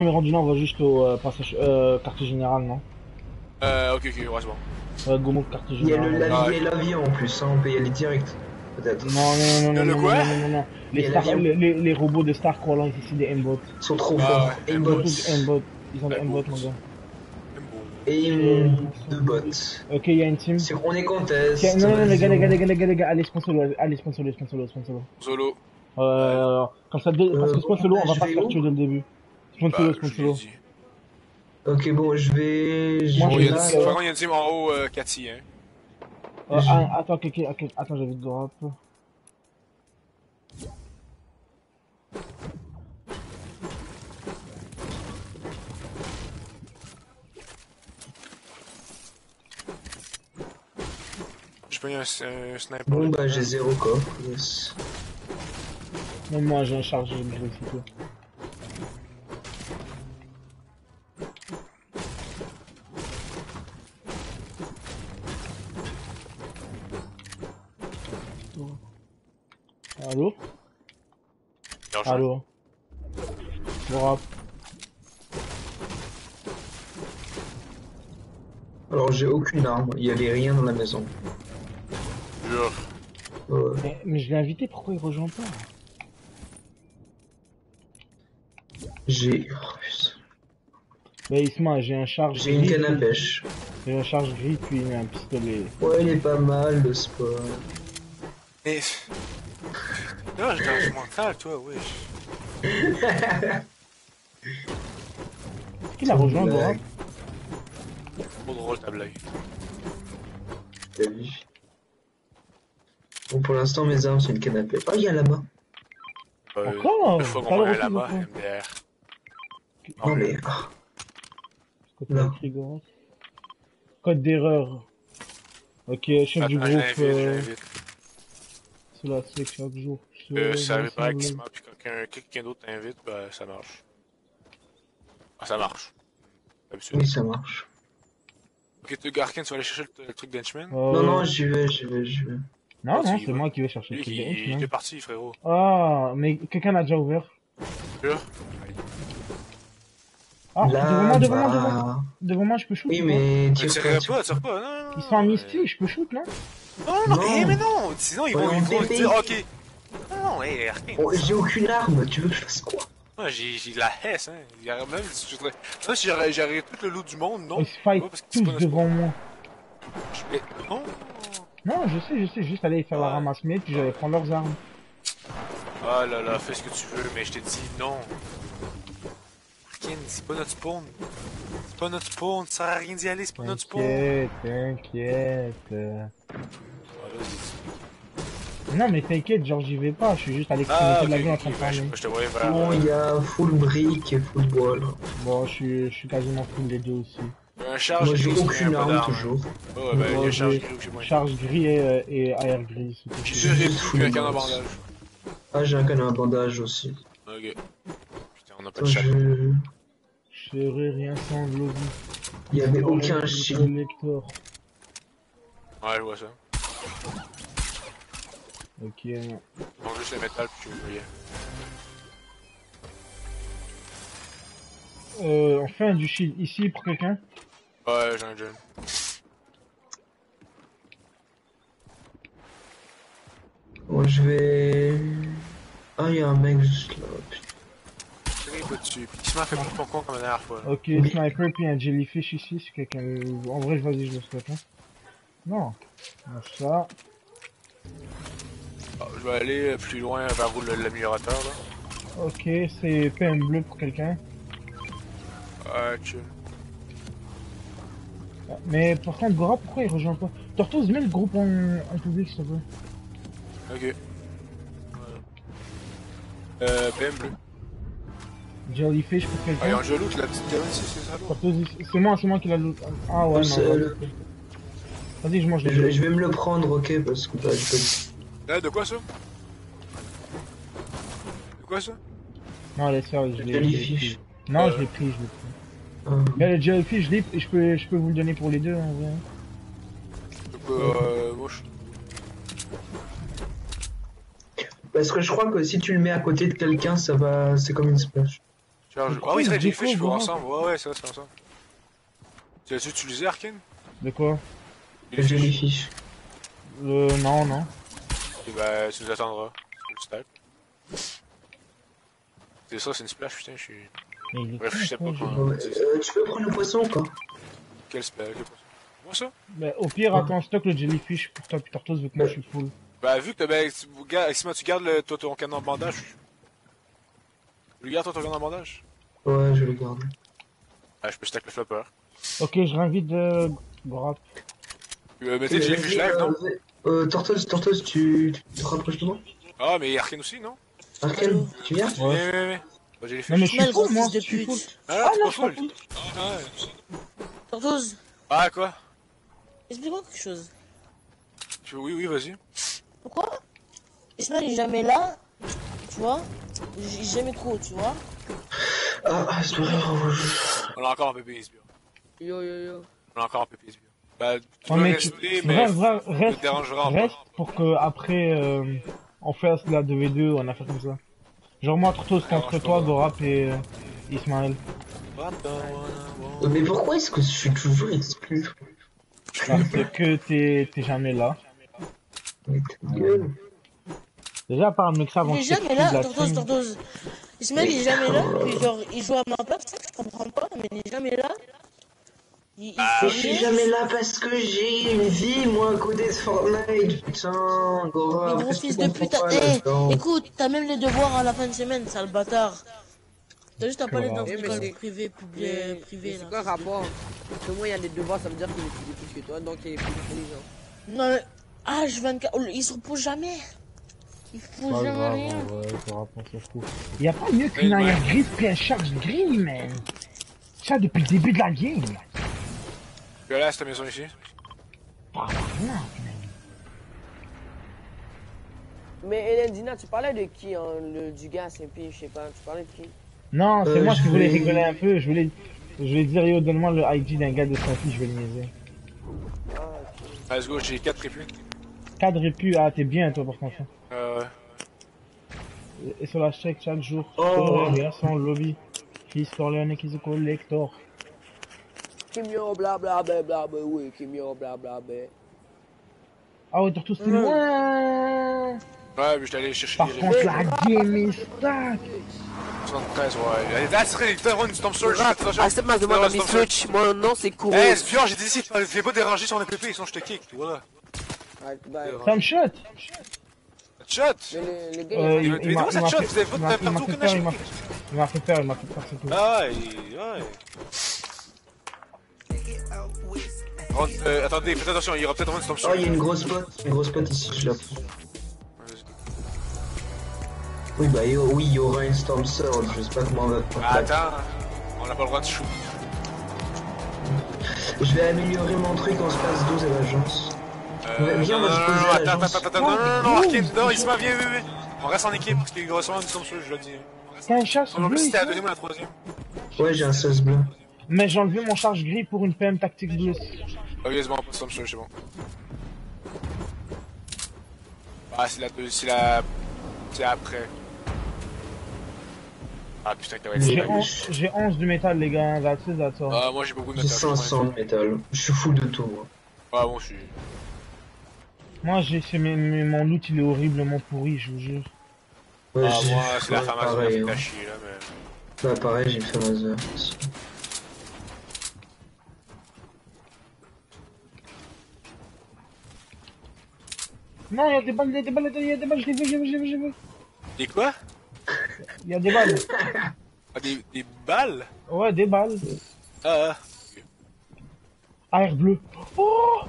On est rendu là, on va juste au euh, passage, euh, quartier général, non Euh, ok, ok, ouais, c'est bon. Ouais, Gomo, quartier Il y a général. le ouais. l'avion l'avion en plus, hein, on peut y aller direct. Peut-être. Non, non, non, non, Le non, non, quoi non, non, non, Les, Et Star- les, les, les robots de Star Wars, ici, des M-bots. Ils sont trop Ah forts. ouais. Aimbots. Ils ont tous M-bots. Ils ont des M-bots, mon gars. Et deux bots. Ok, il y a une team. C'est- On est contest. Non, non, non, les gars, les gars, les gars, les gars, les gars, allez, spawn solo, allez, spawn solo, spawn solo. Euh, comme ça, parce que Euh, spawn solo, on va pas faire tuer dès le début. Spawn Bah, je dit. Ok, bon, je vais. Je Bon, vais il y a je une là, là. il y a une team en haut, euh, Cathy, hein. Euh, Je- ah, attends, ok, ok, attends, j'avais de drop. J'ai pris un, un sniper. Bon, bah, j'ai zéro coffre. Yes. Même moi, j'ai un charge, je vais aussi tout. Allô. Alors, j'ai aucune arme. Il y avait rien dans la maison. Ouais. Mais, mais je l'ai invité, pourquoi il rejoint pas J'ai. oh, putain. Bah Isma, j'ai un charge J'ai une canne à pêche. J'ai un charge gris puis un pistolet. Ouais, il est pas mal le sport. Mais. Là, je danse mental, toi, oui. Est-ce qu'il a rejoint Drop Trop drôle ta blague. T'as vu Bon, pour l'instant, mes armes, c'est une canne à pêche. Ah, il y a là-bas. Euh, Encore Une fois qu'on le va là-bas. MDR. Non, mais. ah, Non. Code d'erreur. Ok, chef du Attends, groupe, euh, c'est la c'est chaque jour. Euh, Je- ça arrive avec Sma, puis quand quelqu'un- d'autre t'invite, bah ça marche. Ah, ça marche. D'habitude. Oui, ça marche. Ok, tu Garkin, tu vas aller chercher le, le truc d'Henchman? Euh, Non, non, j'y vais, j'y vais, j'y vais. Non, Ah, non, c'est moi qui vais chercher le Lui, truc il, est parti, frérot. Ah, mais quelqu'un l'a déjà ouvert? Sûr Ah, Là, devant moi, devant moi, bah, devant moi. Devant moi, je peux shoot. Oui, ou mais. Tu tire pas, tire pas, non, non. Ils sont en mystique, je peux shoot, non? Non, non, Non. mais non Sinon, ils vont, on ils vont dire, ok. Non, non, hé, rien. Oh, j'ai aucune arme, tu veux que je fasse quoi? Moi, j'ai de la hesse, hein. Il y a même si je voudrais- Même si j'aurais j'aurais tout le loot du monde, non? Ils se fight Ouais, parce que c'est tous pas notre- devant moi. Je- Non Non, je sais, je sais, juste aller faire la Ouais. ramasse mais puis j'allais prendre leurs armes. Ah là là, fais ce que tu veux, mais je t'ai dit non. Arkin, c'est pas notre spawn. C'est pas notre spawn, ça sert à rien d'y aller, c'est pas notre spawn. T'inquiète, t'inquiète. euh. Ah. Non, mais t'inquiète, genre j'y vais pas, je suis juste à Ah, l'extrémité ok, de l'avion en ok, train de ouais, je, je te voyais il y a full brick et full là. Bon, je suis, je suis quasiment full les deux aussi. Charge Moi, j'ai gris, aucune arme toujours. Oh, ouais, il y a Moi, un charge gris ou. Charge gris et, euh, et air gris. full canard boss. bandage. Ah, j'ai un canon à bandage aussi. Ok. Putain, on a pas de chat. je... Je serais rien sans le lobby. Il y avait Aucun collector. Ouais, je vois ça. Ok, non. Donc, juste le métal, puis tu voyais. Euh, enfin du shield ici pour quelqu'un. Ouais, j'ai un jeune. Bon, je vais... Ah, il y a un mec juste là. putain. Dessus. Il m'a fait mon con comme la dernière fois. là. Ok, Oui. sniper puis un jellyfish ici si quelqu'un. En vrai, vas-y, je le souhaite. Hein. Non. Non, ça. Ah, je vais aller plus loin vers où le- l'améliorateur, là. Ok, c'est PM bleu pour quelqu'un. Ouais, chill. Ah, Mais par contre, Gora, pourquoi il rejoint pas? Tortoise, mets le groupe en, en public s'il te plaît. Ok. Voilà. Euh, PM bleu. Jellyfish pour Ah, il y a quelqu'un. un jeu loot, la petite c'est c'est ça, là? Tortoise, c'est moi, c'est moi qui l'a loot. Ah ouais, non. Vas-y. le- Vas-y, je mange Je, le je vais me le prendre, ok, parce que bah, je peux... Eh, de quoi ça? De quoi ça? Non, laisse faire, je l'ai. Non, Euh. je l'ai pris, je l'ai pris. Ah. Mais le jellyfish, je l'ai, je peux, je peux vous le donner pour les deux en vrai. Euh, moi, je... Parce que je crois que si tu le mets à côté de quelqu'un, ça va... C'est comme une splash. Charge... Ah oui, c'est vrai, Jellyfish, faut ensemble. Ouais, ouais, c'est vrai, c'est ensemble. Tu l'as utilisé, Arkane? De quoi? Le jellyfish. Euh, non, non. Et bah, tu nous attendras. C'est ça, c'est une splash, putain, je suis. Bref, je sais pas quoi, quoi. Euh, tu peux prendre le poisson ou pas? Quel spell, quel poisson? Moi, ça? Mais au pire, attends, stock le jellyfish pour toi, puis Tortoise, vu que moi je suis full. Bah, vu que ben, tu, tu gardes le, toi, ton canon en bandage. Tu le gardes, toi, ton canon en bandage? Ouais, je le garde. Ah, je peux stack le flopper. Ok, je réinvite de Grap. Euh, mettez le jellyfish live, non? Euh, Tortoise, Tortoise, tu, tu te rapproches de moi Ah, mais Arkane aussi, non Arcane, tu viens Ouais. Ouais, ouais, ouais. Bah, jellyfish. Non, mais je suis full, moi, de je suis full. pute. Ah, non, Ah t'es non, pas full. Ah, ouais. Tortoise, Ah, quoi explique-moi quelque chose. Tu- Oui, oui, vas-y. Pourquoi Ismaël est jamais là, tu vois J'ai jamais trop, tu vois Ah, ah, c'est vrai. On l'a encore en PP, Isbio. Yo yo yo. On l'a encore en PP, Isbio. Bah, tu peux mais tu- mais. Reste, reste, ça te reste, dérangera en reste pour que après euh, on fasse la 2v2 ou un affaire comme ça. Genre moi, Tortoise contre toi, Gorap et euh, Ismaël. Mais pourquoi est-ce que je suis toujours exclu Parce que t'es jamais là. Mais ta gueule. Déjà, par le mec ça avant Il est que je jamais là, team. Tortoise. Ismaël il est jamais là, puis genre il joue à ma place, je comprends pas, mais il est jamais là. Il, il Ah, Je suis jamais là parce que j'ai une vie, moi, à côté de Fortnite. Putain, gros que fils de pute, pas eh, écoute, t'as même les devoirs à la fin de semaine, sale bâtard. T'as juste à parler dans grave. une Eh, mais école c'est- privée, publiée, Mais- privée mais C'est là. quoi le rapport? Parce que moi, il y a des devoirs, ça veut dire qu'il est plus plus que toi, donc il est plus intelligent. Non, mais H24, oh, il se repose jamais. Il faut Pas jamais grave, rien. on s'en fout. Y'a pas mieux qu'une Ouais, ouais. arrière grise puis un charge gris, man. Ça depuis le début de la game. Tu es là, cette maison ici. Mais Hélène Dina, tu parlais de qui hein, le, Du gars à Saint-Pierre, je sais pas, tu parlais de qui? Non, c'est Euh, moi je qui voulais rigoler un peu. Je voulais, je voulais dire yo, donne-moi le ID d'un gars de Saint-Fille, je vais le niaiser. Ah, ok. Let's go, j'ai 4 répus. Cadre et pu, ah t'es bien toi par contre. Euh, ouais. Et sur la check chaque jour. Oh. Il y a son lobby. Fils Corleone qui se collector. Kim Yo, blablabla, blablabla, oui, Kim Yo, blablabla. Ah ouais, Tortoise c'est Mm. loin. Ouais, mais j'étais allé chercher Par les contre la game est stack. 73, ouais. Allez, That's right, t'as une Storm Surge, fais attention. Accepte ma demande à Miss Storm Surge. Switch, mon nom c'est Kuro. Eh, Spion, j'ai dit fais pas déranger sur les PP, sinon je te kick, voilà. Ça me shot. Shot mais le, le gars, Euh, ça shot, vous avez il m'a- partout fait que peur, il m'a il m'a fait peur, il m'a fait peur, c'est tout. Ah, il- ouais. Rentre, euh, attendez, faites attention, il y aura peut-être une Storm Oh, il y a une grosse pote, une grosse pote ici, je la Oui, bah, yo, oui, il y aura une Storm Surge, je sais pas comment on va faire. Ah, attends, on n'a pas le droit de shoot. Je vais améliorer mon truc en space 12 à l'agence. Euh, viens, on non, va se non, poser attends, l'agence. attends, attends, non, non, non, non, Arkane, non, il se m'a, viens, viens, viens. On reste en équipe, parce qu'il y aura sûrement une Storm Surge, je le dis. T'as un chasse bleu c'était la deuxième ou la troisième. Ouais, j'ai un 16 bleu. Mais j'ai enlevé mon charge gris pour une PM tactique bleue. Ah oui, c'est bon, Storm Surge, c'est bon. Ah, c'est la deux, c'est la... C'est après. Ah putain, que J'ai ouais, 11, j'ai 11 de métal les gars, that's it, that's all. Ah, moi j'ai beaucoup de J'ai métal. 500 de métal. Je suis fou de tout, moi. Ah, bon, je suis... Moi j'ai fait mes, mes- mon loot il est horriblement pourri, je vous jure. Ouais, Ah, j'ai moi, c'est la ouais, pharmacie hein. chier, là, mais... Bah, pareil, j'ai fait ma Non, il y a des balles, il y a des balles, il y a des balles, je les veux, je les veux, je les veux, je les veux. Des quoi? Il y a des balles. Ah, des, des balles? Ouais, des balles. Ah, ah. AR bleu. Oh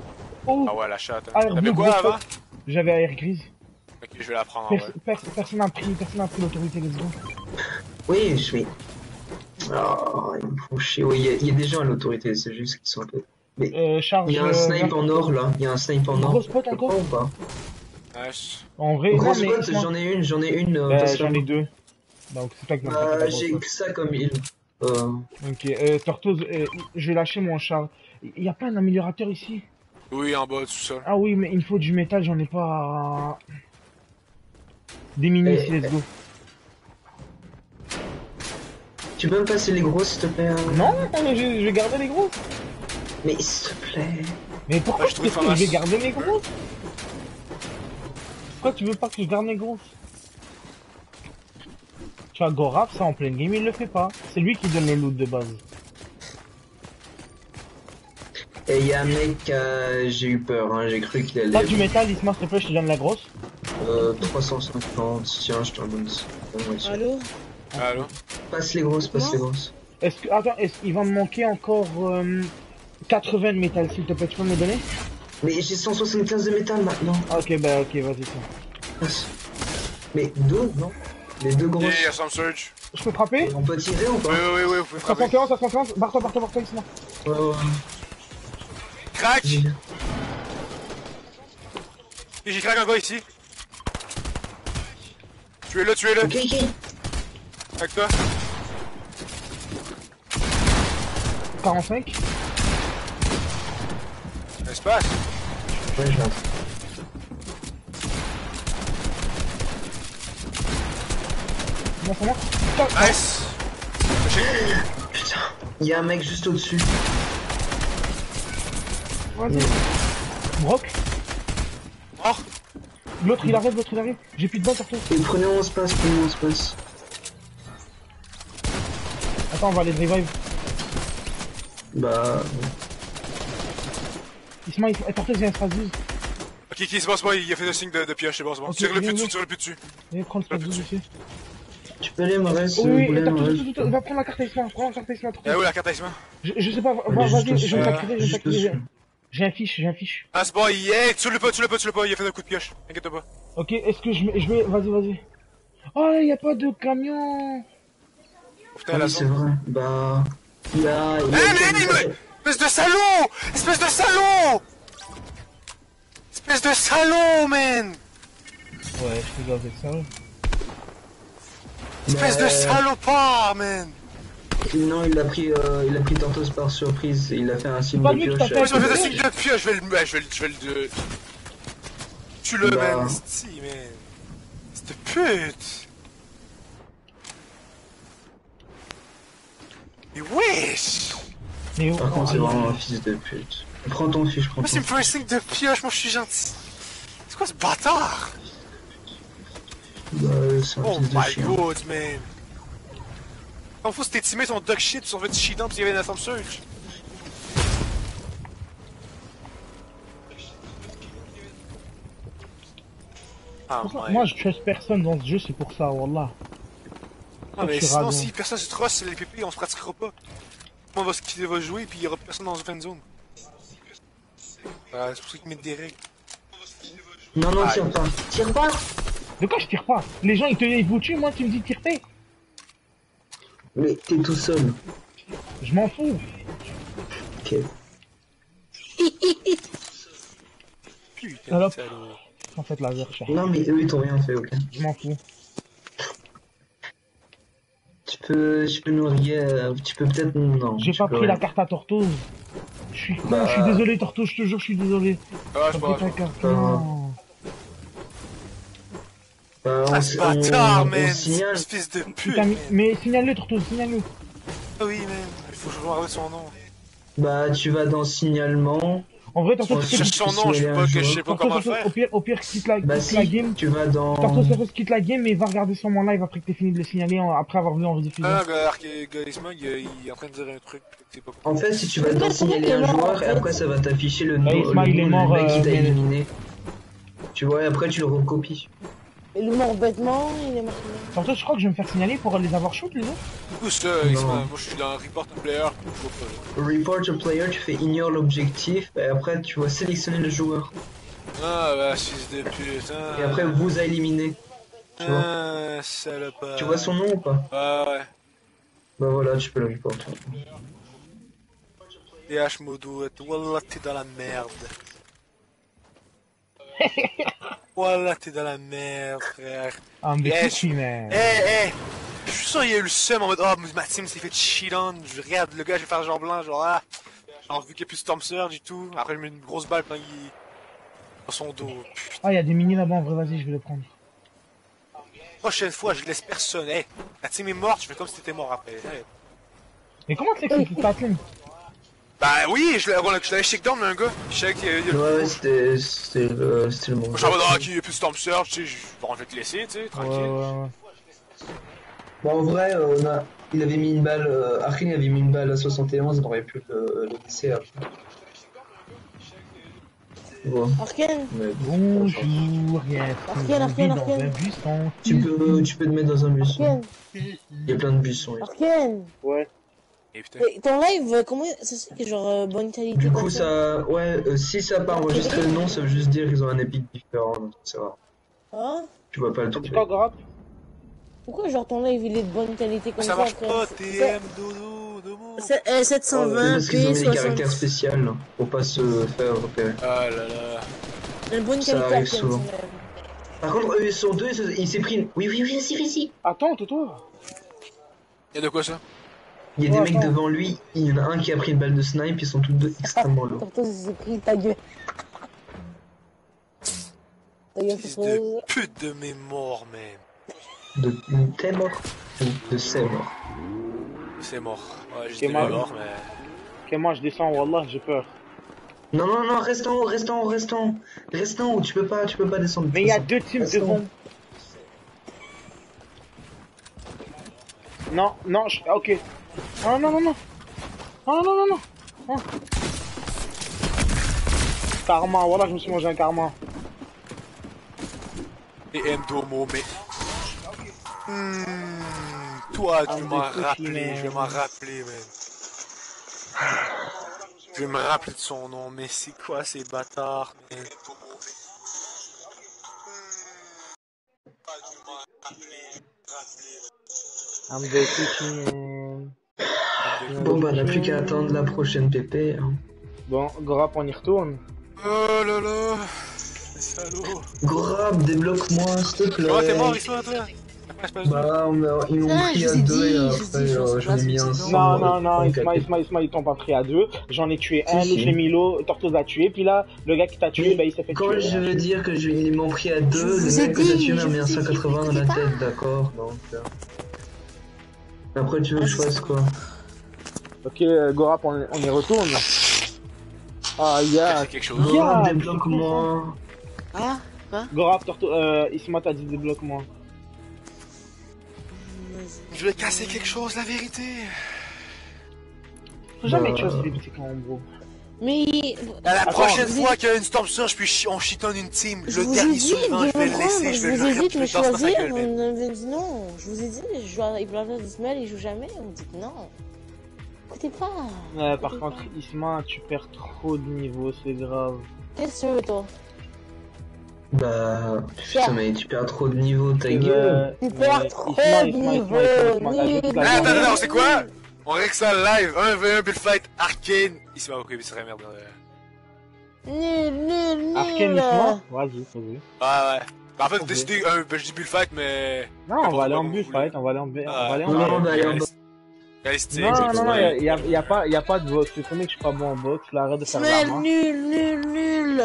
Oh Ah ouais, la chatte. Ah, Hein. T'avais bleu, quoi gros avant J'avais AR grise. Ok, je vais la prendre Pers- pers- personne n'a pris, personne n'a pris l'autorité, let's go. Oui, je suis. Oh, ils me font chier. Oui, il y, a- il y a des gens à l'autorité, c'est juste qu'ils sont un peu. Euh, charge. Il y a un euh, snipe en or là, il y a un snipe en or. Gros spot encore comprends ou pas. En vrai, non, mais. j'en ai une, j'en ai une. euh, Bah, j'en ai deux. Donc c'est toi qui m'as Euh, j'ai que ça comme île. Euh, Ok, euh, Tortoise, euh, je vais lâcher mon char. Il y a pas un améliorateur ici? Oui, en bas, tout ça. Ah oui, mais il me faut du métal, j'en ai pas. Des mini Eh, ici, let's go. tu Tu peux me passer les gros s'il te plaît hein? Non, je, je vais garder les gros. Mais s'il te plaît. Mais pourquoi Ouais, je je, trouve te que je vais garder les gros Pourquoi tu veux pas que je garde les gros Tu vois, Goraf, ça en pleine game, il le fait pas. C'est lui qui donne le loot de base. Et y a un mec, euh, j'ai eu peur, hein, j'ai cru qu'il Pas allait. du métal, Isma, s'il te plaît, je te donne la grosse. Euh, 350, tiens, je t'en donne ça. Allô? Allô? Passe les grosses, passe les grosses. Est-ce que, attends, est-ce qu'il va me manquer encore euh, 80 de métal, s'il te plaît, tu peux me le donner? Mais j'ai 175 de métal maintenant. Ah, Ok, bah ok, vas-y. Mais deux, non? Les deux grosses. Yeah, y a some surge. Je peux frapper? On peut tirer ou pas? Oui, oui, oui, vous pouvez frapper. 71, 71, barre-toi, barre-toi, barre-toi, Isma. Ouais, ouais. Crac! J'ai- Et j'ai craqué un gars ici? Tu es là, tu es là. Ok, ok. Avec toi. 45. Passe? Ouais, je rentre. Bon, ça marche Nice! Putain. Il y a un mec juste au-dessus. Vas-y. Brock. Mort! L'autre il arrive, l'autre il arrive. J'ai plus de balles surtout. Et prenez mon space, prenez mon space. Attends, on va aller revive. Bah. Isma, il faut porter, j'ai un. Ok, ok, c'est bon, c'est bon, il a fait le signe de, de pioche, c'est bon, c'est bon. Tire le plus dessus, tire le plus dessus. Viens prendre le stratégie ici. Tu peux aller, Maurice Oui, oui, va prendre la carte Isma, prends la carte Isma. trop. Eh où la carte Iceman? Je, je sais pas, vas-y, je vais t'activer, je vais dessus. J'ai un fiche, j'ai un fiche. Ah, c'est bon, il est, tu le pas, tu le pas, tu le pas, il a fait un coup de pioche. Inquiète pas. Ok, est-ce que je, mets- je vais, vas-y, vas-y. Oh, il y a pas de camion. Putain, la oui, c'est vrai. Bah. Il y a. Il Eh, mais, espèce de salaud! Espèce de salaud! Espèce de salaud, man! Ouais, je rigole avec ça. Espèce de Mais- salopard, man! Non, il a pris, euh, il a pris Tortos par surprise. Il a fait un signe de pioche. Ouais, fait je vais Ouais. faire un signe de pioche, je vais le, je vais le, je vais le, tu le, Bah. man, esti, man. Cette pute! Mais wesh! Mais Par contre, c'est vraiment un fils de pute. Prends ton fiche, prends Moi, ton s'il me fait un signe de pioche, moi, je suis gentil. C'est quoi ce bâtard? Bah, c'est un Oh fils de my chien. god, man! Comme faut, tes teammates sont dog shit, du shit down parce qu'il y avait une surge. Ah, Moi, je trust personne dans ce jeu, c'est pour ça, wallah. Ah, mais sinon, radin. si personne se trosse, c'est les PP, on se pratiquera pas. On va, se- va jouer, puis il y aura personne dans une zone. Ah, c'est pour ça qu'ils mettent des règles. Non, non, tire pas. Tire pas De quoi je tire pas? Les gens ils te ils vous tuent, moi tu me dis tire pas. Mais t'es tout seul. Je m'en fous. Ok. Putain, Alors. En fait, laser, cher. Non, mais eux, ils t'ont rien fait, ok. Je m'en fous. Tu peux, tu peux nous rier, euh, tu peux peut-être, non. J'ai pas pris la carte à Tortoise. Je suis con, Bah. je suis désolé Tortoise, je te jure, je suis désolé. Ah, je pas. pris ta carte. Non. Bah, on, Ah, ce bâtard, man! signale. Fils de pute, mais, mais signale-le Tortoise, signale-le. Ah oui, man! Il faut que je me rappelle son nom. Bah, tu vas dans signalement. En vrai, sais Cherche son nom, je sais pas, que je sais pas Tortoise, comment faire. au pire, au pire, quitte la, Bah, quitte si, la game. tu vas dans. Tortoise, Tortoise, quitte la game, mais va regarder sur mon live après que t'aies fini de le signaler, en- après avoir vu en rediffusion. Ah, gars, Arc- gars, Ismog, il est en train de dire un truc, que c'est pas. En fait, si tu vas dans signaler un joueur, et après, ça va t'afficher le nom, Bah, le nom du mort, mec qui euh, t'a mais- éliminé. Tu vois, et après, tu le recopies. Il est mort bêtement, il est mort. Tortoise, je crois que je vais me faire signaler pour les avoir shoot, les autres. Ça, Non. Ismog, moi je suis dans Report to Player. Report a player, tu fais ignore l'objectif, et après, tu vas sélectionner le joueur. Ah, bah, fils de pute, hein. Et après, vous a éliminé. tu vois. Ah, salopard. Tu vois son nom ou pas? Ah, ouais. Bah voilà, tu peux le report. DH Modo, Wallah, t'es dans la merde. Wallah, t'es dans la merde, frère. Ah, Yes. c'est qui, man. Eh, eh! Je suis sûr qu'il y a eu le seum en mode, ah, ma team s'est fait cheat on. Je regarde le gars, je vais faire genre blanc, genre, ah. Genre, vu qu'il n'y a plus de Storm Surge et tout. Après, je mets une grosse balle quand il. dans son dos. Putain. Ah, il y a des mini là-bas, en vrai, vas-y, je vais le prendre. prochaine fois, je laisse personne. Hey, la team est morte, je fais comme si t'étais mort après. Hey. Mais comment que c'est ta team Bah oui, je l'ai je shakedown un gars. Je sais qu'il y a- Ouais, c'était c'était le, c'était le monde. je suis en mode, ok, il y a plus de Storm Surge, tu sais, je bon, je vais te laisser, tu sais, Ouais, tranquille. ouais, ouais. Bon, en vrai, on a... il avait mis une balle, euh, Arkane avait mis une balle à 71, on aurait pu le, le laisser après. Bon, mais Bonjour, yes. Arkane, Arkane, dans Arkane. un bus en tu peux, tu peux te mettre dans un bus. Arkane Il y a plein de buissons. Arkane Ouais. Et Ton live, comment ça se fait que genre euh, bonne qualité Du coup, ça, ouais, euh, si ça pas enregistré le nom, ça veut juste dire qu'ils ont un épique différent, donc c'est rare. Hein Tu vois pas le truc. cas, Gorap, Pourquoi genre ton live il est de bonne qualité comme Ça ça marche pas, C'est- TM, dodo, domo. c'est- euh, Ouais, 720 parce qu'ils ont mis des 60 caractères spéciaux pour pas se faire repérer. Ah là là. Une bonne Ça qualité. Par contre, eux, ils sont deux, ils se- il s'est pris une... Oui, oui, oui, si, si. attends, Toto. Y'a de quoi ça? Il y a des mecs attends. devant lui, il y en a un qui a pris une balle de snipe, ils sont tous deux extrêmement lourds. Il s'est pris ta gueule. Ta gueule Fils de pute de mes morts, man. De t'es mort Ou de c'est mort C'est mort. Ouais, C'est j'étais mort. mort, mais. Ok, moi je descends, Wallah, j'ai peur. Non, non, non, reste en haut, reste en haut, reste en haut. Reste en haut, tu peux pas, tu peux pas descendre. de Mais il y a deux teams devant. Non, non, je... ah, ok. Non, non, non, non. Non, non, non, non. non. Karma, voilà, je me suis mangé un karma. Et M Domo, mais. Hmm, toi, tu Ah, m'as rappelé, je vais m'en rappeler, man. Je vais me rappeler de son nom, mais c'est quoi ces bâtards, man? I'm the cookie, man. Bon, bah, on n'a plus qu'à attendre la prochaine PP. hein. Bon, Gorap, on y retourne. Oh là là, les salauds. Grab, débloque-moi, s'il te plaît. Oh, t'es mort, Isma, toi? Après, je passe Bah, on m'a- ils m'ont Ah, pris je à vous ai deux dit, et je vous ai après dit, je euh, j'en ai pas, mis un. Non, non, non, Isma, quatre. Isma, Isma, ils t'ont pas pris à deux. J'en ai tué un, Si, l'autre si. j'ai Milo, Tortoise a tué, puis là, le gars qui t'a tué, bah il s'est fait Quand tuer. je veux dire que je, ils m'ont pris à Je deux, vous le ai mec que t'as dit, tué m'a je mis un vous ai dit, 180 dans la écoutez tête, d'accord Donc. euh. Après, tu veux que je fasse quoi Ok, euh, Gorap, on, on y retourne. Ah, ya. C'est quelque chose. Débloque-moi. Ah Gorap, Torto, euh, Isma t'a dit débloque-moi. Je vais casser quelque chose, la vérité. Faut jamais Bah. trust les petits bro. Mais À la Attends, prochaine fois qu'il y a une Storm Surge, puis on chitonne une team, je le vous ai dernier de je vais me le laisser, je je vais vous le ai dit de me choisir, gueule, man. on avait dit non. Je vous ai dit, je joue à Ibrahim Ismail, il joue jamais, on dit non. Écoutez pas. Ouais, par contre, Isma, tu perds trop de niveau, c'est grave. Qu'est-ce que tu veux, toi Bah, putain, mais tu perds trop de niveau, ta gueule. le- Tu perds trop de niveau, Ah, attends, attends, c'est quoi On règle ça live, 1v1 Build Fight, Arcane. Il s'est pas ok, mais c'est vrai, merde. Nul, nul, nul. Arcane Isma Vas-y, vas-y. Ouais, ouais. Bah, en fait, décidé, euh, ben, je dis Build Fight, mais. Non, on va aller en voulez. fight, on va aller en, bu- on va aller en Non, Non, non, non, vrai. y a, y, a, y a pas, y a pas de box. Tu connais que je suis pas bon en boxe, là, arrête de faire la main. nul, nul, nul.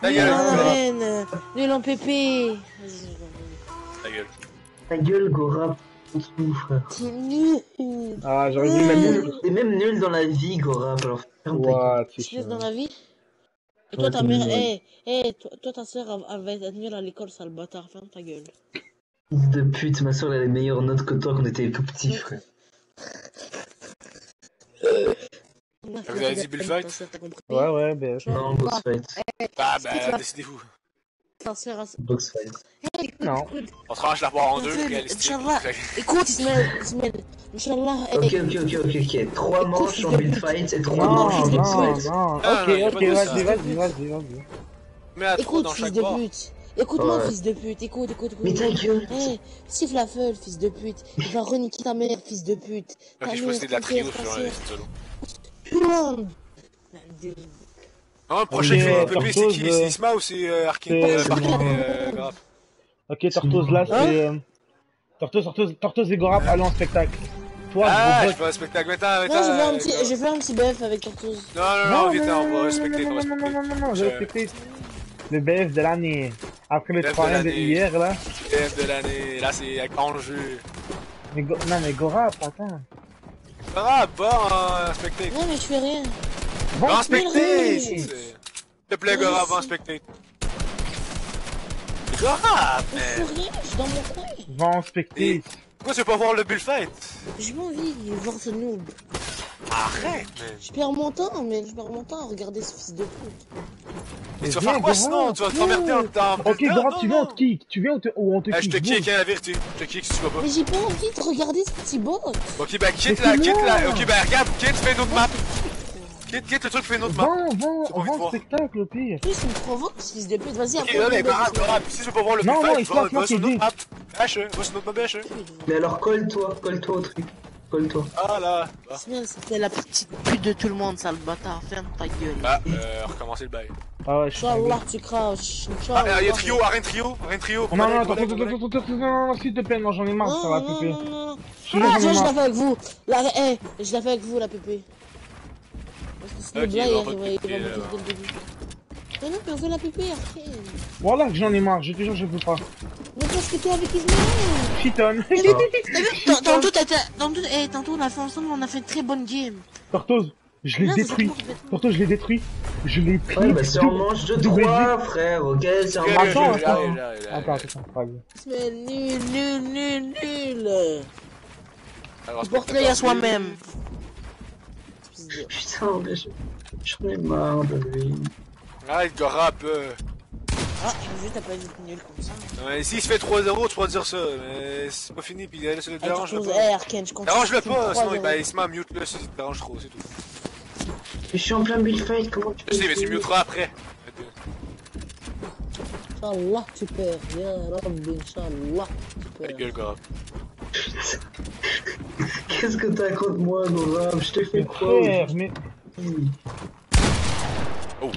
Ta Nul gueule, en arène, nul en PP. Ta gueule. Ta gueule. Frère. T'es nul. Ah, j'aurais dû T'es mettre nul- T'es même nul dans la vie, Gora. Alors, ferme ta gueule. Dans la vie? Et toi, ta mère, eh, eh, toi, toi, ta soeur, elle va être nulle à l'école, sale bâtard, ferme ta gueule. Fils de pute, ma soeur elle a les meilleures notes que toi quand on était tout petit, frère. Vous avez dit Bull Fight T'as compris Ouais, ouais, ben, je- Non, box fight. Bah, bah, décidez-vous. Box fight. Eh, écoute, Non. écoute, On tranche la poire en deux, Inch'Allah, réalistique. Inch'Allah. écoute, Ismaël, Ismaël, Inch'Allah, Ok, ok, ok, ok, ok. Trois manches en build fight et trois Non, manches en box fight. Ah, Ok, ok, vas-y, ça. vas-y, vas-y, vas-y. Mais à trop écoute, fils de pute. Écoute-moi, fils de pute, écoute, écoute, écoute. Mais ta gueule Eh, siffle la feule, fils de pute. Il va reniquer ta mère, fils de pute. Ok, je de la trio sur les. Putain. Non, le prochain Ok, film euh, PP, c'est Tortoise, qui euh, C'est Isma ou c'est euh, euh, euh. Ok, Tortoise, là, Hein c'est... euh, Tortoise, Tortoise, Tortoise et Gorap, allez en spectacle. Toi, Ah, je fais un spectacle. Mais mais Non, j'ai fait un petit, euh, un BF avec Tortoise. Non, non, non, Non, vite, non, on non, va non, respecter, non, non, non, non, non, non, je Je- vais respecter le BF de l'année. Après les Lève 3 de 1 de l'année. hier, là. Thème de l'année. Là, c'est avec enjeu. Mais Go- Non, mais Gora, attends. Ah, bon, euh, spectate. Non, mais je fais rien. Mais spectate! S'il te plaît, Gora, avant spectate. Gora, Je suis dans mon coin. Va en specter. pourquoi tu veux pas voir le bullfight? J'ai pas envie de voir ce noob. Arrête, man. Je perds mon temps, mais je perds mon temps à regarder ce fils de pute. Mais tu vas viens, faire quoi sinon? Tu vas t'emmerder en temps. Ok, Gora, tu viens, on te kick. Tu viens, on te, ou on te Eh, je kick. te kick, hein, la vérité. Je te kick si tu vas pas. Mais j'ai pas envie de regarder ce petit bot. Ok, bah quitte la, quitte la. Ok, bah regarde, quitte, fais une autre map. Quitte, quitte le truc, fais une autre map. Va, va, va en voir. spectacle, au pire. En plus, il me provoque, fils de pute. Vas-y, après. là, mais va- Gora, si veux pas voir le Non, non, il faut va, que va une autre map. Bâche, va sur map, bâche. Mais alors colle-toi, colle-toi au truc. Colle-toi. Ah là. Bah, C'était la petite pute de tout le monde, sale bâtard. Ferme ta gueule. Bah, euh, recommencer le bail. Ah ouais, je suis Inch'Allah, tu craches. Ah, Inch'Allah. il y a trio, arène trio, arène trio. Non, non, attends, attends, attends, attends, non, s'il te plaît, non, j'en ai marre, ça va, Non, non, pépé. non, non. Je Ah, je fait avec vous. La, eh, je l'ai fait avec vous, la pépé. Parce que ce Ok, noob-là, on il il il va dès le début. Mais non, mais on fait la Arkane. Voilà que j'en ai marre, je te jure, je peux pas. Mais parce que t'es avec Ismaël. Chiton. Tant- Tantôt, tantôt, eh, tantôt, on a fait ensemble, on a fait une très bonne game. Tortoise, je l'ai détruit. Tortoise, je l'ai détruit. Je l'ai pris. Ouais, bah c'est en manche de double 3, frère, ok C'est en manche Attends, de Attends, attends. Ismaël, nul, nul, nul, nul. Alors, Porte-le à soi-même. Putain, mais je- j'en ai marre de lui. Arrête, Gora, peu. Ah, je t'as pas dit nul comme ça. Ouais, S'il se fait 3-0, tu pourras dire ça, mais c'est pas fini, puis là, ça le Eh, dérange-le tu pas. Arkane, je compte. Dérange-le pas, sinon bah, il se met à mute là, si ça te dérange trop, c'est tout. Je suis en plein bullfight, comment tu Je sais, mais tu muteras après. Inch'Allah, tu perds. Ya Rabbi, Inch'Allah, tu Ta perds. gueule, Gora. Qu'est-ce que t'as contre moi, Nora Je t'ai fait Mais quoi frère, mais. Oh.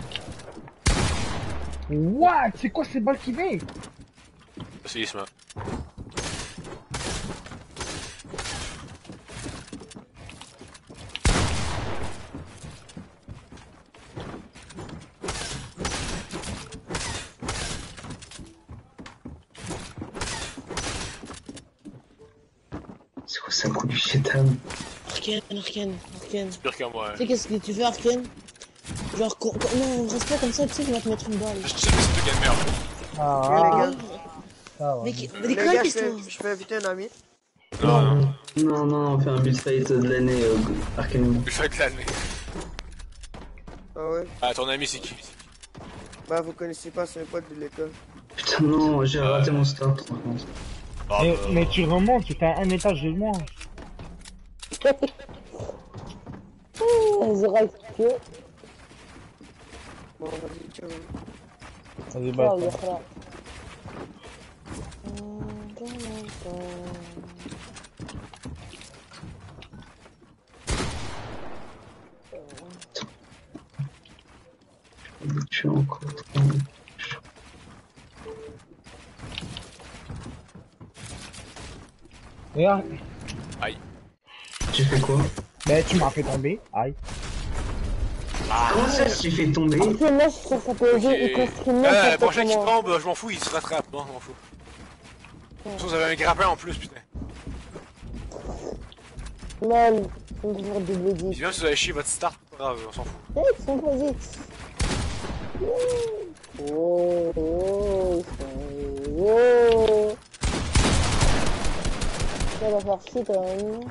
What? C'est quoi ces balles qui viennent C'est Isma. C'est quoi ça, coup du chétan Arkane, Arkane, Arkane. Pire qu'à moi. Tu sais qu'est-ce que tu fais, Arkane? Genre, co- co- non, reste pas comme ça, tu sais qu'il va te mettre une balle. Je sais que c'est de merde. Ah, Les ah, gars, ça va. Mais, qui- mais les gars, je je fais inviter un ami. Non, non. Non, non, on fait un bullfight de l'année, euh, Arcanum. Il fait de l'année. Ah ouais Ah, ton ami, c'est qui? Bah, vous connaissez pas, c'est un pote de l'école. Putain, non, j'ai raté mon start. par contre. Ah, Mais, bah, mais tu remontes, tu à un étage de moi. Azraï, que. Bon, vas-y, ciao. Bah. Ah. Tu fais quoi Ben, tu m'as fait tomber. Aïe. Comment ça, tu fais tomber C'est moche sur sa PSG, il construit Euh, n'importe le prochain qui comment. tombe, je m'en fous, il se rattrape. Non, je m'en fous. De toute façon, vous avez un grappin en plus, putain. Mal, on va faire double Puis 10. même si vous avez chié votre start, pas grave, on s'en fout. Eh, ils sont pas vite. Oh, oh, oh. Ça va faire chiton.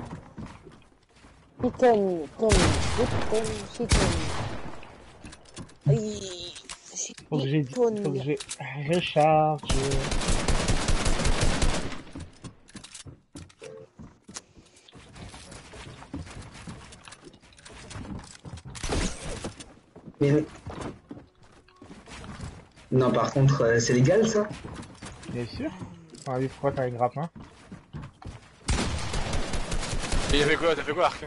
Chiton, tom, chiton, chiton. Aïe. Faut que j'ai dit. Faut que j'ai. Recharge. Mais... Non, par contre, euh, c'est légal ça? Bien sûr. Ah oui, pourquoi t'as un grappin? Et il a fait quoi? T'as fait quoi, Arc?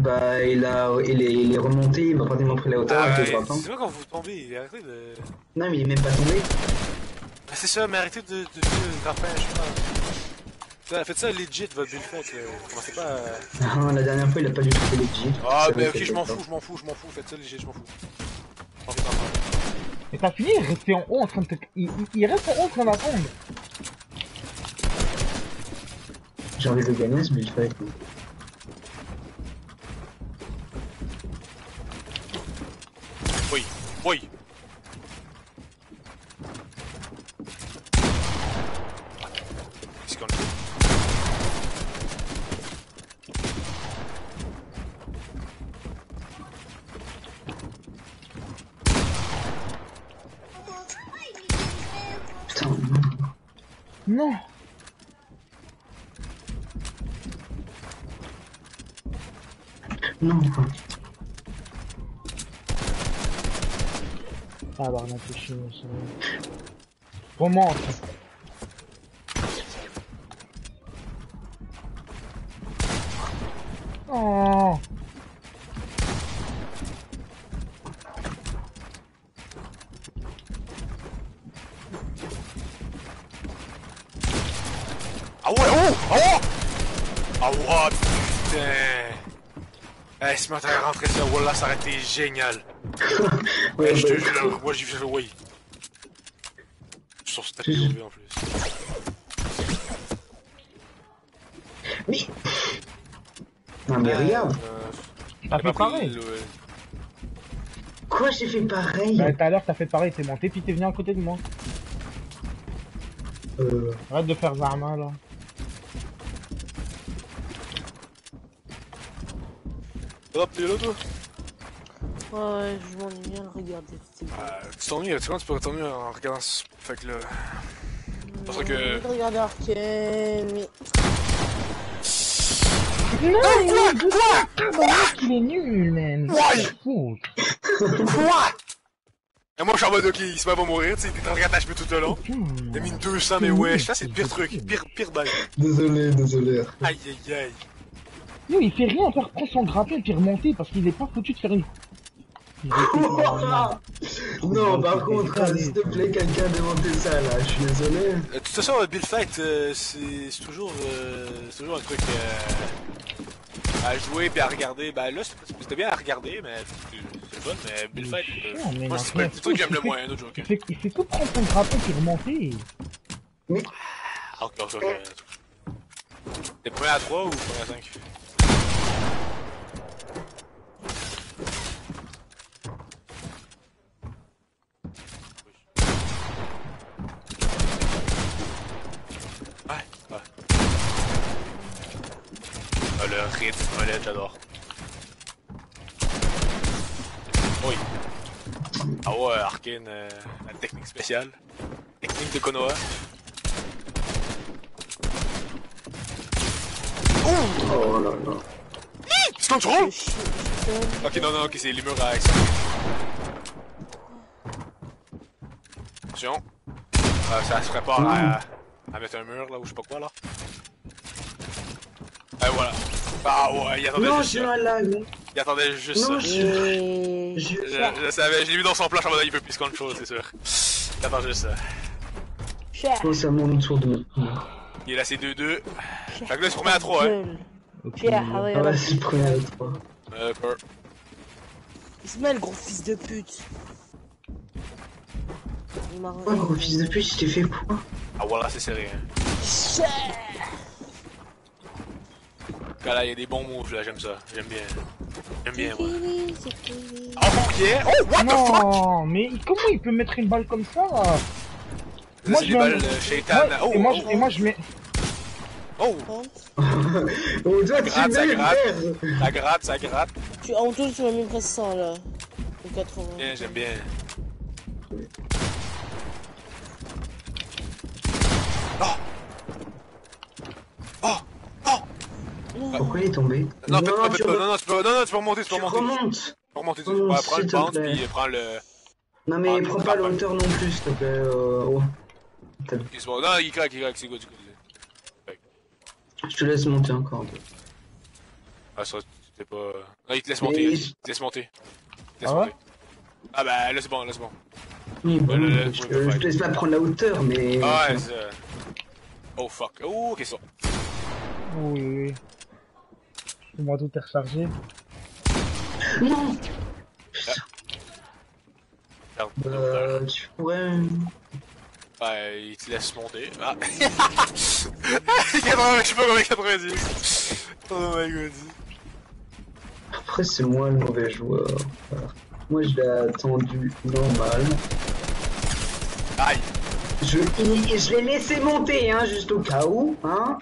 Bah, il, a, il, est, il est remonté, il m'a pratiquement pris la hauteur Ah avec ouais, c'est vrai quand vous tombez, arrêtez de... Non, mais il est même pas tombé. Ah, c'est ça, mais arrêtez de, de, je sais pas. Ça, Faites ça legit, votre bullfight, là. Commencez pas à... Non, la dernière fois, il a pas du tout fait G. Ah, mais ok, je m'en fous, je m'en fous, je m'en fous, faites ça legit, je m'en fous. Et t'as fini, il restait en haut en train de te... Il, il- il reste en haut en train d'attendre. J'ai envie de gagner ce bullfight. Oui, oui. Qu'est-ce qu'on fait Putain, non. Non. Non, quoi. Ah bah, on a. Remonte. Oh. Ah ouais, oh! Ah ouais! Ah ouais, putain! M'attendait à rentrer ça, voilà, ça aurait été génial. Ouais, je te jure, moi j'ai fait oui. Sur ce tapis POV en plus. Mais. Non, mais regarde. Euh, T'as fait pareil. le- Quoi, j'ai fait pareil Bah, tout à l'heure, t'as fait pareil, t'es monté, puis t'es venu à côté de moi. Euh. Arrête de faire Zarma, là. Hop, t'es là toi? Ouais, je m'ennuie bien de regarder. Euh, tu t'ennuies, tu sais comment tu pourrais t'ennuyer en regardant ce... Fait que là... Parce que- J'ai envie de regarder Arcane, mais... Non, il est quoi Tabarnak, il est nul, man. Fou. Quoi? Et moi je suis en mode ok, il se met à mourir, tu sais, t'es en train d'HP tout le long. T'as mis une 200, mais wesh, ça c'est le pire truc, pire, pire balle. Désolé, désolé. Aïe aïe aïe. Non, il fait rien à faire prendre son grappin puis remonter parce qu'il est pas foutu de faire une. Non, par contre, s'il te plaît, quelqu'un a démonté ça là, je suis désolé. Euh, De toute façon, Bill Fight, euh, c'est toujours, euh, c'est toujours un truc euh, à jouer puis à regarder. Ben là, c'était bien à regarder, mais c'est fun, mais Bill Fight, euh, mais moi c'est pas le truc que j'aime le il fait- moins, un autre joke. Il fait, il fait que prendre son grappin puis remonter. Ah, ok, ok, ok. T'es premier à 3 ou premier à 5 Ouais, ouais. Ah, le rythme, là, j'adore. Oui. Ah ouais, Arkane, euh, la technique spéciale. Technique de Konoha. Oh là là. Suis seul. Ok, non, non, ok, c'est les murs à. Attention. Euh, ça se prépare à, à mettre un mur là ou je sais pas quoi là. Et voilà. Ah ouais, il attendait Non, juste j'ai ça. un lag. Il attendait juste Non, ça. je-. Je... Je, je savais, je l'ai vu dans son plan, je me il peut plus se contrôle, c'est sûr. Il attend juste ça. Cher. Oh, ça monte autour de moi. Il est là, c'est 2-2. Fait que là, il se remet à 3, hein. Ok. Ah ouais, c'est le premier avec toi. Euh, peur. Ismaël, gros fils de pute. Il Oh, gros fils de pute, je t'ai fait quoi? Ah voilà, c'est serré, hein. Cher. Quand là, il y a des bons moves là, j'aime ça. J'aime bien. J'aime bien, moi. Oh, yeah! Oh, what the fuck! Non, mais comment il peut mettre une balle comme ça? Là, Moi, c'est je balles euh, shaitan. Oh, et, moi, oh, je, et moi je mets. oh, Oh, toi, tu gratte, ça gratte. ça gratte, ça gratte. Tu, en tout, tu m'as mis presque 100 là. Ou 80. Bien, j'aime bien. Oh! Oh! Pourquoi il est tombé Non, tu Non, non, tu peux, non, non, tu peux remonter, tu peux tu remonter. remontes Tu peux remonter, tu Oh, ouais, prends le bounce, puis prends le... Non, mais Ah, prends pas la hauteur non plus, s'il te plaît. Euh... oh. il se voit. Non, il craque, il craque, c'est good, c'est good. Je te laisse monter encore. Ah, ça, t'es pas... Non, il te laisse monter, Mais- il te laisse monter. Il te laisse Ah ouais? monter. Ah bah, là, c'est bon, là, c'est bon. Oui, Ouais, je, te laisse pas prendre la hauteur, mais... Ah ouais, c'est... Oh, fuck. Oh, ok, ça. Oui, oui, oui. Moi tout est rechargé. Non Perdre. Euh, tu pourrais... Ouais, il te laisse monter. Ah. 80, je sais pas combien 90. Oh my god. Après, c'est moi le mauvais joueur. Voilà. Moi, je l'ai attendu normal. Aïe. Je, il- je l'ai laissé monter, hein, juste au cas où, hein.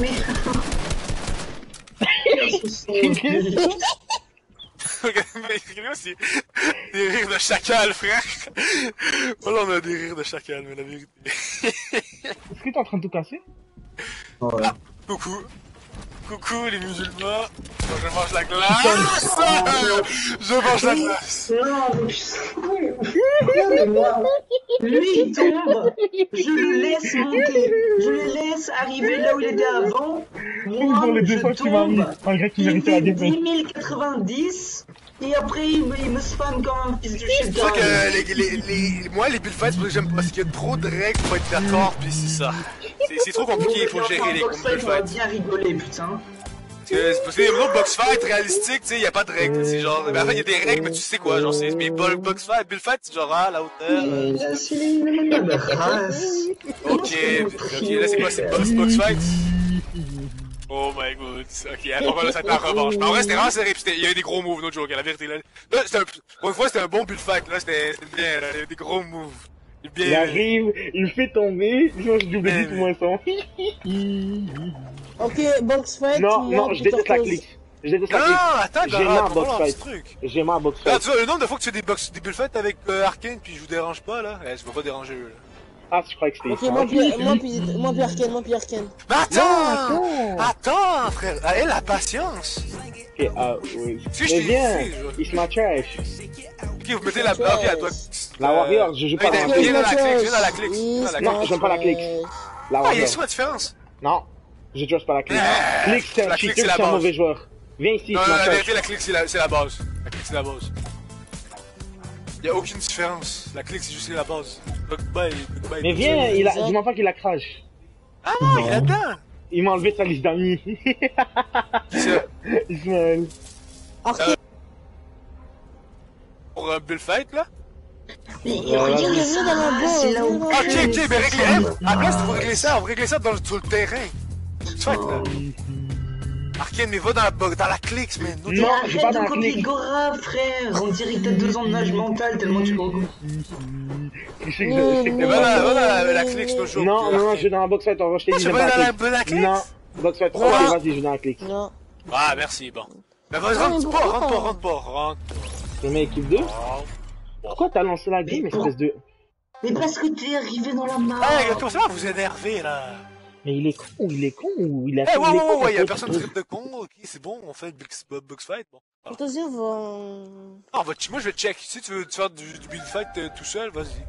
Mais... Regardez-moi, c'est des rires de chacal, frère. Voilà, on a des rires de chacal, mais la vérité. Est-ce que t'es en train de tout casser? Ouais. Coucou. Coucou les musulmans. Je mange la glace. Je mange la glace. Non, mais putain, mais moi, lui il tombe, je le laisse monter, je le laisse arriver là où il était avant, moi Pour les deux je fois tombe, un gars qui il méritait la fait défaite. 10 090, et après il me, il me spam comme un fils C'est pour ça que les, les, les, moi, les bullfights, c'est ça que j'aime pas. Parce qu'il y a trop de règles pour être d'accord, pis c'est ça. C'est- trop compliqué pour gérer les Box fight, on bien rigoler, putain. Parce que les box fight réalistiques, tu sais, y a pas de règles. C'est genre, mais en fait, y a des règles, mais tu sais quoi, genre, c'est, mais bo- box fight, bull fight, c'est genre, ah, la hauteur. Races. Ok, ok, là, c'est quoi, c'est box, box fight? Oh my god. Ok, attends, là, ça la revanche. Mais en vrai, c'était vraiment serré, pis il y avait des gros moves, no joke, la vérité, là. Là, c'était un, pour une fois, c'était un bon bull fight, là, c'était, c'était bien, là, il y avait des gros moves. Bien. Il arrive, il fait tomber, je double plus moins 100. Ok, box fight. Non, non, je déteste la clique. Je déteste Non, la non, clique. attends, J'ai Gara, ma on box fight. J'ai ma box Là, fight. tu vois, le nombre de fois que tu fais des box, des bull fights avec euh, Arkane, puis je vous dérange pas, là. Eh, je vais pas déranger eux, là. Ah, je croyais que c'était Ok, moi puis moi puis moi puis Arkane, moi puis Arkane. Mais attends! Non, Attends, frère! Ah, Elle a patience! Ok, ah, oui. Si je viens, je- il se trash. Ok, vous mettez la. Ok, à toi. La Warrior, je joue pas dans la est clique. la viens dans la clique. Viens dans la clique. Non, j'aime pas la clique. La Ah, il y a Warrior. quoi la différence? Non, je trust pas la clique. Ah, Clique, c'est la un clique, cheater, c'est la un mauvais joueur. Viens ici, Non, non, la vérité, la clique, c'est la, c'est la base. La clique, c'est la base. Y a aucune différence. La clique, c'est juste la base. Goodbye, goodbye. Mais viens, il a, dis-moi pas qu'il a crash. Ah non, il dedans! Il m'a enlevé sa liste d'amis. Ismaël. Arkane, Pour un bullfight, là? Mais regarde Viens ça, dans la base, c'est là où... viens dans Ah, ok, ok, mais réglez, à la place, faut régler ça, on va régler ça dans le, sur le terrain. Fight, là. Arkane, mais va dans la, dans la clique, man. Non, arrête j'ai pas de dans la clique. Gora, frère On dirait que t'as deux ans de nage mental tellement tu recopies. Je sais que je sais que Mais t'es va pas- dans, va dans la, la clique, c'est toujours. Non, non, non, je vais dans la box fight, on va je t'ai Ah, dit, tu vas pas dans la clique. Non, box fight, vas-y, je vais dans la clique. Non. Ah, merci, bon. Mais vas-y, Non, rentre pas, rentre pas, pas rentre pas, rentre Je mets équipe 2. pas. Pourquoi t'as lancé la game, Mais espèce de... Mais parce que t'es arrivé dans la mare Hey, comment ça va vous énerver, là? Mais il est con, ou il est con, ou il a Eh, fait... ouais, il est ouais, con, ouais, y'a ton personne pote. qui traite de con, ok, c'est bon, on fait le box, box fight, bon. Pour te dire, va. Ah, va, moi je vais check, si tu veux tu faire du, du build fight euh, tout seul, vas-y.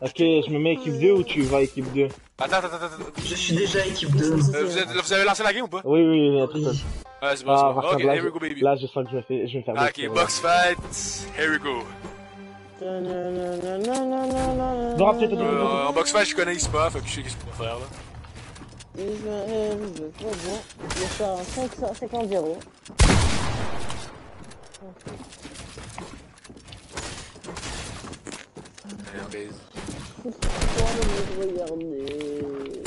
Ok, je me mets équipe 2 ou tu vas équipe 2 Attends, attends, attends, attends. Je suis déjà équipe 2. Euh, vous, êtes- vous avez lancé la game ou pas? Oui, oui, oui, attends, attends. Ouais, c'est bon, Ah, c'est bon. Ok, là, here we go, baby. je- là, je sens que je vais faire, je vais me faire Ah, blesser, ok, ouais. box fight, here we go. Euh, en box fight, je connais pas, fait que je sais qu'est-ce qu'il faut faire, là. Bon. Je vais faire un 5 50-0. Allez, on baise. Pourquoi me regarder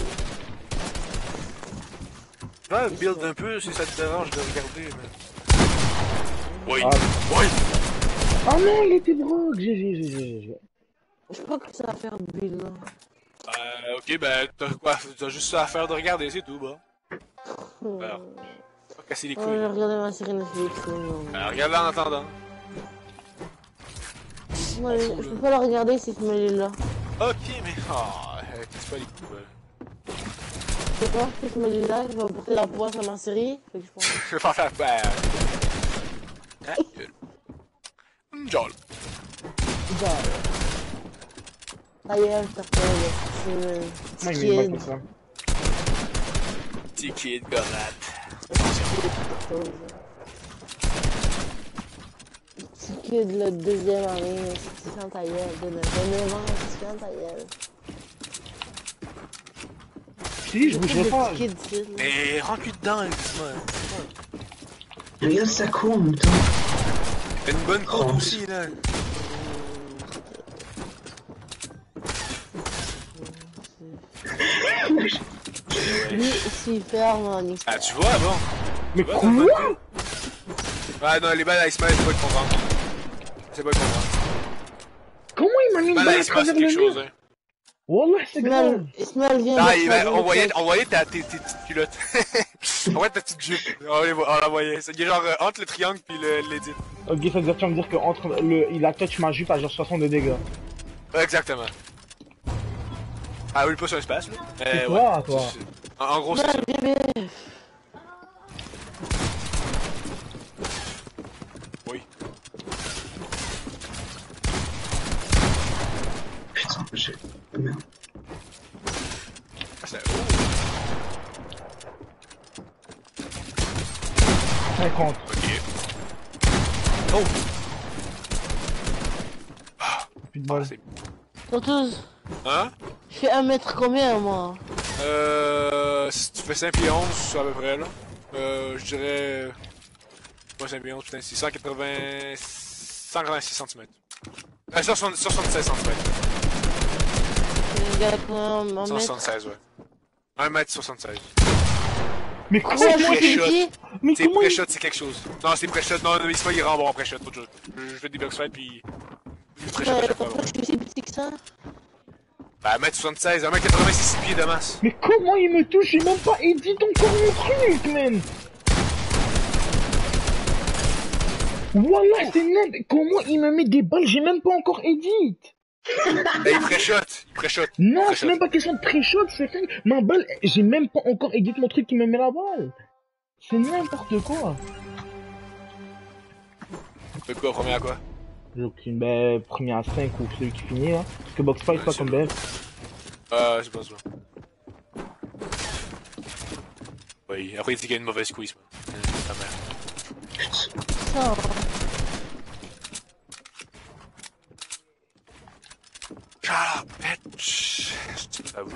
Ouais, build un peu si ça te dérange de regarder, mais. Oui, Ah. oui! Oh non, il était broke, j'ai, j'ai, j'ai, j'ai, j'ai. Je crois que ça va faire bulle là. Euh, ok, ben, t'as quoi? T'as juste ça à faire de regarder, c'est tout, bah. Alors, pas casser les couilles. j'ai regardé ma série Netflix. Euh, regarde-la en attendant. Moi, je peux pas la regarder si je me là. Ok, mais. Oh, casse pas les couilles, ouais. Je sais pas si je me là, je vais porter la poisse à ma série. Fait que je pense. Je vais pas faire. Ah, gueule. Hum, Jol. Ça. Petit kid, Gorat. Petit kid, le deuxième année, c'est quand ta gueule. De 9 ans, c'est quand ta gueule. Si, je bougerai pas. Mais rentre-lui dedans, Regarde ça court en même temps. T'as une bonne courte Oh. aussi, là. Lui, super, man. Ah, tu vois, bon. Mais Tu vois, t'as quoi. Ah non, les balles à Iceman, c'est pas de comprendre. C'est pas de comprendre. Comment il m'a mis Les une balles balle à c'est travers le quelque mur chose, hein. Wallah, c'est grave. Ismaël, vient Ah, de il chose. on voyait ta, tes, tes petites culottes. on voyait ta petite jupe. On, les voit- on la voyait. C'est genre euh, entre le triangle puis le- l'édit. Ok, ça veut dire, tu vas me dire que entre le, il a touch ma jupe à genre 60 de dégâts. Exactement. Ah oui, pas sur l'espace, là. Euh, toi, ouais. toi. En, en gros, c'est ça. Oui. Putain, j'ai... Ah, c'est- 50. oh, ok. Oh! Plus de Ah, balles. c'est... Tontouz, Hein? Je fais un mètre combien, moi Euh... Si tu fais 5 pieds 11, à peu près, là. Euh, je dirais... Pas 5 pieds 11, putain, c'est 180... 186 cm. Euh, 60 76 cm. Le gars, un mètre. 176, ouais. 1m76. Mais comment Ouais, je moi, suis j'ai shot. dit. Mais C'est comment il... pré-shot, c'est quelque chose. Non, c'est pré-shot. Non, mais c'est pas, il rend bon en pré-shot, autre chose. Je, je fais des box fights, puis... Je pré-shot suis aussi petit que ça? Bah, 1m76, 1m86, 6 pieds de masse. Mais comment il me touche? J'ai même pas édité encore mon truc, man Wallah, c'est n'importe... Comment il me met des balles? J'ai même pas encore édité Bah, il pré-shot, il pré-shot. Non, c'est même pas question de pré-shot, c'est. Ma balle, j'ai même pas encore édité mon truc qui me met la balle. C'est n'importe quoi. De quoi, premier à quoi? J'ai aucune, ben, premier à 5 ou celui qui finit, hein. Parce que box fight, Ouais, pas comme. BF. Euh, c'est pas ça. Oui, après il y a une mauvaise quiz, moi. Ta mère. Ça. Shut up, bitch! C'est pas vous.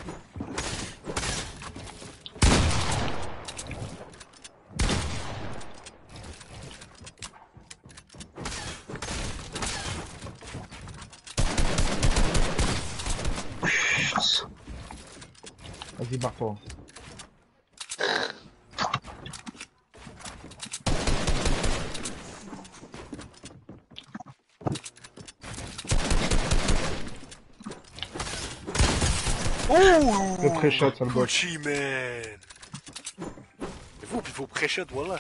Vas-y, barre-toi. Oh! Le pré-shot, ça le botte. Gucci, man! C'est vous, vos pré-shots, voilà.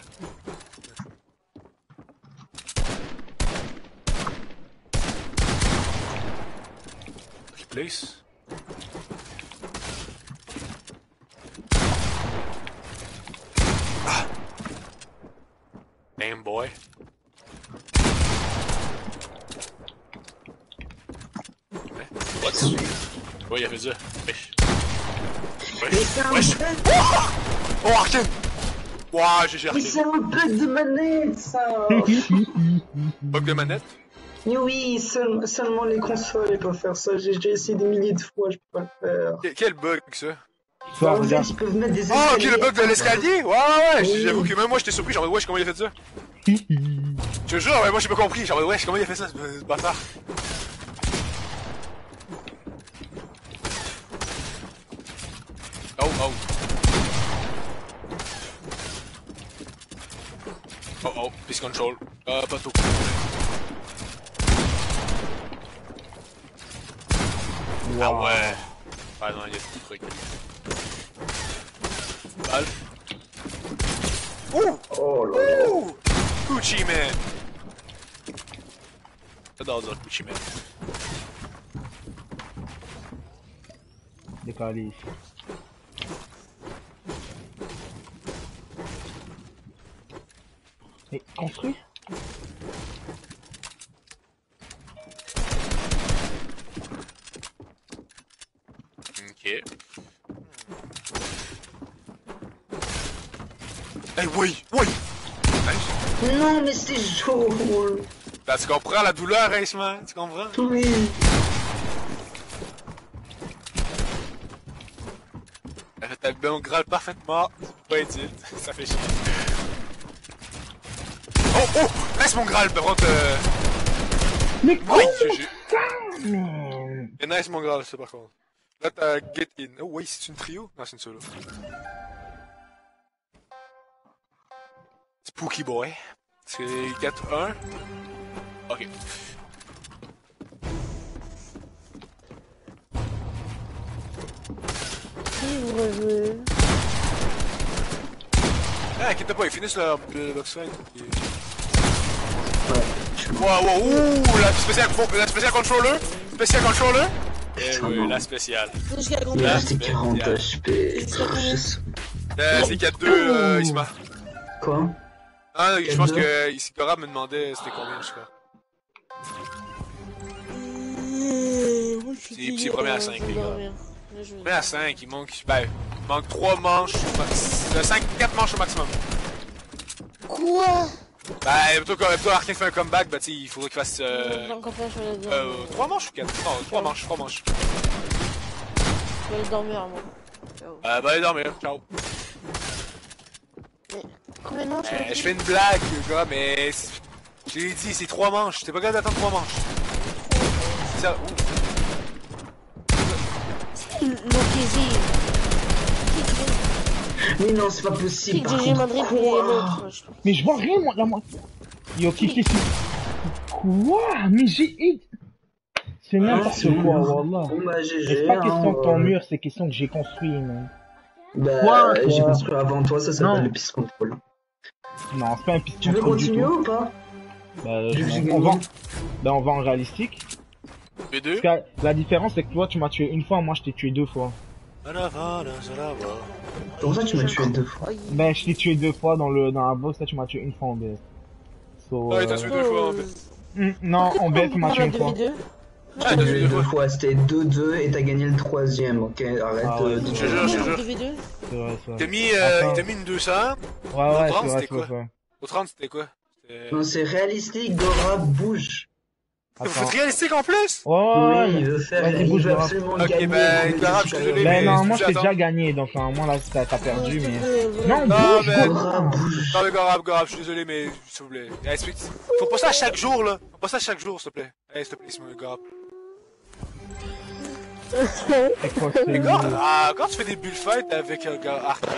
Ah! Damn boy. Hein? What? Wesh. Mais Wesh. c'est un Wesh. bug Oh, Arkane! Ouah, j'ai Mais Arkane. c'est un bug de manette, ça Bug de manette? Mais oui, seul- seulement les consoles peuvent faire ça. J'ai essayé des milliers de fois, je peux pas le faire. Que- Quel bug, ça? Ça, En fait, regarde. ils peuvent mettre des Oh, ok, le bug de l'escalier? Ouais, ouais, ouais, Oui. j'avoue que même moi j'étais surpris, genre, wesh, comment il a fait ça? Je te jure, ouais, moi j'ai pas compris, genre, wesh, comment il a fait ça, ce ce bâtard? Oh, oh. Oh, oh, peace control. Euh, pas tout. Ah Wow. ouais. Ah non, il y a des trucs. Balle. Ouh! Oh là là. Ouh! Gucci man! J'adore ça, Gucci man. Décalé ici. Et construit Ok. Hey, oui! Oui! Nice. Non, mais c'est chaud. Là, tu comprends la douleur, Iceman? Tu comprends? Oui. Elle fait ta belle grâle parfaitement. Pas utile. Ça fait chier. Oh, oh! Nice mon Graal, par contre, euh... Mais quoi Oui, Et nice mon Graal, c'est par contre. Là, t'as Get In. Oh, oui, c'est une trio? Non, c'est une solo. Spooky Boy. C'est 4-1. Ok. Ah, inquiète pas, ils finissent leur le box fight. Ouais, Wow, wow, ouh, la spéciale, la spéciale controller? Spécial controller? Eh oui, la spéciale. Jusqu'à Il est combien? Resté 40 spécial. HP. Euh, c'est 4-2, euh, Isma. Quoi? Ah, je pense 4-2. que ici Cora me demandait c'était combien, je crois. Euh, moi, je suis C'est- c'est premier à là, cinq, je vais les gars. Là, Mais à 5, il manque, ben, il manque 3 manches, au max- 5, 4 manches au maximum. Quoi? Ben, plutôt que plutôt Arkane fait un comeback, ben, tu sais, il faudrait qu'il fasse, euh, euh, dormir. 3 manches ou 4? Non, 3 manches, 3 manches. Je vais aller dormir, moi. Ciao. Euh, ben, allez dormir, ciao. Combien de manches Euh, je fais une blague, gars, mais, je l'ai dit, c'est 3 manches, t'es pas capable d'attendre 3 manches. C'est ça, ouh. Mais non, c'est pas possible. Par contre, Madrid je- Mais je vois rien, moi, là, moi. Yo, qui Quoi? Mais j'ai hit C'est Ah, n'importe quoi, bon. wallah. Bon bah GG. C'est pas question de ton hein, mur, c'est question que j'ai construit, man. Bah, Quoi, j'ai construit avant toi, ça s'appelle le piste control. Non, c'est pas un piston Tu veux contrôle du continuer tout. ou pas? Bah, on va, bah, on va en réalistique. B2. Parce que la différence, c'est que toi, tu m'as tué une fois, moi, je t'ai tué deux fois. Pour ça, tu m'as tué deux fois. Ben, je t'ai tué deux fois dans le, dans la box, là, tu m'as tué une fois en BS. So, Ah, il t'a tué deux fois en BS. hmm, non, en BS, tu m'as tué une fois. Ah, T'as tué deux deux fois, c'était 2-2 et t'as gagné le troisième, ok Arrête Ah ouais, euh, de... Je jure, je jure. 2v2 C'est vrai, c'est Il t'a mis, euh, Attends. il t'a mis une 200. Ouais, ouais, 30, c'est vrai, c'est. Au 30, c'était quoi? Non, c'est réalistique, Dora, bouge Vous faites réalistique en plus? Ouais, Oui, faire, Vas-y, il bouge, absolument Ok, gagner. ben, il Dora, veut je suis désolé, Ben, mais non, moi, je attends. déjà gagné, donc, normalement, là, t'as perdu, mais... Non, Non, bouge, mais- Non mais Gorab, Gorab, je suis désolé mais s'il vous plaît. Eh, s'il- faut pas ça à chaque jour là. Faut pas ça à chaque jour s'il te plaît. Eh s'il te plaît, Gorab. Mais Gorab, ah, quand tu fais des bullfights avec un gars arcade.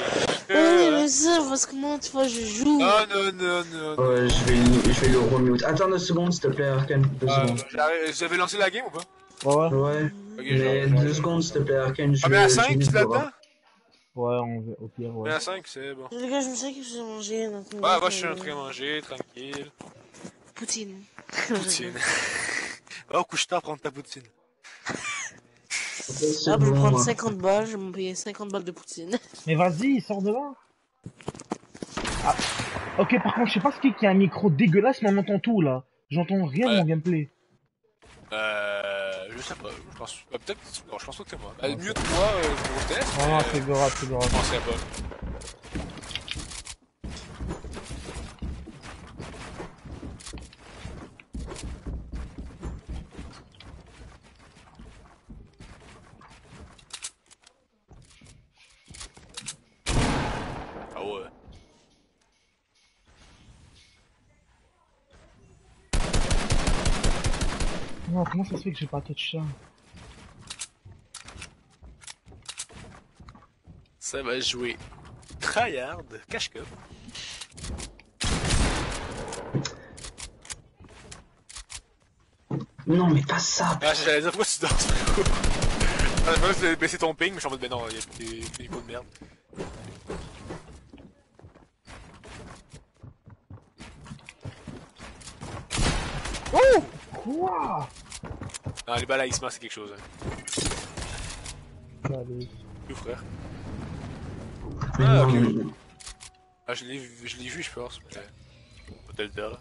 Oui, Euh, mais ça, parce que moi, tu vois, je joue. non, non, non, non. non. Ouais, je vais, le- je vais le remute. Attends deux secondes, s'il te plaît, Arkane. Deux Euh, secondes. avez lancé la game ou pas? Ouais, ouais. Ouais, Ok, mais genre- deux secondes, s'il te plaît, Arkane. Ah, mais à je 5 mute là-dedans? Dora. Ouais, on va- au pire, ouais. Mais à 5 c'est bon. Les gars, je me sais que j'ai mangé. donc, Ouais, moi je suis en train de manger, tranquille. Poutine. Poutine. Va au couche-tard prendre ta poutine. Ah, je vais bon, prendre moi. 50 balles, je vais me payer 50 balles de poutine. Mais vas-y, sors de là. Ah. Ok, par contre, je sais pas ce qui qui a un micro dégueulasse, mais on entend tout, là. J'entends rien de Ouais. mon gameplay. Euh, je sais pas, je pense, euh, peut-être, non, je pense que c'est moi. Ouais, mieux que moi, euh, pour le test. Non, c'est grave, c'est pas. Ah ouais. Non, comment ça se fait que j'ai pas touché ça Ça va jouer. Tryhard, cache-cup. Non, mais pas ça. Ah, j'allais dire, pourquoi tu danses Ah, je vais baisser ton ping, mais je suis en mode, ben non, il y a des, niveaux de merde. Quoi? Non, les balles à Isma, c'est quelque chose. Allez. Plus, frère. Ah, ok. Ah, je l'ai vu, je l'ai vu, je pense, dire, là.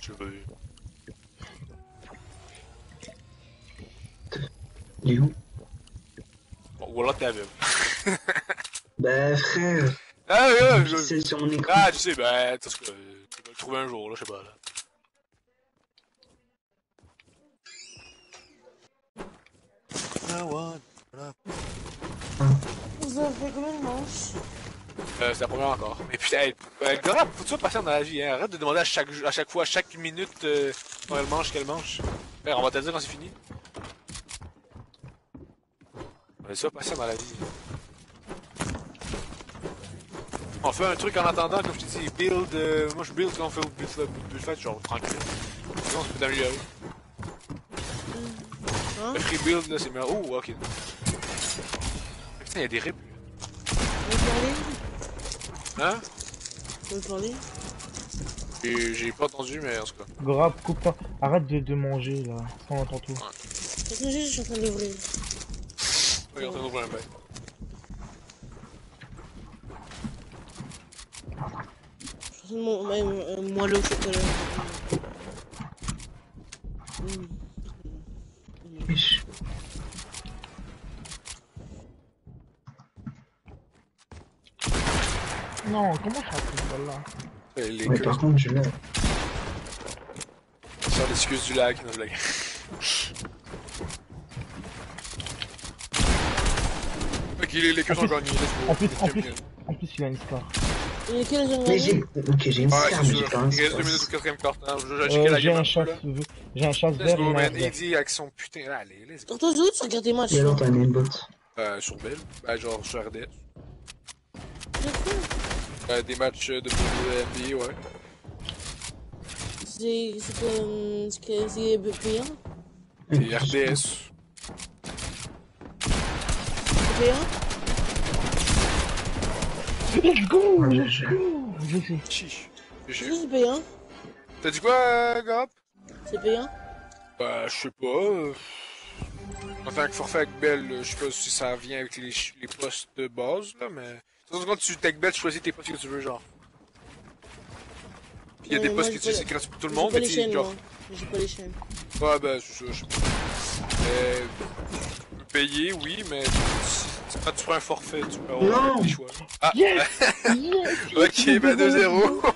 Je l'ai pas vu. Il est où? Bon, ou alors t'es aveugle. Bah, frère, Ah, ouais, ouais, je... c'est sur mon écran. Ah, tu sais, ben, tu sais, tu vas le trouver un jour, là, je sais pas, là. Vous avez fait combien de manches? Euh, c'est la première encore. Mais putain, hey, euh, Gora, faut que tu sois patient dans la vie, hein. Arrête de demander à chaque, à chaque fois, à chaque minute, euh, quand elle mange, qu'elle mange. Frère, on va te le dire quand c'est fini. On est sois patient dans la vie. On fait un truc en attendant, comme je t'ai dit, build, euh, moi je build quand on fait au build, build, build fight, genre tranquille. Sinon, on peut t'améliorer. Hein? Le free build, là, c'est meilleur. Oh, ok. Putain, y'a des rips. Tu veux parler Hein? Tu veux parler J'ai pas entendu, mais en tout cas. Grave, coupe pas. Arrête de, de manger là. On entend tout. Je suis en train d'ouvrir. Un bail. Suis en train de mon- euh, moelleux au chocolat. Mm. Non, comment Les Mais queues, par contre, je l'ai. sur l'excuse du lag, non, blague. Ok, les, les queues sont gagnées, let's go. En plus, en plus, il a une star. Quel j'ai Mais j'ai. Ok, j'ai une mais j'ai sûr. pas un Il reste deux minutes au star. quatrième quart temps. Je vais checker Euh, j'ai un chasse, j'ai un chasse vert go, son putain. Allez, let's go. Quand toi, tu regardes tes matchs. Il y a longtemps, un inbot. Euh, sur Bell. Ben, genre sur RDS. Euh, des matchs de NBA, ouais. C'est c'est que c'est c'est RDS. C'est payant. Let's go Let's. Chiche. C'est payant T'as dit quoi, euh, Gab? C'est payant Bah, je sais pas. euh, En tant que forfait avec Bell, euh, je sais pas si ça vient avec les, ch- les postes de base, là, mais. De toute façon, quand tu tech Bell, tu choisis tes postes que tu veux, genre. Puis il y a Ouais, des postes que j'ai tu sais, pas- c'est gratuit pour tout le monde, pas mais les tu chaînes, genre. J'ai pas les chaînes. Ouais, ben, c'est ça, je sais pas. Euh, payer, oui, mais si- quand tu prends un forfait, tu peux avoir Non. des choix. Ah, Yes Yes ok, ben 2-0.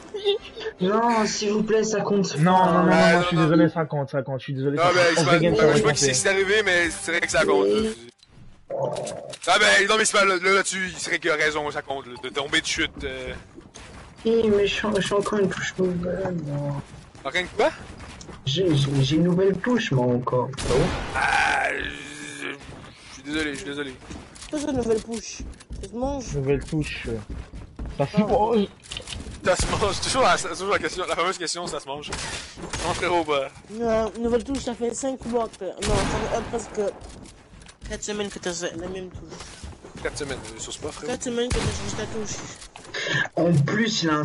Non, s'il vous plaît, ça compte. Non, non, non, non, Ouais, non, non, je suis non. désolé, 50, 50, je suis désolé. Non, ben, On c'est se pas, ça je sais pas qui c'est arrivé, mais c'est vrai que ça compte. là. Ah ben, non, mais c'est pas là, là, là-dessus, il serait qu'il a raison, ça compte, là, de tomber de chute. Euh... Hi, mais je suis encore une touche nouvelle, moi. Rien que quoi? J'ai une nouvelle touche, moi, encore. Ah, je suis désolé, je suis désolé. Une nouvelle push. Ça se mange. Nouvelle touche. Ça se oh, Ça se mange, toujours la, toujours la question, la fameuse question, ça se mange. Non, frérot, bah. Non, nouvelle touche, ça fait 5 mois que. Non, ça fait euh, presque 4 semaines que t'as la même touche. 4 semaines, euh, sur ce pas, frérot. 4 semaines que t'as changé ta touche. En plus, il a un...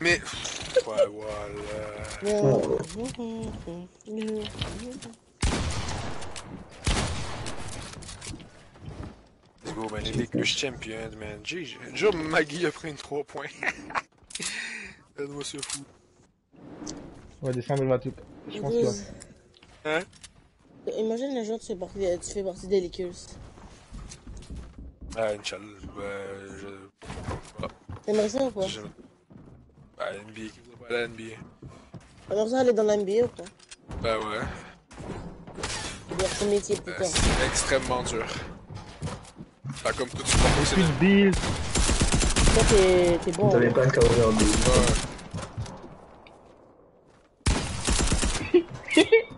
Mais. Ouais, voilà. Let's go, man. Les Lakers champions, man. GG. Déjà, Maggie a pris une 3 points. Donne-moi ce fou. On va descendre le tout. Je pense que... Hein? Imagine un jour tu fais partie, tu fais partie des Lakers. Ah, Inch'Allah. Ben, je. T'aimerais ça ou pas je... Ben, NBA, qui vous a pas la NBA? T'aimerais ça aller dans l'NBA ou pas Ben, ouais. Métier plus tard. c'est extrêmement dur. Pas comme tout Plus de build. Toi, t'es t'es bon. T'avais hein. pas ouvrir des... Ouais.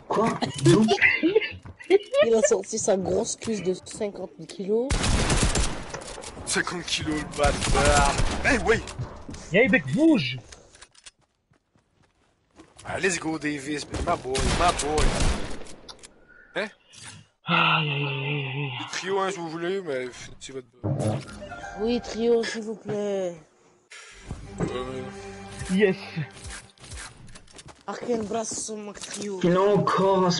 Quoi? Il a sorti sa grosse cuisse de 50 kilos. 50 kilos le bâtard. Hey, oui! Y'a bec bouge Ah, let's go, Davis. My boy, my boy. Aïe, aïe, aïe, aïe. Trio, hein, si vous voulez, mais finissez votre. Oui, trio, s'il vous plaît. Euh, Yes Arkane brasse son Mac trio. Il a encore un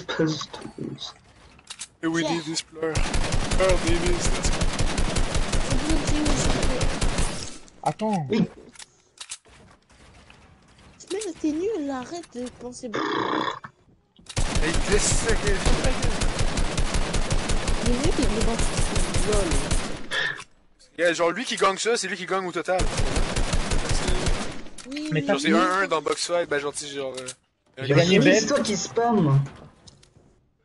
et we Pierre. need this player. Earl Davis, let's go. S'il vous plaît, trio, s'il vous plaît. Attends Oui. Mais t'es nul, là, arrête de penser. Hey, laisse ça, que- Il est nul, il est dans ce lol. Yeah, genre, lui qui gagne ça, c'est lui qui gagne au total. Oui, Mais Genre, c'est 1-1 dans Box Fight, ben, sais, genre. euh, J'ai gagné belle. c'est toi qui spam.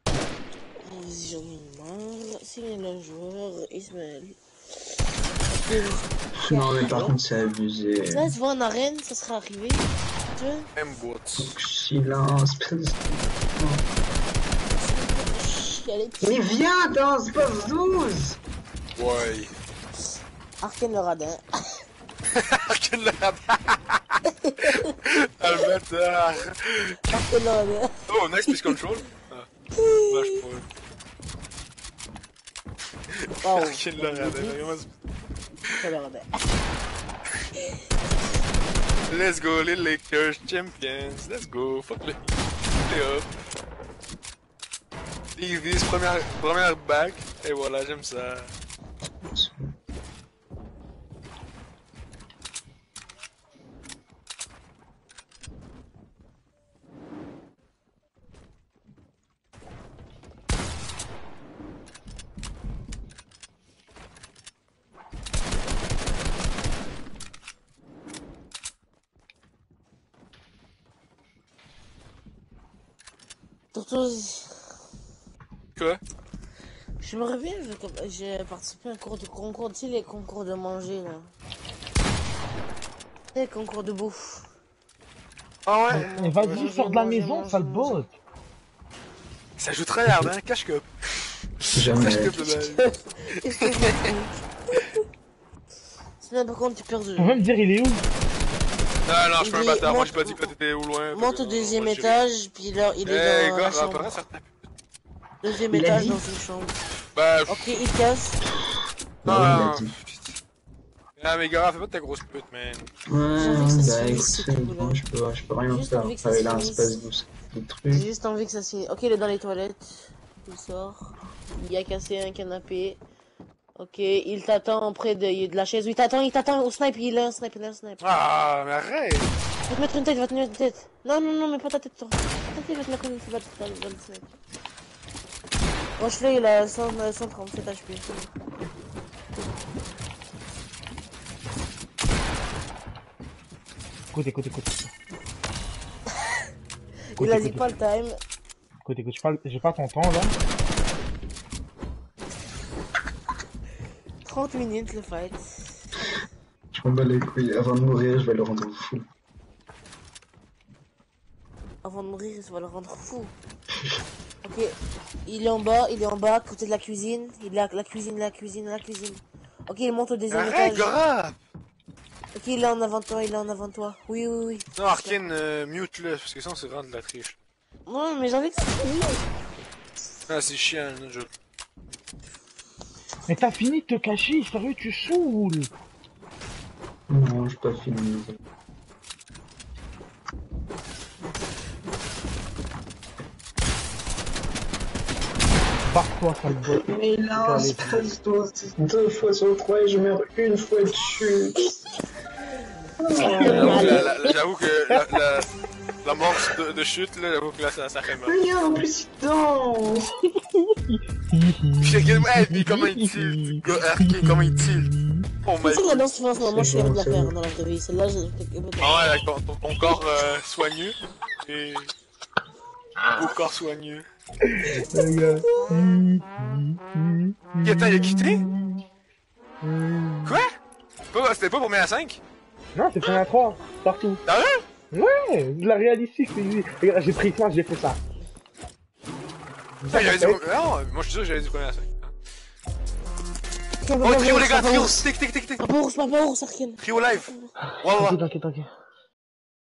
Vas-y, j'en ai marre. Signer le joueur. Ismaël. Non, mais par contre, c'est abusé. Là, tu vois en arène, ça sera arrivé. M-Boot. Donc, silence, Mais viens dans Space 12 Ouais. Arkane le radin. Quel radar! Ah, le bâtard! Arkane le radin. Oh, nice peace control! Ah, vache pas. Wow. Quel le vraiment. Arkane le radin. Let's go, les Lakers champions. Let's go, fuck le Play Easy, première, première back. Et voilà, j'aime ça. Surtout, Quoi? je me reviens, j'ai participé à un cours de concours, tu sais, les concours de manger, là. Les concours de bouffe. Ah ouais? Mais vas-y, sors de la maison, sale bot. Ça joue très hard, hein? Cache cup. Jamais. Cache que Sinon, par contre, tu perds de... On va me dire, il est où? Non, non, je suis pas un bâtard. Moi, j'ai pas dit que t'étais au loin. Monte au deuxième étage, puis là, il est Eh, dans gars, ça. Deuxième Il a étage dit. dans une chambre. Bah, Ok, il casse. Bah oui. Ah, mais gars, fais pas ta grosse pute, man. Ouais, J'ai envie que ça bah se écoute, finisse, c'est ce bon, coup-là. je peux, je peux rien Juste faire. envie que ça Enfin, se il a un finisse. space 12. Des J'ai trucs. juste envie que ça se Ok, il est dans les toilettes. Il sort. Il a cassé un canapé. Ok, il t'attend près de, de la chaise. Oui, il t'attend, il t'attend au snipe. Il a un snipe, il a un snipe. Ah, mais arrête! Va te mettre une tête, il va te mettre une tête. Non, non, non, mais pas ta tête, toi. Ta tête, il va te mettre une tête. Rochelet, il a 100, euh, 137 HP. Écoute, écoute, écoute. Il a écoute, dit pas le time. Écoute, écoute, j'ai pas- pas ton temps là. 30 minutes le fight. Je m'en bats les couilles. Avant de mourir, je vais le rendre fou. Avant de mourir, ça va le rendre fou. Ok, il est en bas, il est en bas, à côté de la cuisine. Il est à la cuisine, la cuisine, la cuisine. Ok, il monte au deuxième Arrête, étage. grave! Ok, il est en avant de toi, il est en avant de toi. Oui, oui, oui. Non, Arkane, euh, mute-le, parce que sinon, c'est vraiment de la triche. Non, mais j'ai envie que ça finisse. Ah, c'est chiant, le jeu. Mais t'as fini de te cacher, sérieux, tu saoules. Non, j'ai pas fini. Barre-toi, sale bot. Mais a un space 12 deux fois sur trois et je meurs une fois dessus. J'avoue, la- j'avoue que la, la, la mort de, de chute, là, j'avoue que là, ça, ça fait mal. Rien, en plus il danse. Puis, regarde, comment il tilt? Comment il tilt? Oh my C'est ça la god. danse tu fais en ce moment, je suis capable de la faire dans la vraie vie. Celle-là, je... Ah ouais, avec ton, ton, ton corps euh, soigneux. Et... Au corps soigneux. Qui attends, il a quitté? Quoi? Pas- C'était pas pour mettre à 5? Non, c'est premier à 3, partout. Sérieux? Ouais, de la réalistique, c'est lui. Regarde, j'ai pris ça, j'ai fait ça. Ah, j'avais dit... Non, moi je suis sûr que j'avais dit premier à 5. Oh, Oh, trio les gars, trio! Tic, tic, tic, tic! Pas ours, pas. Trio live! Ouais, ouais. T'inquiète, t'inquiète, t'inquiète.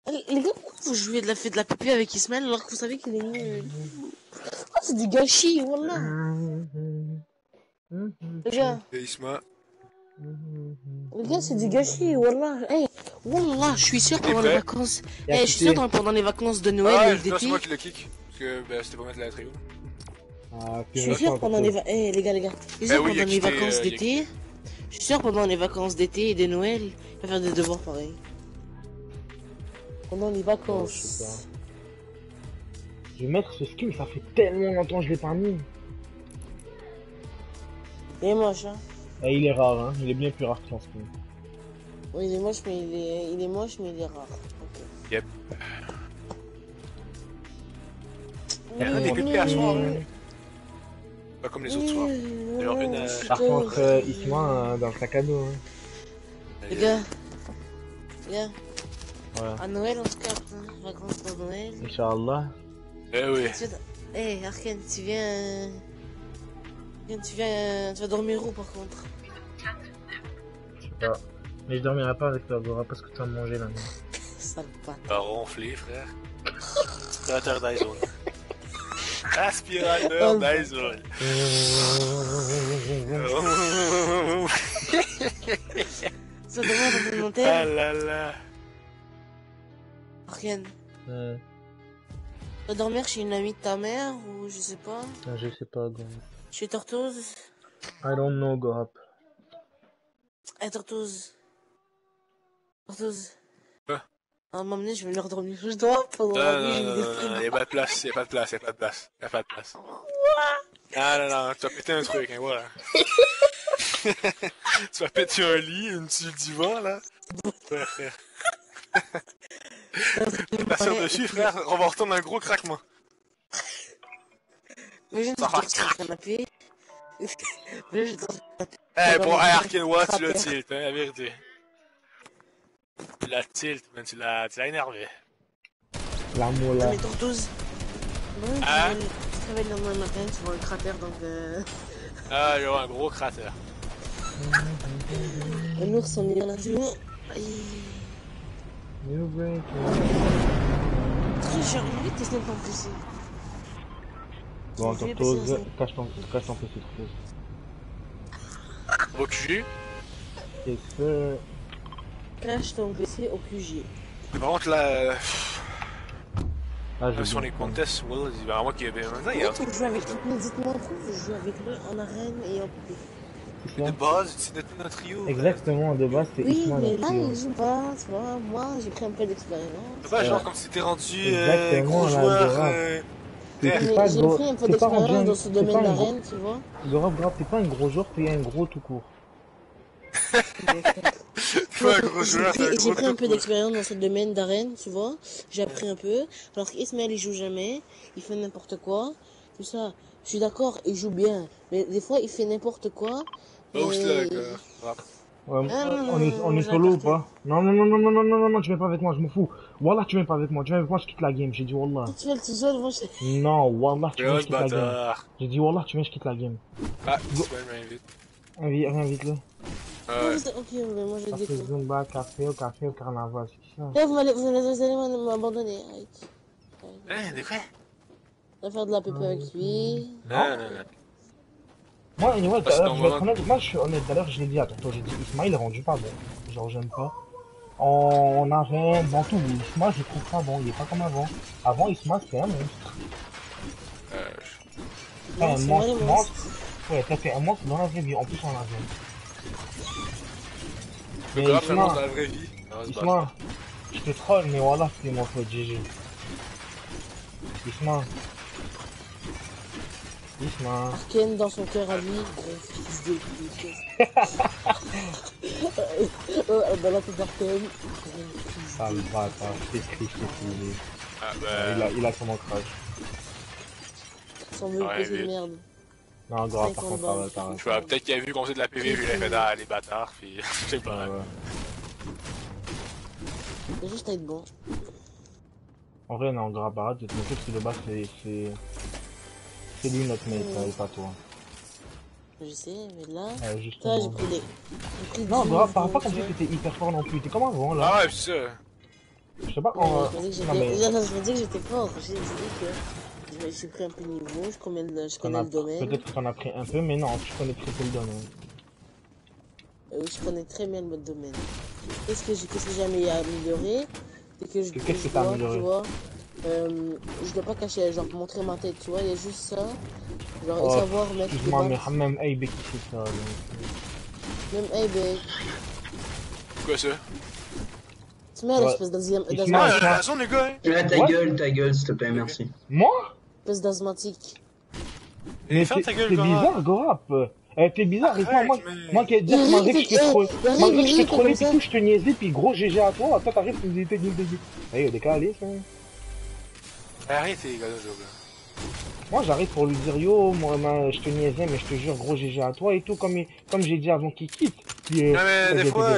Les gars, pourquoi vous jouez de la fête de la pupille avec Ismaël alors que vous savez qu'il est nul Ah, c'est du gâchis, voilà. Les gars, Et Isma. les gars, c'est du gâchis, voilà. Hey, voilà, je suis sûr pendant les vacances. A Eh, je suis sûr dans- pendant les vacances de Noël Ah, et ouais, non, c'est d'été. moi qui le kick. Parce que ben, c'était pour mettre la trio. Ah, Je suis sûr pendant les va- eh, les gars, les gars. Je suis sûr Eh a pendant les vacances euh, a d'été. Je suis sûr pendant les vacances d'été et de Noël, il va faire des devoirs pareil. Pendant les Oh, vacances. Je vais mettre ce skin, ça fait tellement longtemps que je l'ai pas mis. Il est moche, hein. Et il est rare, hein. Il est bien plus rare que son skin. Oui, il est moche, mais il est, il est moche, mais il est rare. Yep. Il y a un des mais- à soir, hein. Pas comme les autres soirs. Une, euh, Par contre, euh, Isma euh, dans le sac à dos. Hein. Les gars. Les gars. Voilà. À Noël, on se capte. Hein. Vacances pour Noël. Inch'Allah. Eh oui. Tu. Hey, Arken, tu viens... tu viens... Tu vas dormir où, par contre? Je sais pas. Mais je dormirai pas avec toi, Gora, parce que tu vas me manger là. Sale patte. T'as ronflé, frère. Aspirateur d'iZone. Aspirateur. Tu vas dormir dans ton ah là là. Euh, tu vas dormir chez une amie de ta mère, ou je sais pas je sais pas, Gora. Chez Tortoise I don't know, Gora. Eh, Tortoise. Tortoise. Quoi? À m'emmener, je vais leur dormir. Je dois pendant Non, la nuit, non, non, non, non, y'a pas de place, y'a pas de place, y'a pas de place, y'a pas de place. Ah non, non, tu vas péter un truc, hein, voilà. tu vas péter un lit, une sur le divan, là. Frère. T'assures dessus, frère, on va retourner un gros craquement. Le canapé. Sur le canapé. Eh, bon, dans hey, le- Watt, tu l'as tilt, hein, la vérité. Tu l'as tilt, man, tu l'as, tu l'as énervé. L'amour là. mais. Non, tu Hein tu te réveilles le lendemain matin, tu vois un cratère, donc euh... Ah, il y aura un gros cratère. Un ours en est dans la journée. Triche, j'ai envie tes en plus. Bon, cache ton cache. Au QG Cache ton PC au QG. Par contre, là. Ah, je si Will, moi qui avait. Dites-moi hein. en je joue avec lui en arène et en public. De base, c'est notre, notre trio. Exactement, de base, c'est Oui, mais là, joue pas, tu vois. Moi, j'ai pris un peu d'expérience. C'est pas genre comme si t'étais rendu euh, gros joueur. euh, T'es- t'es J'ai gros- pris un peu t'es d'expérience un- dans ce t'es domaine d'arène, tu vois. Grave, grave, t'es pas un gros joueur, t'es un gros tout court. T'es pas un gros J'ai joueur, t'es un pris, j'ai gros pris un peu d'expérience dans ce domaine d'arène, tu vois. J'ai appris un peu. Alors qu'Ismaël, il joue jamais. Il fait n'importe quoi. Tout ça. Je suis d'accord, il joue bien. Mais des fois, il fait n'importe quoi. Oh, gars. Rap. Ouais, Ah, on est, on est solo ou pas? Non, non, non, non, non, non, non, non, non, tu viens pas avec moi, je m'en fous. Wallah, tu viens pas avec moi, tu viens avec moi, je quitte la game. J'ai dit Wallah. Tu le tout seul, moi, je... Non, Wallah, tu viens, je quitte la game. J'ai dit Wallah, tu viens, je quitte la game. Ah, Ismaël m'invite. Invite, invite-le. Ouais. Ok, mais moi, je Café découvre. Zumba, café au café au carnaval, c'est ça. Là, vous allez, vous allez, vous allez m'abandonner. Arrête. Hein, de quoi On va faire de la pépé avec lui. Non, non, non. Moi, anyway, Parce je vais être honnête, moi, je suis honnête, d'ailleurs, je l'ai dit à tonton, j'ai dit, Ismail est rendu pas bon. Genre, j'aime pas. En arène, dans tout, Isma, je trouve pas bon, il est pas comme avant. Avant, Isma, c'était un monstre. Euh, un les monstre. Ouais, t'as fait un monstre dans la vraie vie, en plus en arène. le Mais grave, vraiment, dans Isma, la vraie vie. Non. Isma, je te troll, mais voilà, c'était mon faute, GG. Isma. Isma. Ken dans son cœur à lui, gros fils de pute. Euh, Dans la tête je Ah, Il bah. a, il a son ancrage. Son Ouais, vite. merde. Non, grave, par 50 contre, t'as t'as peut-être qu'il a vu qu'on faisait de la PV, vu qu'il a fait ah, les bâtards, puis je sais pas. Ouais, ouais. C'est juste à être bon. En vrai, de te moquer parce que de base, c'est. C'est- lui notre mec, là, et pas toi. Je sais, mais là, Ouais, ça, j'ai justement. pris des. J'ai pris Non, 10 grave, parle pas niveaux, comme tu si vois. t'étais hyper fort non plus. T'es comme avant, là. Ah ouais, c'est. Je sais pas, Ouais, en. je me dis que Non, j'étais- mais. non, je me dis que j'étais fort. J'ai dit que j'ai- j'ai pris un peu de niveau, je connais le, je connais le domaine. Peut-être que t'en as pris un peu, mais non, tu connais très peu le domaine. Euh, oui, je connais très bien le domaine. Qu'est-ce que j'ai qu'est-ce que j'ai amé- amélioré? C'est que je, Qu'est-ce que t'as amélioré tu vois, euh, je dois pas cacher, genre montrer ma tête, tu vois, il y a juste ça. Genre, et Oh, savoir mettre Excuse-moi, mais barres. même Abe qui fait ça. donc. Même, hey, ben, Quoi ça? Tu mets Ouais. l'espèce d'asthma- Il se d'asthmatique. Ouais, j'ai raison, les gars. hein. Ta What? gueule, ta gueule, s'il te plaît, merci. Moi? Espèce d'asthmatique. Mais ferme t'es ta gueule, t'es bizarre, Gorap. Eh, t'es bizarre, et moi, moi, moi qui ai dit Il malgré que je t'ai il trollé, il malgré que je il t'ai trollé, tout, je te niaisais, puis gros GG à toi, toi t'arrives, tu me dis, t'es t'es t'es Eh, décalé, ça. Arrêtez, les gars, ce jour-là. Moi, j'arrive pour lui dire, yo, moi, je te niaisais, mais je te jure, gros GG à toi et tout, comme, il- comme j'ai dit avant qu'il quitte. Puis, Non, mais il des fois,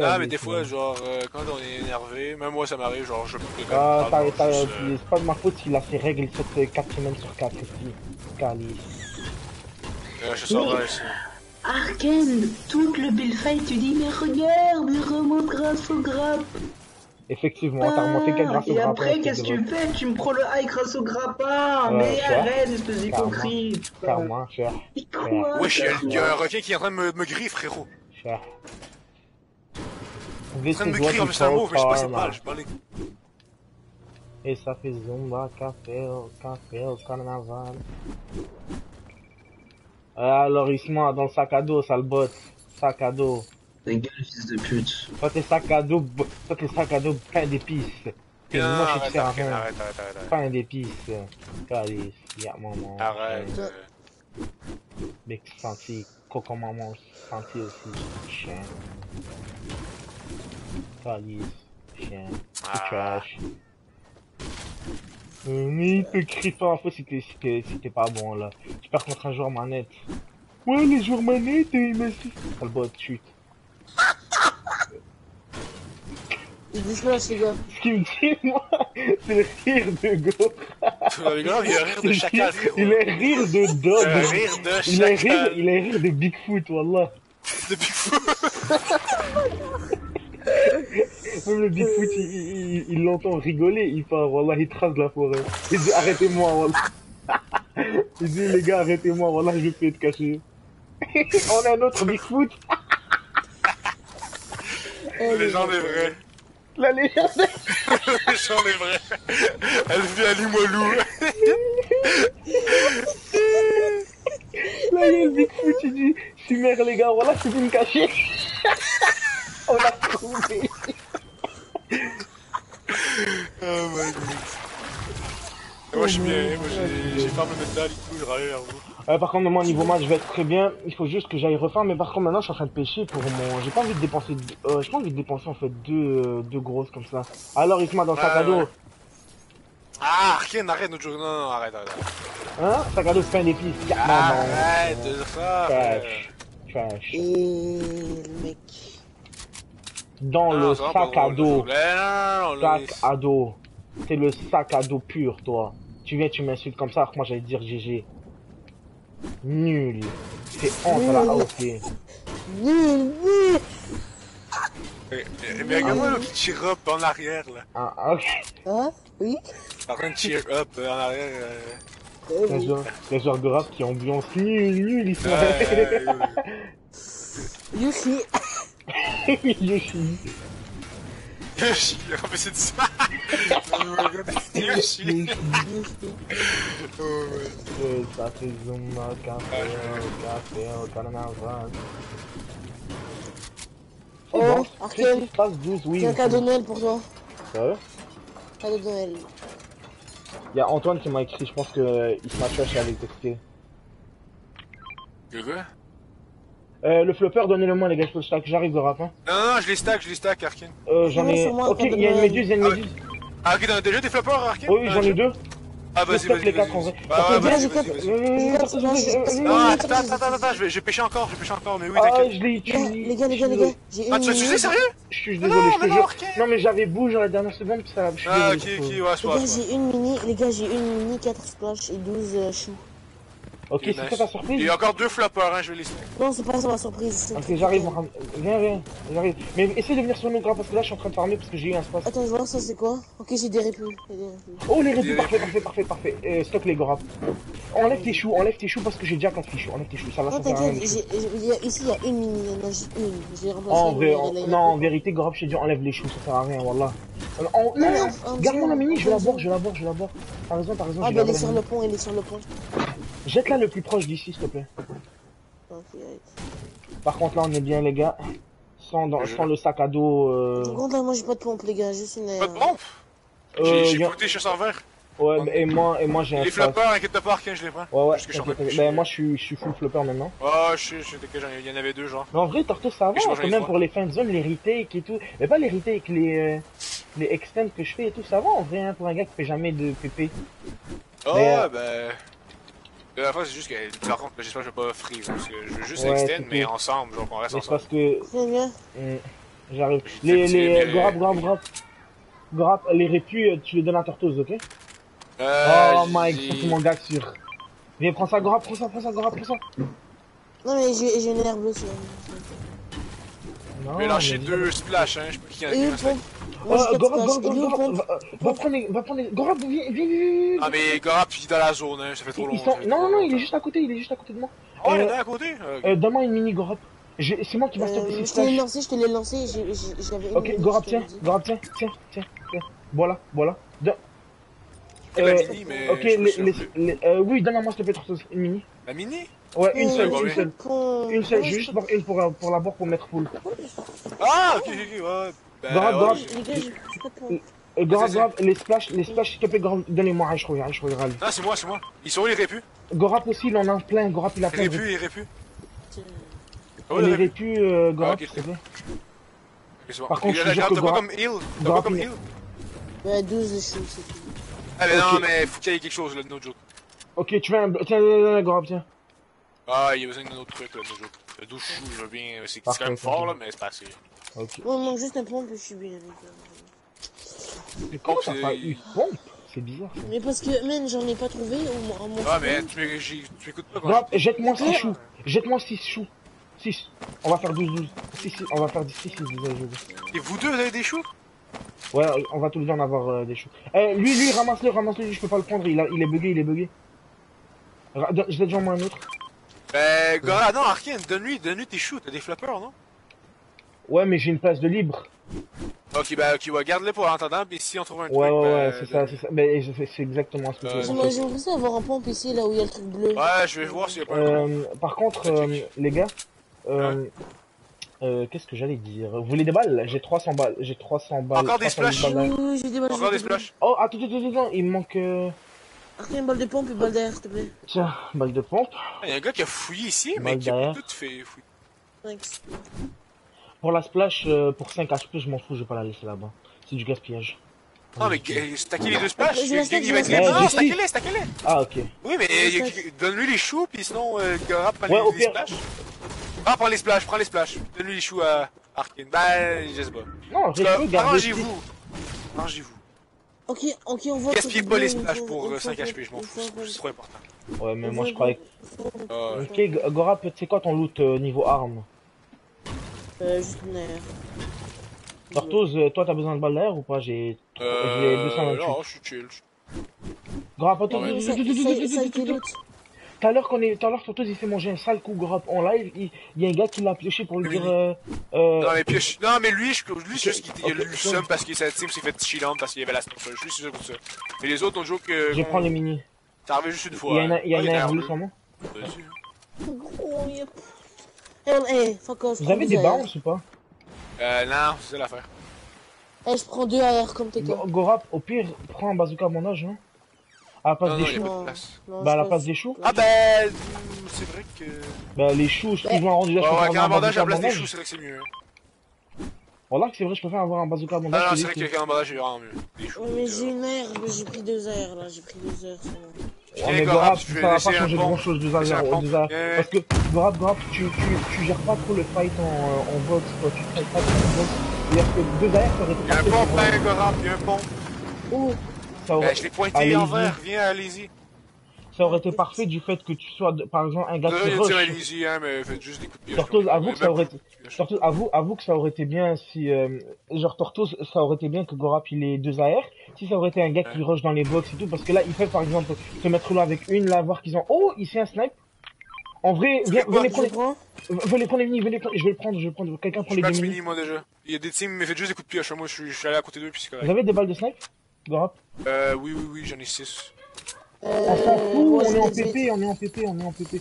ah, mais Il des fois, genre, euh, quand on est énervé, même moi ça m'arrive, genre, je peux Ah, puis euh, c'est pas de ma faute s'il a ses règles cette 4 semaines sur 4, ici. Calice. euh, je sors ici. Arken, tout le build fight, tu dis, mais regarde, il remonte grâce au grappe. Effectivement, t'as remonté quel grâce au Et grappin, après, espèce qu'est-ce que tu fais? Tu me prends le high grâce au grappin. Mais cher. arrête, espèce d'hypocrite. Karma, cher, Mais quoi Wesh, il y a- il y a un requin qui est en train de me, me griller, frérot. cher. Il est en train de me en plus, c'est un mot, mais je sais pas, c'est mal, je parlais. Et ça fait Zumba, café, café, au carnaval. Ah, alors il se met dans le sac à dos, sale bot. Sac à dos. Ta gueule, fils de pute. Toi t'es sac à dos, toi t'es sac à dos plein d'épices. Et Non, moi je arrête, te sers à arrête, rien. arrête, arrête, arrête. Plein d'épices. Calice, y'a maman. Arrête. Euh, Mec senti, coco maman senti aussi. Chien. Calice, chien. Ah. Trash. Euh, mais il te crie pas en fait si t'es si t'es si t'es pas bon là. Tu perds contre un joueur manette. Ouais les joueurs manettes ils m'assistent. Sale bot, chute. Il disperse, les gars. Ce qu'il me dit moi, c'est le rire de Go. Il a un rire de chacal, frérot. Il est rire de dog. Un rire de Il est rire, chacal. il est rire de Bigfoot, wallah. De Bigfoot. Même le Bigfoot, il, il, il- il l'entend rigoler, il part, wallah, il trace la forêt. Il dit arrêtez-moi, wallah. Il dit les gars, arrêtez-moi, wallah, je peux être caché. On a un autre Bigfoot, Légende est vraie. la légende. Légende est vraie. Elle vit à Limoilou. Là, il y a le Bigfoot, il dit, Sumer les gars, voilà, c'est une cachée. On l'a trouvé. Oh my god. Moi je suis bien, moi j'ai j'ai fermé le métal et tout, je râlais vers vous. Euh, par contre, moi, niveau match, je vais être très bien. Il faut juste que j'aille refaire. Mais par contre, maintenant, je suis en train de pêcher pour mon. J'ai pas envie de dépenser. Euh, j'ai pas envie de dépenser en fait deux, euh, deux grosses comme ça. Alors, il se met dans le sac à dos. Ah, Arken, arrête notre jour. Non, non, arrête, arrête. Hein? Sac à dos, pain d'épices. Ah, Maman. Arrête de ça. Trash. Trash. Et le mec. Dans Non, le sac à dos. Sac à dos. C'est le sac à dos pur, toi. Tu viens, tu m'insultes comme ça, alors que moi, j'allais dire GG. Nul. C'est honte à la AOP. Nul, nul. Mais regarde-moi qui cheer up en arrière là. Ah, ah, ok. Hein? Oui En train de cheer up euh, en arrière. euh. Joueurs, les joueurs de rap qui ambiance nul, nul, ils sont. Yoshi. Yoshi. Yoshi, il a remplacé de ça. Yoshi. Yoshi. Oh, ouais. Euh, ça fait Zumba, café, café, carnaval. C'est Oh, Arkel. Petit passe 12, oui. J'ai un cadeau de Noël pour toi. Sérieux Cadeau de Noël. Il y a Antoine qui m'a écrit, je pense que il se m'a cherché avec gars Euh, le flopper, donnez-le-moi les gars, je peux le stack, j'arrive de rap, hein. Non, non, non, je les stack, je les stack, Arkin. Euh, j'en ai... moi, Ok, il y a une méduse, il y a une Ah, méduse. Ah, ok, t'en as déjà des flippers, Arkin? Oui, j'en ai deux. Ah, vas-y, vas-y, les quatre, en vrai. Ah, vas-y, j'ai vas-y, Non, attends, attends, attends, je vais, pêcher encore, je vais pêcher encore, mais oui, Ah, t'inquiète. je l'ai Les gars, utilisé. les gars, les gars, les gars. J'ai Ah, une tu l'as minute. sérieux? Je suis désolé, non, je te jure. Non, mais j'avais bougé à la dernière seconde, puis ça... Je suis Ah, ok, ok, ouais, Les gars, j'ai une mini, les gars, j'ai une mini, 4 splash et 12 euh, choux. Ok, c'est ça ta Il surprise y a encore deux floppers, hein, je vais les stack. Non, c'est pas ça ma surprise. Ok, j'arrive, Mohamed. Viens, viens, j'arrive. Mais essaye de venir sur nous, gars, parce que là, je suis en train de farmer parce que j'ai eu un space. Attends, je vois ça, c'est quoi Ok, j'ai des répus. j'ai. Oh, les répus, parfait, parfait, parfait, parfait. Euh, stock les gorap. Enlève tes choux, enlève tes choux parce que j'ai déjà 4 fichus. Enlève tes choux, ça va, ça sert à rien. j'ai- j'ai- il ici il y a une mini, il y en a juste une. J'ai remplacé non, en vérité, gorap, je t'ai dit, enlève les choux, ça sert à rien, wallah. En- Non, en garde-moi la mini, je vais la boire, je vais la boire, je vais la boire. T'as raison, t'as raison, Ah, bah elle est sur le pont, elle est sur le pont. Jette-la le plus proche d'ici, s'il te plaît. Par contre, là, on est bien, les gars. Sans, dans- sans le sac à dos. Euh... Là, moi j'ai pas de pompe, les gars, juste une. Pas de euh, pompe? Euh, J'ai goûté chez sans verre. Ouais, et moi, et moi j'ai un Les floppers, inquiète pas, Arkin, je les prends. Ouais, ouais, Parce que je suis ben, moi je suis, je suis full flopper maintenant. Oh, je ai- il y en avait deux, genre. Mais en vrai, Torto, ça va, quand même pour les fins de zone, les retakes et tout. Mais pas les retakes, les, euh, les extends que je fais et tout, ça va en vrai, hein, pour un gars qui fait jamais de PP. Oh, Mais, euh, ben. La fois, c'est juste que, par contre, j'espère que je vais pas freeze, parce que je veux juste Ouais, extend, c'est mais cool. ensemble, genre qu'on reste Mais c'est ensemble. parce que Très bien. hum, j'arrive. Les les mes- Gorap Gorap Gorap Gorap les répus euh, tu les donnes à Tortoise, ok? Euh, oh my god, c'est mon gars sûr. Viens prends ça Gorap, prends ça, prends ça Gorap, prends ça. Non, mais j'ai j'ai une herbe sur Non, Je vais lâcher deux splash, hein, je sais pas qui en a Et Euh, pompe. va, prendre les, va prendre les, Gorap, viens, viens, viens, Ah, mais Gorap, il est dans la zone, hein, ça fait trop fait non, non, non, il est juste à côté, il est juste à côté de moi. Oh, il Euh, est à côté? Euh, Euh, donne-moi une mini Gorap. J'ai- C'est moi qui va Euh, je te l'ai lancé, je te l'ai lancé. J'avais une. Ok, l'ai tiens, dit. Gorap, tiens, tiens, tiens, tiens. Voilà, voilà. Don- la euh, mini, mais ok, les, euh, oui, donne-moi s'il te plaît, une mini. La mini? Ouais, une Euh, seule, une seule. Une seule, juste pour une pour, pour l'avoir pour mettre full. Ah, ok, ok, ok, ouais. Gorap, ouais, Gorap. j'ai- Les pas Gorap. Gorap, splash, les splash, s'il te plaît, Gorap, donnez-moi un chouïa, un chouïa. Non, c'est moi, c'est moi. Ils sont où les répus? Gorap aussi, il en a plein, Gorap, il a plein. Répus, les répus. Les répus. répus, euh, Gorap, Ah, ok, s'il te plaît. Ok, c'est bon. Par contre, je te jure que quoi Gorap- comme heal? T'as quoi Gorap, comme il- heal? Ouais, 12 de chou, c'est tout. Ah, mais non, mais faut qu'il y ait quelque chose, là, de no joke. Ok, tu veux un, tiens, tiens, tiens, Gorap, tiens. Ah, il y a besoin d'un autre truc, là, no joke. Le 12 choux, je veux bien. C'est quand même fort, là, mais c'est pas assez. Ok. Moi, il manque juste un pompe et je suis bien. les gars. Comment pompe, ça c'est- fait une pompe? C'est bizarre. ça. Mais parce que, man, j'en ai pas trouvé au, mon Ah, mais tu tu m'écoutes pas quand Gorap, jette-moi Ok. 6 choux. Jette-moi 6 choux. 6. On va faire 12-12. 6, 6. On va faire 6, 6, vous allez jouer. Et vous deux, vous avez des choux? Ouais, on va tous les deux en avoir euh, des choux. Eh, lui, lui, ramasse-le, ramasse-le, lui, je peux pas le prendre, il, a, il est bugué, il est bugué. Je vais déjà moi un autre. Ben, Gorap, non, Arkane, donne-lui, donne-lui tes choux, t'as des flappers, non? Ouais, mais j'ai une place de libre. Ok, bah, ok, ouais, garde-le pour l'entendant, pis si on trouve un truc. Ouais, ouais, ouais, c'est ça, c'est ça. Mais c'est exactement ce que Euh, je veux J'aimerais j'aimerais ça avoir un pompe ici, là où il y a le truc bleu. Ouais, je vais voir s'il y a pas un. Euh, par contre, euh, les gars, euh, euh, qu'est-ce que j'allais dire? Vous voulez des balles? J'ai 300 balles. J'ai 300 balles. Encore des 300 000 splash balles. Oui, oui, j'ai des balles. Encore des? Oh, attends, attends, attends, attends, il me manque. Euh... Après, une balle de pompe et une balle d'air, s'il te plaît. Tiens, balle de pompe. Il y a un gars qui a fouillé ici, mais qui a derrière. tout fait fouiller. Thanks. Pour la splash, euh, pour 5 HP, je m'en fous, je vais pas la laisser là-bas. C'est du gaspillage. Non, mais euh, stacker les deux splash, il va être stack. Non, stacker-les, stacker-les. Ah, ok. Oui, mais euh, donne-lui les choux, pis sinon, euh, Gorap prend les, les splash. Ah, prends les splash, prends les splash. Donne-lui les choux à Arkane. Ben, je sais pas. Non. Arrangez-vous. Arrangez-vous. Ok, ok, on voit. Gaspillez le pas les splash pour il euh, faut- 5 il HP, je m'en fous. C'est trop important. Ouais, mais moi je croyais. ouais. Ok, Gorap, tu sais quoi ton loot euh, niveau arme? Euh, juste une air. Tortoise, euh, toi t'as besoin de balles d'air ou pas? J'ai j'ai Euh, 228. non, je suis chill. Gorap, attends. Tout à l'heure, qu'on est, tout à l'heure, Tortoise il fait manger un sale coup Gorap en live. Il, y a un gars qui l'a pioché pour lui dire. Euh, euh, Non, mais pioche. Non, mais lui, je... lui c'est juste qu'il il a Ok, eu le ok. seum parce que sa team s'est fait chillant parce qu'il y avait la sniper. Je suis sûr pour ça. Mais les autres, on joue que. je prendre les mini. Ça arrivé juste une fois. Il y a une, il y a. Vas-y. Gros, il y a- Eh, eh, fuck off. Vous avez des AR. bounce ou pas Euh, non, c'est l'affaire. Eh, je prends deux AR comme t'es toi. Gorap, au pire, prends un bazooka à mon âge, non? À la place des il y choux. Bah, à la place passe. des choux Ah, ben. hmm, C'est vrai que. Bah, les choux, je en rendre déjà, Ouais, je ouais, préfère quand avoir un bandage à la place des choux, c'est vrai que c'est mieux. hein. Voilà que c'est vrai, je préfère avoir un bazooka à mon Ah, non, que c'est vrai qu'avec un bandage, c'est vraiment mieux. Des choux. Ouais, mais j'ai euh, une air, mais j'ai pris deux AR là, j'ai pris deux heures. Ouais, mais Gorap, Gorap, je ça vais va laisser pas changer grand chose de. Euh. Parce que Gorap, Gorap, tu, tu, tu gères pas trop le fight en, en box, toi, tu fight pas trop en box. C'est-à-dire que deux AR, ça aurait été Il y a un pont pour- plein, Gorap, il y a un pont. Oh, ça aurait, Ben, je l'ai pointé Allez-y. envers, viens, allez-y. Ça aurait été parfait du fait que tu sois, de- par exemple, un gars qui rush. hein, mais faites juste des coups de pied. Tortoise, avoue que ça aurait été-. Tortoise, avoue, avoue que ça aurait été bien si, euh, genre Tortoise, ça aurait été bien que Gorap il ait deux AR. Si ça aurait été un gars qui rush dans les box et tout, parce que là, il fait par exemple se mettre là avec une, là, voir qu'ils ont, oh, ici un snipe. En vrai, viens, venez prendre, venez prendre les mini, venez prendre, je vais le prendre, je vais le prendre, quelqu'un prend les mini. mini, moi, déjà. Il y a des teams, mais faites juste des coups de pioche. Moi, je suis, je suis allé à côté d'eux, puis c'est Vous avez des balles de snipe? Gorap? Euh, oui, oui, oui, j'en ai 6. On s'en fout, Euh, on est en PP, on est en PP, on est en PP.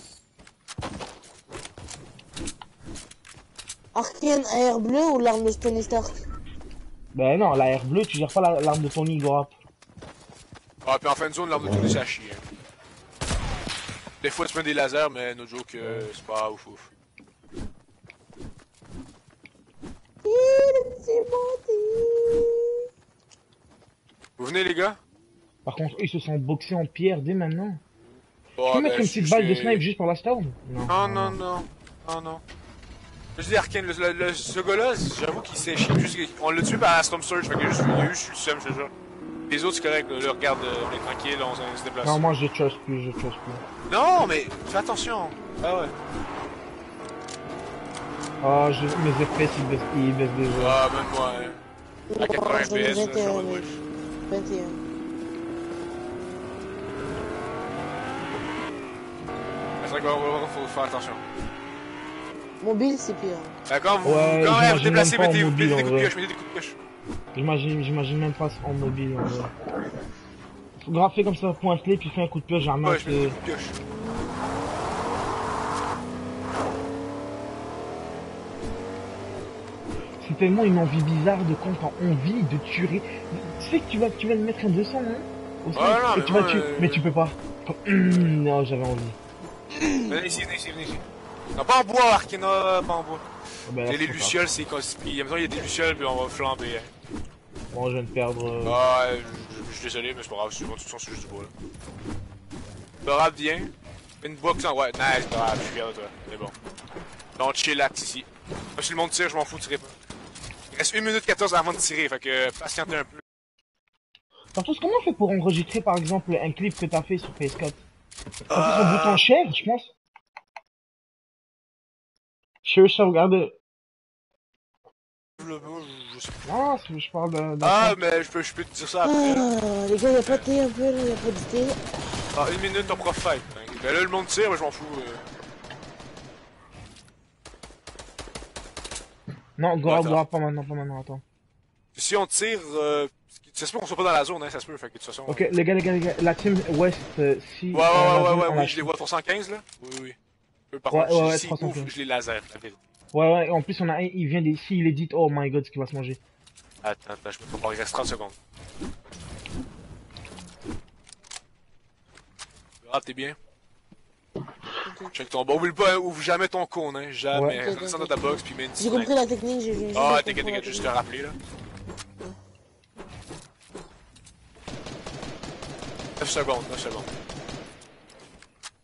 Arkane AR bleu ou l'arme de Tony Stark Ben non, la R bleue, tu gères pas la- l'arme de Tony, Gorap. Ah, puis en fin de zone, l'arme de tourner, c'est à chier. hein. Des fois, tu mets des lasers, mais no joke, euh, c'est pas ouf ouf. Vous venez, les gars? Par contre, ils se sont boxés en pierre dès maintenant. Tu Bon, peux ben, mettre une je- petite balle de snipe juste par la stone Non, non, non. Non, non. Je dis Arkane, le, le- le- ce gars-là, j'avoue qu'il s'est chié. Juste, on l'a tué par la Storm Surge, fait que je suis, il y a eu, je suis le seum, je te jure. Les autres, c'est correct, Là, regarde, euh, on est tranquille, on, se déplace. Non, moi je trust plus, je trust plus. Non, mais fais attention. Ah ouais. Ah, je... mes FPS ils baissent, ils baissent déjà. Ah, même moi, hein. À 80 J'en ai FPS, je suis 21, en mode, mec. ouais. 21. C'est vrai qu'il faut faire attention. Mobile, c'est pire. D'accord, vous, Ouais, quand même, déplacez, mettez, mobile, mettez des en coups de vrai. pioche, mettez des coups de pioche. J'imagine, j'imagine même pas en mobile en vrai. Faut graffer comme ça, point clé, puis faire un coup de pioche, j'ai un Ouais, match. je mets des coups de pioche. C'est tellement une envie bizarre de quand t'as envie de tuer. Tu sais que tu vas, tu vas le mettre à 200, hein au snipe, Ouais, non, et mais tu vas moi, tuer, euh, mais tu peux pas. Non, j'avais envie. Venez ici, venez ici, venez ici. Non, pas en bois, Arkena, pas en bois. Ah, ben là, Il y a les lucioles, c'est quoi Puis en même temps, il y a des lucioles, puis on va flamber. hein. Bon, je viens de perdre. euh, Ah, ouais, je, suis désolé, mais c'est pas grave, c'est bon, de toute façon, c'est juste du bois, là. Pas grave, viens. Une box en. Ouais, nice, pas grave, je suis fier de toi. C'est bon. Là, on chillax ici. Moi, si le monde tire, je m'en fous, tirez pas. Il reste 1 minute 14 avant de tirer, fait que patientez un peu. Par contre, comment on fait pour enregistrer par exemple un clip que t'as fait sur PS4 Euh. son bouton share, je pense Share, share, regardez. Je sais pas. C'est- je parle d'un Ah, mais je peux, je peux te dire ça après. là. Ah, les gars, y'a pas de thé un peu, là, y'a pas de thé. Ah, une minute, on pourra fight. hein. Ben là, le monde tire, moi, je m'en fous. euh. Non, Gora, Attends. Gora, pas maintenant, pas maintenant, attends. Si on tire, euh, ça se peut qu'on soit pas dans la zone, hein, ça se peut, fait que de toute façon. Ok, les gars, les gars, les gars, la team West, euh, si. Ouais, ouais, euh, ouais, ouais, ouais, la oui, je les vois 315 là. Oui, oui. Eux, par Ouais, contre, ouais, si- ouais, s'ils 315. bouffent, je les laser, la vérité. Ouais, ouais, en plus, on a un, il vient. Si, il est dit, oh my god, ce qu'il va se manger. Attends, attends, je peux pas, il reste 30 secondes. Ah, t'es bien? Check ton bon, oublie pas, ouvre jamais ton con, hein, jamais. Ouais. Dans ta box, puis mets une J'ai compris la technique, j'ai j'ai- Ah, t'inquiète, t'inquiète, juste te rappeler, là. Neuf secondes, 9 secondes.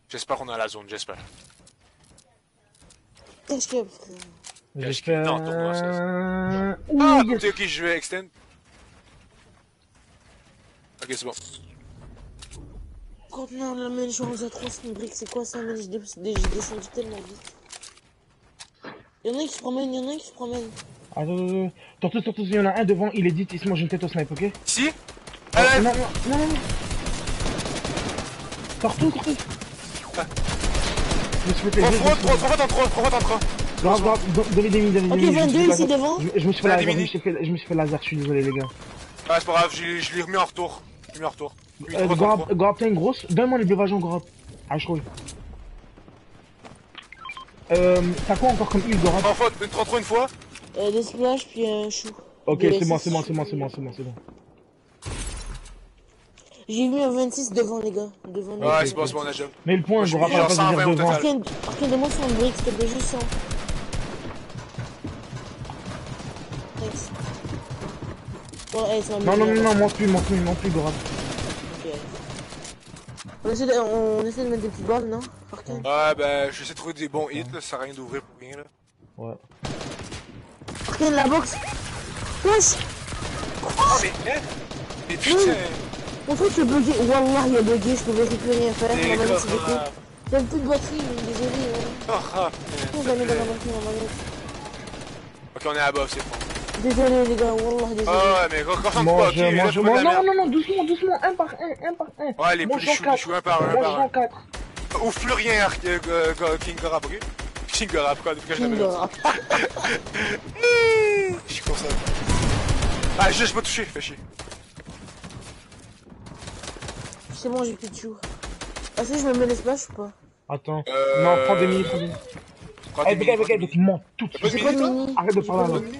J'espère qu'on est à la zone, j'espère. Qu'est-ce que. J'espère. Non, tournoi, ça, Euh... Ah, ok, ok, je vais extend. Ok, c'est bon. Contenant la main, je à 300 briques, c'est quoi ça, man? J'ai descendu tellement vite. Y'en a un qui se promène, y'en a un qui se promène. Attends, attends, attends. Tortoise, Tortoise, il y en a un devant, il est dit, il se mange une tête au snipe, ok? Ici? Oh, Ah, non, non, non, non, Tortoise, Tortoise. Ah. Je me suis fait Trois plaisir, fois, je me suis trois fois en trois, trois fois en trois. fait- Grave, grave, don- donnez des mines, donnez des Ok, mines, me 22 suis fait ici laser. devant. Je, me suis fait laser, je me suis fait, laser, je suis désolé les gars. Ah, c'est pas grave, je l'ai- remis en retour. Je l'ai mis en retour. Euh. Gorab, t'as une grosse? Donne-moi les bévageons, Gorab. Ah, je crois. Euh, t'as quoi encore comme île, Gorab Trois fois, une 33 une fois. Euh, des splash, puis un chou. Ok, c'est bon, c'est bon, c'est bon, c'est bon, c'est bon, c'est bon. J'ai mis un 26 devant, les gars. Devant les Ouais, c'est bon, c'est bon, on a déjà. Mais le point, Moi, je t'as genre pas 120 de dire devant. Arkane, Arkane, donne-moi 100 briques, s'il te plaît, juste 100. Thanks. Bon, hey, ça m'a Non, non, non, non, monte plus, monte plus, monte plus. Ok. On essaie, de, on essaie de mettre des petites balles, non Ouais, ben, j'essaie de trouver des bons hits, là, ça sert à rien d'ouvrir pour rien, là. Ouais. Arkane, la boxe Wesh Oh, mais, hein? Mais putain! Mon truc est bugué. Wallah, il a bugué, je pouvais plus rien faire. Ma manette gars, découpée. J'avais plus de batterie, désolé. hein. Ah, ah, Pourquoi j'ai mis dans la batterie, ma manette Ok, on est à bas, c'est bon. Désolé, les gars, Wallah, désolé. Ah, ouais, mais concentre-toi, Mange, ok, mange, mange. la Non, non, non, doucement, doucement, un par un, un par un. Ouais, les Mange poules, quatre. choux, un par un, un Mange par en un. quatre. Ouvre plus rien, euh, King Gorab, ok? King Gorab, quoi, depuis que je l'avais. Je suis concentré. Ah, je pas toucher, fais chier. C'est bon, j'ai plus de chou. Ah, si, je me mets les splash ou pas Attends. Euh, Non, prends des minutes, prends des Eh, mini, les gars, prends des tu mens tout de suite. mini, mini Arrête de parler là. de mini?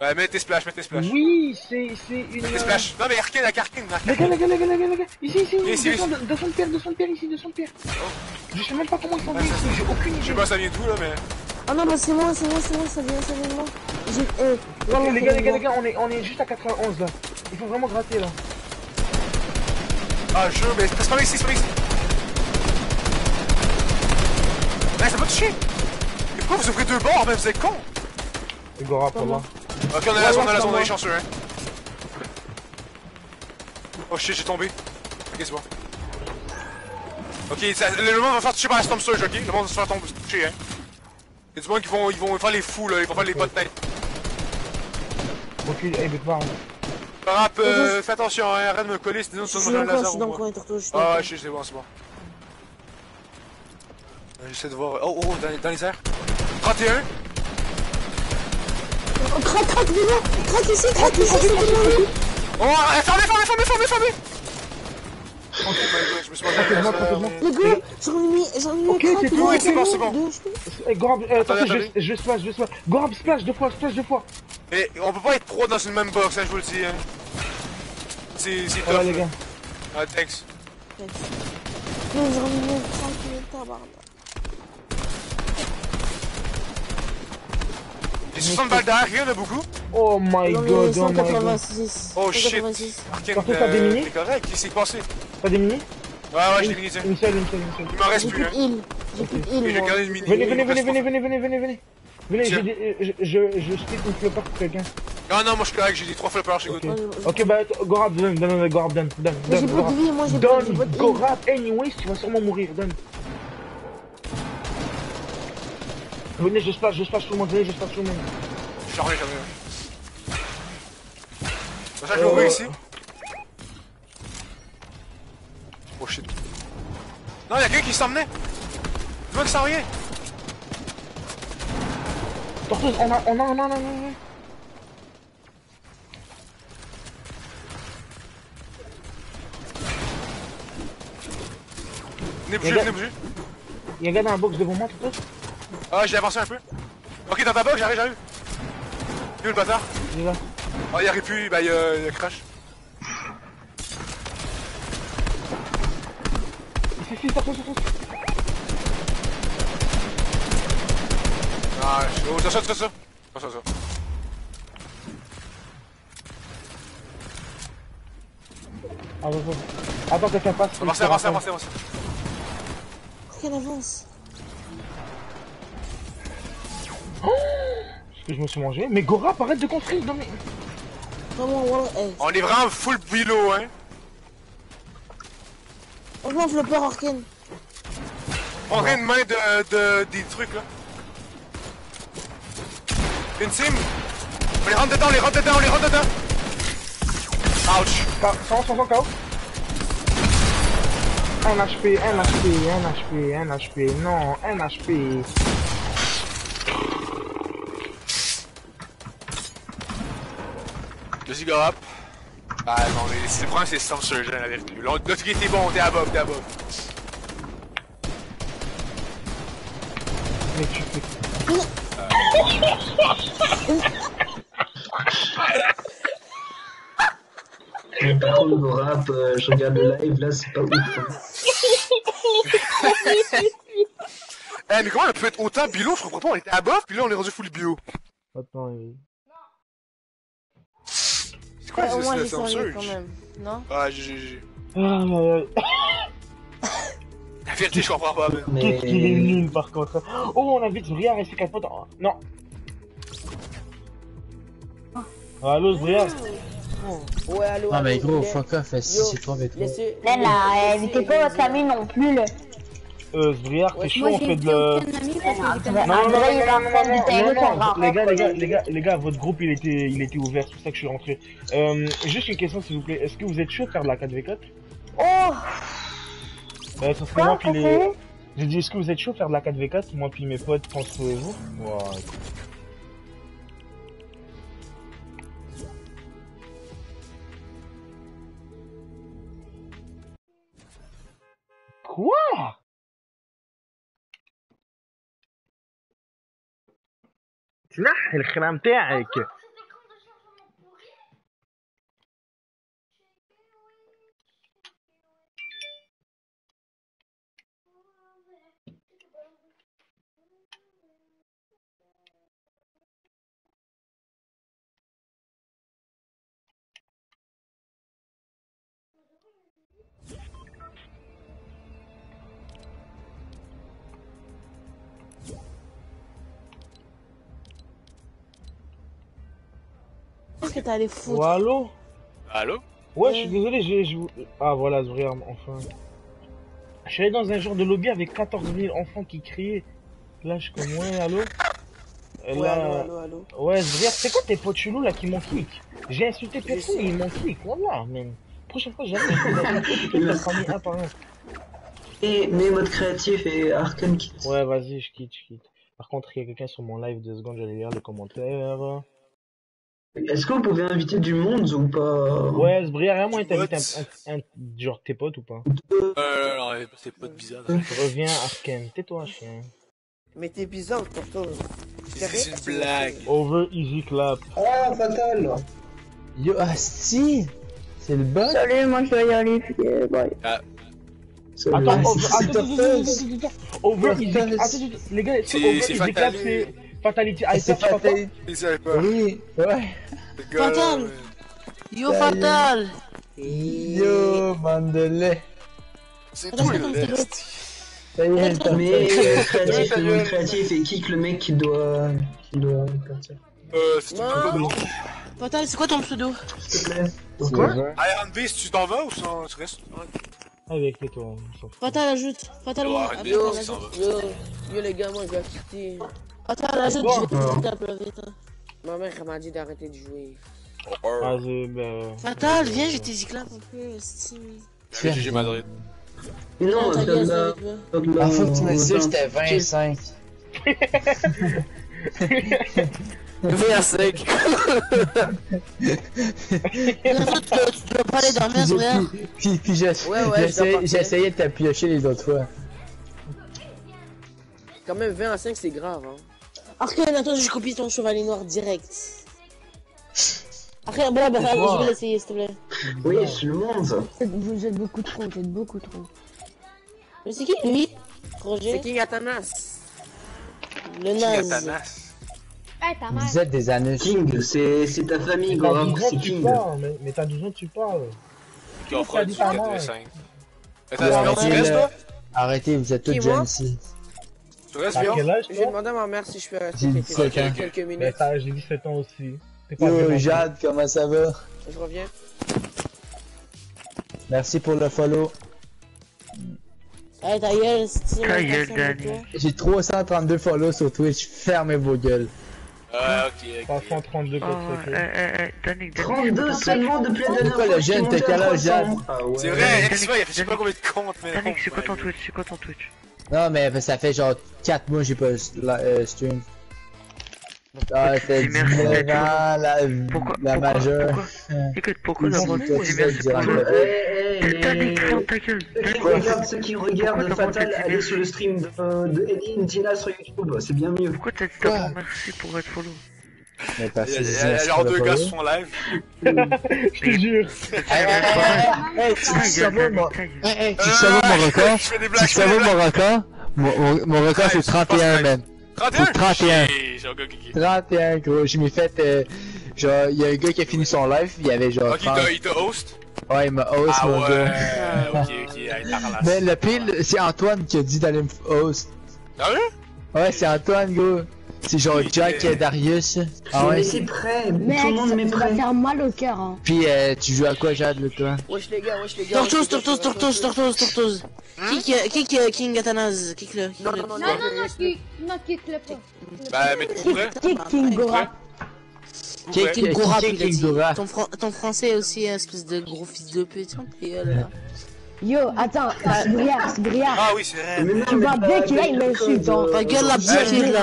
Ouais, mets tes splash, mets tes splash. Oui, c'est, c'est une... Tes splash. Non, mais Arkane, Arkane, Les Arkane. gars, les gars, les gars, les gars, les gars, ici, ici, Ici, ici, ici. 200, 200 de pierre, 200 de pierre, ici, 200 de pierre. Je sais même pas comment ils sont venus ici, j'ai aucune Je sais idée. pas ça vient d'où, là, mais... Ah non, bah c'est moi, c'est moi, c'est moi, ça vient, ça vient de moi. J'ai. Eh, les gars, les gars, les gars, on est, on est juste à 91 là. Il faut vraiment gratter là. Ah, je mais c'est pas ici, c'est pas ici. Mais ça pas touché. Mais pourquoi vous ouvrez deux bords, même, vous êtes con? Et Gora, pour là. Ok, on a la zone, on a la zone, on est chanceux, hein. Oh shit, j'ai tombé. Ok, c'est bon. Ok, ça- le monde va faire toucher par la Storm Surge, ok? Le monde va se faire tomber, toucher, hein. Y'a du monde qui vont, ils vont faire les fous, là, ils vont faire les potes tête. Recule, hey, bête barre. Rap, euh, fais attention, hein, arrête de me coller, sinon le coin, je laser suis dans le coin, je suis dans Ah, je sais, bon, c'est bon. Euh, J'essaie de voir. Oh, oh, dans, dans les airs. 31. Oh, craque, craque, déjà Craque ici, craque ici, Oh, fermez, fermez, fermez, fermez, Oh god, je me suis. Les gars, j'en ai mis, j'en ai mis Ok, c'est oui, c'est bon, c'est bon. Eh, euh, Attendez, je, splash, je splash. Gorab, splash deux fois, splash deux fois. Et on peut pas être pro dans une même box, hein, je vous le dis. Hein. C'est c'est top. les gars. Ah, thanks. Non, j'en ai mis craque, tabarnak. J'ai 60 balles d'arrière, il y en a beaucoup. Oh my god, oh my god. 186. Oh shit. 186. Arkane, Par contre, t'as des euh, minis T'es correct, qu'est-ce qui s'est passé? T'as des mini Ouais, ouais, je l'ai mini, tiens. Une seule, une seule, une seule. Il m'en reste plus, hein. de heal. J'ai de gardé le mini. Venez, il venez, venez, venez, venez, venez, venez, venez. Venez, euh, je, je, je split une flopper pour quelqu'un. Ah non, moi je suis correct, j'ai des 3 flippers chez Ok. Good. Ok, bah, Gorab, donne, donne, donne, Gorab, donne, donne, Mais j'ai donne, pas de vie, moi j'ai pas Donne, de. Gorab, anyways, tu vas sûrement mourir, donne. Venez, je splash, je splash tout le monde, venez, je splash tout le monde. Ai. C'est ça que je l'ouvre Euh, ici. Oh shit. Non, y'a quelqu'un qui s'emmenait. Tu vois que ça rien. Torteuse, on a, on a, on a, on a, on a. Venez bouger, venez bouger. Il y a un gars dans la box devant moi, Torteuse? Ah, j'ai avancé un peu. Ok, dans ta box, j'arrive, j'arrive. Il est où le bâtard Il est là. Ah, il arrive plus, bah il y a, il crash. Ah, je... oh, ça, ça, ça, ça. Ça, ça, ça. Attends, attends. Attends, quelqu'un passe. Avancez, avancez, avancez, avancez. Quelle avance? Parce que je me suis mangé. Mais Gorab, arrête de construire, non mais. Vraiment, voilà, hey. On est vraiment full bilo, hein. Franchement, flopper Arkane. Prendrez une main de, de, des trucs, là. Une team. On les rentre dedans, on les rentre dedans, on les rentre dedans. Ouch. Ka- 100, 100, KO. 1 HP, 1 HP, 1 HP, 1 HP, non, 1 HP. Vas-y, go up. Ah non, mais c'est le problème, c'est Storm Surgeon, la vérité. L'autre qui était bon, t'es above, t'es above. Mais tu fais. Mais par contre, Gorab, euh, je regarde le live, là, c'est pas ouf. hein. Eh, mais comment on a pu être autant bilo? Je comprends pas, on était above, puis là on est rendu full bio. Attends, il- C'est quoi ce Surge? quand même. Non Ah, j'ai, j'ai. Aïe, aïe, aïe. La vérité, je comprends pas, mais. Mais... Qu'est-ce qu'il est nul par contre. Oh, on a vite Zbriar et ses quatre potes. Oh, Non. Allô, Zbriar Ouais, allô, Ah, mais gros, fuck off, c'est trop bête. laissez- Là, là, invitez pas votre famille non plus, là. Euh, Zbriar, t'es chaud, Moi, on fait de le. que Non, non, non, les gars, les gars, les gars, les gars, votre groupe il était, il était ouvert, c'est pour ça que je suis rentré. Euh, juste une question s'il vous plaît, est-ce que vous êtes chaud de faire de la 4v4 Oh, Ça serait quoi, moi puis les... J'ai dit, est-ce que vous êtes chaud de faire de la 4v4 Moi puis mes potes contre vous Ouais. Quoi? تنحي الخنام تاعك. Que t'as allé foutre Ouais, allô Allô Ouais, je suis désolé, j'ai... je- Ah, voilà, Zourir, enfin. Je suis allé dans un genre de lobby avec 14 000 enfants qui criaient. Là, je suis comme, ouais, allô Et Ouais, là... allô, allô, allô. Ouais, Zourir, c'est quoi tes potes chelous là qui m'ont kick J'ai insulté personne et ils m'ont kick, voilà, man. Prochaine fois, j'arrive à insulter un par un. Et mes modes créatifs et Arcane Kit. Ouais, vas-y, je quitte, je quitte. Par contre, il y a quelqu'un sur mon live, deux secondes, j'allais lire les commentaires. Est-ce que vous pouvez inviter du monde ou pas? Ouais, Zbriar, à moi, t'invites Potes. un, un, un, genre tes potes ou pas? Euh, non, c'est pas de bizarre. Reviens, Arken, tais-toi, chien. Mais t'es bizarre, Torto. C'est c'est une blague. Over easy clap. Ah, fatal Yo, asti C'est le bug? Salut, moi je dois y aller. bye. Attends, Ah, attends, attends, attends, attends, attends. Easy Attends, attends, attends, fatality C'est tu vois pas fatal. Il savait pas. Oui, ouais. Gars, Fatal. ouais. Yo. Fatal Yo, lait. C'est tout le attends. reste. Ça y est, t'as Mais créatif, le créatif et kick le mec qui doit. qui doit partir. Euh, c'est tout Non. le Fatal, c'est quoi ton pseudo? S'il te plaît. Quoi Iron Beast, tu t'en vas ou ça- tu restes? Avec les toi, on s'en fout. Fatal, ajoute. Fatal, ajoute. va. Yo, yo les gars, moi je dois quitter. Fatal, ajoute. Bon. Je vais un peu vite. hein. Ma mère m'a dit d'arrêter de jouer. Vas-y, bah... Fatal, viens, je t'éclate un peu. Steam. GG Madrid. Non, Ah, là, faut que tu me va j'étais faire un 25. Viens sec. Bientôt, tu dois- pas aller dormir, frère. puis, puis, j'essayais- de t'appuyer les autres fois. Quand même 20 à 5 c'est grave hein. Arcane, attends, je copie ton chevalier noir direct. Arcane, bah, bah, C'est je vais l'essayer, s'il te plaît. Oui, c'est le monde. Vous êtes beaucoup trop, vous êtes beaucoup trop. Mais c'est qui, lui C'est Roger King Atanas. Le naze. Atanas. Eh, Vous êtes des anus. King, c'est c'est ta famille, Mais t'as Gorak, 12 ans, c'est King. mais, mais t'as 12 ans, tu parles. Qui offre t'as du dit ta mère 4 Attends, Ouais, tu arrêtez, restes, le- toi Arrêtez, vous êtes Qui, moi jeunes ici. Tu restes, âge, J'ai demandé à ma mère si je peux rester quelques, 17 ans. quelques Mais minutes. t'as- j'ai 17 ans aussi. T'es pas Yo, Jade, comment ça va? Je reviens. Merci pour le follow. Hey, ta gueule, de Danny. toi. J'ai 332 follows sur Twitch. Fermez vos gueules. Ah, ok, ok. Pas 132 Oh, eh, eh, Danick, Danick, 32 seulement depuis la dernière Pourquoi fois le jeune, t'as quel âge, Jade? 300. Ouais. C'est vrai, X-Fa, il a fait je sais pas combien de comptes, mais non. c'est quoi ton Twitch C'est quoi ton Twitch? Non, mais ça fait genre 4 mois que j'ai pas la, euh, stream. Ah, tu c'est merci 19 d'être ans, la, Pourquoi la pourquoi, majeure. pourquoi? Écoute, pourquoi tu merci pour le le... dire. Eh, eh, Danick, les- ferme ta gueule Ceux qui regardent, ceux qui regardent Pourquoi Fatal, t'as dit sur le stream de, de Eddie Tina sur YouTube, c'est bien mieux. pourquoi t'as dit merci pour être follow? Mais parce Il que y a- il y c'est a genre le deux gars follow. sur son live. Je te jure. Tu gueule, savoir mon... Record? Tu blagues. mon record? Mon, record Ouais, c'est je pense 31, que- man. 31 C'est 31. J'ai- ok, ok, ok. 31, gros. Je m'ai fait, euh, genre, il y a un gars qui a fini son live, il y avait genre Ok, il 30. t'a- il te host? Ouais, il m'a host, Ah mon ouais, gars. ok, ok. Mais le pire, c'est Antoine qui a dit d'aller me host. Sérieux Ouais, c'est Antoine, gros. C'est genre Jack mais- et Darius. Ah Mais ouais. c'est prêt, Mec, tout le monde ça prêt. faire mal au cœur. Hein. Puis euh, tu joues à quoi, Jade, le toi Wesh les gars, wesh les gars. Tortoise, tortoise, tortoise, tortoise, tortoise. Kick, euh, kick euh, King. Kick-le. Non, kick-le. non, non, Non, non, non, kick, non, kick le pas. Bah, mais. Kick King Gora. Kick- King Gora, Kick. Ton, fran- ton français est aussi un espèce de gros fils de pute. Yo, attends, Sbriard, Sbriard. Ah oui, c'est vrai. Non, Tu vois bien qu'il a t'as une le insulte, code, hein. euh, Ta gueule, la petite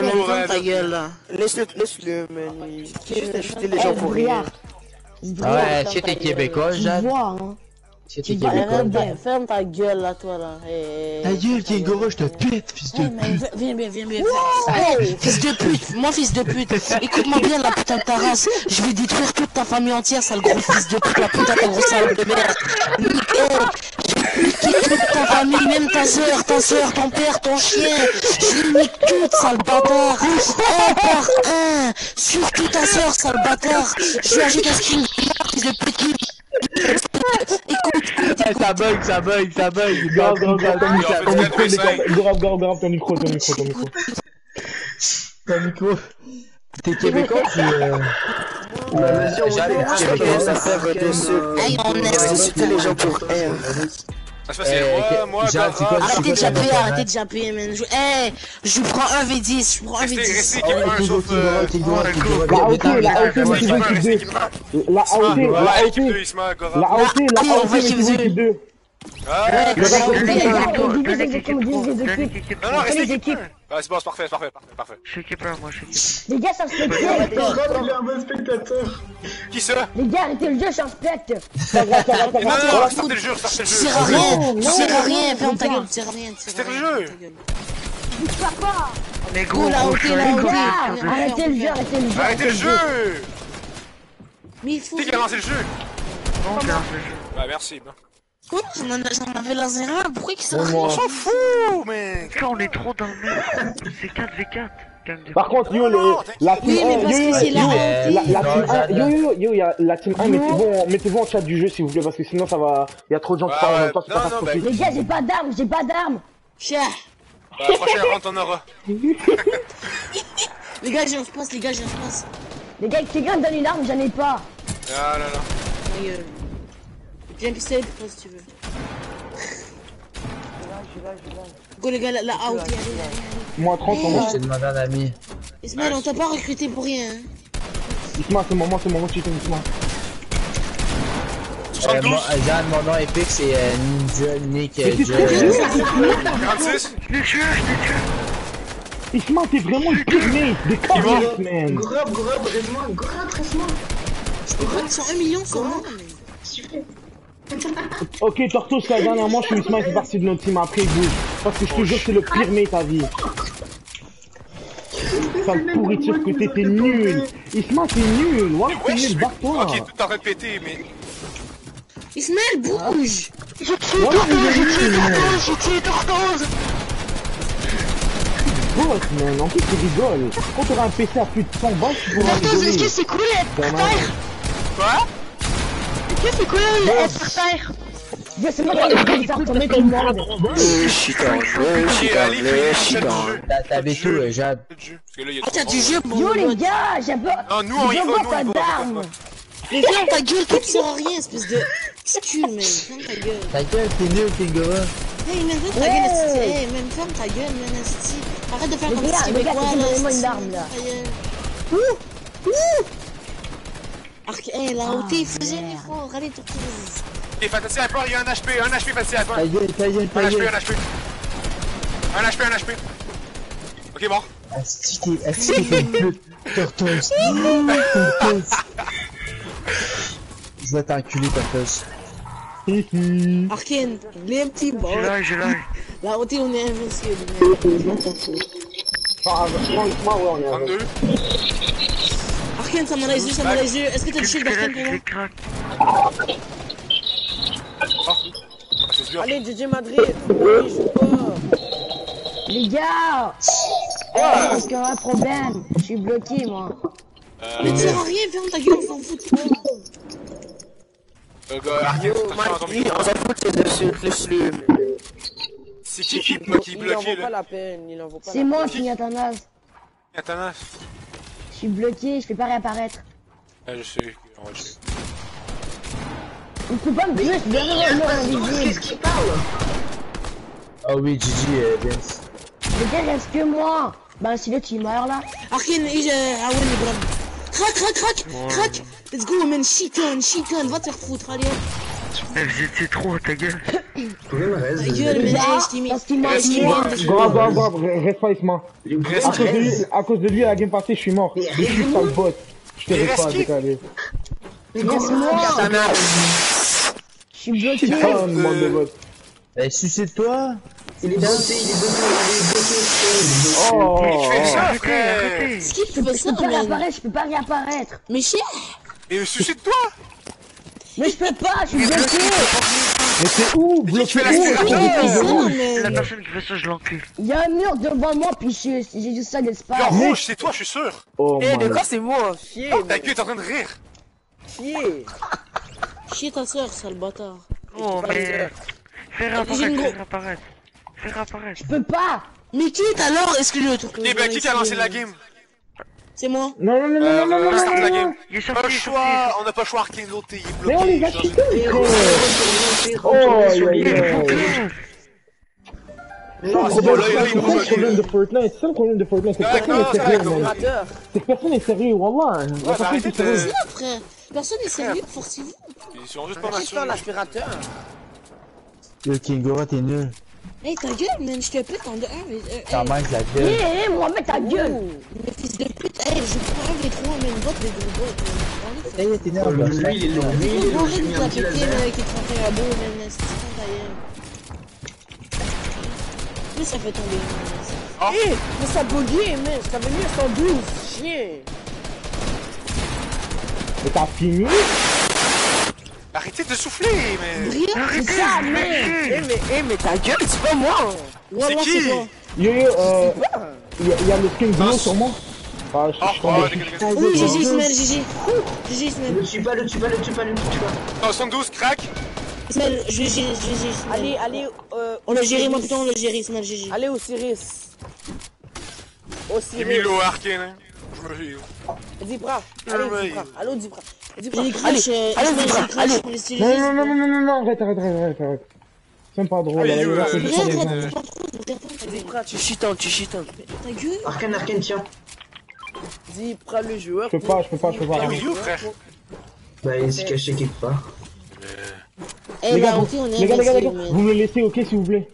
mais comprends, ferme ta gueule, là. Laisse-le, laisse-le, man. Il- Juste insulter les Eh, gens pour Sbriard. rire. Sbriard, Ouais, ta t'es québécois, tu Hein. Québécois. Ferme, ta gueule, là, toi, là. Eh, Ta gueule, Gora, je te pète, fils de pute. viens, viens, viens, viens, fils de pute, moi fils de pute, écoute-moi bien la putain de ta race, je vais détruire toute ta famille entière, sale gros fils de pute, la putain de gros sale de merde. Je vais niquer toute ta famille, même ta soeur, ta soeur, ton père, ton chien, je nique toutes, sale bâtard, un par un, surtout ta soeur, sale bâtard, je lui ajoute un skin, fils de pute, écoute, Eh, Ça bug, ça bug, ça bug. Grave, grave, grave, ton micro, ton micro, grave, grave, grave, ton micro, ton micro, ton micro. Ton micro. T'es québécois, tu. Euh... Ça fait de Hey, on est insulter les gens pour R. Ah. Euh, Moi, moi, quoi, Arrêtez de japper, arrêtez de japper, man. Je... Eh, je prends un V10, je prends un Restez, V10. restez, Oh, équipe 1, Tigoro, sauf... Tigoro, euh, La AOT, la AOT, Tigoro, c'est Isma, bon qui restez, deux. équipe 1. La AOT, Ouais, la AOT. 2, Isma, Gara. La AOT, la Ah, on AOT. Ah, Danick, équipes. équipe Non, pro. non, restez les équipe équipes. 1. Ouais, c'est bon, c'est parfait, c'est parfait, parfait, parfait. Je suis équipe 1, moi, je suis équipe Les gars, c'est il est un bon spectateur. Qui ça Les gars, arrêtez le jeu, je suis un Non, non, non, sortez le jeu, sortez le Tu jeu. sers à rien, Non, non, non, rien, non, ferme ta gueule, C'était le jeu. Mais gros, arrêtez le jeu, arrêtez le jeu. Arrêtez le jeu Mais il faut... Qui qui a lancé le jeu? Non, j'ai lancé le jeu. Bah, merci. Quoi J'en en- j'en avais lancé un, pourquoi qu'il moi. On s'en fout, mec Quand on est trop dans le merde, c'est 4v4. Gang de Par contre, yo, les, la team Oui, mais 1, parce yo, yo, la team 1, j'adore. yo, yo, yo, y a la team 1, mettez-vous en, mettez-vous en chat du jeu, s'il vous plaît, parce que sinon ça va, y a trop de gens qui Ouais, parlent en ouais. même temps, c'est pas non, catastrophique. Les gars, j'ai pas d'armes, j'ai pas d'armes. Chia Bah, prochaine round, t'en auras. Les gars, j'ai un passe, les gars, j'ai un passe. Les gars, quelqu'un me donne une arme, j'en ai pas. Ah là là. Pistolet pour toi si tu veux. Go les gars, la, la out, allez. Moins 30, on Je t'ai demandé un ami. Ismaël, on t'a pas recruté pour rien. Hein. Isma, c'est mon moment, c'est mon moment, tu fais Isma. Euh, 72, moi, euh, Jeanne, mon nom épique, c'est euh, Ninja Nick euh, Mais c'est Joe. très bien, 46. Je l'ai tué, je l'ai tué. Isma, t'es vraiment le pire mate des carrières, man. Grob, Grob, reste-moi, Grob, reste-moi. Je crois qu'ils sont un mais- Ok, Tortos, la dernière manche où Isma est parti de notre team, après il bouge. Parce que je te jure, c'est le pire mate à vie. Sale pourriture que t'es, t'es nul. Isma, t'es nul. Ouais, t'es nul, mais- barre-toi. Ok, tout est en train de péter, mais... Ismaël, bouge Voilà, il est nul, man. J'ai tué Tortoise Boss, man. En plus, tu rigoles. Quand t'auras un PC à plus de 100 balles, tu pourras Tortoise, est-ce que c'est cool terre Quoi? Est-ce que c'est cool d'être par terre Gars, c'est moi qui ai ton mec, il demande. Je suis dans le jeu, je suis dans le fais jeu, le je suis dans le jeu. T'as- T'avais tout, Jade. Le Ah, t'as du monde. jeu, mon Yo, les gars, j'ai pas. Non, nous, on y va, nous, pas on y va. d'armes. Mais ferme ta gueule, toi tu sers rien, espèce de scule, man. Ferme ta gueule. Ta gueule, t'es nul, t'es gars. Hey, man, ferme ta gueule. Hey, man, ferme ta gueule, man. Arrête de faire comme si gars, québécois, là, une arme, là. Ouh, ouh. Arc, hey, la OT, faisait l'effort. Allez, Tortoise. Ok, Fantasy, un peu, il y a un HP, un HP, Fantasy, à toi. Ta gueule, ta gueule, Un ta HP, gueule. un HP. Un HP, un HP. Ok, mort. Asti, t'es, asti, t'es pute. Je vais t'enculer, Tortoise. Arkane, les petits J'ai bon. l'œil, j'ai l'œil. La OT, on est invincible, franchement, Isma, ouais, on est avec. 32. Arkane, ça m'a les yeux, ça m'a les yeux. Est-ce que t'as le shield je pour moi. Ah, c'est. Allez, DJ Madrid. Oui, je joue pas. Les gars. Eh, Est-ce qu'il y a un problème Je suis bloqué, moi. Mais tu sers à rien, ferme ta gueule, on s'en fout de toi. Euh, Oh, à ton Mike, on s'en fout, c'est dessus, laisse-le. C'est qui qui qui Il en bloqué, vaut pas la peine, il en vaut pas C'est la moi peine. qui viens ta nase. Attends, Je suis bloqué, je peux pas réapparaître. ah, je sais. on va le sais. Il peut pas me tuer, je suis bien mort invisible. Qu'est-ce qu'il parle Oh oui, GG, euh, Vince. Les gars, reste que moi. Bah, si l'autre il meurt là. Arkane, اجا عاوني برب crac crac crac crac let's go man shit on shit on va te faire foutre allez Eh, étiez trop, ta gueule. ta gueule je qu'il m'a Reste pas Isma. À cause de lui, à cause de lui, à la game passée, je suis mort. Je suis sale bot. Je te Mais pas reste décaler. Laisse-moi. Je suis bloqué. De bot. Eh, suicide-toi. Il est bloqué, il est bloqué, il est bloqué. Oh, Mais tu fais ça, Arrêtez, frère arrêtez. c'est qui qui fait Je peux pas réapparaître, je peux pas réapparaître. mais chien Et suicide-toi Mais je peux pas, je suis bloqué. Mais c'est où Mais qui Bloqué où qui La personne qui fait ça, je l'encule. Il y a un mur devant moi, puis j'ai juste ça Yo, d'espace. rouge, c'est toi, je suis sûr Oh, Eh, de man. quoi c'est moi Chier, Ta man. gueule, t'es en train de rire Chier. chier ta soeur sale bâtard Oh, mais. Fais réapparaître, fais réapparaître. Fais réapparaître. Je peux pas. mais quitte alors excuse-le tout Eh ben, qui qui a lancé la game C'est moi. Non, non, non, non, Euh, non, non, non, start non, la non. game. Il est sorti, choix, on n'a pas le choix, Arkane, l'autre, il est Mais on les a Oh. C'est Non, le c'est problème, ça le de Fortnite, c'est ça le problème de Fortnite, c'est que personne non, n'est sérieux. C'est que personne n'est sérieux, wallah. Bah, personne arrêtez est sérieuse. de- Là, frère. Personne n'est sérieux, forcez-vous. Ils sont juste pas matures. l'aspirateur. Le Kingora, t'es nul. Hey, ta gueule, man, je te pète en deux. un, mais, euh, Ta hey, mère, la Hé, gueule. hé, Mohamed, ta gueule Le fils de pute, hey, je prends des trois, mais une botte, les deux bottes. Hey, t'es nul, Lui, il est long, lui, il est long. Les 31 à beau, man, c'est ton ta gueule. Mais ça fait tomber. man. Eh, mais ça man. Je t'avais mis à 112. Chien. Mais t'as fini? Arrêtez de souffler, mais. Bria, C'est ça, mec Eh, mais, eh, mais ta gueule, c'est pas moi. Qui c'est toi. Yo, yo, euh, il y, a- il y a le skin bleu sur moi. Ah, je Oh, suis oh, tombé. Oui, GG, Ismaël, GG. GG, Ismaël. Le tue pas, le tue pas, le tue pas, le tue pas. Non, 112, crack. Ismaël, GG, GG, Ismaël. Allez, allez, euh. On l'a géré, moi, putain, on l'a géré, Ismaël, GG. Allez, Osiris. Osiris. l'eau Arkane, hein. Je me fie. Dipra. Ah, Allez. Dipra. Allô. J'ai les Allez, euh, allez, Allez. stylistes. Non, non, non, non, non, non, non, arrête, arrête, arrête, arrête, arrête. C'est pas drôle, euh, Dipra, Tu chitantes, tu chitantes. ta gueule. Arcane, Arcane, tiens. Dipra, le joueur. Je peux pas, je peux pas, je peux pas. Il est où, frère Bah, il s'est caché quelque part. Eh, Les bah, gars, ok, vous- on est les gars, les gars, les gars, invincible, vous me laissez, ok, s'il vous plaît.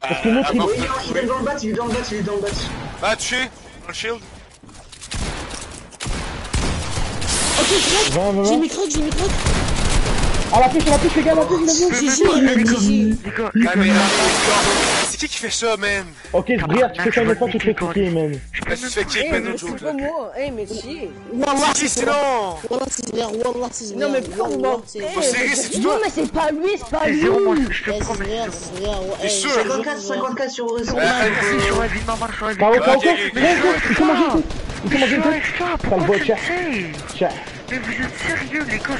Parce que l'autre, il- Ah, Oui, il est dans le bat, il est dans le bat, il est dans le bat. Ah, touché. Dans le shield. Ok, va, j'ai croc, j'ai mis croc. Ah, la pêche, la pêche, les gars, la pêche. Les gars, C'est qui qui fait ça, man? Ok, Briard, tu fais ça une fois, tu te fais cliquer, man. je tu fais kick, Eh, man, c'est pas moi. Eh, mais. Wallah, C'est qui, c'est sinon Wallah, c'est Zver, Wallah, c'est Zver. Non, mais moi. c'est Eh, c'est c'est Non, mais c'est pas lui, c'est pas lui zéro, moi, je te Eh, c'est promets. Eh, sûr? je te 54, jure, 54 sur zéro. sur la vie de maman, sur la vie le bois, tiens. Tiens. Mais vous êtes sérieux, les gars,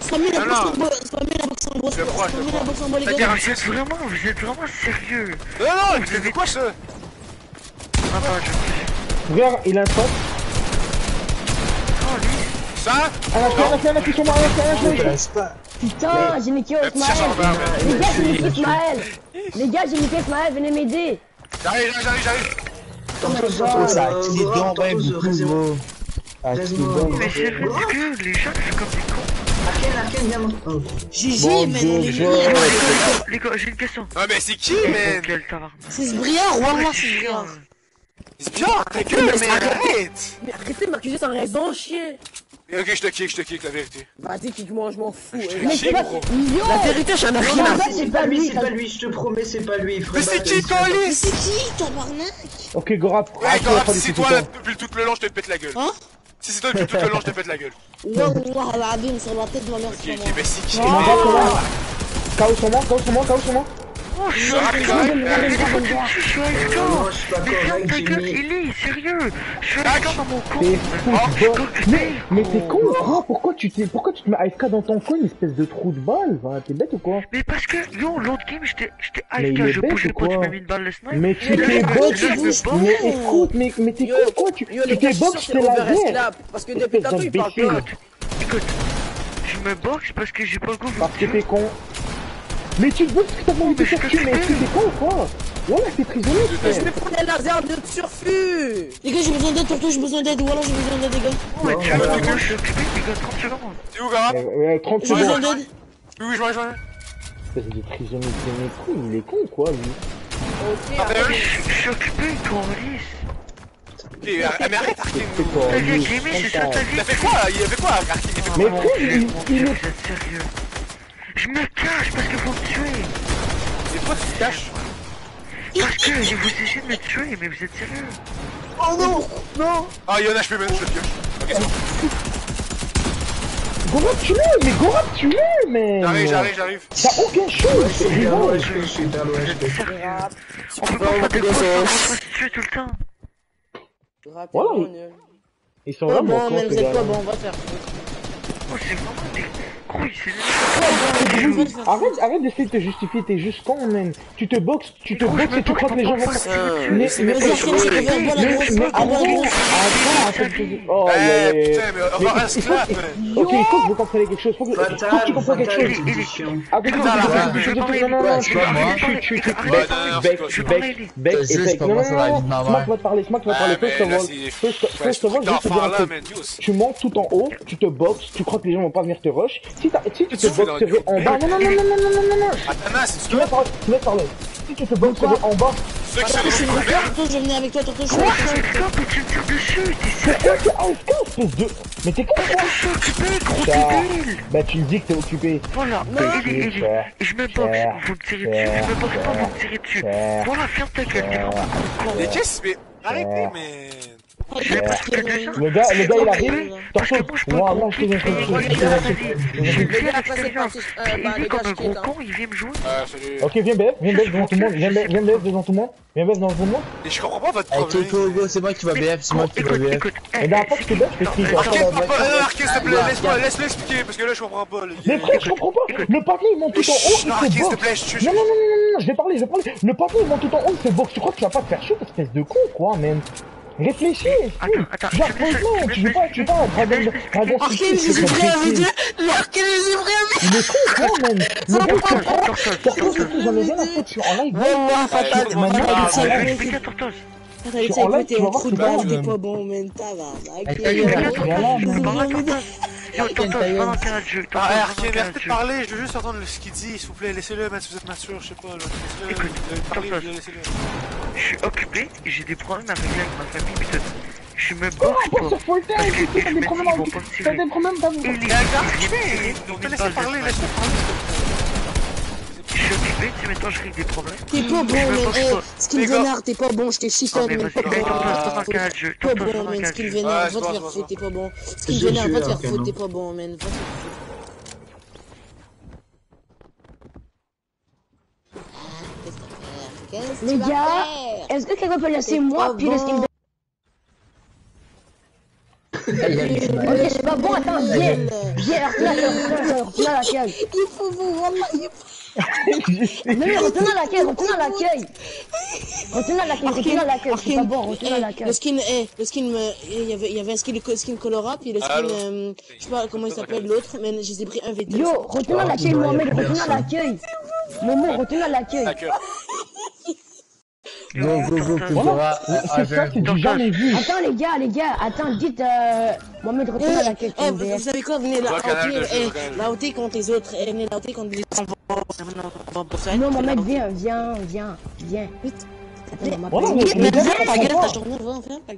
soignez la boxe en bois, la boxe bois, la boxe bois, les gars. Vous êtes vraiment, vous êtes vraiment sérieux Non, non, c'est quoi ça Ah bah, je... Briard, il a un spot. Oh, lui, Ça instant, un instant, un instant, sur moi, pas. Putain, j'ai niqué Ismaël. Les gars, j'ai niqué Ismaël Les gars, j'ai niqué Ismaël, venez m'aider J'arrive, j'arrive, j'arrive, ça beaucoup. Ah, c'est Laisse-moi. bon. mais c'est ridicule, les gens, c'est comme des cons. Arcane, Arcane, viens. Oh. GG, mis. Les gars, les j'ai une question. Non, mais c'est qui, Eh, man quel tabarnak. C'est Zbriard, Wallah, c'est chiant. Zbriard. C'est bien, ta gueule, mais arrête Mais arrêtez de m'accuser sans raison, chien. Ok, je te kick, je te kick, la vérité. Bah, dis qu'il moi, je m'en fous. Mais c'est pas... gros. Yo La vérité, j'en ai rien à foutre. c'est pas lui, c'est pas lui, je te promets, c'est pas lui. Mais c'est qui, Colis c'est qui, tabarnak Ok, Gorap, Ouais, pas si c'est toi depuis tout le long, je te pète la gueule. Hein Si c'est toi depuis tout le long, je te pète la gueule. Wallah, l'adine sur la tête de ma mère, Ok, mais c'est qui Mon gars, comment Chaos sur moi, chaos sur moi, chaos sur moi. Oh, je suis tu il est sérieux. Je suis dans mon tu que Mais, t'es, mais t'es gros. con, gros, pourquoi tu t'es, pourquoi tu te mets AFK dans ton coin, une espèce de trou de balle, va, t'es bête ou quoi? Mais parce que, yo, l'autre game, j'étais j'étais AFK, je bougeais ou pas, tu quoi? m'as mis une balle de snipe. Mais tu t'es je bot, mais écoute, mais, mais t'es con quoi, tu, tu t'es je suis box, sûr t'es overesclave. Parce que depuis tantôt, il parle écoute, je me boxe parce que j'ai pas le goût Parce que t'es con. Mais tu te boxes parce que t'as pas envie de tuer, mais est-ce que fais. t'es con ou quoi Voilà, c'est prisonnier, Je vais prendre les lasers de surfus. Les gars, j'ai besoin d'aide, Torto, j'ai besoin d'aide, Wallah, j'ai besoin d'aide, les gars. Oh, mais Non, tiens, les gars, moi, je suis occupé, les gars, 30 secondes. T'es où, Gorab Euh, 30 J'ai besoin d'aide. Oui, oui, je vois, je vois. Espèce de prisonnier de il est con ou quoi, lui Ok, Ah, bah. Je suis occupé, toi, mais arrête, Arkane. C'est quoi, c'est ça. Il a fait quoi Il a fait quoi, Il il- il est- sérieux. Je me cache parce qu'il faut me tuer. C'est toi qui te caches Parce que vous essayez de me tuer, mais vous êtes sérieux. Oh non Non Ah, il y a un HP, man, je le pioche. Ok, c'est bon. Tu l'es, mais Gorab, tu l'es, mais J'arrive, j'arrive, j'arrive. T'as aucun chose, c'est rigolo. je suis- suis- Sérieux. On peut pas faire des dans pauses on se tuer tout le temps. Voilà. Ils sont Pas vraiment Arrête, arrête d'essayer de te justifier, t'es juste con, même. Tu te boxes, tu te boxes et tu crois que les gens vont Mais, mais, mais, mais, Oh, putain, mais on va rester là, Ok, il faut que vous compreniez quelque chose, faut ah, que, tu comprennes quelque chose. Avec non, non, non, tu vas te parler, Smack va parler, first of all, first of all, tu montes tout en haut, tu te boxes, tu crois que les gens vont pas venir te rush, si, tu te boxes en bas, non, non, non, non, non, non, non, non. Atanas, ah, tu laisses parler, tu laisses parler. Si tu te boxes en bas. Ah, c'est que je vais avec toi, tantôt je vais Mais t'es quoi occupé, gros Bah tu me dis que t'es occupé. Voilà, non, je me boxe, vous me tirez dessus, je me boxe pas, vous me tirez dessus. Voilà, ferme ta gueule, Mais qu'est-ce, mais. Arrêtez, mais. Le gars, le gars, il arrive. Parce que moi, je peux pas. Je vais lui. Il con, il vient me jouer. Ok, viens BF, viens BF devant tout le monde. Viens BF devant tout le monde. Viens BF devant tout le monde. Je comprends pas votre problème. c'est moi qui va BF, c'est moi qui va BF. Et la fois que tu BF, je t'explique. Arquet, s'il te plaît, laisse-moi, laisse-le expliquer parce que là, je comprends pas. Mais frère, je comprends pas. Le patelin, il monte tout en haut. Non, s'il te plaît, je Non, non, non, non, je vais parler, je vais parler. Le patelin, il monte tout en haut, il se boxe. Tu crois que tu vas pas te faire chier, espèce de con, quoi, même. Réfléchis, attends, attends, franchement, tu veux pas, tu veux pas, Dragon Ball. Arcane, je suis prêt à vous quoi. Le j'en ai Réalité, en live, tu ah, de parler, je veux juste entendre ce qu'il dit, s'il vous plaît, laissez-le, même si vous êtes mature, je sais pas, là. Écoute, je suis occupé, j'ai des problèmes à régler avec ma famille, putain. Je suis même pas. Sur T'as des problèmes. T'as des problèmes. Il est... Laisse-le parler, laisse-le parler, je suis occupé, tu m'étonnes, je des problèmes. T'es pas bon, mais ce qui vénère, t'es pas bon, je t'ai chitonne, mais pas bon. T'es pas bon, man, ce qui vénère, va te faire foutre, t'es pas bon. Ce vénère, va te faire foutre, t'es pas bon, man, va te faire foutre. Les gars, est-ce que quelqu'un peut laisser moi puis le stream Ok, c'est pas bon, attends, viens, viens, viens, viens, viens, viens, viens, viens, viens, viens, viens, mais retenez à l'accueil, retenez à l'accueil. Retenez à l'accueil, retenez à l'accueil. C'est pas bon, retenez à l'accueil. Le skin, eh, le skin, eh, il y avait, il y avait un skin, skin Colora, puis le skin, euh, je sais pas comment il s'appelle l'autre, mais je les ai pris un V2. Yo, retenez à l'accueil, Mohamed, retenez à l'accueil. Momo, retenez à l'accueil. Non, gros, gros, oh, Attends, les gars, les gars, attends, dites. Euh... Mohamed, retourne à la eh, question. Eh, vous savez quoi, venez la eh, contre les autres. Eh, venez la outer contre les autres. Non, Mohamed, viens, viens, viens, viens. Vite.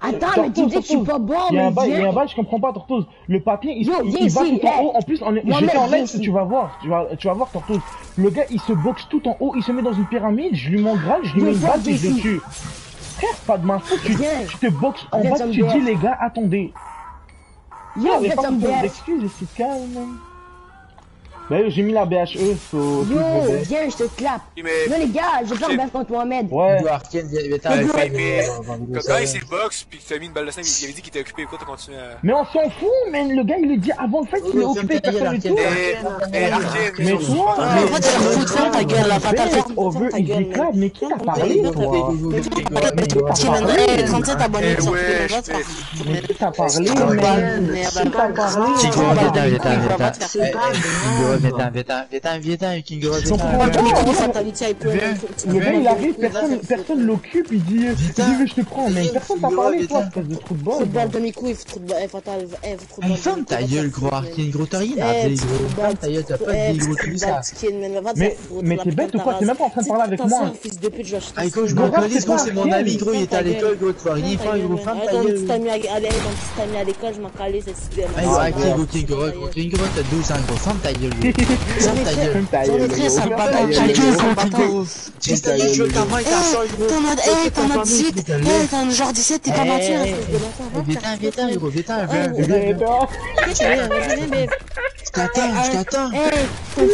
Attends, mais tu me dis que je suis pas bon, mais. Il y a un bail, je comprends pas, Tortoise. Le papier, il, va tout en haut. En plus, j'étais en live, tu vas voir. Tu vas, tu vas voir, Tortoise. Le gars, il se boxe tout en haut, il se met dans une pyramide, je lui monte grave, je lui mets une balle et je le tue. Frère, pas de ma faute, tu, te boxes en bas, tu dis, les gars, attendez. Yo, mais pas d'excuses, je suis calme. Bah j'ai mis la BHE sur... Yo, viens, je te clap. Non les gars, j'ai peur de contre Mohamed. Ouais. il Quand il s'est box, puis tu as mis une balle de 5, il avait dit qu'il était occupé, quoi, t'as continué à... Mais on s'en fout, man, le gars il le dit avant le fait qu'il est occupé, personne du tout. Mais toi, mais en fait, ta gueule, la patate. Mais qui t'a parlé, Mais Mais qui t'a parlé, Qui t'a parlé ouais, viens ten, viens ten, viens ten, viens ten, King Rush. Viens, viens, il arrive, personne, personne l'occupe, il dit, je te prends, mais personne t'a parlé, toi, de trou de balle. Trou de balle trou fatal, eh, trou de balle. Ferme ta gueule, gros Arkin, gros, t'as rien ta gueule, t'as pas de. Mais, mais t'es bête ou quoi? T'es même pas en train de parler avec moi. c'est mon ami, gros, il est à l'école, gros, tu vois tu t'as mis à l'école, je m'en c'est Ferme ta t'as eh, as eh, eh, as genre 17, t'es pas mentir. Viens, viens,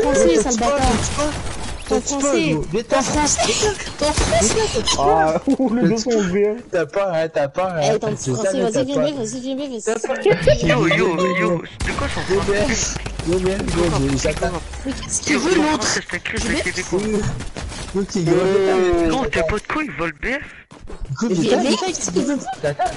français, sale bâtard. Ton français. Français. Le dos on vient. T'as peur, hein, t'as peur. Hein. Eh, t'en français, vas-y, viens, vas-y, viens, vas-y. Yo, yo, yo, mais qu'est-ce qu'il veut l'autre Je. Non, t'as pas de quoi, ils volent BF Mais qu'il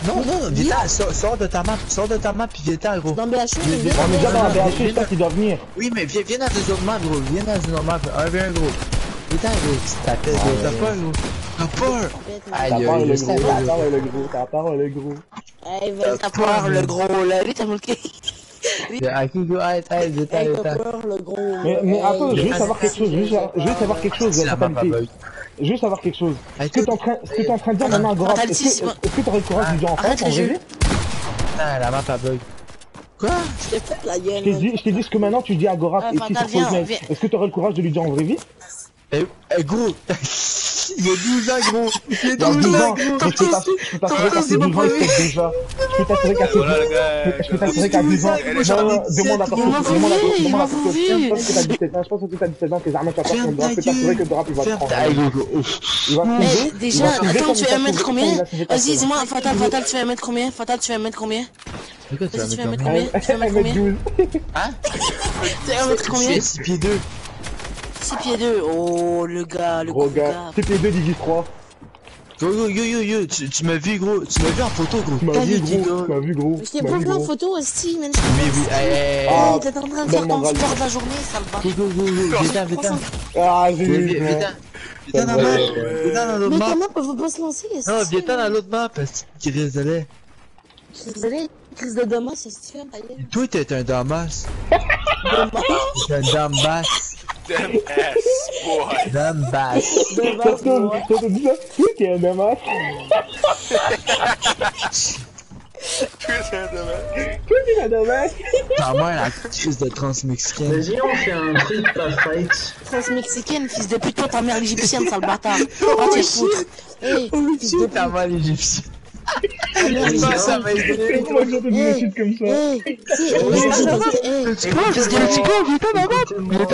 non, non, Vita, sors, sors de ta map, sors de ta map, puis viens gros. Dans BHU, Viens, il vient On est déjà dans la Viens, BHU, viens. c'est toi qui dois venir. Oui, mais viens, viens dans une autre map, gros, viens dans une autre map, un v un, gros. Viens, gros, tu t'appelles, gros, t'as peur, gros. T'as peur. T'as Aïe, aïe, le je gros, t'as gros. parole le gros, t'as parole le gros. T'as peur, le gros, là. Lui, t'as manqué. Ah, t'as peur, le gros. Mais, mais attends, je veux Ah, savoir quelque chose, je veux, savoir quelque chose, la Fatalité. Je veux savoir quelque chose. Arrête, Ce que t'es en train, ce que t'es en train de dire maintenant à Gorat, Fatality, est-ce que, est-ce t'aurais le courage de lui dire en Arrête France, en vrai. Putain, la map a bug. Quoi? Je t'ai fait la Je t'ai gueule. dit, je t'ai dit ce que maintenant tu dis à Gorat Ah, et qui viens, Fortnite. viens. Est-ce que t'aurais le courage de lui dire en vraie vie? Eh, eh, gros. Il y a 12 ans, gros. Il y a Dans 12 12 ans, ans, gros je peux t'assurer qu'à ces 12 ans, il se déjà. Je peux t'assurer qu'à Voilà, le gars. je peux t'assurer qu'à 12 ans, est demande à personne, demande à personne. Je pense que t'as 17 ans, je pense que t'as 17 ans, tes armes, tu vas pas prendre Je peux t'assurer que Gorat, il va te prendre. Il va te déjà, attends, tu vas mettre combien Vas-y, dis-moi, Fatal, Fatal, tu vas mettre combien Fatal, tu vas mettre combien Vas-y, tu vas mettre mettre combien Tu vas mettre combien 1m12. Tu vas mettre Je combien fais 6 pieds 2 6 pieds 2. Oh, le gars, le Gros gars, gars. TP2 divise 3. Yo yo yo yo yo, tu, tu m'as vu gros, tu m'as vu en photo gros. Tu m'as T'as vu, gros, tu m'as vu, gros. Je tu t'ai m'as pas vu, en photo aussi, man. Oui oui, eh, Ah, t'es en train de faire ton sport de la journée, sale bâtard. Go go go go, viens Ah, j'ai vu, viens dans la map, viens dans l'autre Mais map. elle veut pas se lancer. Non, c'est- dans l'autre map, suis désolé, crise de Damas, tu fais, ta gueule. Toi t'es un damas. Damas, T'es un damas. Damn ass, boy. Damas, toi, moi. toi, t'as dit ça t'es un damas. Putain de t'es un damas. Ta mère la crise de trans mexicaine. Vas-y, on fait un truc pas fight. Trans-mexicaine, fils de pute, toi, ta mère égyptienne, sale bâtard. Va te foutre. Eh, fils de Ta mère l'égyptien. Ça, va comme ça la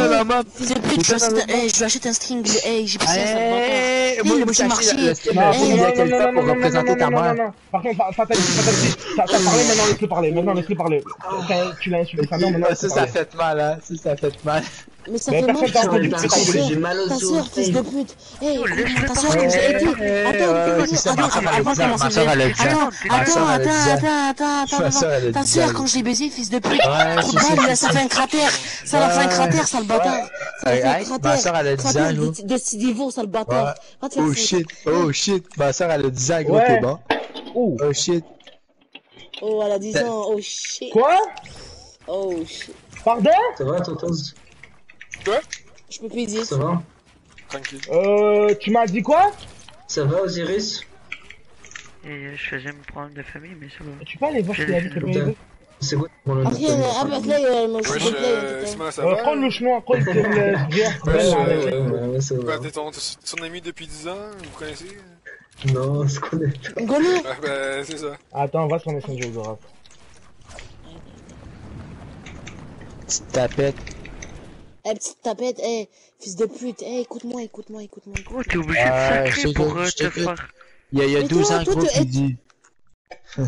la map. Je vais acheter- je vais acheter un string de moi je marché. Non, pour représenter ta mère. Par contre, Fatality, t'as parlé, maintenant laisse-le parler, maintenant laisse-le parler. T'as- Tu l'as insulté, sa mère, maintenant Ah, laisse-le Ça, fait mal, hein. Ça, ça fait mal. Mais ça fait mal, J'ai mal aux os. soeur, fils de pute. Eh, écoute-moi, ta soeur, j'ai été. Attends, c'est ça, attends, ça, le ça. Attends, attends, ça. attends, attends, attends, attends. Ta soeur, ça. quand je l'ai baisé, fils de pute, ça fait un cratère. Ça a fait un cratère, sale bâtard. Ça a fait un cratère. ma soeur, elle a 10 ans, Cratère gros. de- de six niveaux, sale bâtard. Oh shit, oh shit. Ma soeur, elle a 10 ans, gros, Ouais. t'es bon. Oh. Oh shit. Oh, elle a 10 ans. Oh shit. Quoi? Oh shit. Pardon Ça va, Totos Je peux plus dire. Ça va Tranquille. Euh, tu m'as dit quoi Ça va, Osiris Et je faisais mon problème de famille, mais ça va. Tu peux aller voir ce qu'il a dit. TP2 C'est quoi ton problème de ah bah là, euh, play. Simona, ça Euh, va? prends le chemin, prends le Ouais, euh, ouais, Quoi, t'es ton, son ami depuis 10 ans, vous connaissez? Non, c'est qu'on est. Golo Ah, ben, c'est ça. Attends, va sur Messenger, Gorat. Petite tapette. Eh, petite tapette, eh, fils de pute, eh, écoute-moi, écoute-moi, écoute-moi. Gros, t'es obligé de sacrer je pour euh, je te faire. Il y a, il y a Mais 12 toi, ans, gros, tu- qui dit.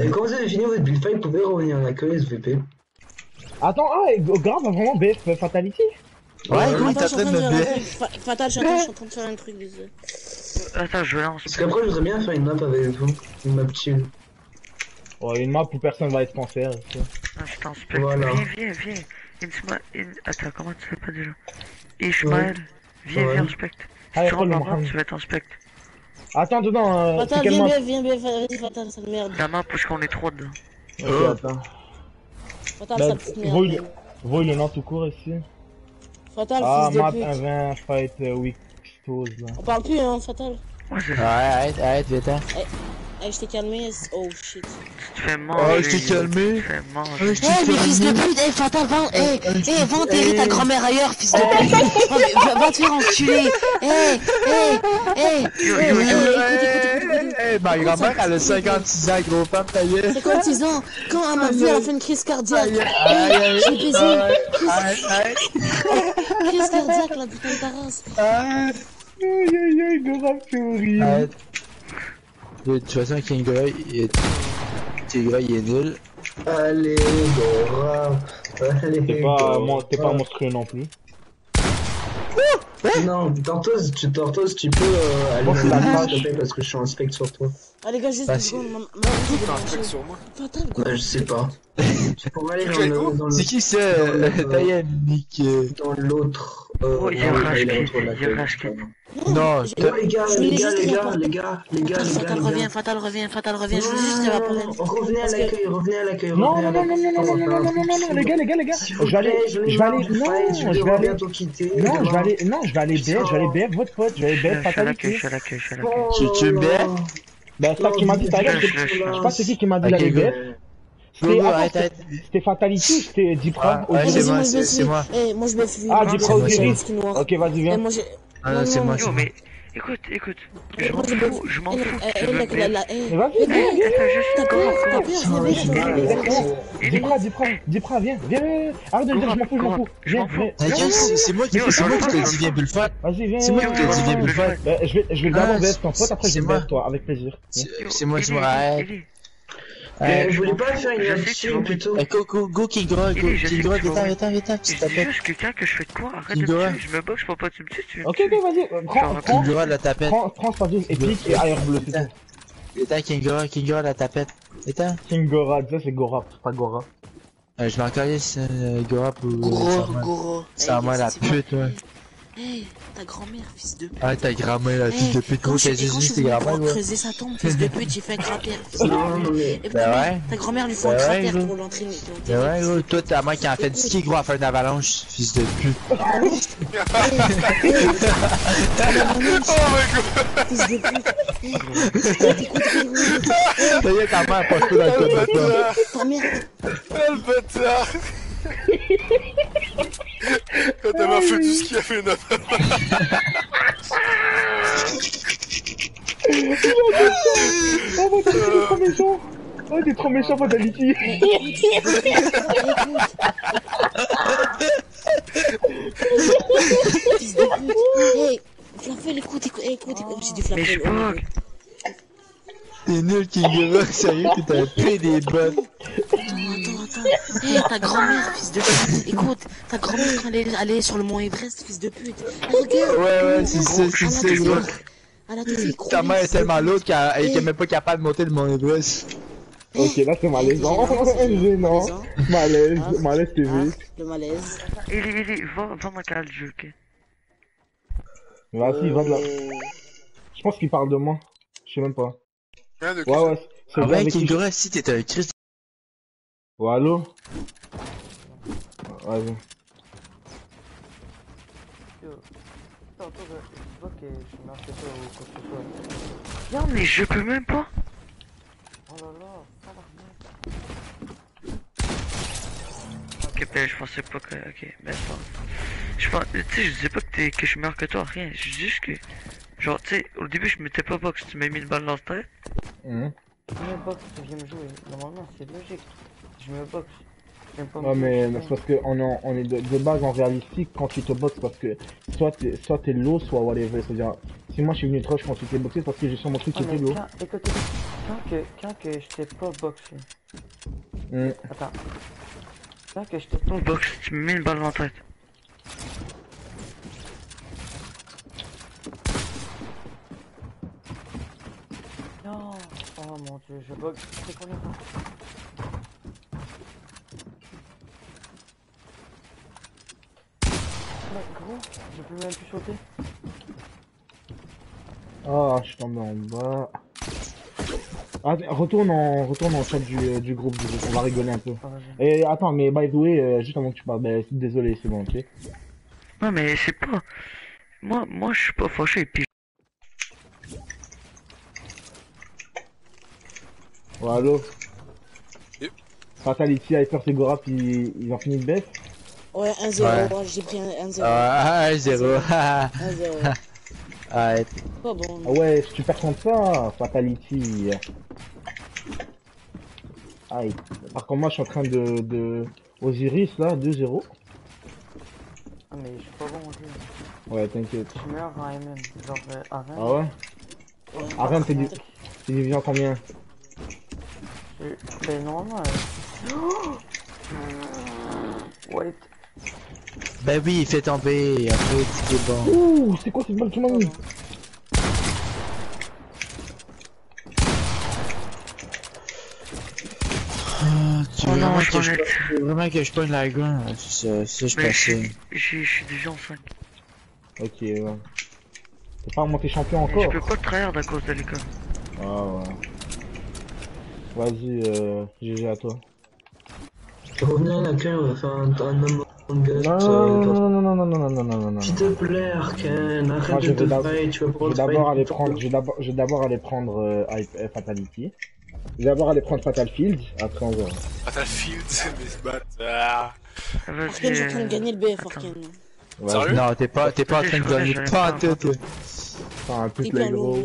Et quand vous avez fini votre build fight, vous pouvez revenir en accueil SVP. Attends, ah, va vraiment BF Fatality Ouais, gros, il train de. Fa- Fatal, je suis en train- je suis en train de faire un truc. désolé. Attends, je lance. Parce qu'après, je voudrais bien faire une map avec vous. Une map chill. Ouais, une map où personne va être cancer. Ah, je. Voilà. Viens, viens, viens. In... Attends, comment tu t'appelles déjà Ishmael. Viens, Ouais. viens, inspecte. Si Allez, tu rentres dans tu vas être inspecte. Attends, dedans, euh, quelle viens, viens, viens, viens, vas-y, Fatal, sale merde. La parce qu'on est trois dedans. Ok, attends. Fatal, Bah, sale petite merde. voyez le- nom tout court ici. Fatal, Ah, fils de map pute. 1-20, fight, euh, weak, stose, là. On parle plus, hein, Fatal. Ouais, arrête, arrête, viens Eh, je t'ai calmé. Oh shit. Tu fais manger. Oh, je t'ai calmé. Tu fais Eh, t'ai mais fils de pute, eh, Fatal, va, eh, Euh, eh, va enterrer ta grand-mère ailleurs, fils de pute. Va, te faire enculer. Eh, eh, eh, eh, eh, écoute, écoute, écoute. Eh, ma grand-mère, elle a 56 ans, gros, femme, ta gueule. C'est quoi 10 ans? Quand elle m'a vu, elle a fait une crise cardiaque. Aïe. j'ai baisé. Crise cardiaque, la putain de ta race. Aïe, aïe, aïe, Gorat, c'est horrible. De toute façon, King Guy, il est... King Guy, il est nul. Allez, Dora. Allez, T'es pas, mon- pas monstrueux non plus. Non, Tortoise, tu, Tortoise, tu peux euh, aller c'est la dans s'il te plaît, parce que je suis en spec sur toi. Ah les gars, juste Bah, une c'est- ma- ma- ma- spec sur moi. Fatal, quoi. Bah, je sais pas. tu pourrais aller dans le, go. dans le- C'est qui ça dans euh, Nick euh, dans l'autre. Euh, Oh, il y a le- Non, les gars, Je les voulais gars, les gars, les gars, les gars, les gars, Fatal les revient, gars. Fatal revient, Fatal revient. Je veux juste Revenez à l'accueil, revenez à l'accueil. Non, non, non, non, non, non, non, non, les gars, les gars, les gars. Je vais aller, je vais vais aller, non, je vais aller, non, je vais aller, non, je vais aller BF, je vais aller BF, votre pote, je vais aller BF, fatalité. je suis à l'accueil, je suis à l'accueil. Oh Tu- baies Bah, c'est ça qui m'a dit l'heure, Je- je je- je sais pas c'est qui qui m'a dit go. BF. C'était, Fatality ou c'était Dipra Ah, ouais, Eh, c'est moi, je c'est moi. Eh, moi je me fuis. Ah, Osiris. skin noir. Ok, vas-y, viens. Ah, Non, non, c'est moi, mais écoute, écoute, je m'en me fous, je m'en fous tu veux me. Dipra, Dipra, Dipra, viens, viens, viens. Arrête de le dire, je m'en fous, je m'en fous. Je Viens, m'en fous. c'est moi qui c'est moi qui t'ai dit viens Bullfight. Vas-y, viens. C'est moi qui t'ai dit viens je vais, Ah, BF ton pote, après je c'est vais toi, avec plaisir. C'est moi, c'est moi. Arrête. Vous voulez pas faire une Je vas- plutôt Go, go, go, go, je tu vas viens, win. viens, viens, viens, Je s'il te plaît. juste quelqu'un que je fais de quoi? Arrête de me tuer, je me boxe pour pas que tu me tues, Ok, ok, vas-y. euh, Prends, prends, Kingra, la tapette. prends, prends Stagiaire épique et Air Bleu, tout. Viens, Kingra, Kingra, la tapette. Viens. King Gora, ça c'est Gora, pas Gora. Euh, Je m'en calais, c'est euh, Gorap ou... Gros, gros. C'est à moi la pute, ouais. Hey, ta grand-mère, fils de pute. Ah, ta grand-mère, la fille Hey, de pute, quand gros, je, t'as juste pour ouais. creuser sa tombe, fils de pute, j'ai fait un fils mais. Et puis, Ben ouais. ta grand-mère lui fait un gros. pour l'entraîner. Mais ouais, gros, toi, ta mère qui en fait du ski, gros, a fait une avalanche, fils de pute. Oh my god! Fils de pute. Eh, y est, ta mère, pas tout dans le code de toi. Ta mère. Quel bâtard! Quand elle m'a fait du ski, elle fait une Oh, mon Dieu, t'es trop méchant. Oh, t'es trop méchant, Fatality. Fils de pute. Hey, Flafel, écoute, écoute, écoute, écoute. J'ai dit Mais je Flafel. oh, bug. T'es nul, Kingra, sérieux, t'es un des bottes. Attends, attends, attends. Hey, ta grand-mère, fils de pute. Écoute, ta grand-mère, quand elle est allée sur le mont Everest, fils de pute. Elle regarde. Ouais, ouais, c'est ça, c'est ça, tout fait Ta mère est tellement lourde qu'elle qu'elle est même pas capable de monter le Mont Everest. Ok, là c'est malaisant. Gênant. Malaise, malaise TV. Ah, le malaise. Ellie, Ellie, va, va dans quel jeu, ok Vas-y, va de là. Je pense qu'il parle de moi. Je sais même pas. De Ouais, ouais, c'est Ah ouais, avec qui. Kingra, si t'étais un Christ. Ouais, allô Vas-y. Non, mais je peux même pas. Ok, ben je pensais pas que. Ok, ben c'est pas. Je pense. Tu sais, je disais pas que, t'es- que je suis meilleur que toi, rien. Je dis juste que. Genre, tu sais, au début, je m'étais pas box, tu m'as mis une balle dans le tête. Mhm. Je me boxe, tu viens me jouer. Normalement, c'est logique. Je me boxe. J'aime pas me Ouais, mais c'est parce que on, est- on est de, de base en réalistique quand tu te boxes parce que soit t'es soit t'es low, soit whatever. C'est-à-dire, si moi je suis venu rush quand tu t'es boxé, c'est parce que j'ai sur mon truc Ah, qui était low. quand, écoute, quand que, quand que je t'ai pas boxé. Mhm. Attends. Quand que je t'ai pas Box, tu m'as mis une balle dans la tête. Non Oh mon dieu, je bug. C'est combien de temps Mais gros, je peux même plus sauter. Ah, je suis tombé en bas. Ah, retourne en, retourne en chat du, du groupe, du groupe, on va rigoler un peu. Ah. Et attends, mais by the way, euh, juste avant que tu parles, ben, désolé, c'est bon, ok? Non, mais c'est pas. Moi, moi, je suis pas fâché, et puis. Ouais, allô Yep. Fatality, Hyper, Segora, puis ils ont fini de baisse Ouais, 1-0. Ouais. ouais, J'ai pris un 1-0. Ah, 1-0. 1-0. Arrête. Pas bon. Ah ouais, si tu perds contre ça, Fatality. Aïe. Par contre, moi, je suis en train de... de... Osiris, là, 2-0. Ah, mais je suis pas bon au jeu. Ouais, t'inquiète. Je suis meilleur en MM. Genre, euh, avant. Ah ouais Arène, t'es di- t'es divisé en combien Ben, normalement, euh, Wait. Ben oui, il fait tomber, après qu'il est bon. Ouh, c'est quoi cette balle qui m'a mis Ah, tu Oh veux non, vraiment je que je, tu vraiment que je pogne la gun? C'est ça, ça, je Mais je pensais. suis- je déjà en 5. Ok, ouais. T'es pas monté champion Je encore peux pas tryhard à cause de l'école. Ah ouais. Vas-y, euh, GG à toi. Revenez à l'accueil, on va faire un, un Us. Non, euh, non, non, non, non, non, non, non, non, non, non. S'il te plaît, Arken, arrête je de te fight, tu vas Je pouvoir vais d'abord aller prendre, je vais d'abord, je vais d'abord aller prendre euh, euh, Fatality. Je vais d'abord aller prendre Fatal Field, après on verra. Battlefield, mais se battre. Ah. Vas-y. Arken, je suis en train de euh, gagner le BF. Arken. Ouais, Sérieux Non, t'es pas, t'es pas en train de je gagner, pas plus Hyper les gros.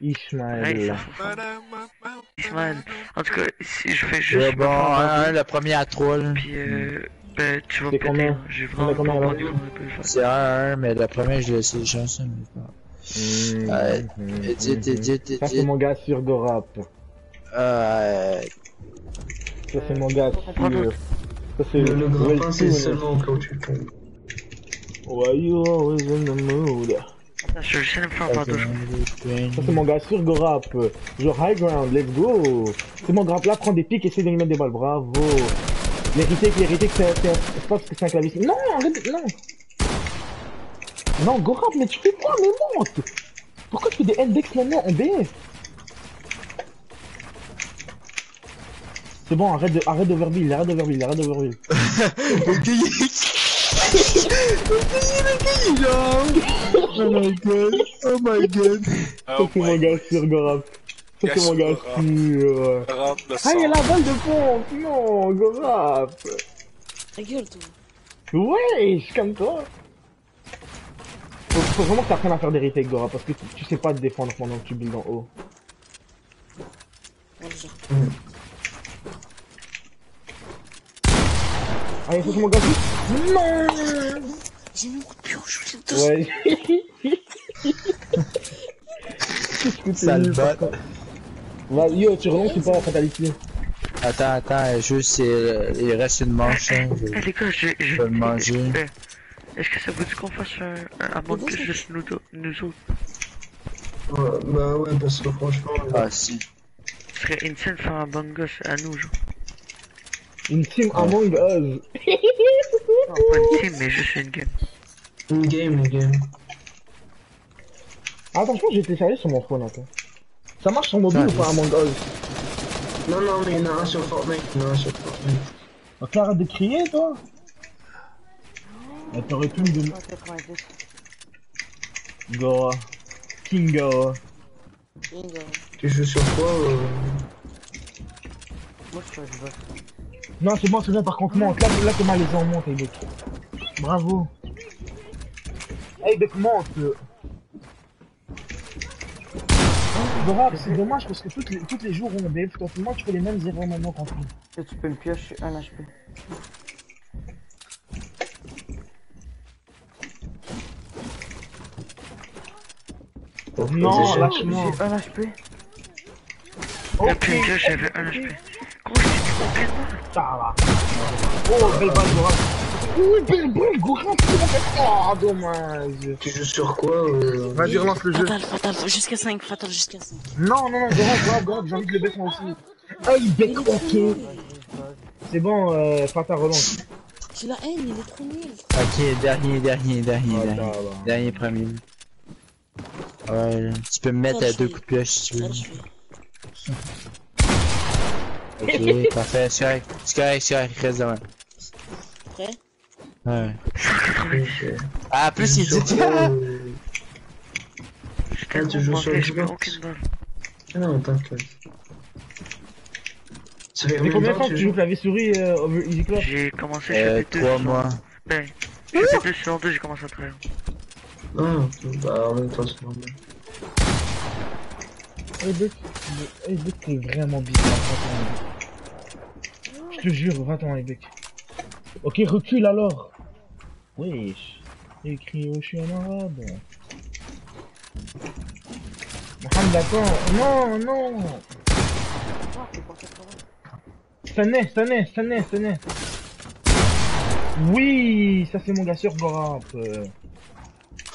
Fout. Ismaël. En tout cas, si je fais Ouais, juste bon, un bateau, le premier à 3, là. puis euh, ben, tu vas combien? hein. J'ai vraiment combien, pas là? entendu comment on peut le faire. C'est 1-1, mais le premier, je laisse les chances, mais pas. Mmh, mmh, mmh. Ça, c'est mon gars sur Gorap. Euh, Ça, c'est mon gars sur. Ça, c'est. Le, grappin, c'est seulement quand tu tombes. Why you always in the mood? Je je c'est mon gars sur Gorap. Genre high ground, let's go. C'est mon gars là, prend des pics et essaie de lui mettre des balles. Bravo. L'hérité, l'hérité, c'est pas parce que c'est un clavier. Non, arrête, non. Non, Gorap, mais tu fais quoi, mais monte. Pourquoi tu fais des index maintenant en BF C'est bon, arrête de, arrête d'overbill, arrête d'overbill, arrête d'overbill. Oh my god, oh my god. Oh c'est mon my gars sur Gorap. Ça, c'est mon gars sur Ah, il y a la balle de pompe Non, Gorap Ta gueule, toi. Wesh, comme toi faut, faut vraiment que t'apprennes à faire des retakes, Gorap, parce que tu, tu sais pas te défendre pendant que tu builds en haut. Ouais, Allez, c'est mon gars Non J'ai mis mon coup de pion, je suis. Ouais. Que Sale bot. Va, yo, tu relances ou pas, Fatality? Attends, attends, juste, euh, il reste une manche, hein. Eh, les gars, je, je, Je vais le manger. Est-ce que ça vous dit qu'on fasse un, un Us juste nous, nous autres? Ouais, bah ouais, parce que franchement. Ah, si. Ce serait insane de faire un Us à nous, genre. Une team Among Us Non, pas une team, mais juste une game. Une game, une game. Ah, Attention, j'ai téléchargé sur mon phone, attends. Ça marche sur mobile Ça, ou pas Among Us? Non, non, mais il y en a un sur Fortnite, il y en a un sur Fortnite. Donc arrête de crier, toi? Ah, T'aurais pu me donner... 90. Goa. King Goa. Bingo. Tu joues sur quoi euh... Moi, je du boss. Non, c'est bon, c'est bon, par contre, monte. Là, là t'es mal les en monte, Eidek. Bravo. Eidek, monte. C'est dommage parce que toutes les, toutes les jours on BF, potentiellement, tu fais les mêmes erreurs maintenant qu'en plus. Et tu peux me piocher un HP. Non, lâche-moi. J'ai un HP. Vieille, j'avais un HP. Oh, belle balle, Goa. Oui, belle balle, Goa. Oh, dommage. Tu joues sur quoi euh... Vas-y, relance le jeu. Fatal, fatal, jusqu'à 5, fatal, jusqu'à 5. Non, non, non, Goa, Goa, Goa, j'ai envie de le baisser moi aussi. Eidek, ok. C'est bon, euh, Fata relance. J'ai la haine, il est trop nul. Ok, dernier, dernier, dernier, Ah, dernier. Dernier premier. Ouais, là, tu peux me mettre à deux coups de pioche si tu veux. Ok, parfait, c'est correct, c'est correct, c'est correct, reste devant. Prêt? Ouais. 190. Ah, plus, il dit. J'ai tu joues sur Xbox aucune balle. Ah Non, t'inquiète. Ça fait Ça fait combien de temps que que tu joues clavier-souris euh, over Easy Club J'ai commencé Euh, chez 2 trois mois. Ben, chez 2 sur 2, j'ai commencé à travailler. Ah, bah en même temps, c'est normal. Buck, eh, Buck, t'es vraiment bizarre. Je te jure, va-t'en Buck. Ok, recule alors. Wesh. Écrit au chien en arabe. Mohamed, d'accord. Non, non. Stané, Stané, Stané, Stané. Oui, ça c'est mon gars sur.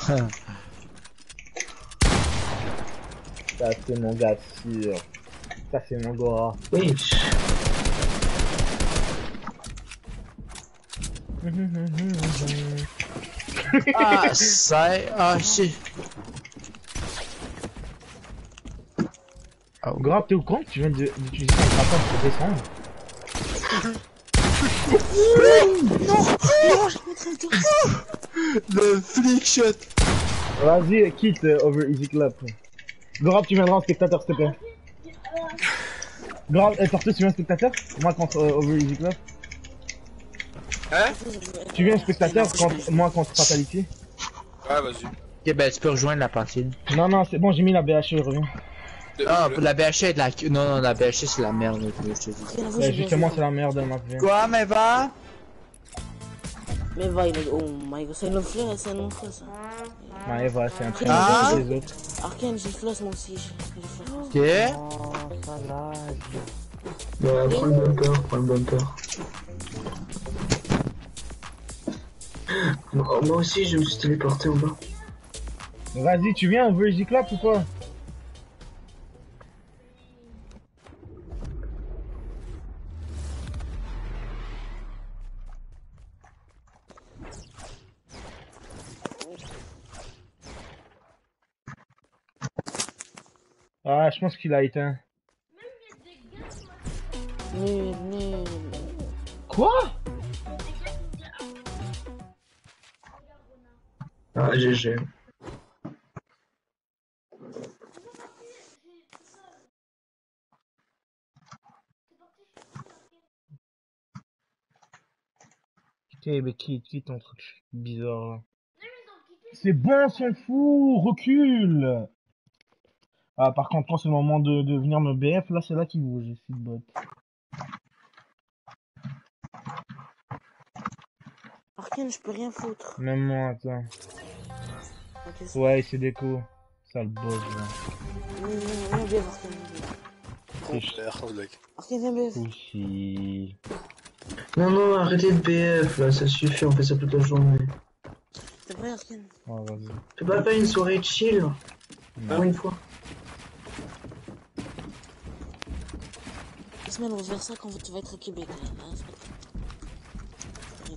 Euh, Ça c'est mon gars sûr. Ça c'est mon Gora. Oui. Ah, ça, ah, shit. Gorap, t'es au courant que tu viens d'utiliser ton grappin pour descendre Non, non, je me Le flick shot. Vas-y, quitte euh, Over Easy Club. Gorap, tu viendras en spectateur, s'il te plaît. Gorap, eh, Tortue, tu viens en spectateur? Moi contre euh, Over Easy Club. Hein? Tu viens en spectateur contre moi contre Fatality Ouais, vas-y. Ok, ben, tu peux rejoindre la partie. Non, non, c'est bon, j'ai mis la BHE, reviens. Ah, le- la BH est de la... Non, non, la BH c'est la merde, je te dis. Ouais, justement, c'est la merde, ma. Quoi, mais va? Mais va, il est... Oh my god, c'est un frère, c'est un frère ça. Ouais, voilà, c'est un truc Ah. des autres. Arkane, j'ai le flash moi aussi. j'ai- j'ai le flash. Ok. Oh, ça lag. Bah, prends le bumper, prends le bumper. Moi moi aussi, je me suis téléporté en bas. Vas-y, tu viens Over Easy Club ou pas Ah, je pense qu'il a éteint. Quoi? Ah, GG. Ok, mais quitte, quitte ton truc bizarre. là? C'est bon, on s'en fout, recule Ah, par contre, quand c'est le moment de, de venir me BF, là, c'est là qu'il bouge, c'est bot. Arkane, je peux rien foutre. Même moi, attends. Ok, c'est Ouais, c'est déco. Ça le boss, là. Viens, viens. Aussi. Non, non, arrêtez de BF, là, ça suffit, on fait ça toute la journée. T'es prêt, Arkane Ouais, vas-y. Tu peux pas faire une soirée chill Pour une fois. On va faire ça quand tu vas être au Québec. Là, hein,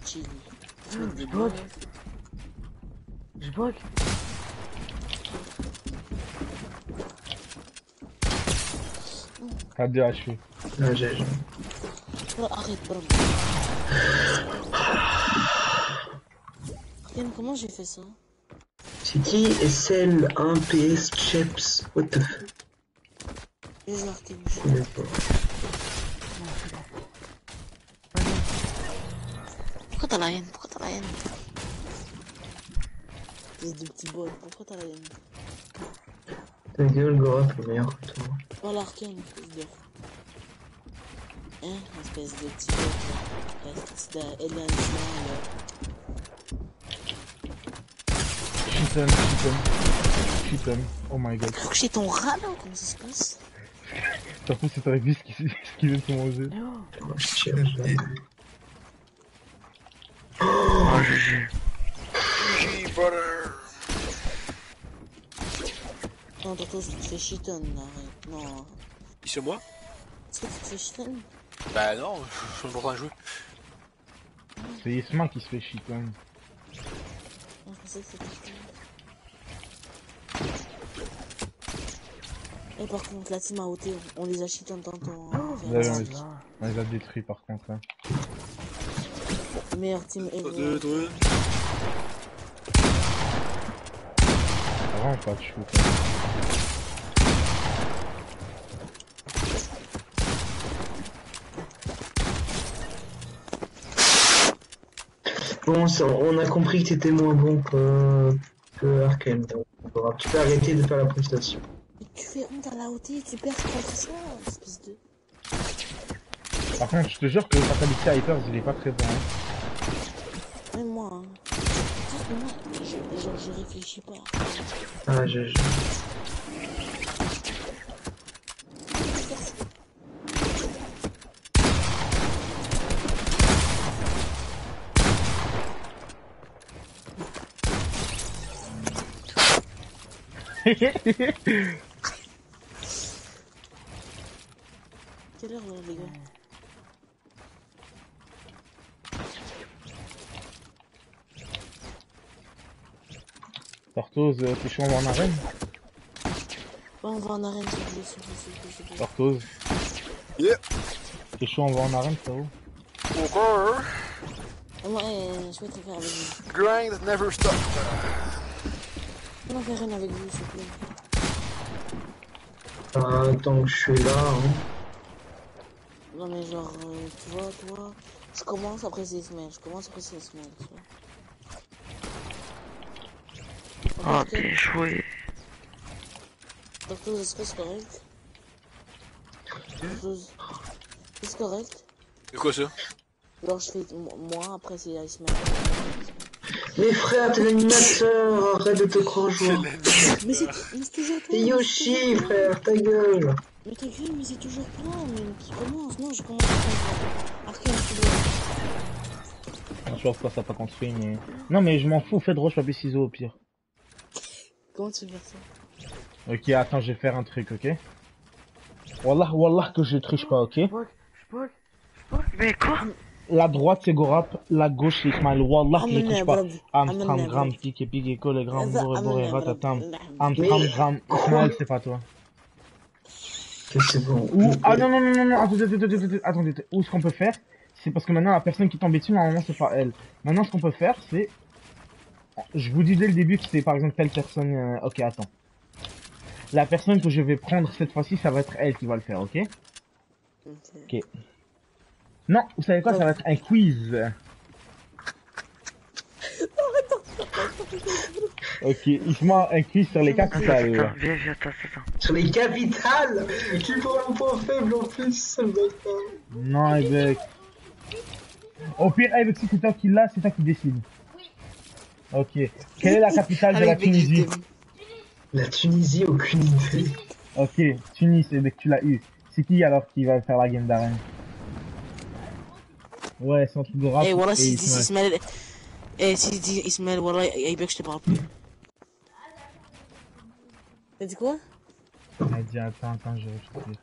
chill. Des bug. Je bug. Ah, GG. Oh, arrête, bro. Arkane, comment j'ai fait ça? C'est qui SL 1 PS Cheps What the fuck J'ai. Je connais pas. Pourquoi t'as la haine Pourquoi t'as la haine Espèce de petit bol, pourquoi t'as la haine Ta gueule, Gora, t'es meilleur que toi. Voilà Arkane, espèce de... Hein Espèce de petit bol. Espèce d'alien là. Chiton, chiton. Chiton. Oh my god. Croque chez ton rat là, comment ça se passe Surtout, c'est avec lui ce qu'il vient de se manger. Oh, Oh, GG. GG, brother. Non, Toto, tu te fais chiton, arrête. Non. Qui c'est moi Est-ce que tu te fais chiton Bah non, je suis en train de jouer. C'est Isma qui se fait chiton. Non, je pensais que c'était chiton. Et par contre, la team à OT, on les a chiton tantôt. Hein, ouais, on les a détruits par contre. Hein. Meilleur team ever. Deux, pas de chou. Bon, ça, on a compris que t'étais moins bon que, que Arkham, donc on pourra. Tu peux arrêter de faire la prestation. Tu fais honte à la OT, tu perds ta prestation, espèce de. Par contre, je te jure que le fatalité Hypers, il est pas très bon. Hein. Même moi, hein. Juste moi, je, genre, je réfléchis pas. Ah, je, je- Quelle heure là, les gars? Portos, euh, t'es chaud, on va en arène Ouais, on va en arène. Yeah. T'es chaud, on va en arène, frérot Encore. Moi, euh, je souhaiterais faire avec vous. Grind never stop. On va faire une avec vous, s'il vous plaît. Tant que je suis là, hein. Non, mais genre, euh, tu vois, toi, je commence après c'est Ismaël, je commence après c'est Ismaël, tu vois. Ah, Ok, bien joué. Docteur, est-ce que c'est correct Docteur, c'est correct C'est quoi ça? Alors je fais moi, après c'est Ismaël. Mais frère, t'es l'animateur, arrête de te croire joueur. Mais c'est mais c'est toujours toi mais Yoshi, frère, ta gueule. Mais ta gueule, mais c'est toujours toi même qui commence. Non, je commence après. Arkane, tu dois. Je pense pas ça pas construit, mais... Non, mais je m'en fous, faites roche, papier, ciseaux, au pire. Comment tu veux faire ça Ok, attends, je vais faire un truc, ok? Wallah, wallah que je triche pas, ok? Mais quoi? La droite c'est Gorap, la gauche c'est Ismail. Wallah que je triche pas. Amstram, gram, gram, bore, bore, ratatam. Amstram, gram, Ismail, c'est pas toi. Que c'est bon? Ou, ah non, non, non, non, attendez, attendez, attendez, attendez, attendez. Ou ce qu'on peut faire, c'est parce que maintenant la personne qui tombe dessus, normalement c'est pas elle. Maintenant ce qu'on peut faire, c'est... Je vous dis dès le début que c'est par exemple telle personne... euh, Ok, attends. La personne que je vais prendre cette fois-ci, ça va être elle qui va le faire, ok? Ok. Non, vous savez quoi, ça va être un quiz. Ok, Isma, un quiz sur les Attends, capitales. viens, viens, attends, attends. Sur les capitales Qui prend le point faible en plus. Non, avec. Au pire, avec si c'est toi qui l'a, c'est toi qui décide. Ok. Quelle est la capitale de la Avec Tunisie. La Tunisie, aucune idée. Ok, Tunis, c'est dès que tu l'as eu. C'est qui alors qui va faire la game d'arène? Ouais, c'est entre Gorap Eh, voilà, et si dit Ismaël. Ismaël. Eh, si dit Ismaël, voilà, Aibek, je te parle plus. T'as dit quoi? Elle dit attends, attends, je vais te dire.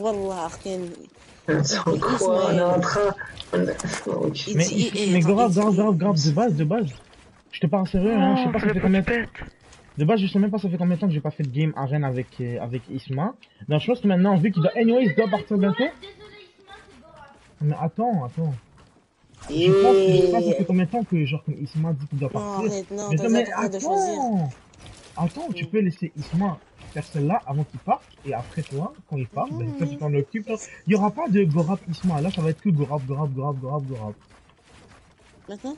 Wallah, Arkane. Attends, quoi On est en train. Mais, dit- Gorap, Gorap, Gorap, de base, de base. Je te parle sérieux, hein, je sais pas ça fait combien de temps. De base, je sais même pas ça fait combien de temps que j'ai pas fait de game arène avec, euh, avec Isma. Donc je pense que maintenant, vu qu'il doit, anyway, il doit partir bientôt. Mais attends, attends. Je pense que je sais pas ça fait combien de temps que genre Isma dit qu'il doit partir. mais attends, attends, tu peux laisser Isma faire celle-là avant qu'il parte et après toi, quand il part, ben, toi tu t'en occupes. Il y aura pas de Gorap Isma, là ça va être que Gorap, Gorap, Gorap, Gorap, Gorap. Maintenant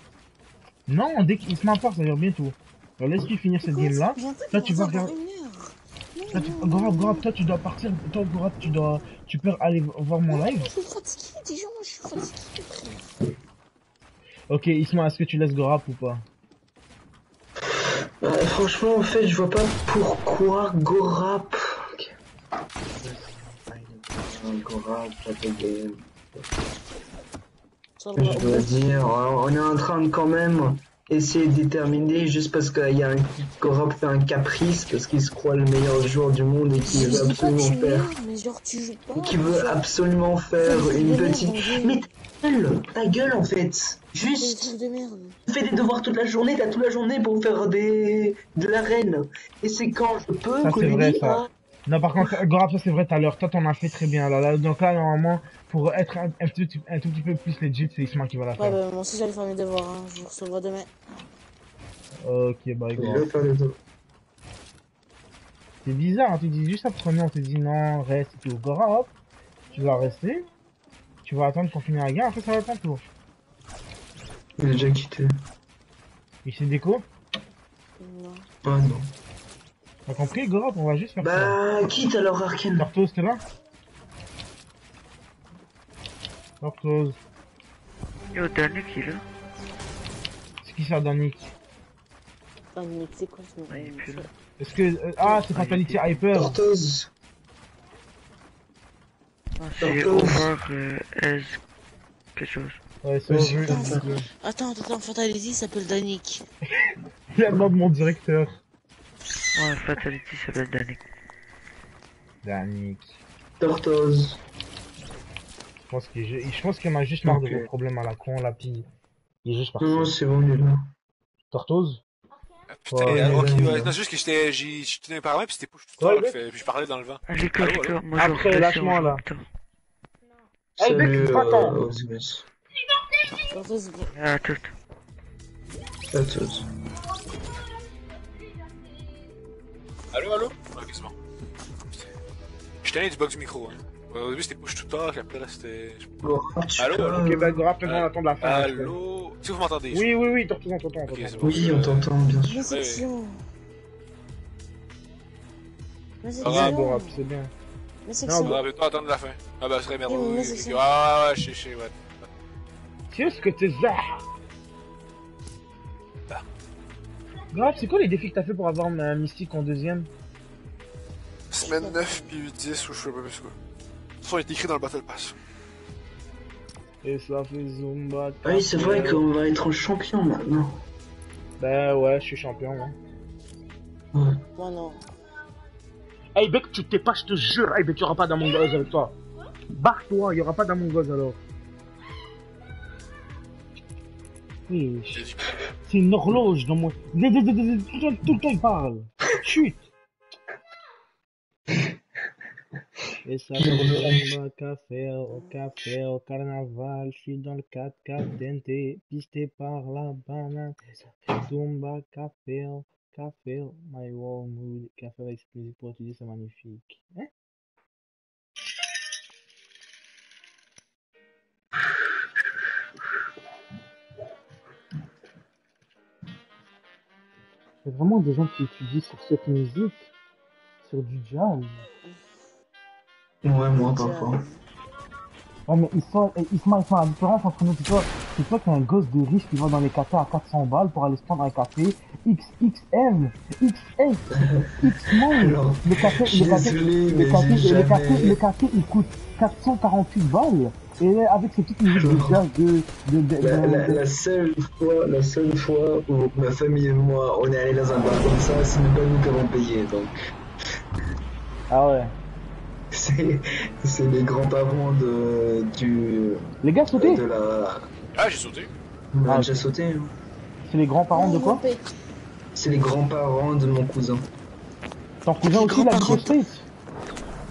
Non, dès qu'Isma part, ça veut dire bientôt. Alors laisse-lui finir cette game là. Toi tu vas regarder. Toi, tu... Toi tu dois partir. Toi Gorap, tu dois. Tu peux aller voir mon live. Je suis fatigué, déjà, moi, je suis fatigué. Ok, Isma, est-ce que tu laisses Gorap ou pas? Franchement, en fait, je vois pas pourquoi Gorap. Je dois dire, euh, on est en train de quand même essayer de déterminer juste parce qu'il y a un Gorap fait un caprice parce qu'il se croit le meilleur joueur du monde et qu'il veut absolument faire. Qui veut absolument faire une petite. Mais ta gueule, ta gueule en fait. Juste. de merde. Fais des devoirs toute la journée, t'as toute la journée pour faire des de l'arène. Et c'est quand je peux Ça que vrai ça. hein. Non par contre, Gorap, ça c'est vrai tout à l'heure. Toi t'en as fait très bien là. là. Donc là normalement, pour être un, un, petit, un tout petit peu plus legit, c'est Isma qui va la Ouais, faire. bah, moi aussi, j'allais faire mes devoirs, hein. Je vous recevrai demain. Ok, bah devoirs. C'est bizarre, hein, tu dis juste après on te dit non, reste et tout. Gorap, tu vas rester. Tu vas attendre qu'on finisse la guerre, après ça va être ton tour. Il a déjà quitté. Il s'est déco Non. Ah non. T'as compris, Gorop On va juste faire ça. Bah, quitte alors Arkane. Tortoise, t'es là Tortoise. Yo, Danick, il est là. C'est qui ça, Danick Ah, mais c'est quoi ce nom Ah, il est plus là. Est-ce que. euh, ah, c'est Fatality Hyper Tortoise. Ah, c'est over euh, as quelque chose. Ouais, c'est horrible. Attends, attends, attends, Fatality s'appelle Danik. Il a le nom de mon directeur. Ouais, Fatality s'appelle Danick. Danick. Tortoise. Je pense qu'il je pense qu'il en a juste marre de vos problèmes à la con, là, puis il est juste parti. Non, c'est bon, il est là. Tortoise Putain, Ouais, euh, ok, non, c'est juste que j'étais, j'ai, je tenais par la main, puis c'était push tout Ouais, ouais. puis je parlais dans le vent. Allô? gars, moi je Après, lâche-moi, je là. Hey, mec, Salut, Ah, tout. À tous. Allô, allô? Ok, c'est bon. Je tenais du du micro, hein. Ouais, Au début, c'était push tout tard, puis après, là, c'était... Allô, allô? Ok, bah, maintenant, on attend de la fin. fais. Allô? Si vous m'entendez? Oui, oui, oui, on t'entend, on. Oui, on t'entend, bien sûr. Ouais. Mais c'est Ah, Ouais, c'est bien. Mais c'est Non. Ah, mais toi, attendre la fin. Ah, bah, ce serait merde. Ah, ouais, je sais, je sais, ouais. Qu'est-ce que t'es ça Gorop, c'est quoi les défis que t'as fait pour avoir un mystique en deuxième Semaine 9 puis 10 ou je sais pas plus quoi. De toute façon, il est écrit dans le Battle Pass. Et ça fait Zumba. Ah oui, c'est vrai qu'on va être champion maintenant. Bah ouais, je suis champion, hein. Moi non. Hey, mec, tu t'es pas, je te jure. Hey, mec, y'aura pas d'Among Us avec toi. Barre-toi, y'aura pas d'Among Us alors. C'est une horloge dans mon. Tout le temps, il parle. Chut. Et ça fait Zumba, café, au café, au carnaval. Je suis dans le 4x4 denté, pisté par la banane. Ça fait Zumba, café, au café, my wall mood. Café musique pour étudier, c'est magnifique. Hein? Il y a vraiment des gens qui étudient sur cette musique, sur du jazz. Ouais, moi, parfois. Ouais, mais ils sont, ils sont, ils font la différence entre nous, c'est toi, c'est toi qui es un gosse de riche qui va dans les cafés à 400 balles pour aller se prendre un café XXM, XS, X-Mall. Le café, le café, le café, le café, le café, il coûte 448 balles. Et avec ces petites musiques de jazz de, de, de, La, la, de- la seule fois, la seule fois où ma famille et moi, on est allé dans un bar comme ça, ce n'est pas nous qui avons payé, donc. Ah ouais. C'est, c'est les grands-parents de, du, Les gars, sautez! de la, Ah, j'ai sauté. on a Ah, déjà sauté, hein. C'est les grands-parents de quoi? C'est les grands-parents de mon cousin. Ton cousin aussi, il a grands-parents des States?